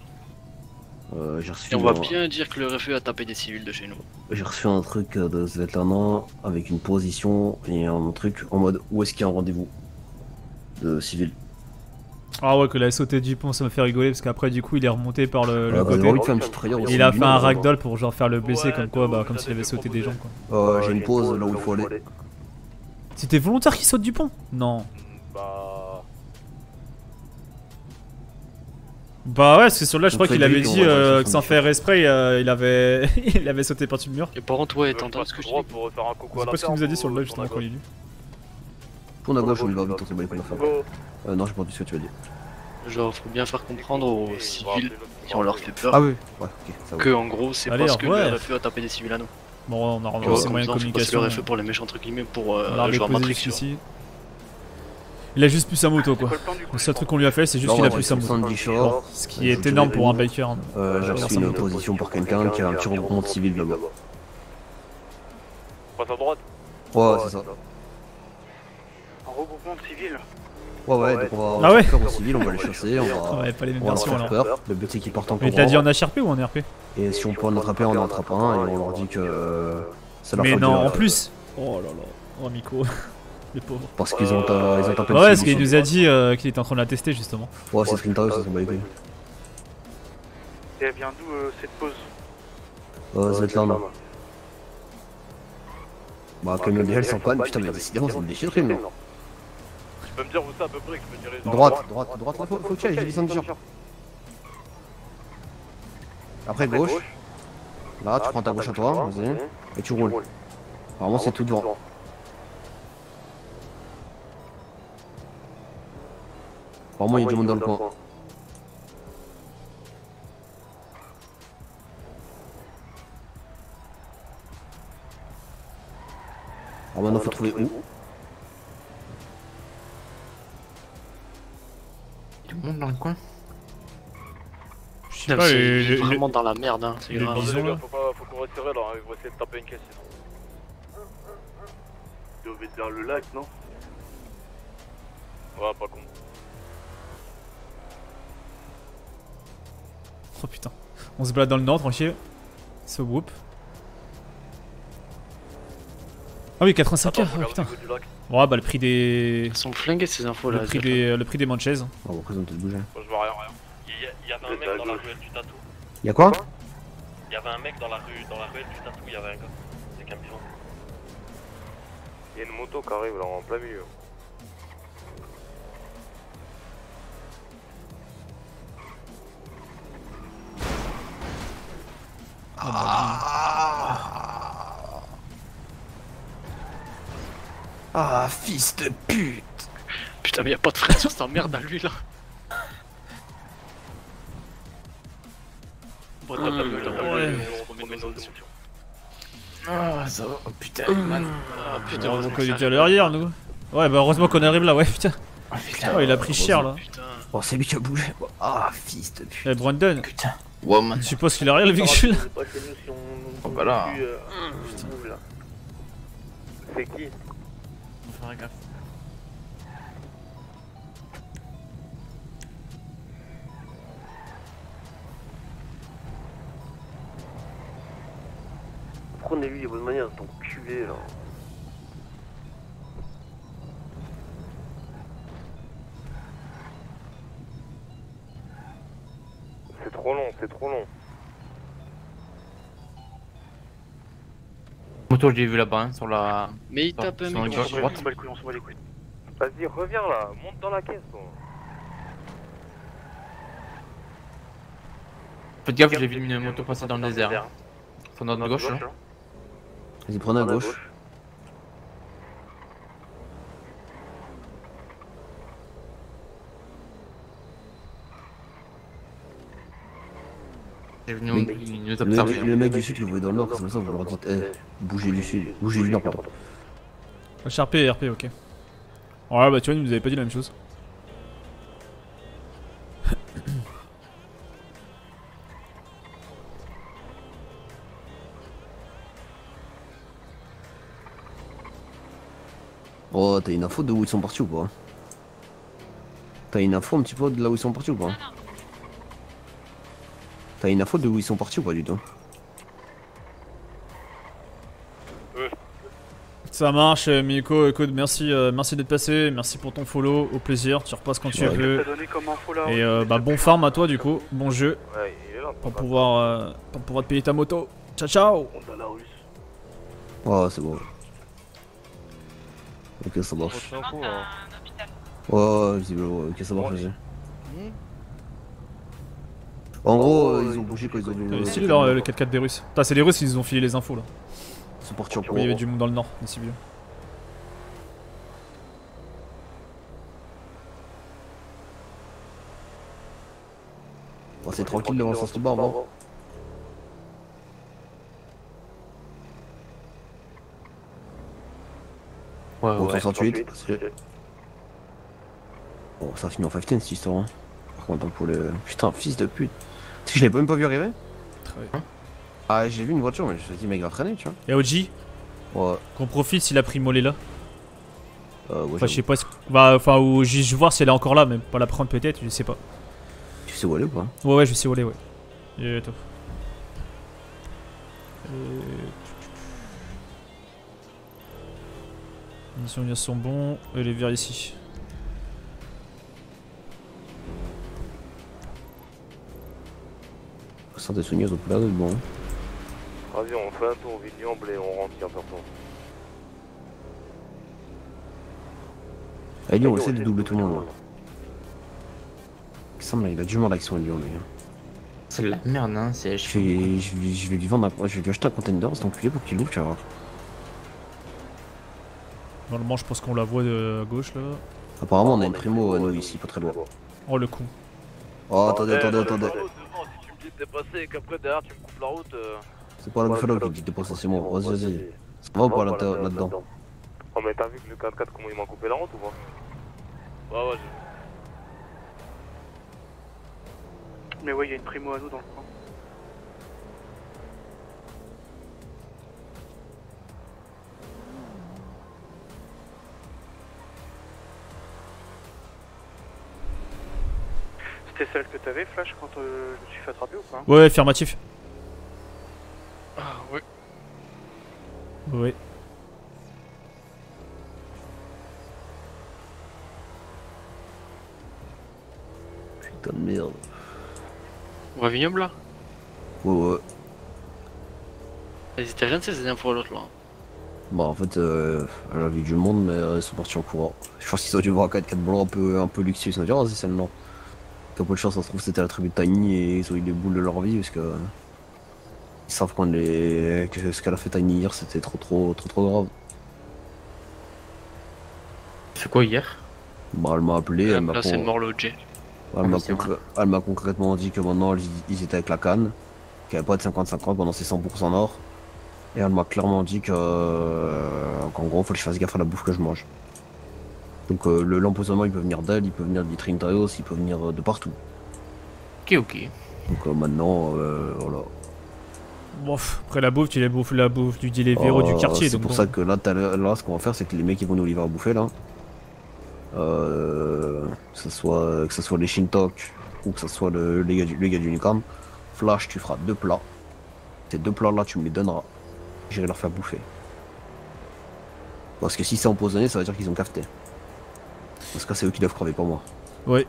Euh, j'ai reçu, Et on va un- bien dire que le RFE a tapé des civils de chez nous. j'ai reçu un truc euh, de Svetlana avec une position et un truc en mode où est-ce qu'il y a un rendez-vous de civils? Ah ouais, que la sauté du pont, ça me fait rigoler parce qu'après, du coup, il est remonté par le, le Ah, bah, côté. frayeur aussi il a fait un ragdoll pour genre faire le blessé, comme quoi, bah, comme s'il avait sauté des gens, quoi. Euh, j'ai une pause là où il faut aller. C'était volontaire qu'il saute du pont? Non. Bah. Bah ouais, parce que sur là, je crois qu'il avait dit euh, que sans faire esprit, euh, il avait il avait sauté par-dessus le mur. Et par contre, ouais, t'entends ce que je dis pour faire un coucou Je sais pas ce qu'il nous a dit sur le live justement quand il est venu. Tourne à gauche, on y va vite, on s'en bat les couilles d'enfer. Euh, non, j'ai pas entendu ce que tu as dit. Genre, faut bien faire comprendre aux civils, si on leur fait peur, Ah oui, ouais, ok, ça va. que en gros, c'est parce que le RFE a tapé des civils à nous. Bon, on a rendu comme moyens de communication. le RFE pour les méchants, entre guillemets, pour On a jouer à Matrix. Il a juste plus sa moto quoi. Le seul truc qu'on lui a fait c'est juste qu'il a plus sa moto. Ce qui est euh, énorme pour un biker. Euh, j'ai Faire reçu une opposition pour quelqu'un qui a un petit regroupement de civils là-bas. Passe à droite. Ouais, c'est ça. Un regroupement de civils. Ouais, ouais, donc on va Ah ouais faire aux civils, on va les chasser, on va, Ouais, pas les mêmes on va leur versions, faire alors. peur. Le but c'est qu'ils partent en Mais il t'a dit en. HRP ou en RP Et si on peut en attraper, on en attrape un et on leur dit que euh, ça leur Mais non, en euh, plus Oh là là, oh Miko, les pauvres. Parce qu'ils ont, ta- ils ont tapé Ouais, parce qu'il nous a dit euh, qu'il était en train de la tester justement. Ouais, c'est Splinter, ça s'en bat les couilles. Et elle vient d'où euh, cette pause Euh, Svetlana. Bah, comme le DL sans panne, putain, mais décidément, c'est une déchirure, non Tu peux me dire où c'est à peu près que je me Droite, droite, droite, faut, que tu ailles, j'ai dit Sandy Shore. Après, gauche. Là, tu prends ta gauche à toi, vas-y. Et tu roules. Apparemment, c'est tout devant. Apparemment, il y a du monde dans le coin. Alors maintenant, faut trouver où Il y a du monde dans le coin. Je sais Putain, pas, les- vraiment dans la merde, hein, c'est grave. bisons, là. faut, pas, faut qu'on serré là, ils vont essayer de taper une caisse sinon. Tu devais vers le lac, non? Ouais, pas con. Oh putain. On se balade dans le nord, tranquille. C'est au groupe. Ah oui, 85k, oh putain. Ouais, bah le prix des. Ils sont flingués ces infos là. Le prix des, le prix des Manches. On va présenter de bouger. Moi, je vois rien, rien. Il y, a- il y avait un mec dans la ruelle du tatou. Y'a quoi Il y avait un mec dans la rue, dans la ruelle du tatou, il y avait un gars. Avec un bidon. Il y a une moto qui arrive là en plein milieu. Ah, fils de pute Putain, mais y'a pas de sur sa merde à lui là. Bon, t'as pas vu, t'as pas vu, Ouais. on remet nos options. Ah, ça va. Oh putain, man. Ah putain, Putain, on connaît ça déjà hier, nous. Ouais, bah heureusement qu'on arrive là, ouais, putain. Ah, putain. Oh, il a pris cher là. Putain. Oh, c'est lui qui a bougé. Ah, fils de pute. Eh, Brandon. Putain. Ouais, man. Je suppose qu'il a rien le véhicule. C'est pas chez nous si on. Oh, bah là. là. C'est qui faire gaffe. Prenez-lui les bonnes manières, ton culé là. Trop long, c'est trop long. Moto, je l'ai vu là-bas, hein, sur la. Mais il tape un sur mec la dans gauche, le droite. On s'en bat les couilles, on s'en bat les couilles. Vas-y, reviens là, monte dans la caisse. toi. Faites gaffe, j'ai vu une moto passer dans le désert. hein. Sur notre gauche, là. Vas-y, prenez à gauche. J'ai venu Mais- nous Le, le mec du sud, le voyez dans le nord, c'est comme ça, vous leur dites, eh, bougez du sud, bougez du nord, pardon. HRP et RP, ok. Ouais, bah tu vois, il nous avait pas dit la même chose. Oh, t'as une info de où ils sont partis ou pas? T'as une info un petit peu de là où ils sont partis ou pas? T'as une info de où ils sont partis ou pas du tout Ça marche, euh, Miko. Écoute, merci, euh, merci d'être passé. Merci pour ton follow. Au plaisir. Tu repasses quand tu Ouais. veux. Et euh, bah bon farm à toi du coup. Bon jeu. Ouais, il est là. Pour pouvoir, euh, pour pouvoir te payer ta moto. Ciao ciao. On a la russe. Oh, c'est bon. Ok, ça marche. Ouais, visiblement, ouais, ok, ça marche, vas-y. En gros, euh, ils ont bougé quand ils ont vu hein, le. C'est le 4x4 des Russes. Putain, c'est les Russes, ils ont filé les infos là. Ils sont C'est pour tuer Il y avait du monde dans le nord, des civils. Bon, c'est tranquille devant son bar, bon. Ouais, bon, ouais, 68, Bon, ça finit en 15 cette histoire. Hein. Par contre, pour le. Putain, fils de pute. Je l'ai même pas vu arriver Ah, j'ai vu une voiture, mais je me suis dit, va freiner, tu vois. Et OG Ouais. Qu'on profite s'il a pris mollet là. Euh, ouais, Enfin, je sais pas. Bah, enfin, ou juste voir si elle est encore là, même pas la prendre peut-être, je sais pas. Tu sais où elle est ou pas? Ouais, ouais, je sais où elle est, ouais. Et attends. Euh, sont bons. Elle est vers ici. Sans des souvenirs, donc là, bon. Vas-y, on fait un tour vignoble et on rentre, y'a personne. Allez, on essaie de doubler tout le monde. là. Il semble il a du mal avec son Lyon, lui. hein. C'est de la merde, hein. C'est. Je vais, je, vais, je vais lui vendre un, je vais lui acheter un container, cet enculé, pour qu'il l'ouvre, tu vas voir. Normalement, je pense qu'on la voit de à gauche là. Apparemment, on a une primo à nous ici, pas très loin. Oh le coup. Oh, attendez, attendez, attendez. Dis de dépasser et qu'après derrière tu me coupes la route, euh... C'est pas la Buffalo qui dit dépense, c'est moi. Vas-y, vas-y. Ça va ou pas là- là-dedans Oh, mais t'as vu que le 4x4 comment il m'a coupé la route ou pas Ouais, ouais, j'ai- Mais ouais, il y a une primo à nous dans le coin. C'était celle que t'avais, Flash, quand euh, je me suis fait attraper ou pas Ouais, affirmatif. Ah, ouais. Ouais. Putain de merde. On va vignoble là Ouais, ouais. Vas-y, t'as rien de ces à l'autre là. Bah, en fait, euh, elle a vu du monde, mais euh, ils sont partis en courant. Je pense qu'ils ont dû voir un 4x4 blanc un peu, un peu luxueux. Ils se sont dit, oh, c'est celle-là. T'as pas de chance, ça se trouve, c'était la tribu de Tiny et ils ont eu des boules de leur vie parce que. euh, Ils savent qu'on les... que ce qu'elle a fait Tiny hier, c'était trop, trop, trop, trop grave. C'est quoi hier? Bah, elle m'a appelé, elle m'a c'est mort le. Elle Ah, m'a elle m'a concrètement dit que maintenant ils, ils étaient avec la canne, qu'il n'y avait pas de 50-50, maintenant c'est 100% or. Et elle m'a clairement dit que, euh, qu'en gros, faut que je fasse gaffe à la bouffe que je mange. Donc euh, le l'empoisonnement il peut venir d'elle, il peut venir du Trinitarios, il peut venir euh, de partout. Ok, ok. Donc euh, maintenant, euh, voilà. Bon, pff, après la bouffe, tu la bouffes, la bouffe du Deliveroo du quartier. C'est pour bon. ça que là, là, ce qu'on va faire, c'est que les mecs ils vont nous livrer à bouffer là. Euh, que ce soit que ce soit les Shintok ou que ce soit le, les gars du les gars d'Unicam. Flash, tu feras deux plats. Ces deux plats là, tu me les donneras. J'irai leur faire bouffer. Parce que si c'est empoisonné, ça veut dire qu'ils ont cafeté. Parce que c'est eux qui doivent crever, pas moi. Ouais.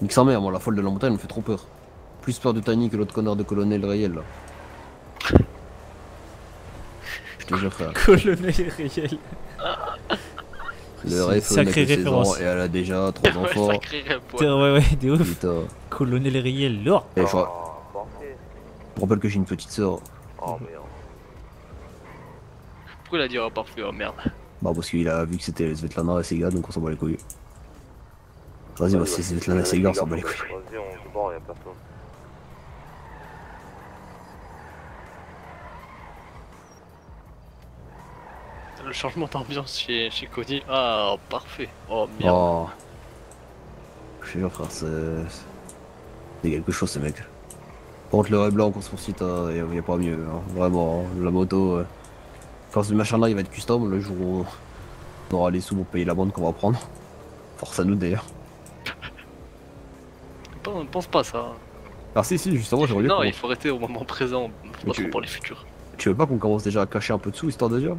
Nique sa mère, moi, la folle de la montagne me fait trop peur. Plus peur de Tiny que l'autre connard de colonel réel là. Je te jure, frère. Colonel réel. Le ref, sacrée 16 référence. et elle a déjà 3 Ouais, enfants. sacré Putain, ouais, ouais, des ouf. Putain. Colonel réel, là. Et je, je me rappelle que j'ai une petite sœur. Oh merde. Pourquoi il a dit oh parfait, oh merde. Bah parce qu'il a vu que c'était Svetlana et ses gars, donc on s'en bat les couilles. Vas-y, bah c'est Svetlana et ses gars, on s'en bat les couilles. Vas-y, on se barre, y'a personne. Le changement d'ambiance chez, chez Cody. Ah, parfait. Oh merde. Oh. Je te jure, frère, c'est. C'est quelque chose, ces mecs. Par contre, le ray blanc course poursuite, il y a pas mieux. hein. Vraiment, hein. la moto. euh, Quand ce machin là il va être custom, le jour où on aura les sous pour payer la bande qu'on va prendre. Force à nous d'ailleurs. Pense, pense pas ça. Ah, si, si, justement, j'aurais Non, il faut rester au moment présent. Pas tu- trop pour les futurs. Tu veux pas qu'on commence déjà à cacher un peu de sous histoire de dire?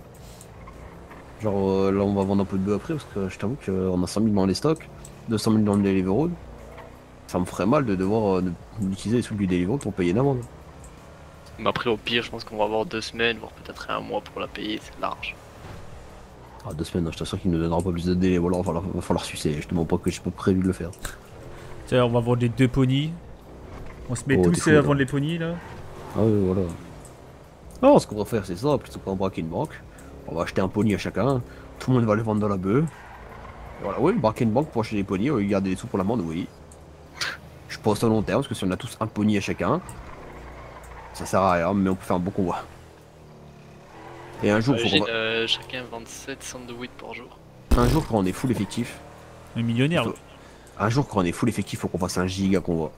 Genre euh, là on va vendre un peu de bœuf après parce que je t'avoue qu'on a 100 000 dans les stocks, 200 000 dans le Deliveroo. Ça me ferait mal de devoir euh, d'utiliser les sous du Deliveroo pour payer une amende. Mais après, au pire, je pense qu'on va avoir deux semaines, voire peut-être un mois pour la payer, c'est large. Ah deux semaines, hein, je t'assure qu'il ne donnera pas plus de délai, voilà, va falloir, va falloir sucer, je te mens pas que j'ai pas prévu de le faire. Tiens, on va vendre les deux ponies. On se met Oh, tous fou, à là. vendre les ponies là. Ah ouais voilà. Non ce qu'on va faire c'est ça, plutôt qu'on va braquer une banque, on va acheter un pony à chacun, tout le monde va les vendre dans la bœuf, Et Voilà, oui, braquer une banque pour acheter des poignées, oui, garder des sous pour l'amende, oui. Je pense au long terme, parce que si on a tous un pognon à chacun, ça sert à rien, mais on peut faire un bon convoi. Et un jour, faut Imagine, qu'on va- euh, chacun 27 cents de weed par jour. un jour quand on est full effectif, Un millionnaire. faut- un jour quand on est full effectif, faut qu'on fasse un giga convoi.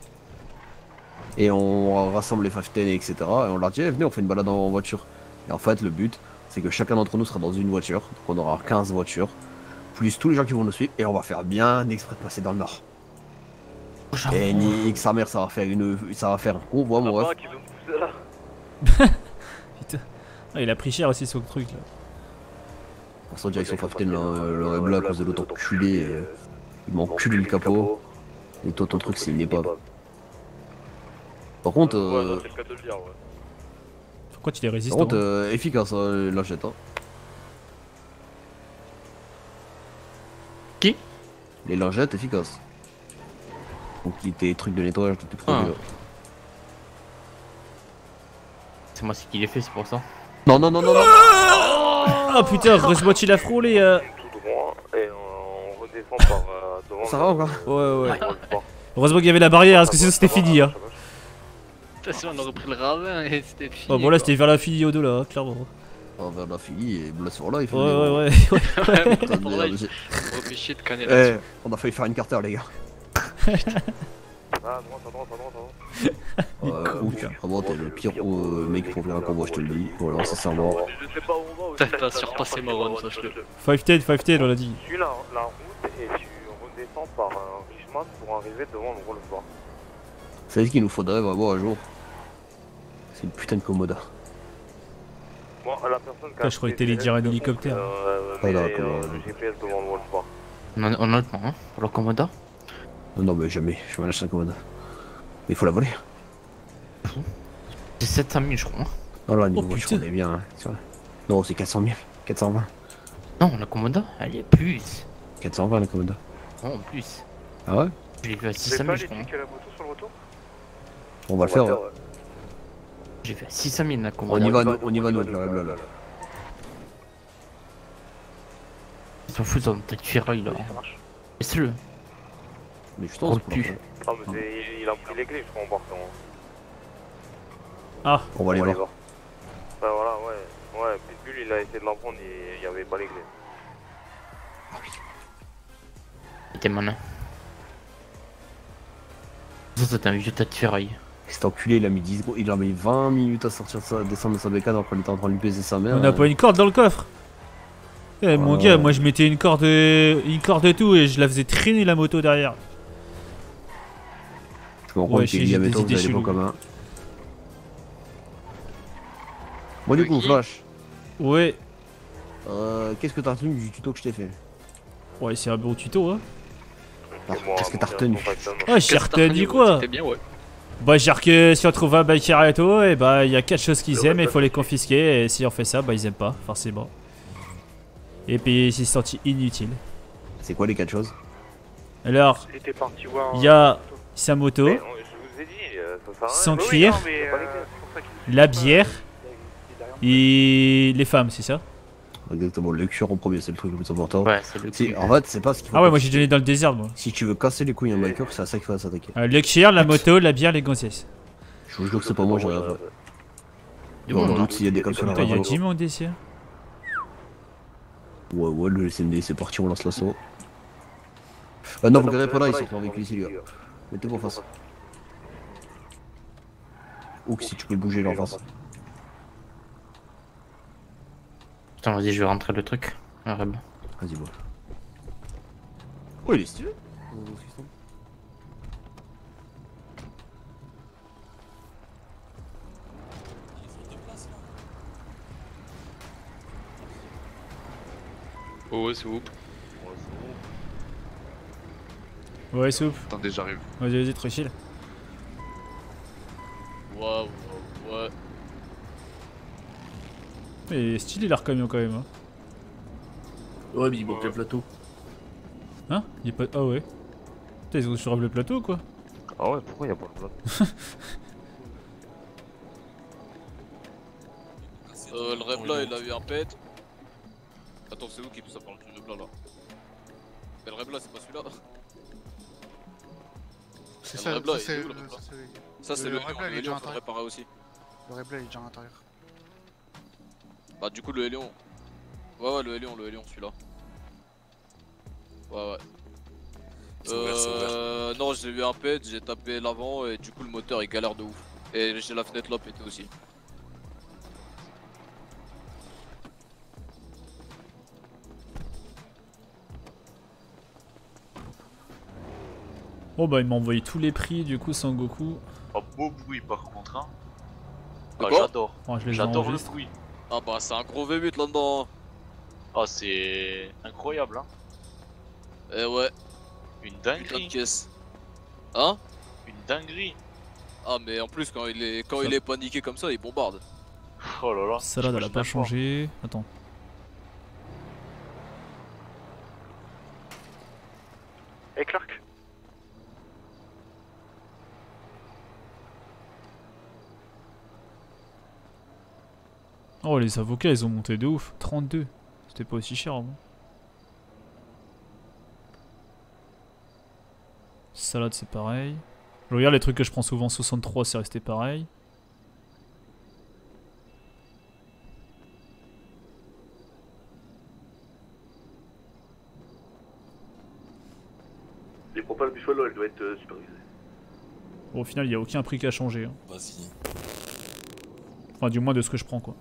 Et on rassemble les 510 etc. Et on leur dit, Eh, venez, on fait une balade en voiture. Et en fait, le but, c'est que chacun d'entre nous sera dans une voiture. Donc on aura 15 voitures, plus tous les gens qui vont nous suivre. Et on va faire bien exprès de passer dans le nord. Et nique sa mère, ça va faire une, ça va faire un convoi, mon ref. Là. Putain. Ah, il a pris cher aussi ce truc là. On sent direction 510 là, le rebla à cause de l'autre enculé. euh, Il m'a enculé le capot. Et toi, ton truc, c'est une épave. Par contre, euh. Pourquoi tu les par résistes contre euh, efficace, hein, l'achète. Hein. Qui? Les lingettes efficaces. Donc, il tes trucs de nettoyage, tous tes Ah. produits. là. C'est moi qui l'ai fait, c'est pour ça. Non, non, non, non, non Ah putain, heureusement qu'il a frôlé. euh. Tout droit et on redescend par euh, devant. Ça va ou quoi Ouais, ouais. port. Heureusement qu'il y avait la barrière, parce que sinon c'était fini. Hein. De toute façon, on aurait pris le ravin et c'était fini. Oh, bon, là c'était vers la fille au dos là, clairement. On vers la fille et là, il faut. Ouais, ouais, ouais. Ouais, Putain de canner Eh, on a failli faire une carter, les gars. Ah, à droite, à droite, à droite, à droite. Euh, Hook, vraiment, t'es le pire euh, mec pour faire un convoi, je te le dis. Voilà, sincèrement. Je sais pas où on va. T'as surpassé ma run, sache-le. 510, 510, on l'a dit. Tu suis la, la route et tu redescends par un Richmond pour arriver devant le Rolls C'est ce qu'il nous faudrait vraiment un jour? C'est une putain de commoda. Moi, la personne qui Putain, je croyais que t'allais dire un hélicoptère. Euh, Ah, d'accord, euh, GPS devant le. On en, on en a le temps, hein, pour le Commodore. Non, non, mais jamais, je vais m'en acheter un commoda. Mais il faut la voler. C'est 700 000, je crois. hein. Non, là, niveau Oh, voiture, on est bien. Hein. tu vois. Non, c'est 400 000. 420. Non, la Commodore, elle est plus. 420 la commoda. Non, en plus. Ah ouais? Je l'ai vu à Vous 600 avez pas 000, je les crois. hein. tickets à la moto sur le retour? On va le faire. J'ai vu à 600 000 la On Commodore. y va, nous- on y va, nous, là, là, là. Ils s'en foutent dans le tête ferraille là. Laisse-le. Mais je Gros pense cul. Ah, mais il, a pris les clés, je crois, en partant. Ah, On va aller voir. Ouais, voilà, ouais. Ouais, Pitbull, il a essayé de l'en prendre, il, il y avait pas les clés. Il était malin. Ça, c'est un vieux tas de ferraille. Cet enculé, il a mis 10 secondes- il a mis 20 minutes à sortir de sa, descendre de sa bécane alors qu'on était en train de lui baiser sa mère. on n'a pas une corde dans le coffre. Eh mon Ouais. gars, moi je mettais une corde, euh, une corde et tout et je la faisais traîner la moto derrière. Ouais, que des métaux, vous idées avez pas cheloues. commun. Bon, du coup, Flash, Ouais. euh, qu'est-ce que t'as retenu du tuto que je t'ai fait? Ouais, c'est un bon tuto, hein. Ah, Qu'est-ce que t'as retenu? Ouais, j'ai retenu retenu, quoi? C'était bien, ouais. Bah, j'ai que si on trouve un biker et tout, et bah, il y a quatre choses qu'ils aiment et il faut les confisquer. Et si on fait ça, bah, ils aiment pas, forcément. Et puis, il s'est senti inutile. C'est quoi les quatre choses? Alors, il y a sa moto, Mais, on- je vous ai dit, euh, ça. Son Oui, oui, cuir. non, mais, euh, c'est la bière et les femmes, c'est ça Exactement, le cuir en premier, c'est le truc le plus important. Ouais, c'est le Si- En fait, c'est pas ce qu'il faut. Ah ouais, moi j'ai donné dans le désert, moi. Si tu veux casser les couilles à un biker, c'est à ça qu'il faut s'attaquer. Euh, le cuir, la moto, la bière, les gonzesses. Je vous jure que c'est pas moi, j'ai rien fait. Monde, doute, s'il y a des comme ça, il y a 10 monde ici. hein. Ouais, ouais, le SMD, c'est parti, on lance l'assaut. Euh, non, vous verrez pas là, ils sont en véhicule ici, gars. Mettez-vous en face. Ou que si tu peux bouger leur face. Putain, vas-y, je vais rentrer le truc. Ah, Reb. Vas-y, bon. Oh, il est stylé. Oh ouais, c'est où Ouais, soupe. Attendez, j'arrive. Vas-y, vas-y, trop chill. Waouh, waouh, ouais. Mais il est stylé leur camion quand même. Hein, Ouais, mais il manque le plateau. hein? Il est pas. Ah ouais. Putain, ils ont sur le plateau quoi. Ah ouais, pourquoi y'a pas le bloc Euh, le rêve là, il a eu un pet. Attends, c'est où qui pousse ça par le truc de plat là? Mais le Rebla, c'est pas celui-là. C'est Le ça, Rebla, c'est le Rebla ça, c'est- le Hélion. faut le réparer aussi. Le Rebla il est déjà à l'intérieur. Bah, du coup, le Hélion. Ouais, ouais, le Hélion, le Hélion, celui-là. Ouais, ouais. Euh, non, j'ai eu un pet, j'ai tapé l'avant et du coup, le moteur il galère de ouf. Et j'ai la fenêtre là pété aussi. Bon bah il m'a envoyé tous les prix du coup Sangoku. Oh, beau bruit par contre, hein. Ah, j'adore. Les J'adore le bruit. Ah bah, c'est un gros V8 là-dedans. Ah, c'est incroyable, hein. Eh ouais. Une dinguerie. caisse. Hein? Une dinguerie. Ah, mais en plus, quand il est, quand il est paniqué comme ça, il bombarde. Oh là là. Salade elle a pas changé. Attends. Hey Clark? Oh les avocats ils ont monté de ouf. 32. C'était pas aussi cher avant. Salade c'est pareil. Je regarde les trucs que je prends souvent 63 c'est resté pareil. Les propales Buffalo, elle doit être euh, supervisée. Bon, au final il y a aucun prix qui a changé. hein. Vas-y. Enfin du moins de ce que je prends quoi.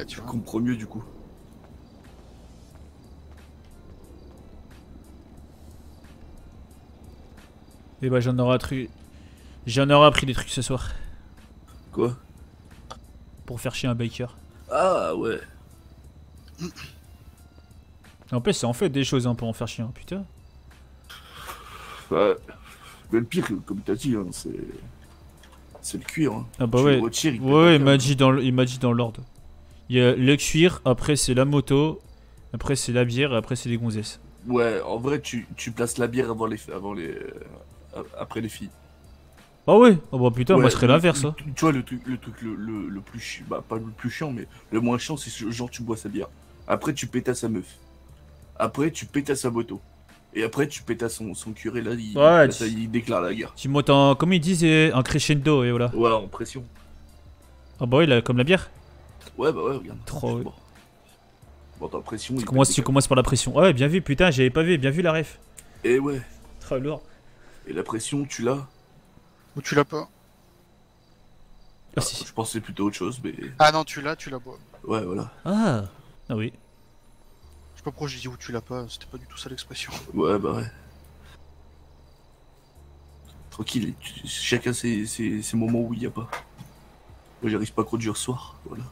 Eh, tu comprends mieux du coup. Et bah j'en aurai appris. J'en aurai appris des trucs ce soir. Quoi? Pour faire chier un baker. Ah ouais. En plus c'est en fait des choses hein, pour en faire chier un putain. Ouais. Mais le pire, comme t'as dit, hein, c'est. C'est le cuir. Hein. Ah bah Tu ouais. le retires, il ouais, ouais, il m'a dit dans l'ordre. Il y a le cuir, après c'est la moto, après c'est la bière après c'est les gonzesses. Ouais, en vrai, tu, tu places la bière avant les, avant les, euh, après les filles. Ah ouais? Ah bah putain, moi je serais l'inverse. hein. Tu vois, le truc, le, truc le, le, le plus chiant, bah pas le plus chiant, mais le moins chiant, c'est ce- genre tu bois sa bière. Après, tu pétas sa meuf. Après, tu pétas sa moto. Et après, tu pétas son, son curé, là, il, Ouais, là, tu- ça, il déclare la guerre. Tu montes en, comme ils disent, euh, un crescendo et voilà. Ouais, en pression. Ah bah là, comme la bière. Ouais, bah ouais, regarde. Trop. ouais. Bon, ta pression, Tu il commences, tu commences par la pression. Ah ouais, bien vu, putain, j'avais pas vu, bien vu la ref. Et ouais. Très lourd. Et la pression, tu l'as Ou tu l'as pas Ah si. Je pensais plutôt autre chose, mais. Ah non, tu l'as, tu la bois. Ouais, voilà. Ah Ah oui. Je sais pas pourquoi j'ai dit où tu l'as pas, c'était pas du tout ça l'expression. Ouais, bah ouais. Tranquille, chacun ses, ses, ses moments où il y a pas. Moi, j'arrive pas à conduire ce soir, voilà.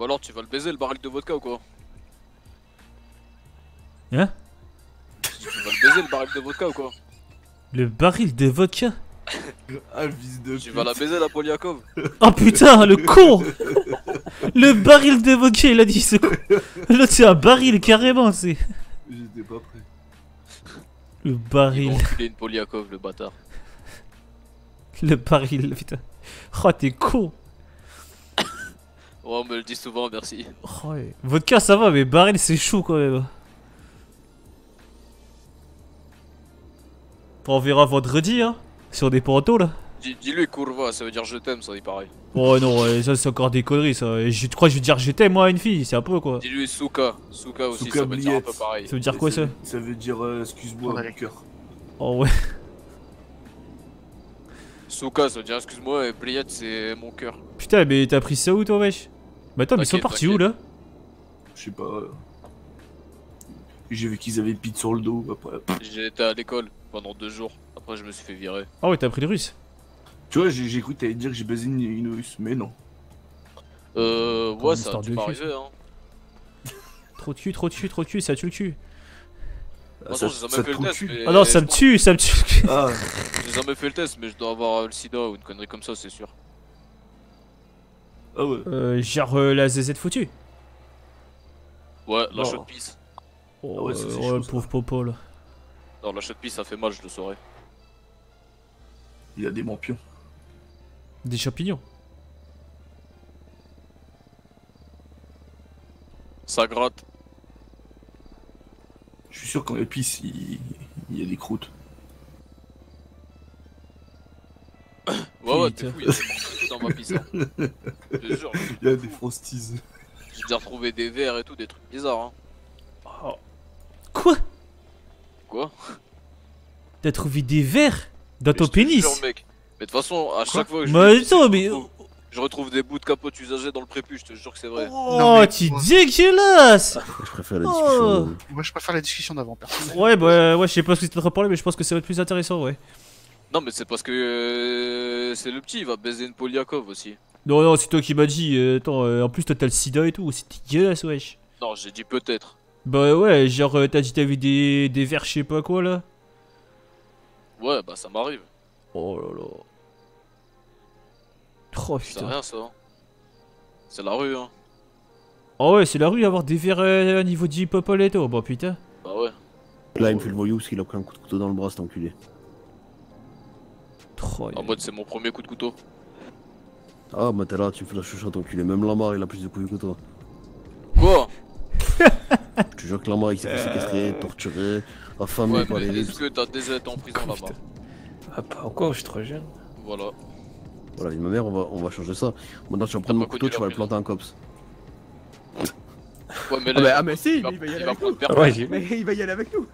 Bah alors, tu vas le baiser le baril de vodka ou quoi Hein Tu vas le baiser le baril de vodka ou quoi Le baril de vodka Ah, fils de Tu vas la baiser la Poliakov Oh putain, le con Le baril de vodka, il a dit ce con. L'autre c'est un baril carrément, c'est. J'étais pas prêt. Le Il baril. enculer une Poliakov le bâtard. Le baril, putain. Oh, t'es con. Ouais, on me le dit souvent, merci. Oh, ouais. Vodka ça va, mais baril c'est chaud quand même. On verra vendredi, hein. Sur des poteaux là. Dis- Dis-lui Kurva, ça veut dire je t'aime, ça dit pareil. Oh non, ouais, ça c'est encore des conneries ça. Et je crois que je veux dire je t'aime moi à une fille, c'est un peu quoi. Dis-lui Souka. Souka aussi, Souka ça veut dire un peu pareil. Ça veut dire quoi ça Ça veut dire, euh, excuse-moi, mon cœur. Oh ouais. Souka, ça veut dire excuse-moi, et Bliette, c'est mon cœur. Putain, mais t'as pris ça où toi, wesh? Mais attends, mais ils sont partis où là Je sais pas. euh. J'ai vu qu'ils avaient pite sur le dos après. Été à l'école pendant deux jours. Après, je me suis fait virer. Ah ouais, t'as pris le russe Tu vois, j'ai cru que t'allais dire que j'ai baisé une, une russe, mais non. Euh, ouais, ça a dû m'arriver, hein. Trop de cul, trop de cul, trop de cul, ça tue le cul. Jamais fait le test. mais- Ah non, ça me tue, ça me tue le cul. Ah, J'ai jamais fait le test, mais je dois avoir le sida ou une connerie comme ça, c'est sûr. Ah ouais. Euh, genre euh, la ZZ foutue. Ouais, la Non. chaude pisse. Oh, Ah ouais, ça, c'est euh, chaud, ouais, pauvre Popo là. Non, la chute-piste ça fait mal, je le saurais. Il a des morpions. Des champignons. Ça gratte. Je suis sûr qu'en épice, il... il y a des croûtes. Ouais, ouais, t'es fou, il y a des dans ma piste. hein. Je te jure. Il y a des frosties. J'ai déjà retrouvé des verres et tout, des trucs bizarres. Hein. Quoi? Quoi? T'as trouvé des verres dans ton Je te pénis? jure, mec. Mais de toute façon, à chaque fois que je. Mais attends, mais- Je retrouve des bouts de capote usagés dans le prépuce, je te jure que c'est vrai. Oh, tu dégueulasse Je préfère la Oh. discussion. Moi, je préfère la discussion d'avant, personne. Ouais, bah ouais, je sais pas ce que t'es en train de parler, mais je pense que ça va être plus intéressant, ouais. Non, mais c'est parce que euh, c'est le petit, il va baiser une Polyakov aussi. Non, non, c'est toi qui m'as dit. euh, attends, euh, en plus, toi t'as le sida et tout, c'est dégueulasse, wesh. Non, j'ai dit peut-être. Bah ouais, genre, euh, t'as dit t'as vu des, des verres, je sais pas quoi là. Ouais, bah ça m'arrive. Oh là là. Oh C'est putain. rien ça. hein. C'est la rue, hein. Oh ouais, c'est la rue avoir des verres euh, à niveau du popol et tout. Bon putain. Bah ouais. Là, il me fait le voyou parce qu'il a pris un coup de couteau dans le bras, cet enculé. Oh, En mode, c'est mon premier coup de couteau. Ah, bah t'es là, tu me fais la chuchote, enculé. Même Lamar, il a plus de couilles que toi. Quoi Je te jure que Lamar, il s'est fait séquestrer, torturé, affamé Ouais, par mais les est-ce que t'as déjà été en prison là-bas Ah, pas encore, je suis trop jeune. Voilà. Voilà, ma mère, on va, on va changer ça. Maintenant, tu vas prendre mon couteau, tu vas le planter en cops. Ouais, mais Ah, là, mais- ah, mais si, il va, mais il va y aller avec nous. Ouais, Mais il va y aller avec nous.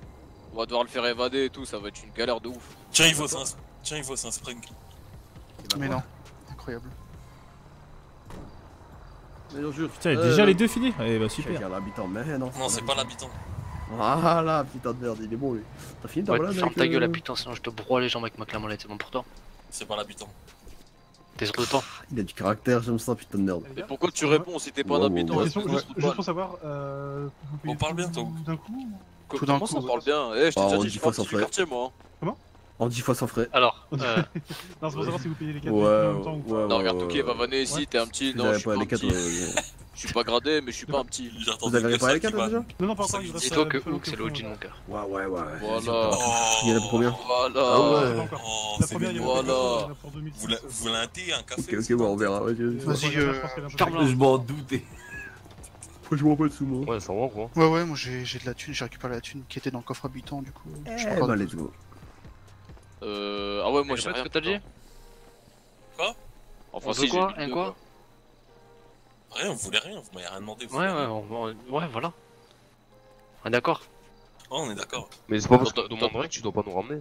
On va devoir le faire évader et tout, ça va être une galère de ouf. Tiens, il vaut un, tiens, il vaut un spring. Mais non, incroyable. Mais non, jure. Putain, déjà les deux finis Eh bah super. L'habitant, mais non. Non, c'est pas l'habitant. Voilà, putain de merde, il est bon lui. T'as fini ta Ouais, balade ferme ta gueule, euh, la putain, sinon je te broie les jambes avec ma clamolette, c'est bon pour toi C'est pas l'habitant. T'es sûr de toi? Il a du caractère, j'aime ça, putain de merde. Et pourquoi tu réponds si t'es pas un habitant je Juste- pour savoir, euh, On parle bien, tout toi. d'un coup Tout d'un Comment coup. ça on parle bien? Eh, je t'ai Ah, déjà on dit, je frais. quartier moi. hein. En 10 fois sans frais. Alors, euh, Non, c'est pour savoir si vous payez les 4 Ouais, en même temps ou ouais, pas. Non, regarde, ouais, ok, ouais. va vanner ici, t'es un petit. Non, je suis pas pas un les quatre, petit. euh, Je suis pas gradé, mais je suis pas un petit. Vous avez réparé les 4 déjà Non, non, pas encore, il reste dis-toi euh, que Hook, c'est qui le est OG de mon cœur. Ouais, ouais, ouais. Voilà. Il y en a pour combien Voilà. Ah ouais. Oh, La c'est première, il y en a pour 2006. Vous, la- vous voulez un thé, un café Ok, ok, bon, on verra. ouais, je- Vas-y, euh, Je m'en doutais. Faut jouer un peu dessous, moi. Ouais, ça va quoi. Ouais, ouais, moi j'ai j'ai de la thune, j'ai récupéré la thune qui était dans le coffre habitant, du coup. je Eh crois bah, let's go. Euh. Ah ouais, moi j'ai répète rien. ce que t'as dit Quoi Enfin, On si, quoi Un quoi Rien, vous voulez rien, vous m'avez rien demandé. vous Ouais, ouais, on- on- ouais, voilà. On est d'accord Oh, on est d'accord. Mais c'est pas parce te demande rien que tu dois pas nous ramener.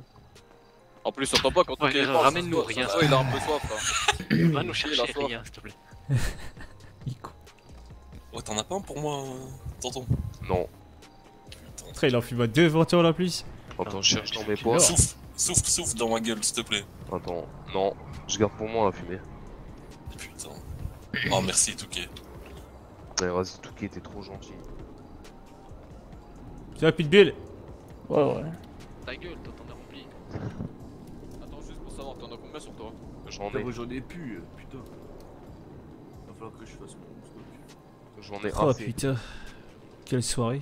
En plus, on pas quand Ouais, ramène-nous rien. Il a un peu soif là. Va nous chercher rien, s'il te plaît. Ouais, t'en as pas un pour moi, euh, tonton Non. Après, il en fume deux voitures la plus. Attends, je cherche dans mes poches. Souffle, souffle, souffle dans ma gueule, s'il te plaît. Attends, non. Je garde pour moi la fumée. Putain. Oh, merci, Touquet. Ouais, vas-y, Touquet, t'es trop gentil. Tu as plus de billes Ouais, ouais. Ta gueule, toi t'en as rempli. Attends, juste pour savoir, t'en as combien sur toi? J'en ai. J'en ai plus, euh, putain. Va falloir que je fasse mon stock. J'en ai Oh assez. putain. Quelle soirée.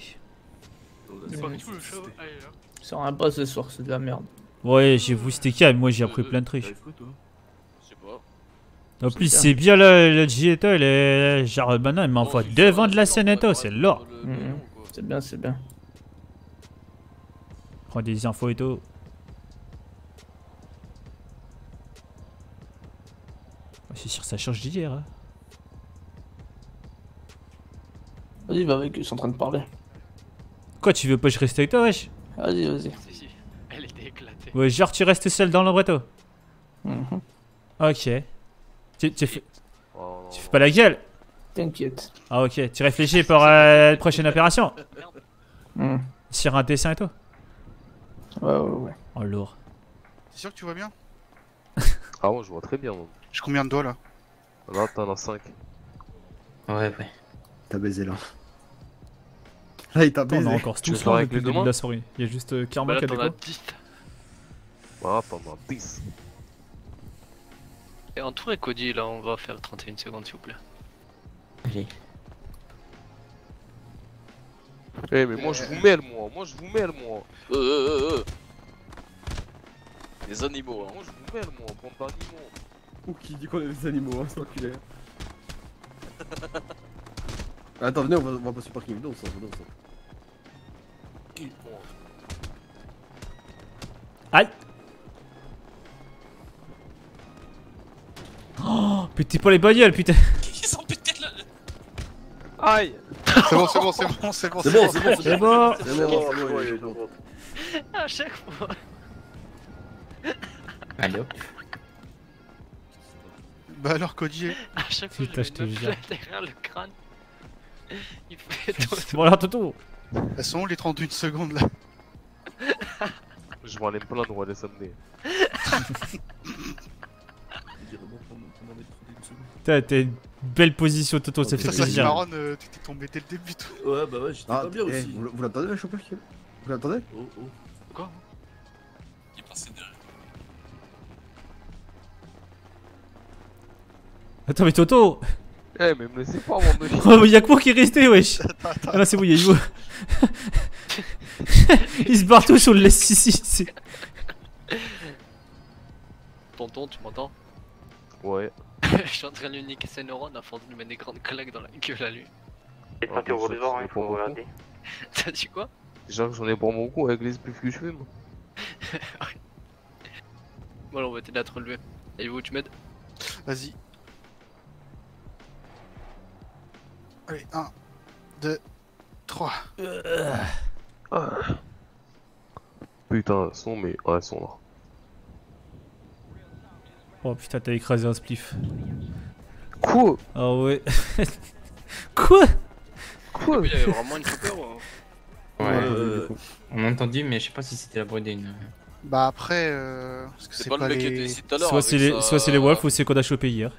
C'est pas du tout le show. Allez, là. Ça rend pas ce soir, c'est de la merde. Ouais, j'ai vu, c'était calme. Moi, j'ai appris plein de trucs. En plus, c'est bien le, le Gieto, il est. Genre, maintenant, il m'envoie devant de la scène et tout, c'est l'or. Mhm. C'est bien, c'est bien. Prends des infos et tout. C'est sûr, ça change d'hier. Hein. Vas-y, va avec eux, ils sont en train de parler. Quoi, tu veux pas que je reste avec toi, wesh? Vas-y, vas-y. Si, si. Elle était éclatée. Ouais, genre, tu restes seul dans l'embretto. Mhm. Ok. Tu, tu fais, Oh, tu fais pas la gueule T'inquiète. Ah, ok. Tu réfléchis pour euh, la prochaine opération Mhm. Sur un dessin et tout Ouais, ouais, ouais. Oh, lourd. C'est sûr que tu vois bien? Ah, ouais, je vois très bien. moi. J'ai combien de doigts là? Là, t'en as 5. Ouais, ouais. T'as baisé là. Là, il t'a Attends, on baisé. a encore tous là avec les le deux de mains? la soirée. Il y a juste euh, Karma Bah qui a des as quoi 10. Voilà, t'en as 10. Et entouré Cody, là, on va faire 31 secondes, s'il vous plaît. Eh, mais moi, je vous mêle, moi. Moi, je vous mêle, moi. Euh, euh, euh, euh. Les animaux, hein. Moi je vous mêle moi, bande d'animaux. Ou qui dit qu'on est des animaux, hein, c'est enculé. Attends, venez, on va, on va passer par parking. Venez, on sort, venez, on sort. Aïe Oh, putain, pas les bagnoles, putain Ils sont pétés là Aïe C'est bon, c'est bon, c'est bon, c'est bon. C'est bon, c'est bon, C'est bon C'est bon, c'est bon. À chaque fois. Allez hop. Bah alors, Cody, À chaque fois, Putain, je te derrière le crâne. Il fait tout. Bon alors Toto elles sont où les 31 secondes là? Je vais aller me plaindre, on va les amener. Putain, t'as une belle position Toto, ça fait Ça, ça, plaisir. Maron, euh, t'étais tombé dès le début. Ouais, bah ouais, j'étais Ah, pas bien eh, aussi. vous, qui est là Vous l'entendez? Oh, oh. Quoi? Il est passé derrière. Attends mais Toto Eh, mais me laissez pas de Oh mais y'a que moi qui est resté wesh? Ah là c'est bon y'a Ivo Ils se barrent tous, on le laisse ici c'est- Tonton, tu m'entends? Ouais. Je suis en train de lui niquer ses neurones afin de lui mettre des grandes claques dans la gueule à lui. Et pas au devant, il faut regarder. T'as dit quoi? Déjà que j'en ai pour mon coup avec les spiffs que je fume. Bon alors on va t'aider à te relever. Et vous, tu m'aides? Vas-y. Allez, 1, 2, 3. Ah. Putain, elles sont, mais. Ouais, elles sont là. Oh putain t'as écrasé un spliff. Quoi? Ah ouais. Quoi? Quoi? Il y avait vraiment une ou... Ouais, euh, on a entendu, mais je sais pas si c'était la Bredine. Bah après, euh, parce que C'est pas pas, le mec qui était ici tout à l'heure. Soit c'est les, sa- Wolves ou c'est qu'on a chopé hier.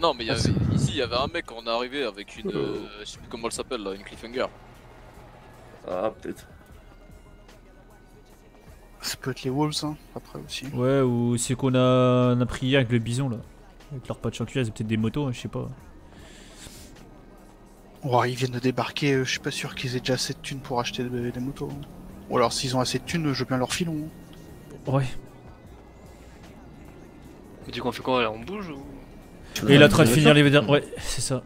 Non, mais il y avait... ici, il y avait un mec quand on est arrivé avec une. euh, Je sais plus comment elle s'appelle là, une cliffhanger. Ah, peut-être. Ça peut être les Wolves, hein, après aussi. Ouais ou c'est qu'on a, on a pris hier avec le bison là. Avec leur patch en cuir, c'est peut-être des motos, hein, je sais pas. Ouais, ils viennent de débarquer, euh, je suis pas sûr qu'ils aient déjà assez de thunes pour acheter des, des motos. hein. Ou alors s'ils ont assez de thunes, je veux bien leur filon. hein. Ouais. Mais du coup, on fait quoi là On bouge ou? Et il est en train de finir les vétérans. Ouais, c'est ça.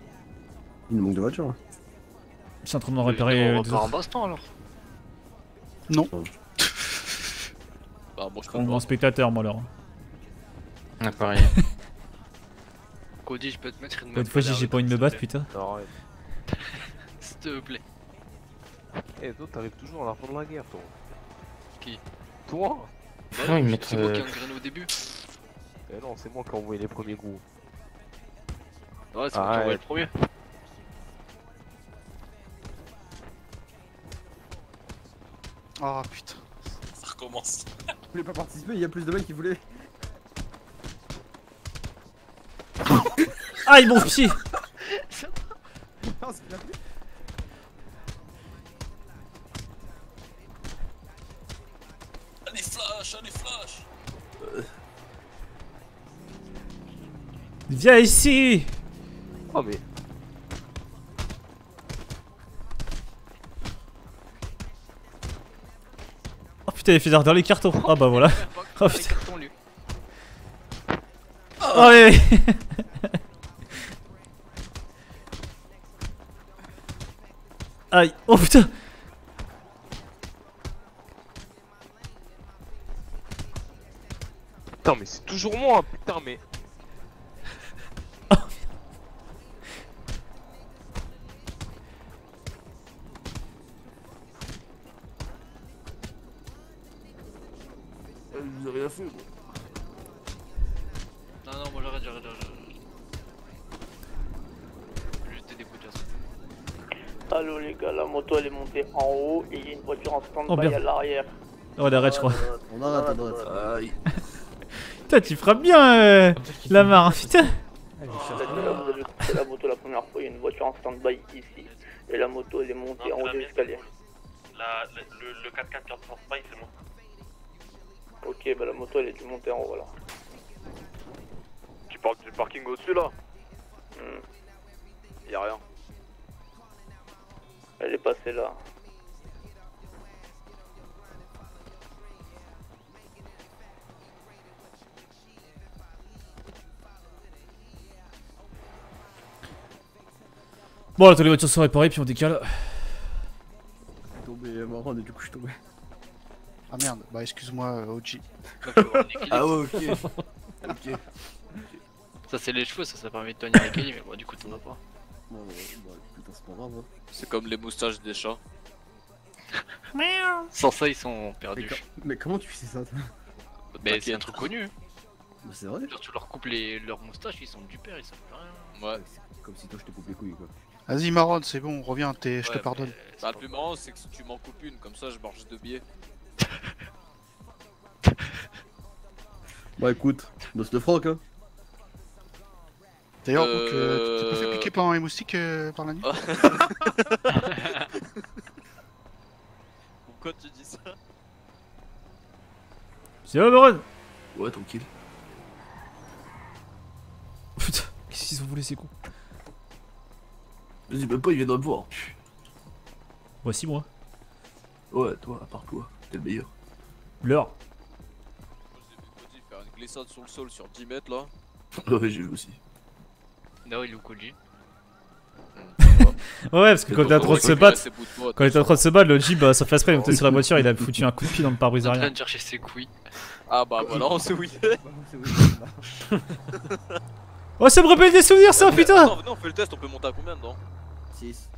Il nous manque de voiture. C'est en train de réparer. On euh, des repart en alors. Non. Bah, moi je En, en spectateur, moi alors. Ah, pareil. Cody, je peux te mettre une L'autre meuf fois, j'ai pas envie de me battre, putain. Non, arrête. S'il te plaît. Eh, toi, t'arrives toujours à la fin de la guerre, toi. Qui? Toi Bah Ouais, non, ils C'est moi mettent, qui ai engrainé au début. Eh non, c'est moi qui ai envoyé les premiers coups. Ouais, c'est moi qui ai envoyé le premier. Oh putain. Ça recommence. Vous voulez pas participer Il y a plus de mecs qui voulaient. Aïe, mon pied Ah, c'est bien. Allez, flash, allez, flash Viens ici Oh, mais. Putain, il fait dans les cartons. Ah bah voilà. Oh putain. Oh ouais, ouais. Aïe. Oh putain. Putain, mais c'est toujours moi, putain, mais. Euh, Je vous ai rien fait, moi. Non, non, moi j'arrête, j'arrête, j'arrête. Jeter des coups de chasse. Allô les gars, la moto elle est montée en haut et il y a une voiture en stand-by Oh, à l'arrière. Oh, on arrête, je crois. On arrête, on arrête. Aïe. Putain, tu frappes bien, euh, la putain. Vous avez coupé la moto la première fois, il y a une voiture en stand-by ici. Et la moto elle est montée en haut des escaliers. La, la- le, le 4x4 qui est en stand-by, c'est moi. Ok, bah la moto elle est dû monter en haut alors. Tu parles du parking au-dessus là mmh. Y'a rien. Elle est passée là. Bon, là, les voitures sont réparées, puis on décale. Tombé, euh, marrant, et du coup, je suis tombé. Ah merde, bah excuse-moi, euh, OG. Ah ouais, ok. ok. Ça, c'est les cheveux, ça, ça permet de tenir l'équilibre, mais bon, du coup, t'en as pas. Bah, putain, c'est pas grave. Hein. C'est comme les moustaches des chats. Sans ça, ils sont perdus. mais comment tu fais ça toi? Mais c'est un truc connu. Bah, C'est vrai Genre, tu leur coupes les... leurs moustaches, ils sont du père, ils savent plus rien. Ouais. C'est Comme si toi je te coupe les couilles quoi. Vas-y, Maron, c'est bon, reviens, je te pardonne. Bah, le plus marrant, c'est que si tu m'en coupes une, comme ça, je marche deux billets. Bah écoute, bosse de franc hein. D'ailleurs, Euh, donc, euh, tu t'es pas fait piquer par un moustique euh, par la nuit Pourquoi tu dis ça? C'est vrai, Baron Ouais, tranquille. Putain, qu'est-ce qu'ils ont voulu ces cons? Vas-y, même pas, il viendra me voir. Voici moi. Ouais, toi, à part toi, t'es le meilleur. L'heure. Vas-y, faire une glissade sur le sol sur 10 mètres là. Ouais, j'ai vu aussi. Non, il est au Koji. Ouais, parce que quand t'es en train de se battre, quand il était en train de se battre, le Jeep, bah, ça fait exprès, il est monté sur la voiture, il a foutu un coup de pied dans le pare-brise Il est en train arrière. de chercher ses couilles. Ah bah voilà, on sait où il est. Oh, ça me rappelle des souvenirs, ça, putain venez, on fait le test, on peut monter à combien dedans? 6.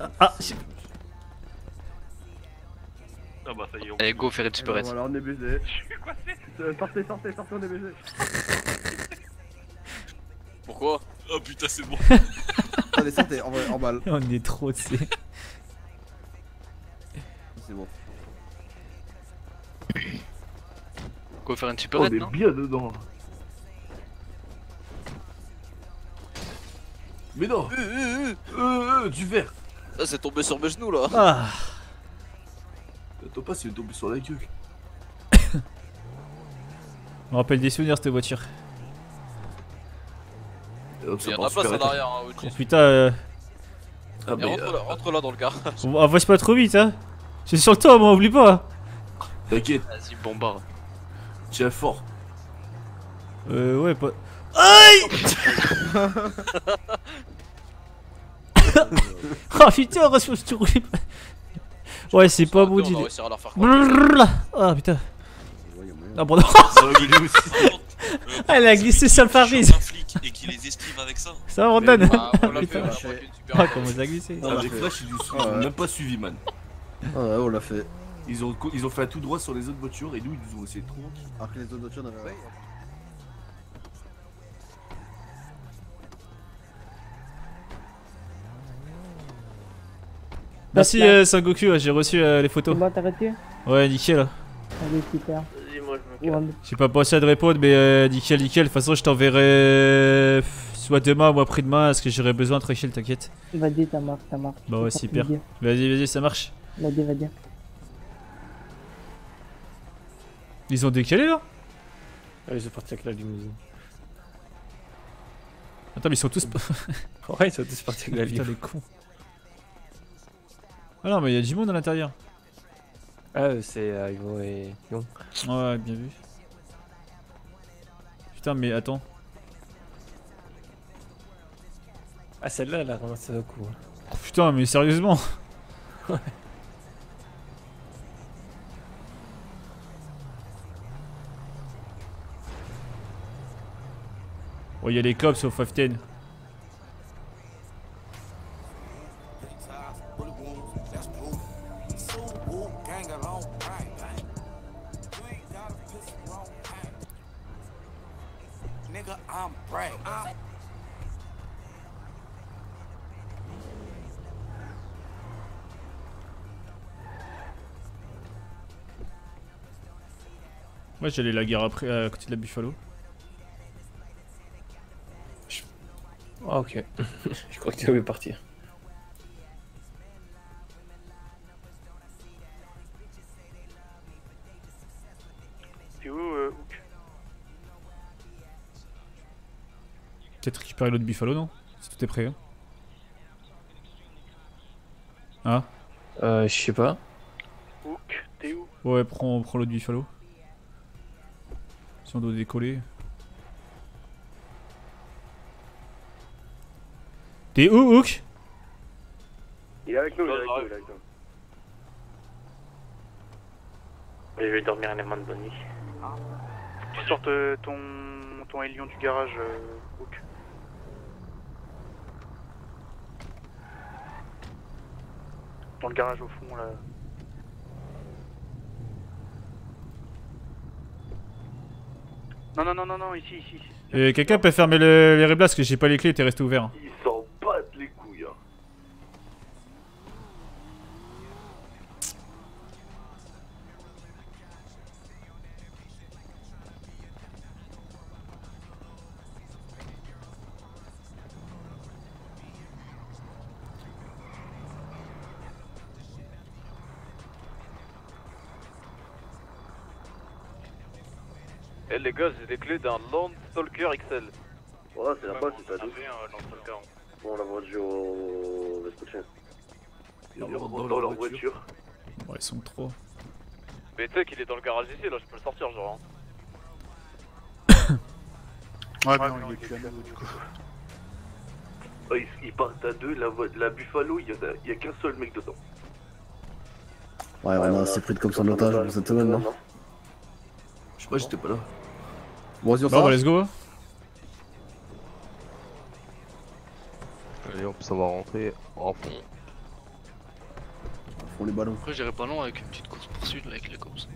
Ah, ah, si- Ah bah ça y est, on Allez, go, faire une superette. Voilà, on est baisé. Euh, Sortez, sortez, sortez, on est baisé. Pourquoi? Oh putain, c'est bon. Allez, sortez, en, en balle. On est trop, tu sais. C'est bon. Go, faire une On superette, est non? bien dedans. Mais non Euh, euh, Euh, euh, du verre Ah, c'est tombé sur mes genoux là. Ah Attends pas s'il est tombé sur la gueule. On me rappelle des souvenirs, cette voiture. Il ça y en a place en arrière, hein, Oh putain, euh... Ah bah, rentre, là, rentre là dans le garage. on avance pas trop vite, hein. Suis sur le toit, moi, oublie pas. T'inquiète, Vas-y, bombarde. tiens fort. Euh, ouais, pas. Aïe Oh putain, reste je te roulais pas. Ouais, c'est pas On beau va d'idée. à. Ah putain. Ah bon, non. Elle a glissé sur le pare-brise. et les esquive avec ça. Ça va, Randon Ah, Ah, comment ça a glissé Avec. Flash, ils même pas suivi, man. Ah ouais, on l'a fait. Ils ont, ils ont fait un tout droit sur les autres voitures et nous, ils nous ont essayé de trop. Alors que les autres voitures n'avaient rien. Merci euh, Sangoku, ouais, j'ai reçu euh, les photos. C'est bon, t'as arrêté Ouais, nickel. Allez, super. Vas-y, moi je me un- J'ai pas pensé à te répondre, mais euh, nickel, nickel. De toute façon, je t'enverrai euh, soit demain ou après-demain, parce que j'aurai besoin tranquille, t'inquiète. Vas-y, ça marche, ça marche. Bah ouais, super. Vas-y, vas-y, ça marche. Vas-y, vas-y. Ils ont décalé là? Ah, ils sont partis avec la limousine. Attends, mais ils sont tous. Ouais, ils sont tous partis avec la Putain, limousine. les cons. Ah non, mais il y a du monde à l'intérieur. Ah, euh, c'est euh, Ivo et Yon. Ouais, bien vu. Putain, mais attends. Ah, celle-là, elle a ramassé un coup. Oh, putain, mais sérieusement Oh, il y a les cops au 510. Moi, j'allais la guerre après à côté de la Buffalo. Ah, ok. Je crois que tu devais partir. T'es où, euh, Hook Peut-être récupérer l'autre Buffalo, non? Si tout est prêt. hein. Ah Euh, je sais pas. Hook, t'es où? Ouais, prends, prends l'autre Buffalo. Si on doit décoller. T'es où, Hook? Il est avec nous, il est avec nous, il est avec nous. Je vais dormir un de bonne nuit. Tu sortes euh, ton, ton Hélion du garage, euh, Hook. Dans le garage au fond, là. Non, non, non, non, non, ici, ici. quelqu'un peut fermer le- les réblas parce que j'ai pas les clés, t'es resté ouvert. Les gars, j'ai les clés d'un Land Stalker XL. Ouais, c'est là-bas, c'est le cas. Bon, on l'a vendu au Vespucci. Dans leur voiture. Ouais, ils sont trop. Mais tu sais qu'il est dans le garage ici, là, je peux le sortir, genre. hein. Ouais, mais non, il est plus à du coup. Oh, ils, ils partent à deux, la, la Buffalo, il y, a- il y a qu'un seul mec dedans. Ouais, on a assez pris de comme ça en otage pour cette semaine, non Je sais pas, j'étais pas là. Bon, vas-y, on Bon, bah, let's go. Allez, hop, ça va rentrer en fond. Font les ballons. Après, j'irai pas loin avec une petite course poursuite là, avec les cops.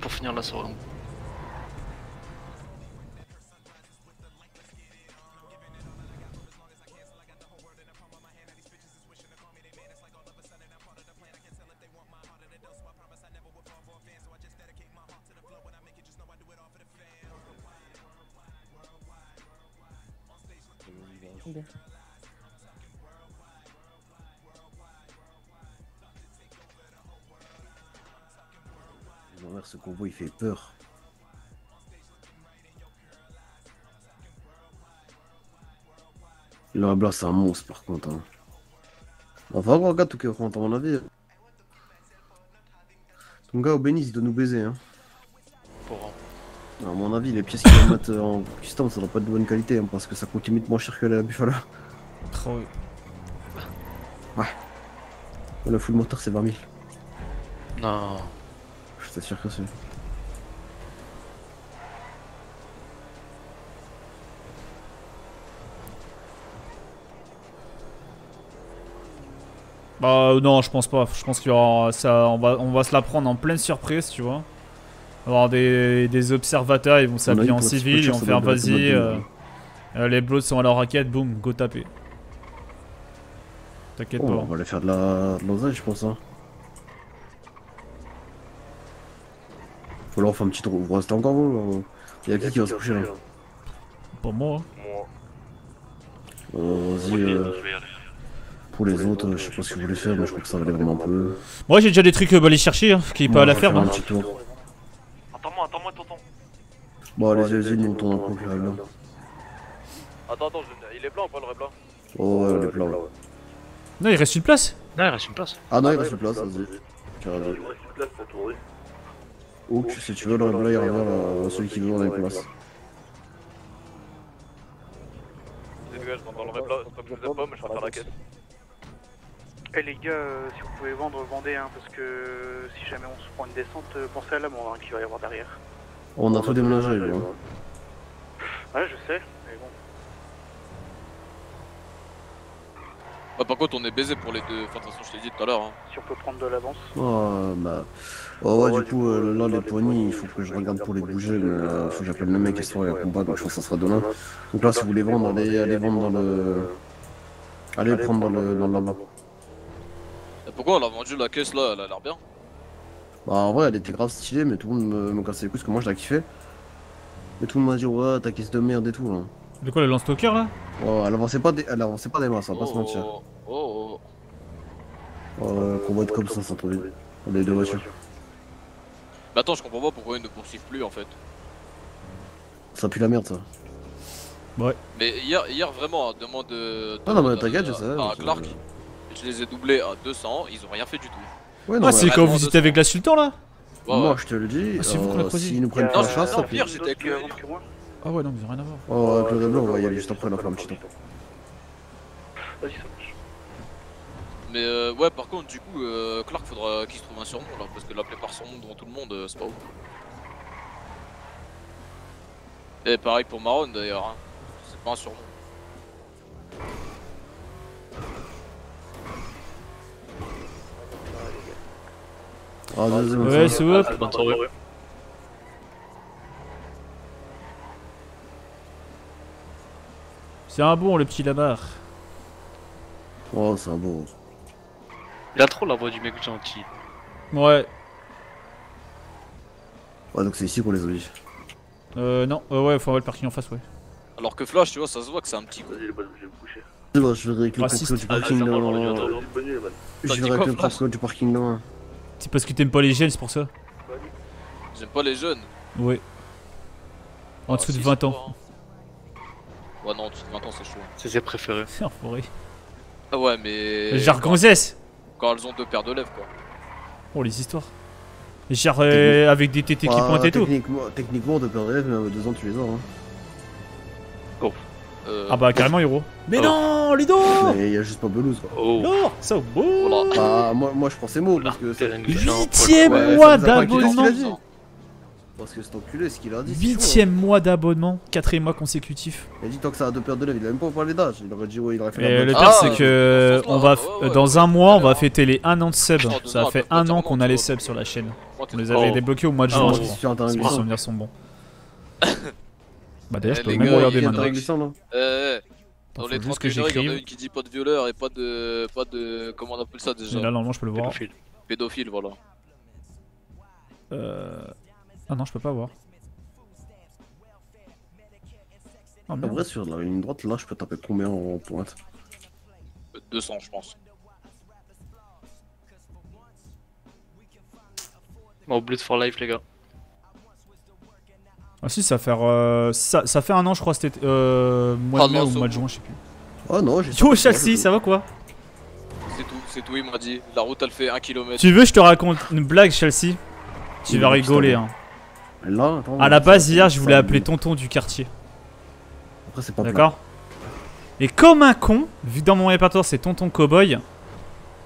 Pour finir la soirée. Merde, ce convoi il fait peur. Le Rabla c'est un monstre par contre. Hein. Enfin, regarde tout cas, à mon avis. Ton gars au Bénis il doit nous baiser. Hein. À mon avis, les pièces qu'il va mettre en custom ça doit pas être de bonne qualité hein, parce que ça coûte limite moins cher que la Buffalo. Trop. Ouais. Le full moteur c'est 20 000. Non. Je t'assure que c'est. Bah, euh, non, je pense pas. Je pense qu'il y aura ça. On va, on va se la prendre en pleine surprise, tu vois. Avoir des, des observateurs, ils vont s'habiller en civil, ils vont faire vas-y. euh, euh, les blots sont à leur raquette, boum, go taper. T'inquiète Oh, pas. on va aller faire de la de l'oseille, je pense. Hein. Faut leur faire un petit trou. Vous restez encore vous Il y a qui qui va se coucher là Pour moi. hein. Euh, Vas-y. euh, Pour les autres, je sais pas ce que vous voulez faire, mais je crois que ça va aller vraiment un peu. Moi, j'ai déjà des trucs euh, bah, aller chercher, hein, qui est pas à la ferme. un hein. petit tour. Bon, allez, vas-y, nous on tourne en compte les règles. Attends, attends, je- il est blanc ou pas le reblanc Oh, ouais, on est plein. ouais. Non, il reste une place. Non, il reste une place. Ah non, il reste une place, vas-y. Il reste une place pour tourner. Ou si tu veux, le là, il revient là, celui qui veut, on a une place. Les gars, je m'entends le reblanc, tant que je vous aime pas, mais je préfère la caisse. Eh les gars, euh, si vous pouvez vendre, vendez, hein, parce que si jamais on se prend une descente, euh, pensez à l'amende hein, qu'il va y avoir derrière. On a tout déménagé, lui. hein. Ouais, je sais, mais bon. Bah, par contre, on est baisé pour les deux. Enfin, de toute façon, je t'ai dit tout à l'heure. Hein. Si on peut prendre de l'avance. Oh, bah. Oh, ouais, du coup, euh, là, les poignées, il faut que je regarde pour les bouger, mais euh, faut que j'appelle le mec qui soit à combat, donc je pense que ça sera demain. Donc là, si vous voulez vendre, allez, allez vendre dans le. Allez prendre dans le, dans le pourquoi on a vendu la caisse là? Elle a l'air bien. Bah, en vrai, elle était grave stylée, mais tout le monde me, me cassait les couilles parce que moi je la kiffais. Mais tout le monde m'a dit, ouais, ta caisse de merde et tout. Là. De quoi, le lance-stalker là? Ouais, elle avançait pas des, elle avançait pas des masses, on va pas se mentir. Oh, oh, oh. Ouais, qu'on va être comme ça, ça trop vite. Les deux voitures. Mais attends, je comprends pas pourquoi ils ne poursuivent plus en fait. Ça pue la merde, ça. Ouais. Mais hier, hier vraiment, à demande de. Ah non, mais de- t'inquiète, je sais. Clark, je les ai doublés à 200, ils ont rien fait du tout. Ouais, Ah, c'est quand vous étiez avec l'insultant là Ouais, Moi ouais. je te le dis, Ah, c'est vous qu'on l'a euh, croisé. s'ils nous prennent pas la c'est- chasse, ça pire, j'étais avec le. Ah ouais, non, mais rien à voir. Oh, avec le rebelle, on va y aller juste après la flamme cheaton. Vas-y, ça marche. Mais euh, ouais, par contre, du coup, euh, Clark faudra qu'il se trouve un surnom là, parce que l'appeler par son nom devant tout le monde, euh, c'est pas ouf. Et pareil pour Maron d'ailleurs, hein. c'est pas un surnom. Ah, deuxième, Ouais, ça. c'est up. Ah. C'est un bon, le petit Lamar. Oh, c'est un beau. Il a trop la voix du mec gentil. Ouais. Ouais, donc c'est ici qu'on les oblige. Euh, non, euh, ouais, faut avoir le parking en face, ouais. Alors que Flash, tu vois, ça se voit que c'est un petit coup. Vas-y, les bonnes, je vais me coucher. C'est bon, je verrai avec le du parking bonnes. Je verrai avec le contrôle du parking. C'est parce que t'aimes pas les jeunes, c'est pour ça. J'aime pas les jeunes. Ouais. En Ah, dessous de si, 20 c'est ans. hein. Ouais, non, en dessous de 20 ans, c'est chaud. C'est ses préférés. C'est enfoiré. Ah ouais, mais. Genre quand- gonzesse Quand elles ont deux paires de lèvres, quoi. Oh, les histoires. Genre euh, avec des tétés qui Ah, pointent et tout. techniquement, techniquement, de perdre mais à deux ans tu les as. Hein. Euh, Ah bah carrément, héros. Mais Oh. non, Ludo Mais il y a juste pas Belouz quoi. Oh. Non, ça beau Ah, moi, moi je prends ces mots parce que. ça- Huitième mois a a d'abonnement. Parce que c'est enculé ce qu'il a dit. c'est chaud, Huitième mois d'abonnement, quatrième mois consécutif. hein. Il a dit tant que ça a deux paires de lèvres, il a même pas parlé d'âge. Il aurait dit ouais, il aurait fait Et la le pire c'est que on va dans un mois on va fêter les un an de sub. Ça ans, fait un an qu'on a les subs sur la chaîne. On les avait débloqués au mois de Ah, juin. je crois. glissant. souvenirs sont bons. Bah d'ailleurs je Eh, peux les même gars, regarder maintenant. Eh, eh. Dans les juste 30 que il y en a une qui dit pas de violeur et pas de. pas de. comment on appelle ça déjà là normalement je peux le voir. Pédophile. Pédophile, voilà. Euh... Ah non je peux pas voir. Ah En vrai, sur la ligne droite, là, je peux taper combien en pointe 200, je pense. Bon, Blood for Life, les gars. Ah si ça fait euh, ça, ça fait un an je crois c'était euh, mois Ah de mai non, ou mois de juin je sais plus. Oh non, j'ai. Yo Chalcy ça va quoi C'est tout, c'est tout, il m'a dit. La route, elle fait 1 km. Tu veux je te raconte une blague Chelsea Tu vas rigoler hein. Là, attends. À la base hier je voulais appeler tonton du quartier. Après, c'est pas. D'accord Et comme un con, vu que dans mon répertoire c'est tonton cowboy,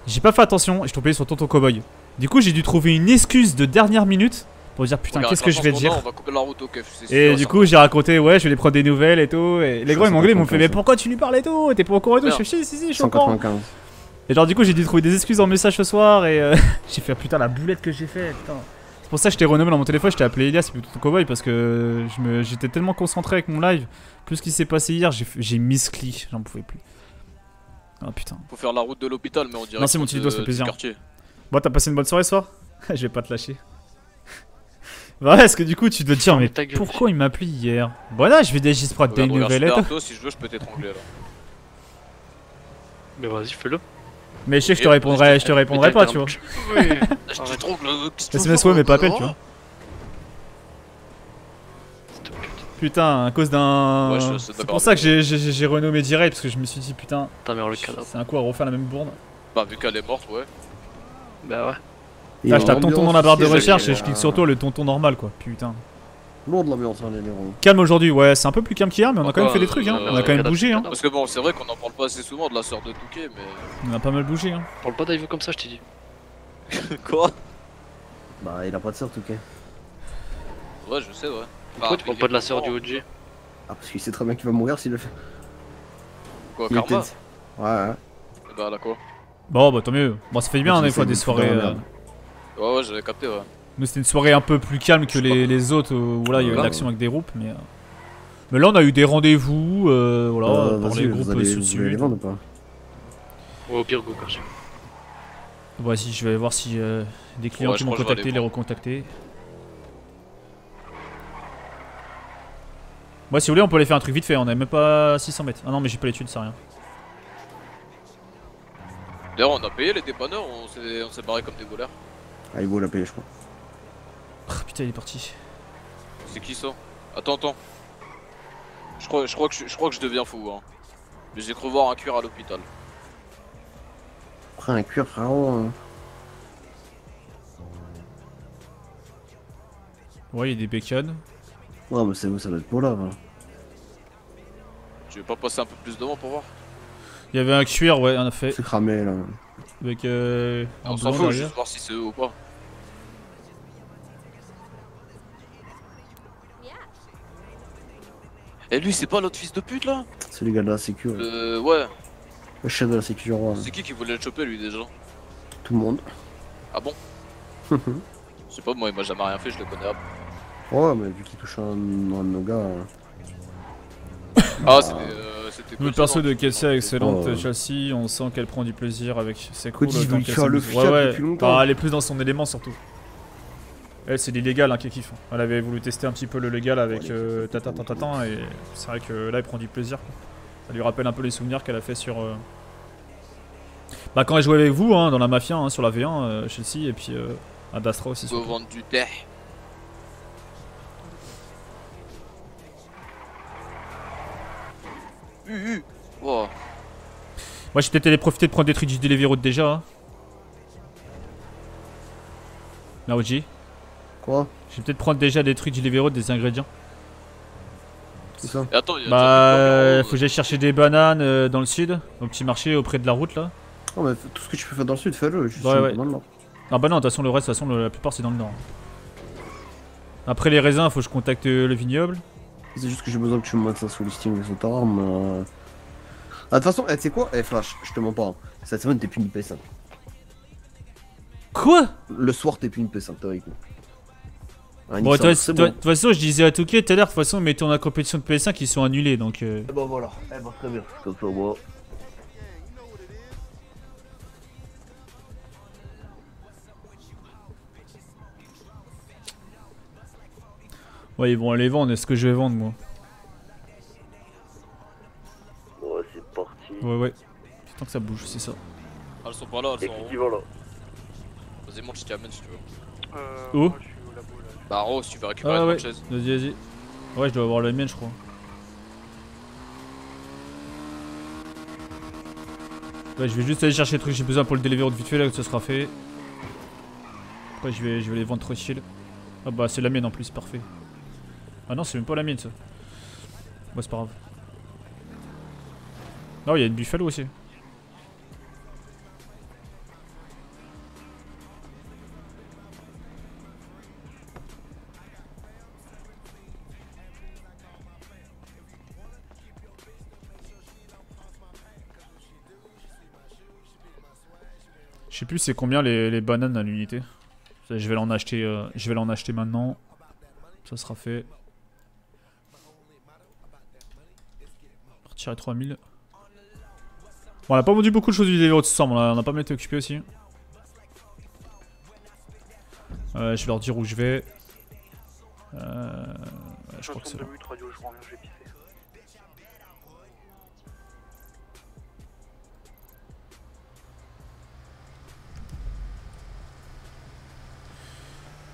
j'ai pas fait attention et je suis tombé sur tonton cowboy. Du coup j'ai dû trouver une excuse de dernière minute pour dire putain qu'est-ce que je vais dire non, On va couper la route au keuf, c'est Et du coup j'ai raconté ouais je vais aller prendre des nouvelles et tout et les gars ils c'est m'ont ils m'ont fait mais pourquoi tu lui parles et tout T'es pas au courant et tout? Je fais si si si je suis au courant 195. Et genre du coup j'ai dû trouver des excuses en message ce soir et euh, j'ai fait putain la boulette que j'ai fait putain. C'est pour ça que je t'ai renommé dans mon téléphone, je t'ai appelé Elias plutôt ton cowboy parce que je me- j'étais tellement concentré avec mon live. Plus ce qui s'est passé hier, j'ai j'ai misclick, j'en pouvais plus. Oh putain. Faut faire la route de l'hôpital, mais on dirait. Merci mon petit doigt, ça fait plaisir. Bon, t'as passé une bonne soirée ce soir? Je vais pas te lâcher. Bah ouais, parce que du coup tu dois te dire, mais pourquoi il m'a appelé hier? Bon là, je vais déjà prendre des nouvelles et tout. si je veux, je peux t'étrangler là. Mais vas-y, fais-le. Mais je sais que je te répondrai, je te répondrai pas, tu vois. Oui. Je tu SMS ouais, mais pas appel, tu vois. Putain, à cause d'un. Ouais, c'est pour ça que j'ai- j'ai j'ai renommé direct parce que je me suis dit putain. C'est un coup à refaire la même bourde. Bah, vu qu'elle est morte, ouais. Bah ouais. Là, je tape tonton dans la barre de recherche et je euh, clique sur toi le tonton normal quoi. Putain. Lourde l'ambiance, hein, les nérons. Calme aujourd'hui, ouais, c'est un peu plus calme qu'hier, mais on a quand même Pourquoi, fait des trucs, hein. euh, On a quand même bougé, hein. Parce que bon, c'est vrai qu'on en parle pas assez souvent de la sœur de Touquet, mais. On a pas mal bougé, hein. Parle pas d'Ivo comme ça, je t'ai dit. Quoi? Bah, il a pas de sœur, cas. Ouais, je sais, ouais. Pourquoi tu parles pas de la sœur du OG Ah, parce qu'il sait très bien qu'il va mourir s'il le fait. Quoi, Karma? Ouais, ouais. Bah, là quoi? Bon, bah tant mieux. Bon, ça fait bien, hein, des fois, des soirées. Euh. Ouais, ouais, j'avais capté, ouais. Nous, c'était une soirée un peu plus calme que les, les autres où là, il y a eu de Ouais. l'action avec des groupes, mais. euh, Mais là, on a eu des rendez-vous, euh, voilà, Euh, pour les groupes allez- sous vous voulez les vendre ou pas Ouais, au pire, go quartier. Vas-y, je vais voir si euh, des clients Ouais, qui m'ont contacté, les recontacter. Moi, si vous voulez, on peut aller faire un truc vite fait. On a même pas 600 mètres. Ah non, mais j'ai pas l'étude, c'est rien. D'ailleurs, on a payé les dépanneurs, on s'est on s'est barré comme des voleurs. Ah, il vaut la payer, je crois. Ah, putain, il est parti. C'est qui ça? Attends, attends. Je crois, je, crois que je, je crois que je deviens fou, hein. Mais J'ai cru voir un cuir à l'hôpital. Après, un cuir, frérot. hein. Ouais, il y a des bécanes. Ouais, mais c'est ça doit être pour là. hein. Tu veux pas passer un peu plus devant pour voir? Il y avait un cuir, ouais, en effet. C'est cramé là. Avec euh, On s'en fout, juste voir si c'est eux ou pas. Et lui, c'est pas l'autre fils de pute là C'est le gars de la sécu. ouais. Euh, ouais. Le chef de la sécu du roi. C'est qui qui voulait le choper lui déjà Tout le monde. Ah bon ouais, Je sais pas, moi il m'a jamais rien fait, je le connais. mais vu qu'il touche un, un de nos gars. euh, Ah, c'était. Euh, Le perso de Kessia est excellente, Oh. Chelsea, on sent qu'elle prend du plaisir avec ses il veut le fiat ouais, ouais. depuis longtemps. Ah, elle est plus dans son élément surtout. Elle, c'est l'illégal hein, qui kiffe. Elle avait voulu tester un petit peu le légal avec euh, Tata Tata Tata et c'est vrai que là, elle prend du plaisir. quoi. Ça lui rappelle un peu les souvenirs qu'elle a fait sur. euh, Bah, quand elle jouait avec vous hein, dans la Mafia, hein, sur la V1, euh, Chelsea, et puis euh, à Dastra aussi. Vendre du thé. Uh, uh. Wow. Moi, j'ai peut-être allé profiter de prendre des trucs du Deliveroo déjà. Hein. Là, OG. Quoi? Je vais peut-être prendre déjà des trucs du Deliveroo, des ingrédients. C'est ça Et attends, il y a Bah, euh, faut que j'aille chercher des bananes euh, dans le sud, au petit marché auprès de la route là. Non, mais tout ce que tu peux faire dans le sud, fais-le. Juste Ouais, ouais. dans le nord. Ah bah non, de toute façon, le reste, de toute façon, la plupart c'est dans le nord. Après les raisins, faut que je contacte euh, le vignoble. C'est juste que j'ai besoin que tu me mettes ça sous listing sur ta arme. euh. Ah, de toute façon, eh, tu sais quoi? Eh, Flash, je te mens pas. hein. Cette semaine, t'es plus une P5. Quoi? Le soir, t'es plus une P5, théoriquement. Un Bon, de toute de façon, je disais à Touquet tout à l'heure, de toute façon, dans la compétition de PS5 qui sont annulés donc. euh, Eh ben voilà, eh ben très bien. Comme ça, moi. Ouais, ils vont aller vendre, est-ce que je vais vendre moi Ouais, c'est parti. Ouais, ouais. Tant que ça bouge, c'est ça. Ah, elles sont pas là, elles Et sont en qui haut. va là Vas-y, monte, je t'amène si tu veux. Euh, Où moi, je suis au labo là. Bah, Rose, tu veux récupérer Ah ouais, chaise. vas-y, vas-y. Ouais, je dois avoir la mienne, je crois. Ouais, je vais juste aller chercher les trucs que j'ai besoin pour le de vite fait là, que ce sera fait. Après, je vais, je vais les vendre tranquille. Ah bah, c'est la mienne en plus, parfait. Ah non, c'est même pas la mienne ça. Bah, c'est pas grave. Ah, il y a une Buffalo aussi. Je sais plus c'est combien les, les bananes à l'unité. Je vais l'en acheter, euh, je vais l'en acheter maintenant. Ça sera fait. Retirer 3000. Bon, on a pas vendu beaucoup de choses du soir, mais on a, pas mal été occupé aussi. Euh, je vais leur dire où je vais. Euh, je crois que c'est.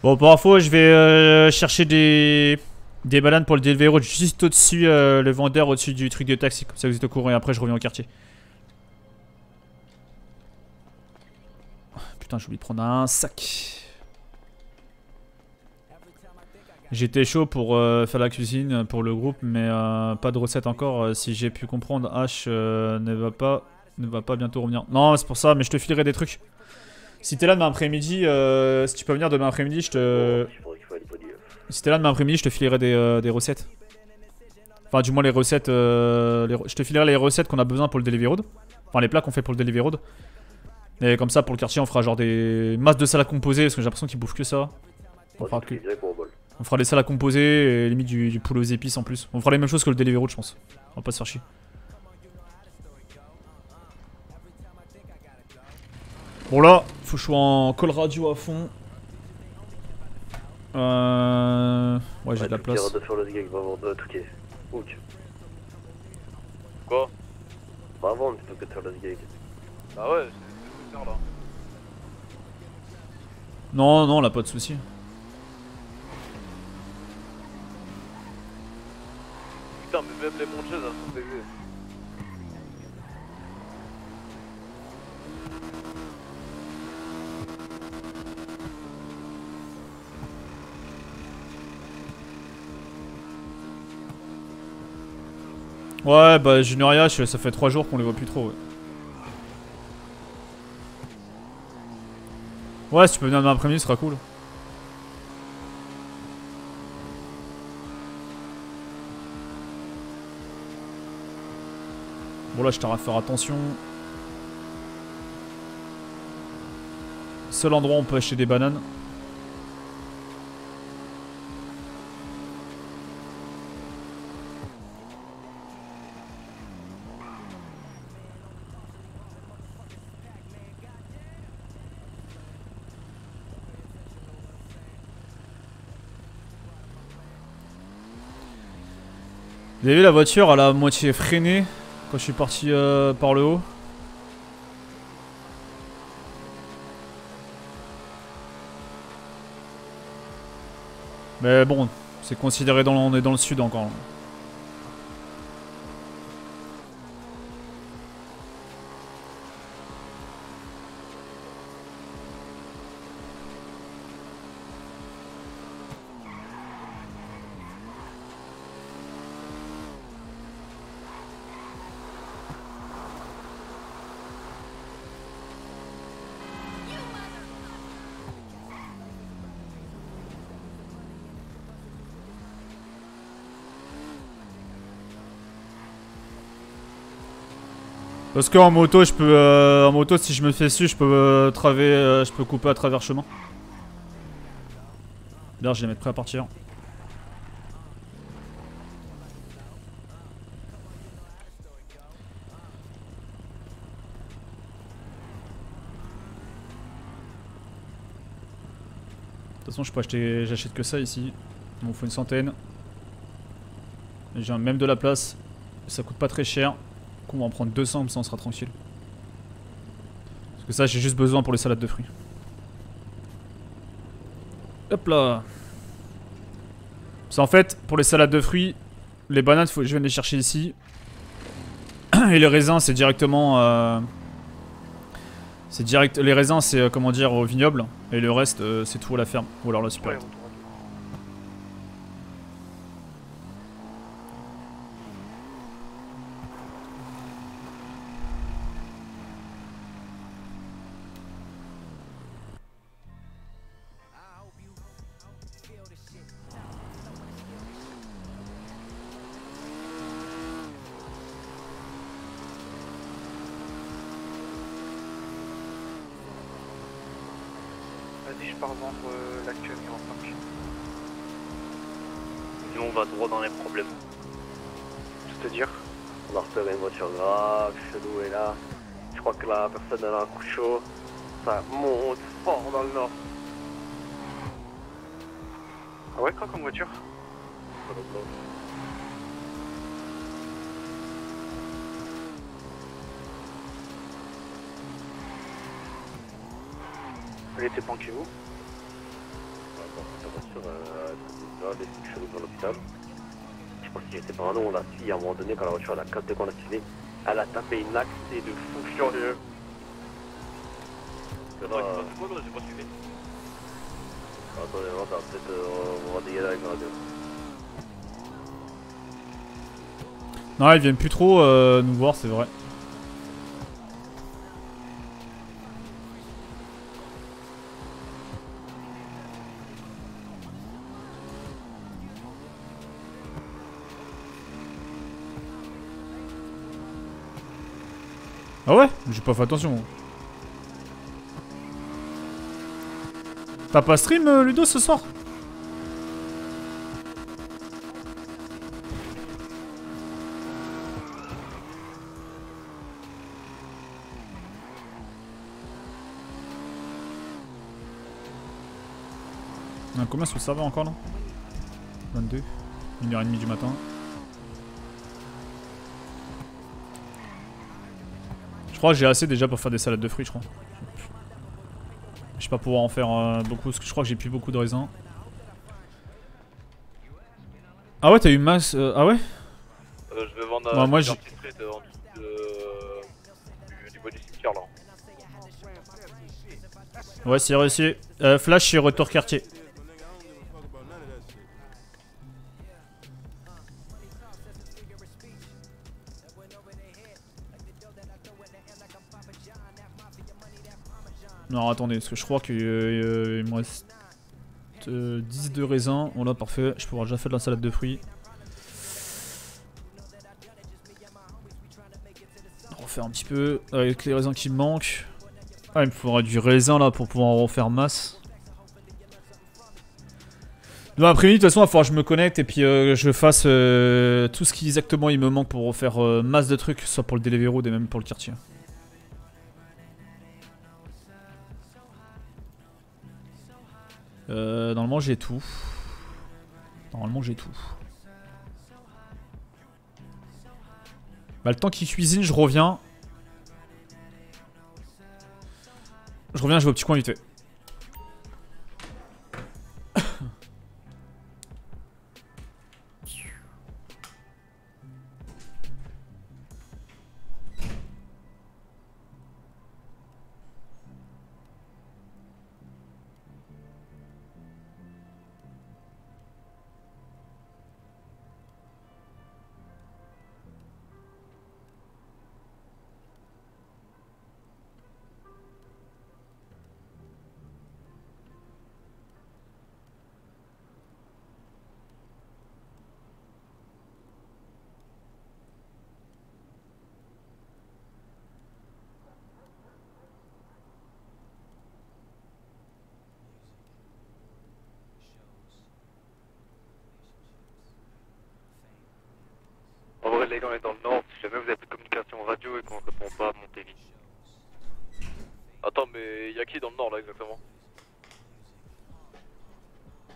Bon, pour info, je vais euh, chercher des, des bananes pour le Deliveroo juste au-dessus, euh, le vendeur au-dessus du truc de taxi, comme ça vous êtes au courant et après je reviens au quartier. Putain, j'ai oublié de prendre un sac. J'étais chaud pour euh, faire la cuisine pour le groupe, mais euh, pas de recette encore. Euh, si j'ai pu comprendre, H ne va pas ne va pas bientôt revenir. Non, c'est pour ça, mais je te filerai des trucs. Si t'es là demain après-midi, si tu peux venir demain après-midi, je te. Si t'es là demain après-midi, je te filerai des, euh, des recettes. Enfin, du moins les recettes. euh, les re- je te filerai les recettes qu'on a besoin pour le Deliveroo. Enfin, les plats qu'on fait pour le Deliveroo. Et comme ça, pour le quartier, on fera genre des masses de salades composées parce que j'ai l'impression qu'ils bouffent que ça. On fera, que- on fera des salades composées et limite du, du poulet aux épices en plus. On fera les mêmes choses que le Deliveroo, je pense. On va pas se faire chier. Bon là, faut que je sois en call radio à fond. Euh... Ouais, j'ai de la place. de faire le gag, va vendre Touquet. Hook. Quoi? Va vendre plutôt que de faire le gag. Bah ouais, c'est là. Non, non, là, pas de soucis. Putain, mais même les monchaises elles sont baisées. Ouais, bah H, ça fait 3 jours qu'on les voit plus trop. Ouais, ouais si tu peux venir demain après-midi, ce sera cool. Bon là, je t'arrête à faire attention. Seul endroit où on peut acheter des bananes. Avez vu la voiture, elle a moitié freiné quand je suis parti euh, par le haut. Mais bon, c'est considéré dans on est dans le sud encore. Parce qu'en moto, je peux, euh, en moto, si je me fais su, je peux euh, euh, je peux couper à travers chemin. D'ailleurs, je vais mettre prêt à partir. De toute façon, je peux acheter, j'achète que ça ici. Il m'en faut une centaine. J'ai même de la place. Ça coûte pas très cher. On va en prendre 200 comme ça on sera tranquille. Parce que ça j'ai juste besoin pour les salades de fruits. Hop là Parce en fait pour les salades de fruits, les bananes faut, je viens les chercher ici. Et les raisins c'est directement... euh, c'est direct, les raisins c'est euh, comment dire au vignoble. Et le reste euh, c'est tout à la ferme. Ou alors la super. Planquée où La trucs chelous dans l'hôpital. Je sais pas si j'étais pas un nom, on l'a suivi à un moment donné quand la voiture elle a capté qu'on l'a suivi. Elle a tapé une axe et de fou furieux. Euh, j'ai pas suivi. Attendez, on va peut-être euh, on va dégager avec la radio. Non ils viennent plus trop euh, nous voir c'est vrai. J'ai pas fait attention. T'as pas stream euh, Ludo ce soir? Combien sur le serveur encore là 22. 1h30 du matin. Je crois que j'ai assez déjà pour faire des salades de fruits, je crois. Je vais pas pouvoir en faire euh, beaucoup parce que je crois que j'ai plus beaucoup de raisins. Ah ouais, t'as eu masse. euh, ah ouais Euh, je vais vendre un moi, petit j'ai- street en dessous de, du niveau du cimetière là. Ouais, c'est réussi. Euh, flash chez Retour Quartier. Attendez, parce que je crois qu'il me reste euh, 10 de raisin. Voilà, parfait. Je avoir déjà fait de la salade de fruits. On refaire un petit peu avec les raisins qui me manquent. Ah, il me faudra du raisin là pour pouvoir en refaire masse. Demain après-midi, de toute façon, il va falloir que je me connecte et puis euh, je fasse euh, tout ce qui exactement il me manque pour refaire euh, masse de trucs, soit pour le Deliveroo et même pour le quartier. Euh, normalement, j'ai tout. Normalement, j'ai tout. Bah, le temps qu'il cuisine, je reviens. Je reviens, je vais au petit coin vite fait. On est dans le nord. Si jamais vous avez plus de communication radio et qu'on ne répond pas, montez vite. Attends, mais y'a qui dans le nord là exactement?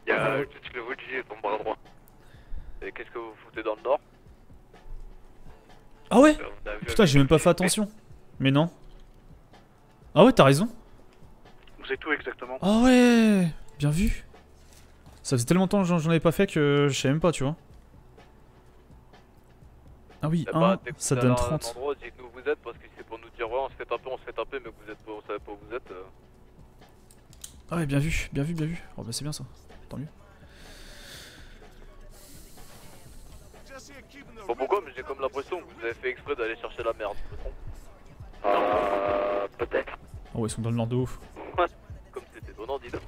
Y'a Euh, tout le vous et ton bras droit. Et qu'est-ce que vous foutez dans le nord? Ah ouais? Vu Putain, j'ai même pas fait attention. Mais non. Ah ouais, t'as raison. Vous êtes où exactement? Ah ouais Bien vu. Ça faisait tellement longtemps que j'en j'en avais pas fait que je sais même pas, tu vois. Ah oui, Eh 1, bah, ça donne allez à un 30. endroit, dites-nous où vous êtes parce que c'est pour nous dire ouais, on se fait taper, on se fait taper, mais que vous êtes pas, on savez pas où vous êtes. euh. Ah ouais, bien vu, bien vu, bien vu. Oh bah c'est bien ça. Tant mieux. Bon, pourquoi Mais j'ai comme l'impression que vous avez fait exprès d'aller chercher la merde. je me trompe Euh. Peut-être. Ah ouais, ils sont dans le nord de ouf. Ouais, comme c'était étonnant, dis donc.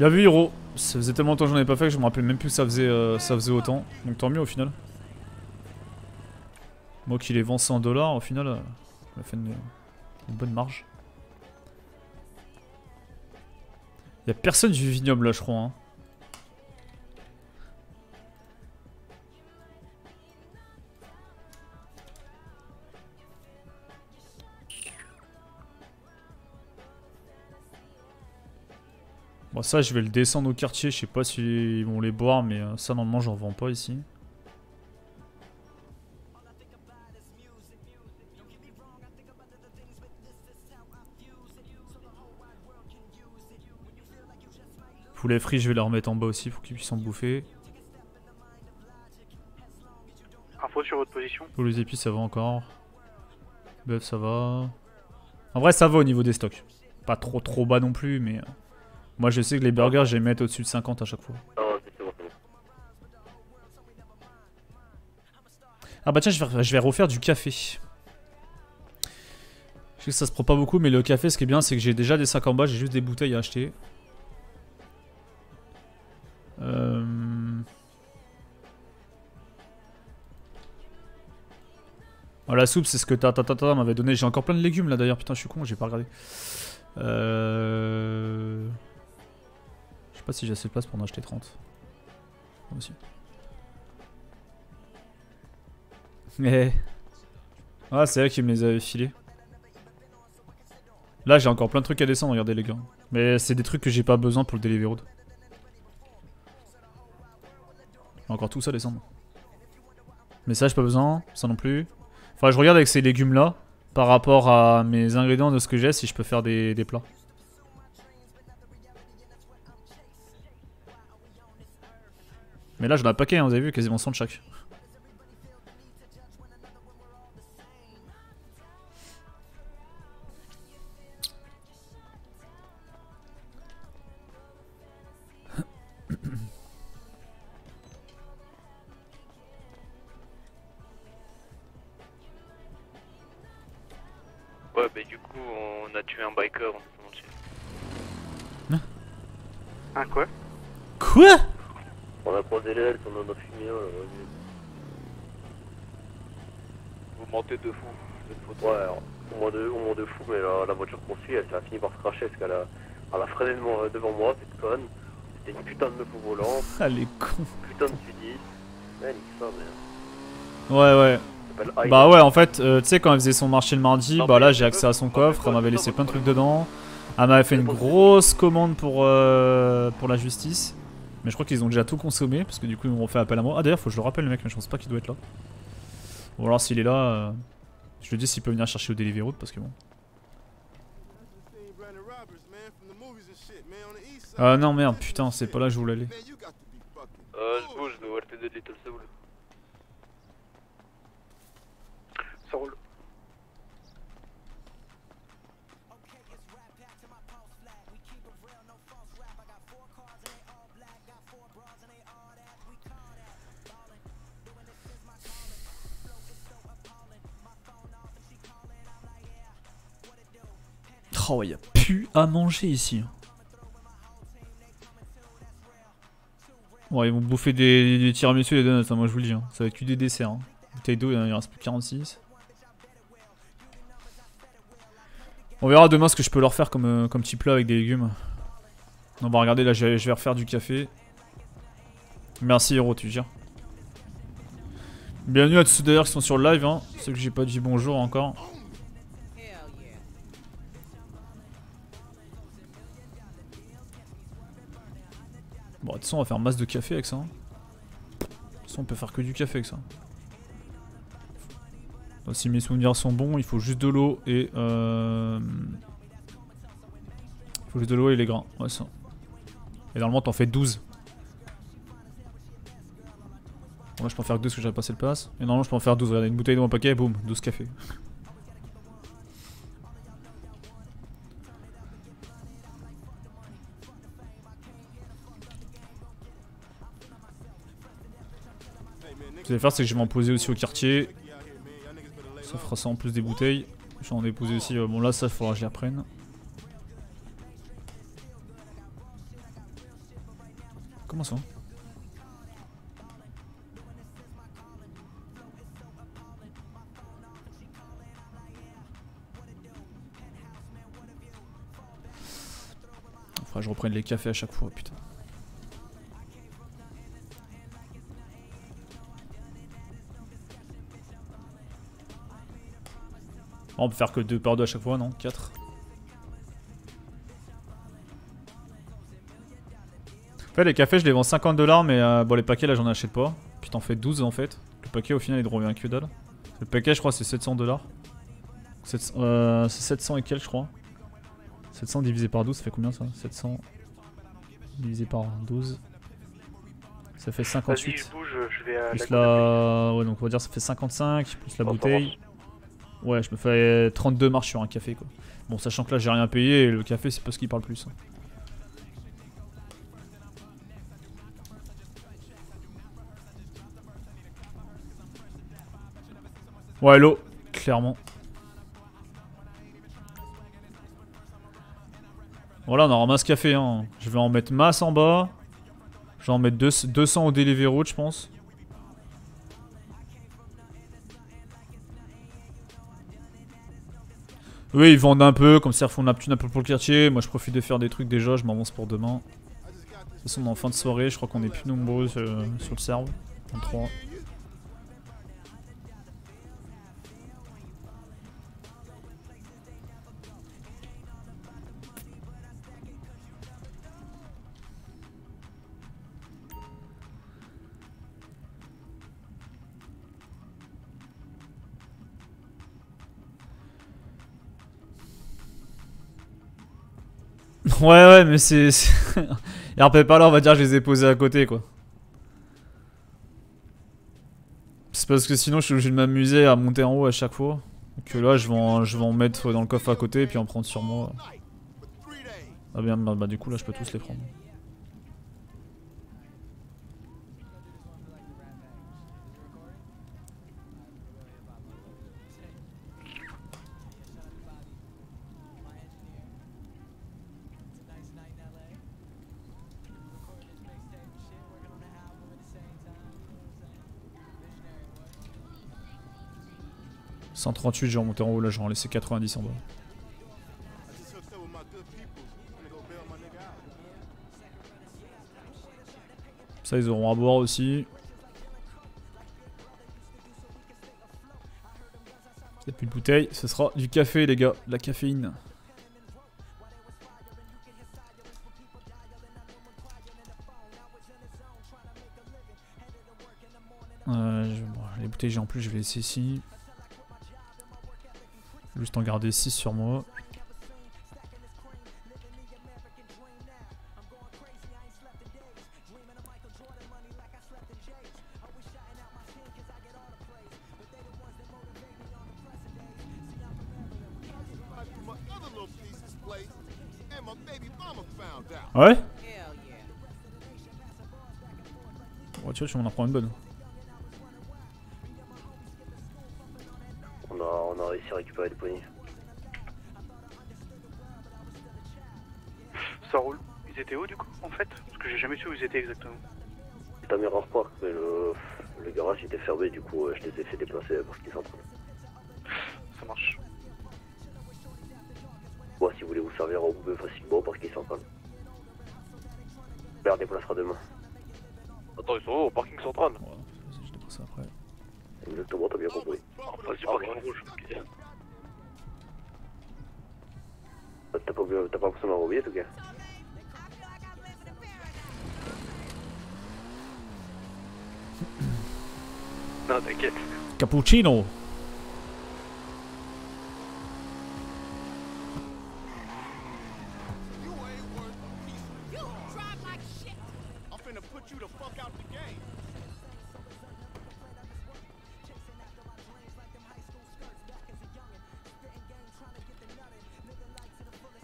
Bien vu, Hiro. Ça faisait tellement longtemps que j'en avais pas fait que je me rappelais même plus que ça faisait, euh, ça faisait autant. Donc tant mieux au final. Moi qui les vends 100 dollars, au final, euh, ça fait une, une bonne marge. Y'a personne du vignoble là, je crois. Hein. Bon ça je vais le descendre au quartier, je sais pas s'ils vont les boire mais euh, ça normalement j'en vends pas ici. Poulet frit je vais les remettre en bas aussi pour qu'ils puissent en bouffer. Info sur votre position? Pour les épices ça va encore. Bœuf ça va. En vrai ça va au niveau des stocks. Pas trop trop bas non plus mais... Moi je sais que les burgers je vais les mettre au-dessus de 50 à chaque fois. Ah. Ah bah tiens, je vais, je vais refaire du café. Je sais que ça se prend pas beaucoup, mais le café, ce qui est bien, c'est que j'ai déjà des sacs en bas, j'ai juste des bouteilles à acheter. Euh... Oh, la soupe, c'est ce que Tata Tata m'avait donné. J'ai encore plein de légumes là d'ailleurs, putain, je suis con, j'ai pas regardé. Euh... Pas si j'ai assez de place pour en acheter 30. Moi aussi. Eh. Ah, c'est elle qui me les avait filés. Là, j'ai encore plein de trucs à descendre, regardez les gars. Mais c'est des trucs que j'ai pas besoin pour le Deliveroo. J'ai Encore tout ça à descendre. Mais ça, j'ai pas besoin. Ça non plus. Enfin, je regarde avec ces légumes là. Par rapport à mes ingrédients de ce que j'ai, si je peux faire des plats. Mais là, j'en ai un paquet, hein, vous avez vu, quasiment 100 de chaque. Ouais, mais du coup, on a tué un biker, on s'est Un hein hein, quoi? Quoi? On a croisé les ailes, on en a fumé un. là, Vous mentez de fou. Vous. Ouais, alors, au moins de, au moins de fou, mais la, la voiture qu'on suit, elle, ça a fini par se cracher parce qu'elle a, elle a freiné moi- devant moi, cette conne. C'était une putain de meuf au volant, Ah les cons. putain de sudiste. Ouais, nique ça, mais. Ouais. Bah ouais, en fait, euh, tu sais, quand elle faisait son marché le mardi, Non, bah là elle j'ai accès à son coffre, elle m'avait laissé plein de trucs dedans. Elle m'avait fait une grosse commande pour, euh, pour la justice. Mais je crois qu'ils ont déjà tout consommé, parce que du coup ils m'ont fait appel à moi. Ah d'ailleurs, faut que je le rappelle le mec, mais je pense pas qu'il doit être là. Ou alors s'il est là, euh, je lui dis s'il peut venir chercher au Deliveroo, parce que bon. Ah non merde, putain, c'est pas là que je voulais aller. Euh, Oh, y a plus à manger ici. Bon, ils vont bouffer des, des tiramisu et des donuts, hein, moi je vous le dis. hein. Ça va être que des desserts. hein. Bouteille d'eau, il reste plus que 46. On verra demain ce que je peux leur faire comme, euh, comme petit plat avec des légumes. On va regarder, là je vais, je vais refaire du café. Merci Hero, tu gères. Bienvenue à tous ceux d'ailleurs qui sont sur le live, hein. ceux que j'ai pas dit bonjour encore. Bon, de toute façon, on va faire masse de café avec ça. hein. De toute façon, on peut faire que du café avec ça. Si mes souvenirs sont bons, il faut juste de l'eau et. Euh... Il faut juste de l'eau et les grains. Ouais, ça. Et normalement, t'en fais 12. Bon, là, je peux en faire que 2 parce que j'avais passé le pass. Et normalement, je peux en faire 12. Regardez, une bouteille dans mon paquet, boum, 12 cafés. Je vais faire, c'est que je vais m'en poser aussi au quartier. Ça fera ça en plus des bouteilles. J'en ai posé aussi. euh, bon, là, ça, faudra que je les reprenne. Comment ça Faudra que je reprenne les cafés à chaque fois, putain. On peut faire que 2 par 2 à chaque fois, non 4 En fait, les cafés, je les vends 50 dollars, mais euh, bon, les paquets là, j'en achète pas. Puis t'en fais 12 en fait. Le paquet, au final, il revient que dalle. Le paquet, je crois, c'est 700 dollars. Euh, c'est 700 et quelques, je crois. 700 divisé par 12, ça fait combien ça? 700 divisé par 12. Ça fait Vas-y, 58. je bouge, je vais à Plus la. Ouais, donc on va dire ça fait 55, plus la bouteille. Ouais, je me fais 32 marches sur un café quoi. Bon, sachant que là j'ai rien payé et le café c'est pas ce qui parle plus. hein. Ouais, l'eau, clairement. Voilà, on en ramasse café. Hein. Je vais en mettre masse en bas. Je vais en mettre deux- 200 au Deliveroo, je pense. Oui, ils vendent un peu, comme ça ils font un peu pour le quartier. Moi je profite de faire des trucs déjà, je m'avance pour demain. De toute façon, on est en fin de soirée, je crois qu'on est plus nombreux euh, sur le serve. 23. Ouais, ouais, mais c'est. après, pas là, on va dire, je les ai posés à côté, quoi. C'est parce que sinon, je suis obligé de m'amuser à monter en haut à chaque fois. Que là, je vais, en, je vais en mettre dans le coffre à côté et puis en prendre sur moi. Ah bien, bah, bah, du coup, là, je peux tous les prendre. 138, j'ai remonté en haut, là j'en ai laissé 90 en bas. Ça, ils auront à boire aussi. Il n'y plus de bouteille, ce sera du café, les gars, de la caféine. Euh, les bouteilles, j'ai en plus, je vais laisser ici. Juste en garder 6 sur moi. Ouais? Ouais, tu vois, tu m'en en prends une bonne. Ils étaient exactement. C'est à Mirror Park, mais le, le garage était fermé, du coup euh, je les ai fait déplacer parce qu'ils sont Ça marche. Bon, si vous voulez vous servir au bout facilement parce qu'ils sont pas. Père déplacera demain. Attends, ils sont où au parking central? Je dépose ça après. Exactement, t'as bien compris. En face du parking rouge. T'as pas, t'as pas besoin d'en oublier, en tout cas. Cappuccino.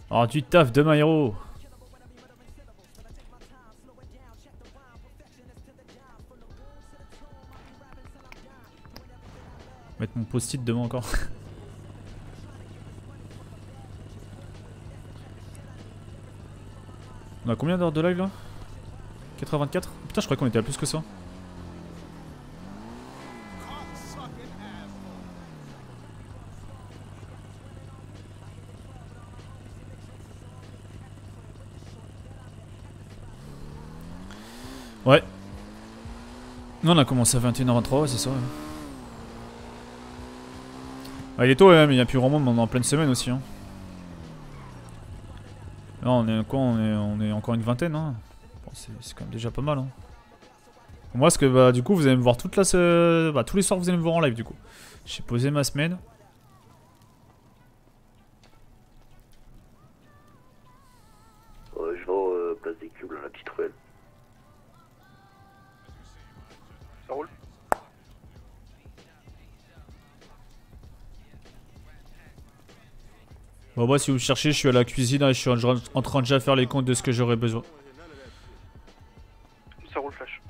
Oh, du taf demain, héros Mettre mon post-it demain encore. On a combien d'heures de live là? 84 Putain, je croyais qu'on était à plus que ça. Ouais. Non, on a commencé à 21h23, ouais, c'est ça. ouais. Il est tôt, ouais, mais il n'y a plus grand monde, en pleine semaine aussi. Hein. Là, on est quoi on est, on est encore une vingtaine. Hein. C'est quand même déjà pas mal. Hein. Moi, ce que bah, du coup, vous allez me voir toute la bah, tous les soirs, vous allez me voir en live du coup. J'ai posé ma semaine. Bon, moi, si vous cherchez, je suis à la cuisine et je suis en train de déjà faire les comptes de ce que j'aurais besoin. Ça roule flash.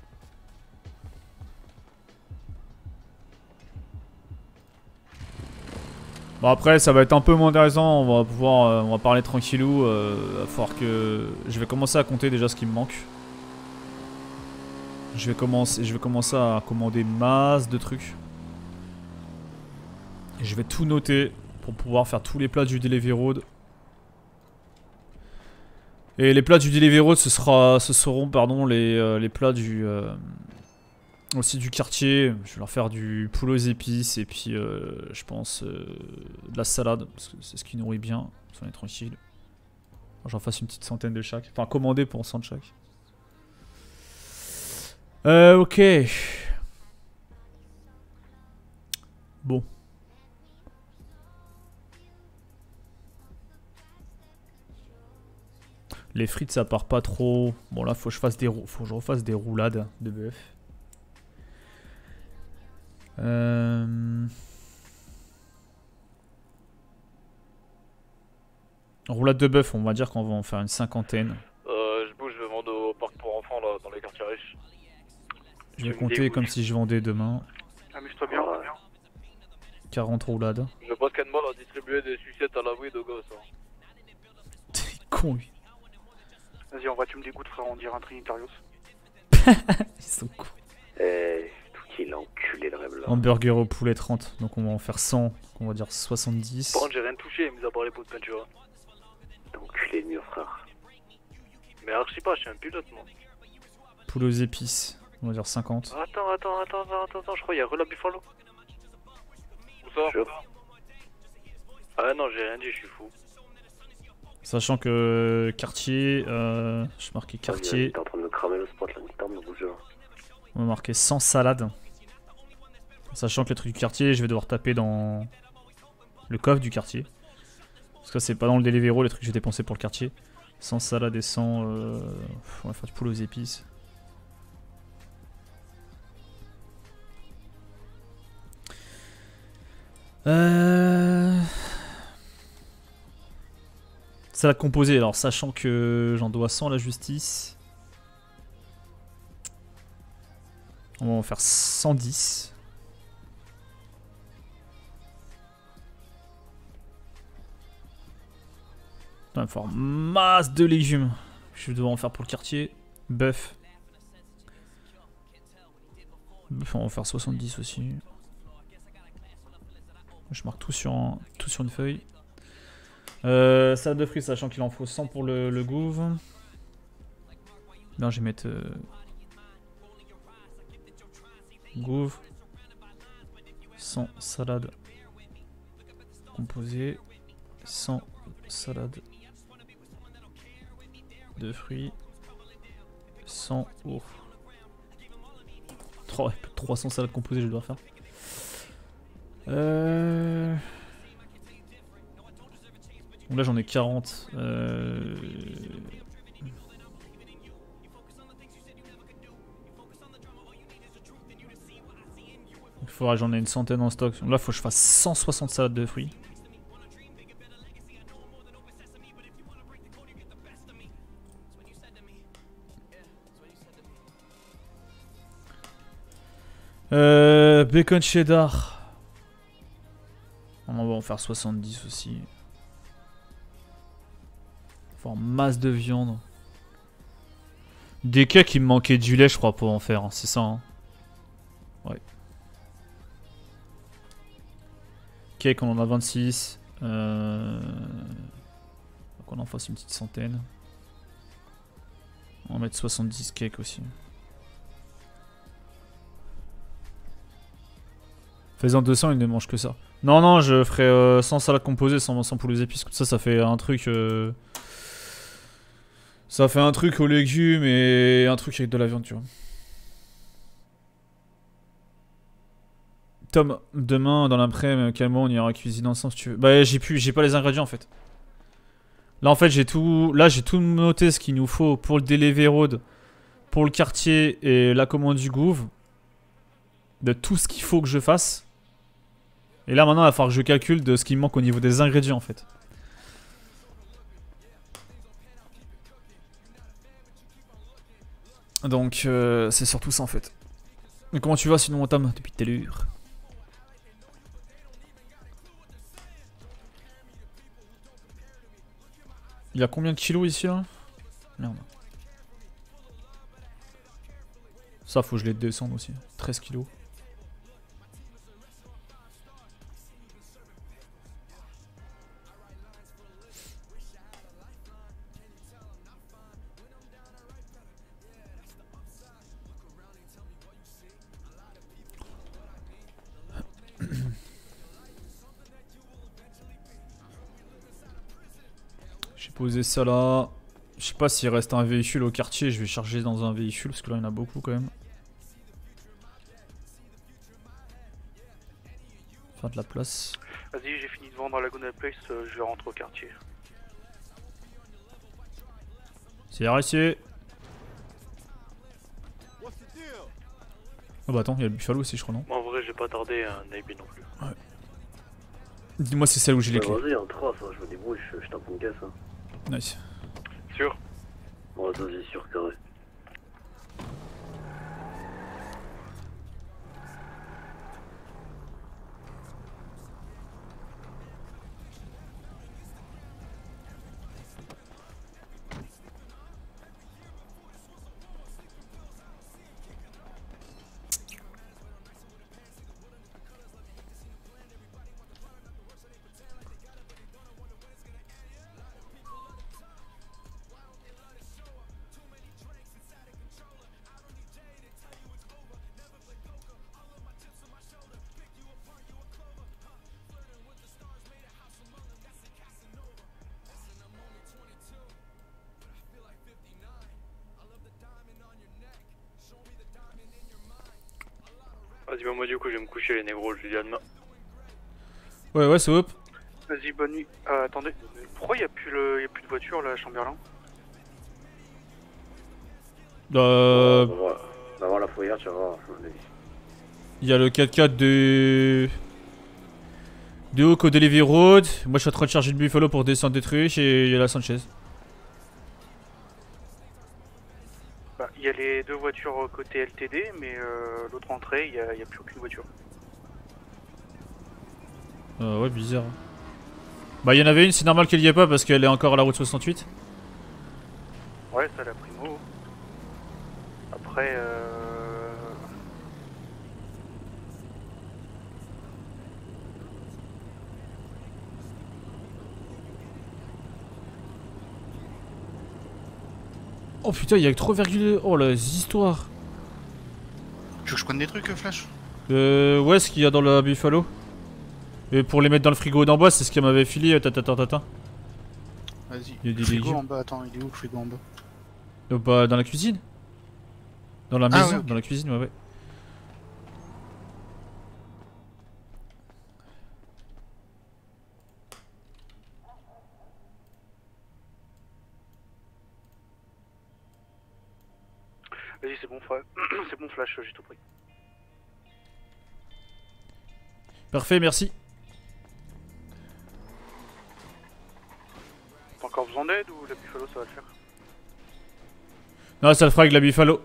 Bon après ça va être un peu moins intéressant, on va pouvoir euh, on va parler tranquillou, euh, va falloir que je vais commencer à compter déjà ce qui me manque. Je vais commencer je vais commencer à commander masse de trucs. Et je vais tout noter pour pouvoir faire tous les plats du Delivery Road. Et les plats du Delivery Road ce sera ce seront pardon les, euh, les plats du euh, aussi du quartier, je vais leur faire du poulet aux épices et puis euh, je pense de la salade, parce que c'est ce qui nourrit bien, est tranquille. J'en fasse une petite centaine de chaque, enfin commander pour 100 de chaque. Ok. Bon. Les frites ça part pas trop. Bon là faut que je fasse des rou- faut que je refasse des roulades de bœuf. Euh... Roulade de bœuf, on va dire qu'on va en faire une cinquantaine. Euh, je bouge, je vais vendre au parc pour enfants là, dans les quartiers riches. Je vais compter comme si je vendais demain. Amuse-toi bien, bien. 40 roulades. Je passe qu'à mal à distribuer des sucettes à la weed aux gosses. Hein. Con lui. Vas-y, en vrai, tu me dégoûtes, frère, on dirait un Trinitarius. Ils sont cons. Eh, tout qu'il a enculé le même là. Hamburger au poulet 30, donc on va en faire 100, donc on va dire 70. Par contre, j'ai rien touché, mis à part les pots de peinture. Enculé le mur, frère. Mais archi pas, je suis un pilote, moi. Poulet aux épices, on va dire 50. Attends, attends, attends, attends, attends, attends, je crois qu'il y a Rela Buffalo. Où ça Ah non, j'ai rien dit, je suis fou. Sachant que quartier, euh, je marquais quartier, T'es en train de me cramer le spot là, nique ta mère, bouge. on va marquer 100 salades. Sachant que le truc du quartier, je vais devoir taper dans le coffre du quartier. Parce que c'est pas dans le Deliveroo les trucs que j'ai dépensé pour le quartier. 100 salades et 100... Euh... On va faire du poulet aux épices. Euh... Salade composée, alors sachant que j'en dois 100 à la justice. On va en faire 110. Il va falloir masse de légumes. Je vais devoir en faire pour le quartier. Bœuf. Bœuf, on va en faire 70 aussi. Je marque tout sur, tout sur une feuille. Euh, salade de fruits, sachant qu'il en faut 100 pour le, le gouve. Là, je vais mettre... euh, Gouve. 100 salade composée. 100 salade de fruits. 100 ouf. 300 salades composées, je dois faire. Euh... Donc là j'en ai 40. Euh... Il faudra que j'en ai une centaine en stock. Là faut que je fasse 160 salades de fruits. Euh, bacon cheddar. On va en faire 70 aussi. Masse de viande. Des cakes, il me manquait du lait, je crois, pour en faire. hein, C'est ça. hein. Ouais. Cake, on en a 26. Euh... Qu'on en fasse une petite centaine. On va mettre 70 cakes aussi. Faisant 200, il ne mange que ça. Non, non, je ferai euh, sans salade composée, sans, sans poulet aux épices. Comme ça, ça fait un truc. euh, Ça fait un truc aux légumes et un truc avec de la viande, tu vois. Tom, demain, dans l'après-midi, calmement, on ira cuisiner ensemble si tu veux. Bah, j'ai plus, j'ai pas les ingrédients en fait. Là, en fait, j'ai tout. Là, j'ai tout noté ce qu'il nous faut pour le Delivery Road, pour le quartier et la commande du Gouv. De tout ce qu'il faut que je fasse. Et là maintenant il va falloir que je calcule de ce qui me manque au niveau des ingrédients en fait. Donc euh, c'est surtout ça en fait. Mais comment tu vas sinon Tom depuis telle Il y a combien de kilos ici Merde. Ça faut que je les descende aussi. 13 kilos. Posé ça là. Je sais pas s'il reste un véhicule au quartier, je vais charger dans un véhicule parce que là il y en a beaucoup quand même. Faire de la place. Vas-y, j'ai fini de vendre à Laguna Place, euh, je vais rentrer au quartier. C'est RSC. Oh bah attends, il y a le Buffalo aussi je crois non? En vrai, j'ai pas tardé un AB non plus. Dis-moi c'est celle où j'ai les Bah, clés. Vas-y, en 3, ça, je me débrouille, je, je tape une caisse. Hein. Nice. Sûr? Ouais, vas-y, sûr, carré. Moi du coup, je vais me coucher les négros, je lui dis à demain. Ouais, ouais, c'est hop. Vas-y, bonne nuit. Euh, attendez, pourquoi il n'y a, plus le... y a plus de voiture là à Chamberlain? Euh. On va on va voir la fourrière, tu vas voir. Il y a le 4x4 de. De Hawk au Delivery Road. Moi je suis en train de charger le Buffalo pour descendre des trucs et il y a la Sanchez. Côté LTD, mais euh, l'autre entrée, il n'y a, il y a plus aucune voiture. Euh, ouais, bizarre. Bah, il y en avait une, c'est normal qu'elle y ait pas parce qu'elle est encore à la route 68. Ouais, ça la primo. Après, euh... Oh putain, il y a que 3,2. Oh la histoires. Que je prenne des trucs, euh, Flash Euh, ouais, ce qu'il y a dans la Buffalo. Et pour les mettre dans le frigo d'en bas, c'est ce qu'elle m'avait filé. Tata, tata, tata. Vas-y. Il y a des frigo légumes. en bas, attends, il est où le frigo en bas? Euh, bah, dans la cuisine Dans la Ah, maison ouais. Dans la cuisine, ouais, ouais. Vas-y, c'est bon, Fra- c'est bon, Flash, j'ai tout pris. Parfait, merci. T'as encore besoin d'aide ou la Buffalo ça va le faire? Non, ça le fera avec la Buffalo.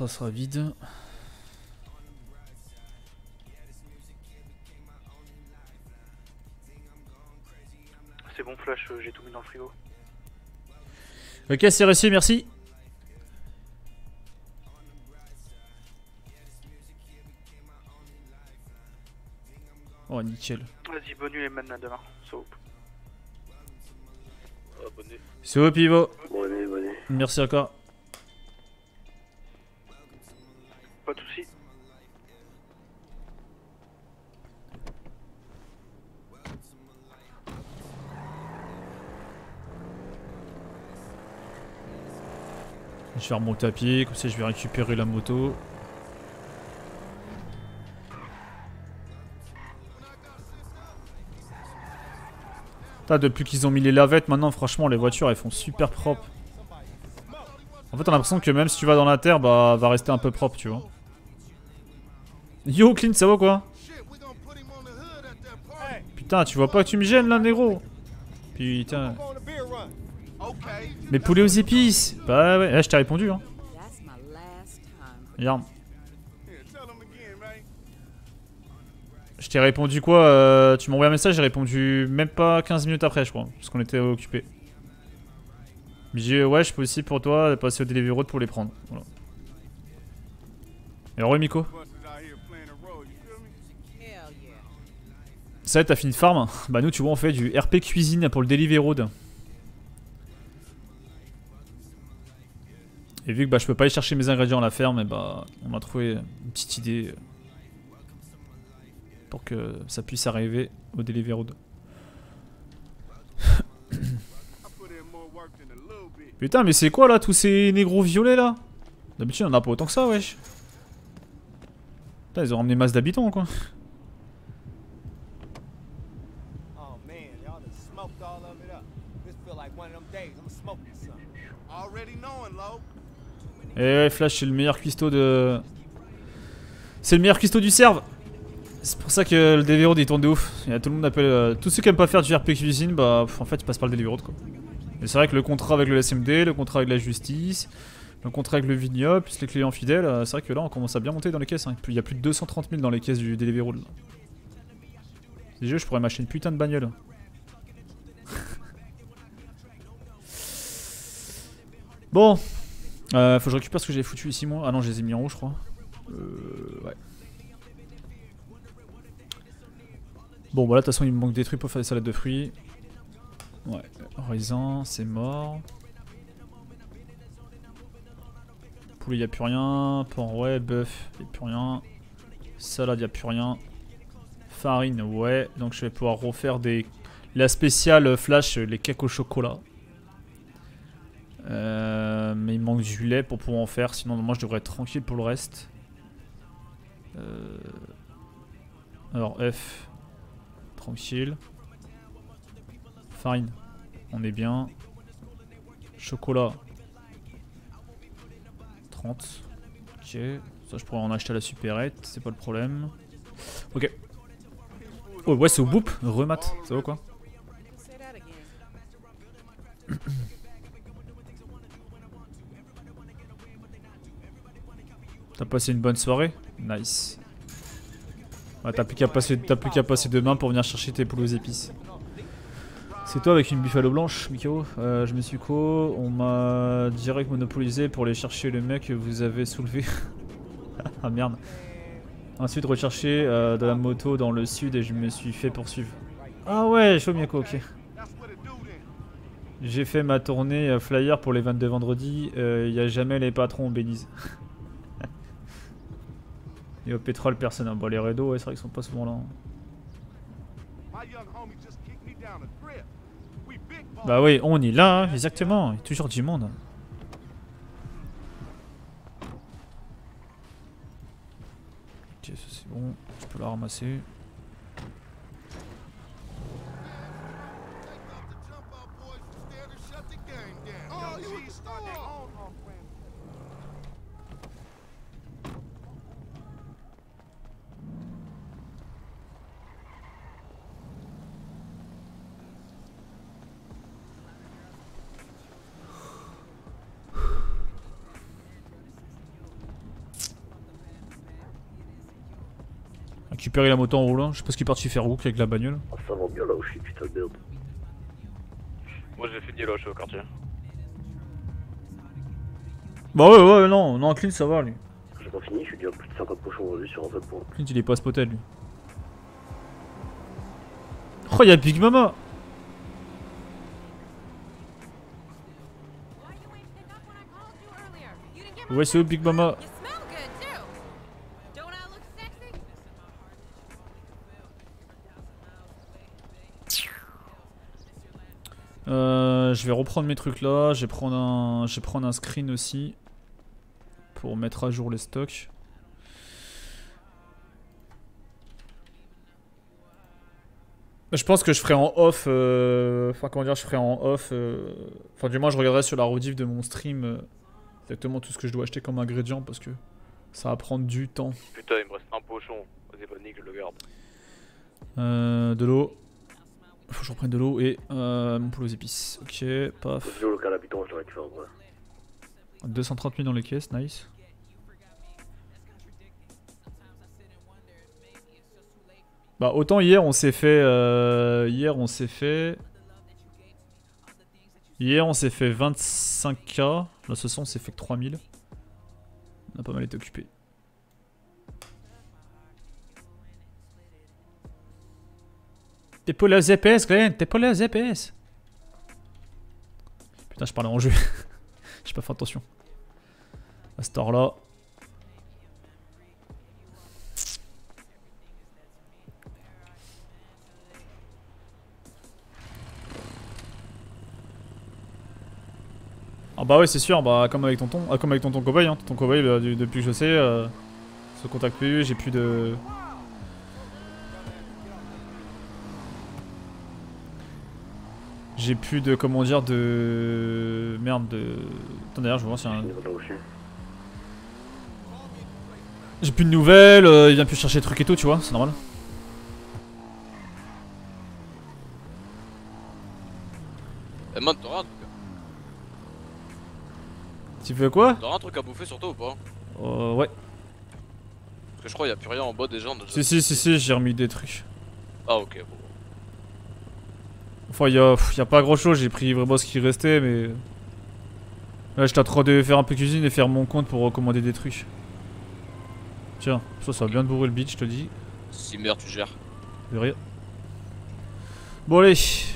Ça, sera vide. C'est bon, Flash, euh, j'ai tout mis dans le frigo. Ok, c'est reçu, merci. Oh, nickel. Vas-y, bonne nuit, les man, à demain. So. Ah, bonne nuit. C'est au pivot. Bonne nuit, bonne nuit. Merci encore. Je vais remonter à pied, comme ça je vais récupérer la moto. Depuis qu'ils ont mis les lavettes, maintenant franchement les voitures elles font super propre. En fait on a l'impression que même si tu vas dans la terre, bah va rester un peu propre tu vois. Yo Clint, ça va quoi? Putain, tu vois pas que tu me gênes là négro? Putain. Mais poulet aux épices Bah ouais, eh, je t'ai répondu hein. Je t'ai répondu quoi euh, Tu m'as envoyé un message, j'ai répondu même pas 15 minutes après je crois, parce qu'on était occupé. J'ai ouais je peux aussi pour toi passer au Delivery Road pour les prendre. Et re Miko Ça t'as fini de farm Bah nous tu vois on fait du RP cuisine pour le Delivery Road. Et vu que bah, je peux pas aller chercher mes ingrédients à la ferme, et bah, on m'a trouvé une petite idée euh, pour que ça puisse arriver au Delivery Road. Putain, mais c'est quoi là, tous ces négros violets là? D'habitude, on en a pas autant que ça, wesh. Putain, ils ont ramené masse d'habitants quoi. Et ouais, Flash, c'est le meilleur cuistot de. C'est le meilleur cuistot du serve C'est pour ça que le Delivery Road il tourne de ouf. Il y a tout le monde appelle. euh, tous ceux qui aiment pas faire du RP cuisine, bah en fait ils passent par le Delivery Road quoi. Et c'est vrai que le contrat avec le SMD, le contrat avec la justice, le contrat avec le vignoble, plus les clients fidèles, euh, c'est vrai que là on commence à bien monter dans les caisses. hein. Il y a plus de 230 000 dans les caisses du Delivery Road. là. Ces jeux, je pourrais m'acheter une putain de bagnole. bon, euh, faut que je récupère ce que j'ai foutu ici, moi. Ah non, je les ai mis en haut, je crois. Euh, ouais. Bon, bah là, de toute façon, il me manque des trucs pour faire des salades de fruits. Ouais, raisin, c'est mort. Poulet, y a plus rien. Pan, ouais. Bœuf, y a plus rien. Salade, y a plus rien. Farine, ouais. Donc je vais pouvoir refaire des... La spéciale euh, flash, euh, les cakes au chocolat. Euh, mais il manque du lait pour pouvoir en faire. Sinon, moi, je devrais être tranquille pour le reste. Euh, Alors, F. Tranquille. Farine. On est bien. Chocolat. 30. Ok. Ça, je pourrais en acheter à la supérette. C'est pas le problème. Ok. Oh, ouais, c'est au boop. Remat. Ça va quoi? T'as passé une bonne soirée Nice. T'as plus qu'à passer, passer demain pour venir chercher tes poules aux épices. C'est toi avec une buffalo blanche, Mikao Euh, Je me suis co. On m'a direct monopolisé pour aller chercher le mec que vous avez soulevé. ah merde. Ensuite, rechercher euh, de la moto dans le sud et je me suis fait poursuivre. Ah ouais, chaud Miyako, ok. J'ai fait ma tournée euh, flyer pour les 22 vendredis. Il y a jamais les patrons Belize. Et au pétrole, personne. hein. Bon, les rédos, ouais, c'est vrai qu'ils sont pas souvent là. hein. Bah oui, on est là, hein, exactement. Il y a toujours du monde. Ok, ça c'est bon. Je peux la ramasser. Récupérer la moto en roulant. Je sais pas ce qu'il est parti faire Rook avec la bagnole. Ça va bien là suis, putain de merde. Moi j'ai fini là, je suis au quartier. Bah ouais, ouais, non, non, Clint ça va lui. J'ai pas fini, je suis déjà à plus de 50 pochons aujourd'hui sur un seul point. Clint il est pas spoté lui. Oh, y'a Big Mama Ouais, c'est où Big Mama? Euh, je vais reprendre mes trucs là, je vais prendre un, je vais prendre un screen aussi pour mettre à jour les stocks. Je pense que je ferai en off, euh, enfin comment dire, je ferai en off, euh, enfin du moins je regarderai sur la rediff de mon stream euh, exactement tout ce que je dois acheter comme ingrédient parce que ça va prendre du temps. Putain, il me reste un pochon. Vas-y, pas nique, je le garde. Euh, de l'eau. Faut que je reprenne de l'eau et euh, mon poulet aux épices. Ok, paf. Le local habitant, je le récupère ouais. 230 000 dans les caisses, nice. Bah autant hier on s'est fait... euh, hier on s'est fait... Hier on s'est fait 25k. Là ce soir on s'est fait que 3000. On a pas mal été occupé. T'es pas les EPS Glenn, t'es pas les EPS Putain je parlais en jeu. J'ai pas fait attention. À heure là. Ah bah ouais c'est sûr, bah comme avec tonton, ah, comme avec tonton cowboy, hein. tonton cowboy bah, depuis que je sais, euh, se contacte plus, j'ai plus de... J'ai plus de, comment dire, de... Merde, de... Attends d'ailleurs je y a un... J'ai plus de nouvelles, euh, il vient plus chercher des trucs et tout, tu vois, c'est normal. Eh man, t'auras un truc. Tu veux quoi? T'auras un truc à bouffer sur toi ou pas? Euh, ouais. Parce que je crois qu'il y a plus rien en bas déjà. déjà. Si, si, si, si, j'ai remis des trucs. Ah ok, bon. Enfin, il y a, pas grand chose, j'ai pris vraiment ce qui restait, mais. Là, j'étais en train de faire un peu cuisine et faire mon compte pour recommander des trucs. Tiens, ça, ça va bien te bourrer le beat, je te dis. Si merde, tu gères. De rien. Bon allez. Je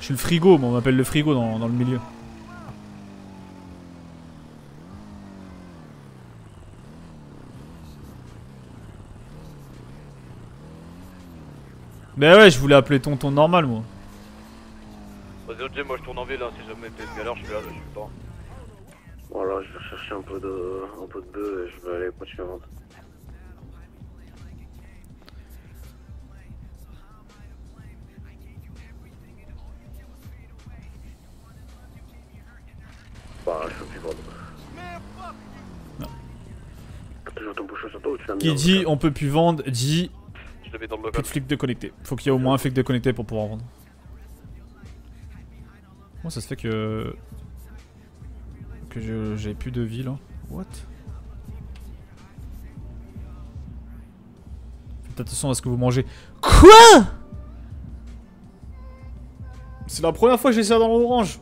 suis le frigo, moi on m'appelle le frigo dans, dans le milieu. Mais ouais, je voulais appeler tonton normal moi. Vas-y, OJ, moi je tourne en ville, hein. si jamais t'es une galère, je suis là, je suis pas. Voilà, je vais chercher un peu de, un peu de bœuf et je vais aller continuer à vendre. Bah, je peux plus vendre. Mis Qui dit on peut plus vendre, dit Je mets dans le plus local. de flics de connectés. Faut qu'il y ait au moins un flic de connecté pour pouvoir vendre. Comment ça se fait que. que j'ai plus de vie là? What? Faites attention à ce que vous mangez. Quoi? C'est la première fois que j'ai ça dans l'orange.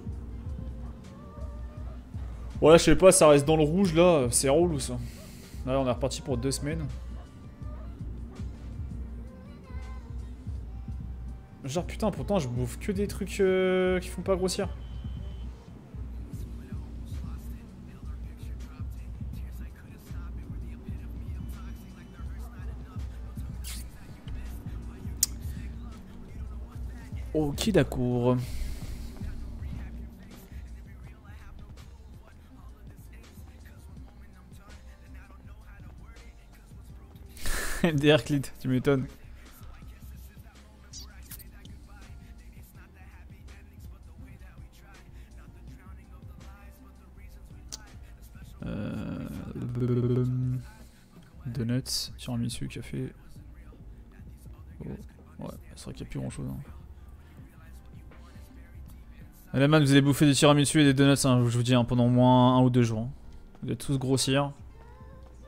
Ouais, je sais pas, ça reste dans le rouge là. C'est relou ça. Là, on est reparti pour deux semaines. Genre putain, pourtant je bouffe que des trucs euh, qui font pas grossir. Ok, d'accord. Clit, tu m'étonnes. Euh... Donuts, tiramisu, café. Ouais, c'est vrai qu'il n'y a plus grand chose. Hein. Allez man, vous allez bouffer des tiramisu et des donuts, hein, je vous dis, hein, pendant au moins un ou deux jours. hein. Vous allez tous grossir.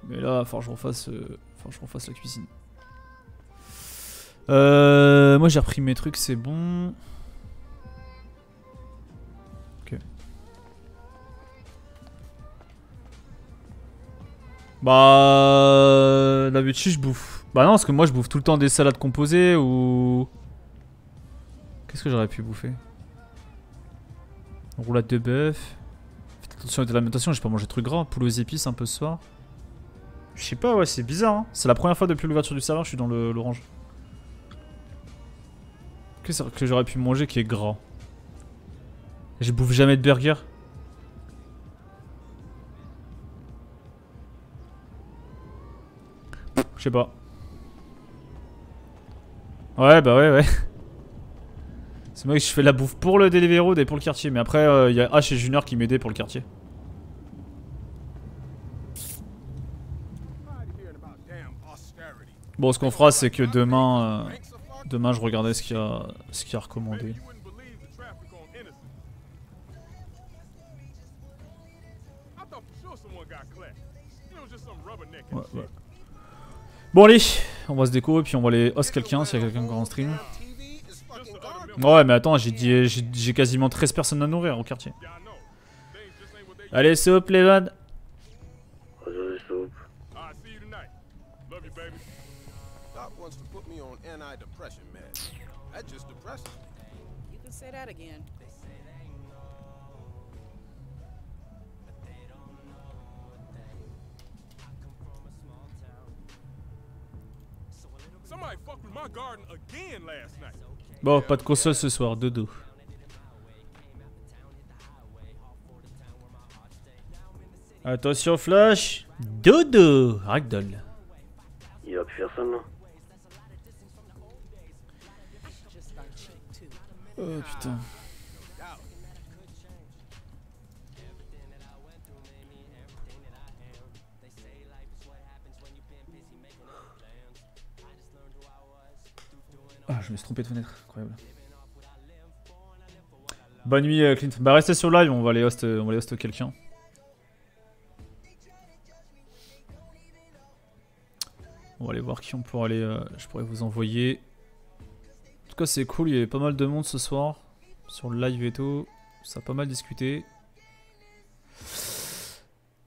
Mais là, que je refasse, euh, que je refasse la cuisine. Euh, moi j'ai repris mes trucs, c'est bon. Bah d'habitude je bouffe. Bah non parce que moi je bouffe tout le temps des salades composées ou. Qu'est-ce que j'aurais pu bouffer? Roulade de bœuf. Faites attention avec l'alimentation, j'ai pas mangé de trucs gras. Poulet aux épices un peu ce soir. Je sais pas, ouais, c'est bizarre. Hein. C'est la première fois depuis l'ouverture du serveur, je suis dans l'orange. Qu'est-ce que j'aurais pu manger qui est gras Je bouffe jamais de burger. Je sais pas. Ouais, bah ouais, ouais. C'est moi que je fais la bouffe pour le Deliveroo et pour le quartier. Mais après, il y a H et Junior qui m'aidaient pour le quartier. Bon, ce qu'on fera, c'est que demain, euh, demain, je regardais ce qu'il y a, ce qu'il y a recommandé. Ouais, ouais. Bon allez, on va se déco et puis on va aller host quelqu'un s'il y a quelqu'un qui en stream. Ouais mais attends, j'ai quasiment 13 personnes à nourrir au quartier. Allez, soupe les vannes. Bon, pas de console ce soir, dodo. Attention flash, dodo, ragdoll. Il va plus faire ça, là. Oh putain. Ah, je me suis trompé de fenêtre, incroyable. Bonne nuit, euh, Clint. Bah, restez sur live, on va aller host, euh, on va aller host quelqu'un. On va aller voir qui on pourrait aller. euh, je pourrais vous envoyer. En tout cas, c'est cool, il y avait pas mal de monde ce soir. Sur le live et tout. Ça a pas mal discuté.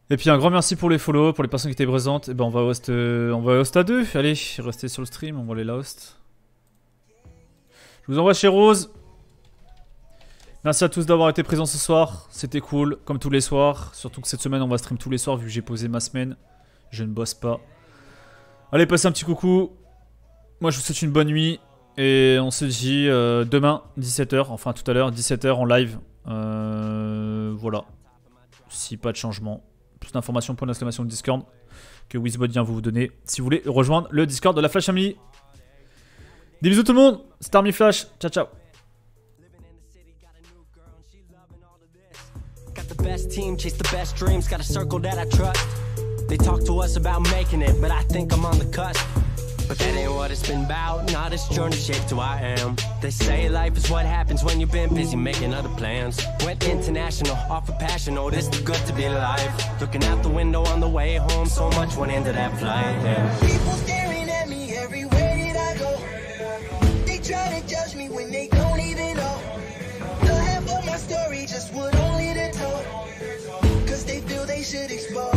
Et puis un grand merci pour les follow, pour les personnes qui étaient présentes. Et ben on va host, on va host à deux. Allez, restez sur le stream, on va aller la host. Vous envoie chez Rose. Merci à tous d'avoir été présents ce soir. C'était cool, comme tous les soirs. Surtout que cette semaine, on va stream tous les soirs vu que j'ai posé ma semaine. Je ne bosse pas. Allez, passez un petit coucou. Moi, je vous souhaite une bonne nuit. Et on se dit euh, demain, 17h. Enfin, tout à l'heure, 17h en live. Euh, voilà. Si pas de changement. Plus d'informations pour l'exclamation de Discord que Wizbot vient vous donner si vous voulez rejoindre le Discord de la Flash Family. Des bisous tout le monde. C'était Army Flash. Ciao, ciao. The best team, chase the best dreams, got a circle that I trust. They talk to us about making it, but I think I'm on the cusp. But that ain't what it's been about. Now this journey shaped who I am. They say life is what happens when you've been busy making other plans. Went international, off of passion, oh, this too good to be alive. Looking out the window on the way home, so much went into that flight. Yeah. Should expose me for all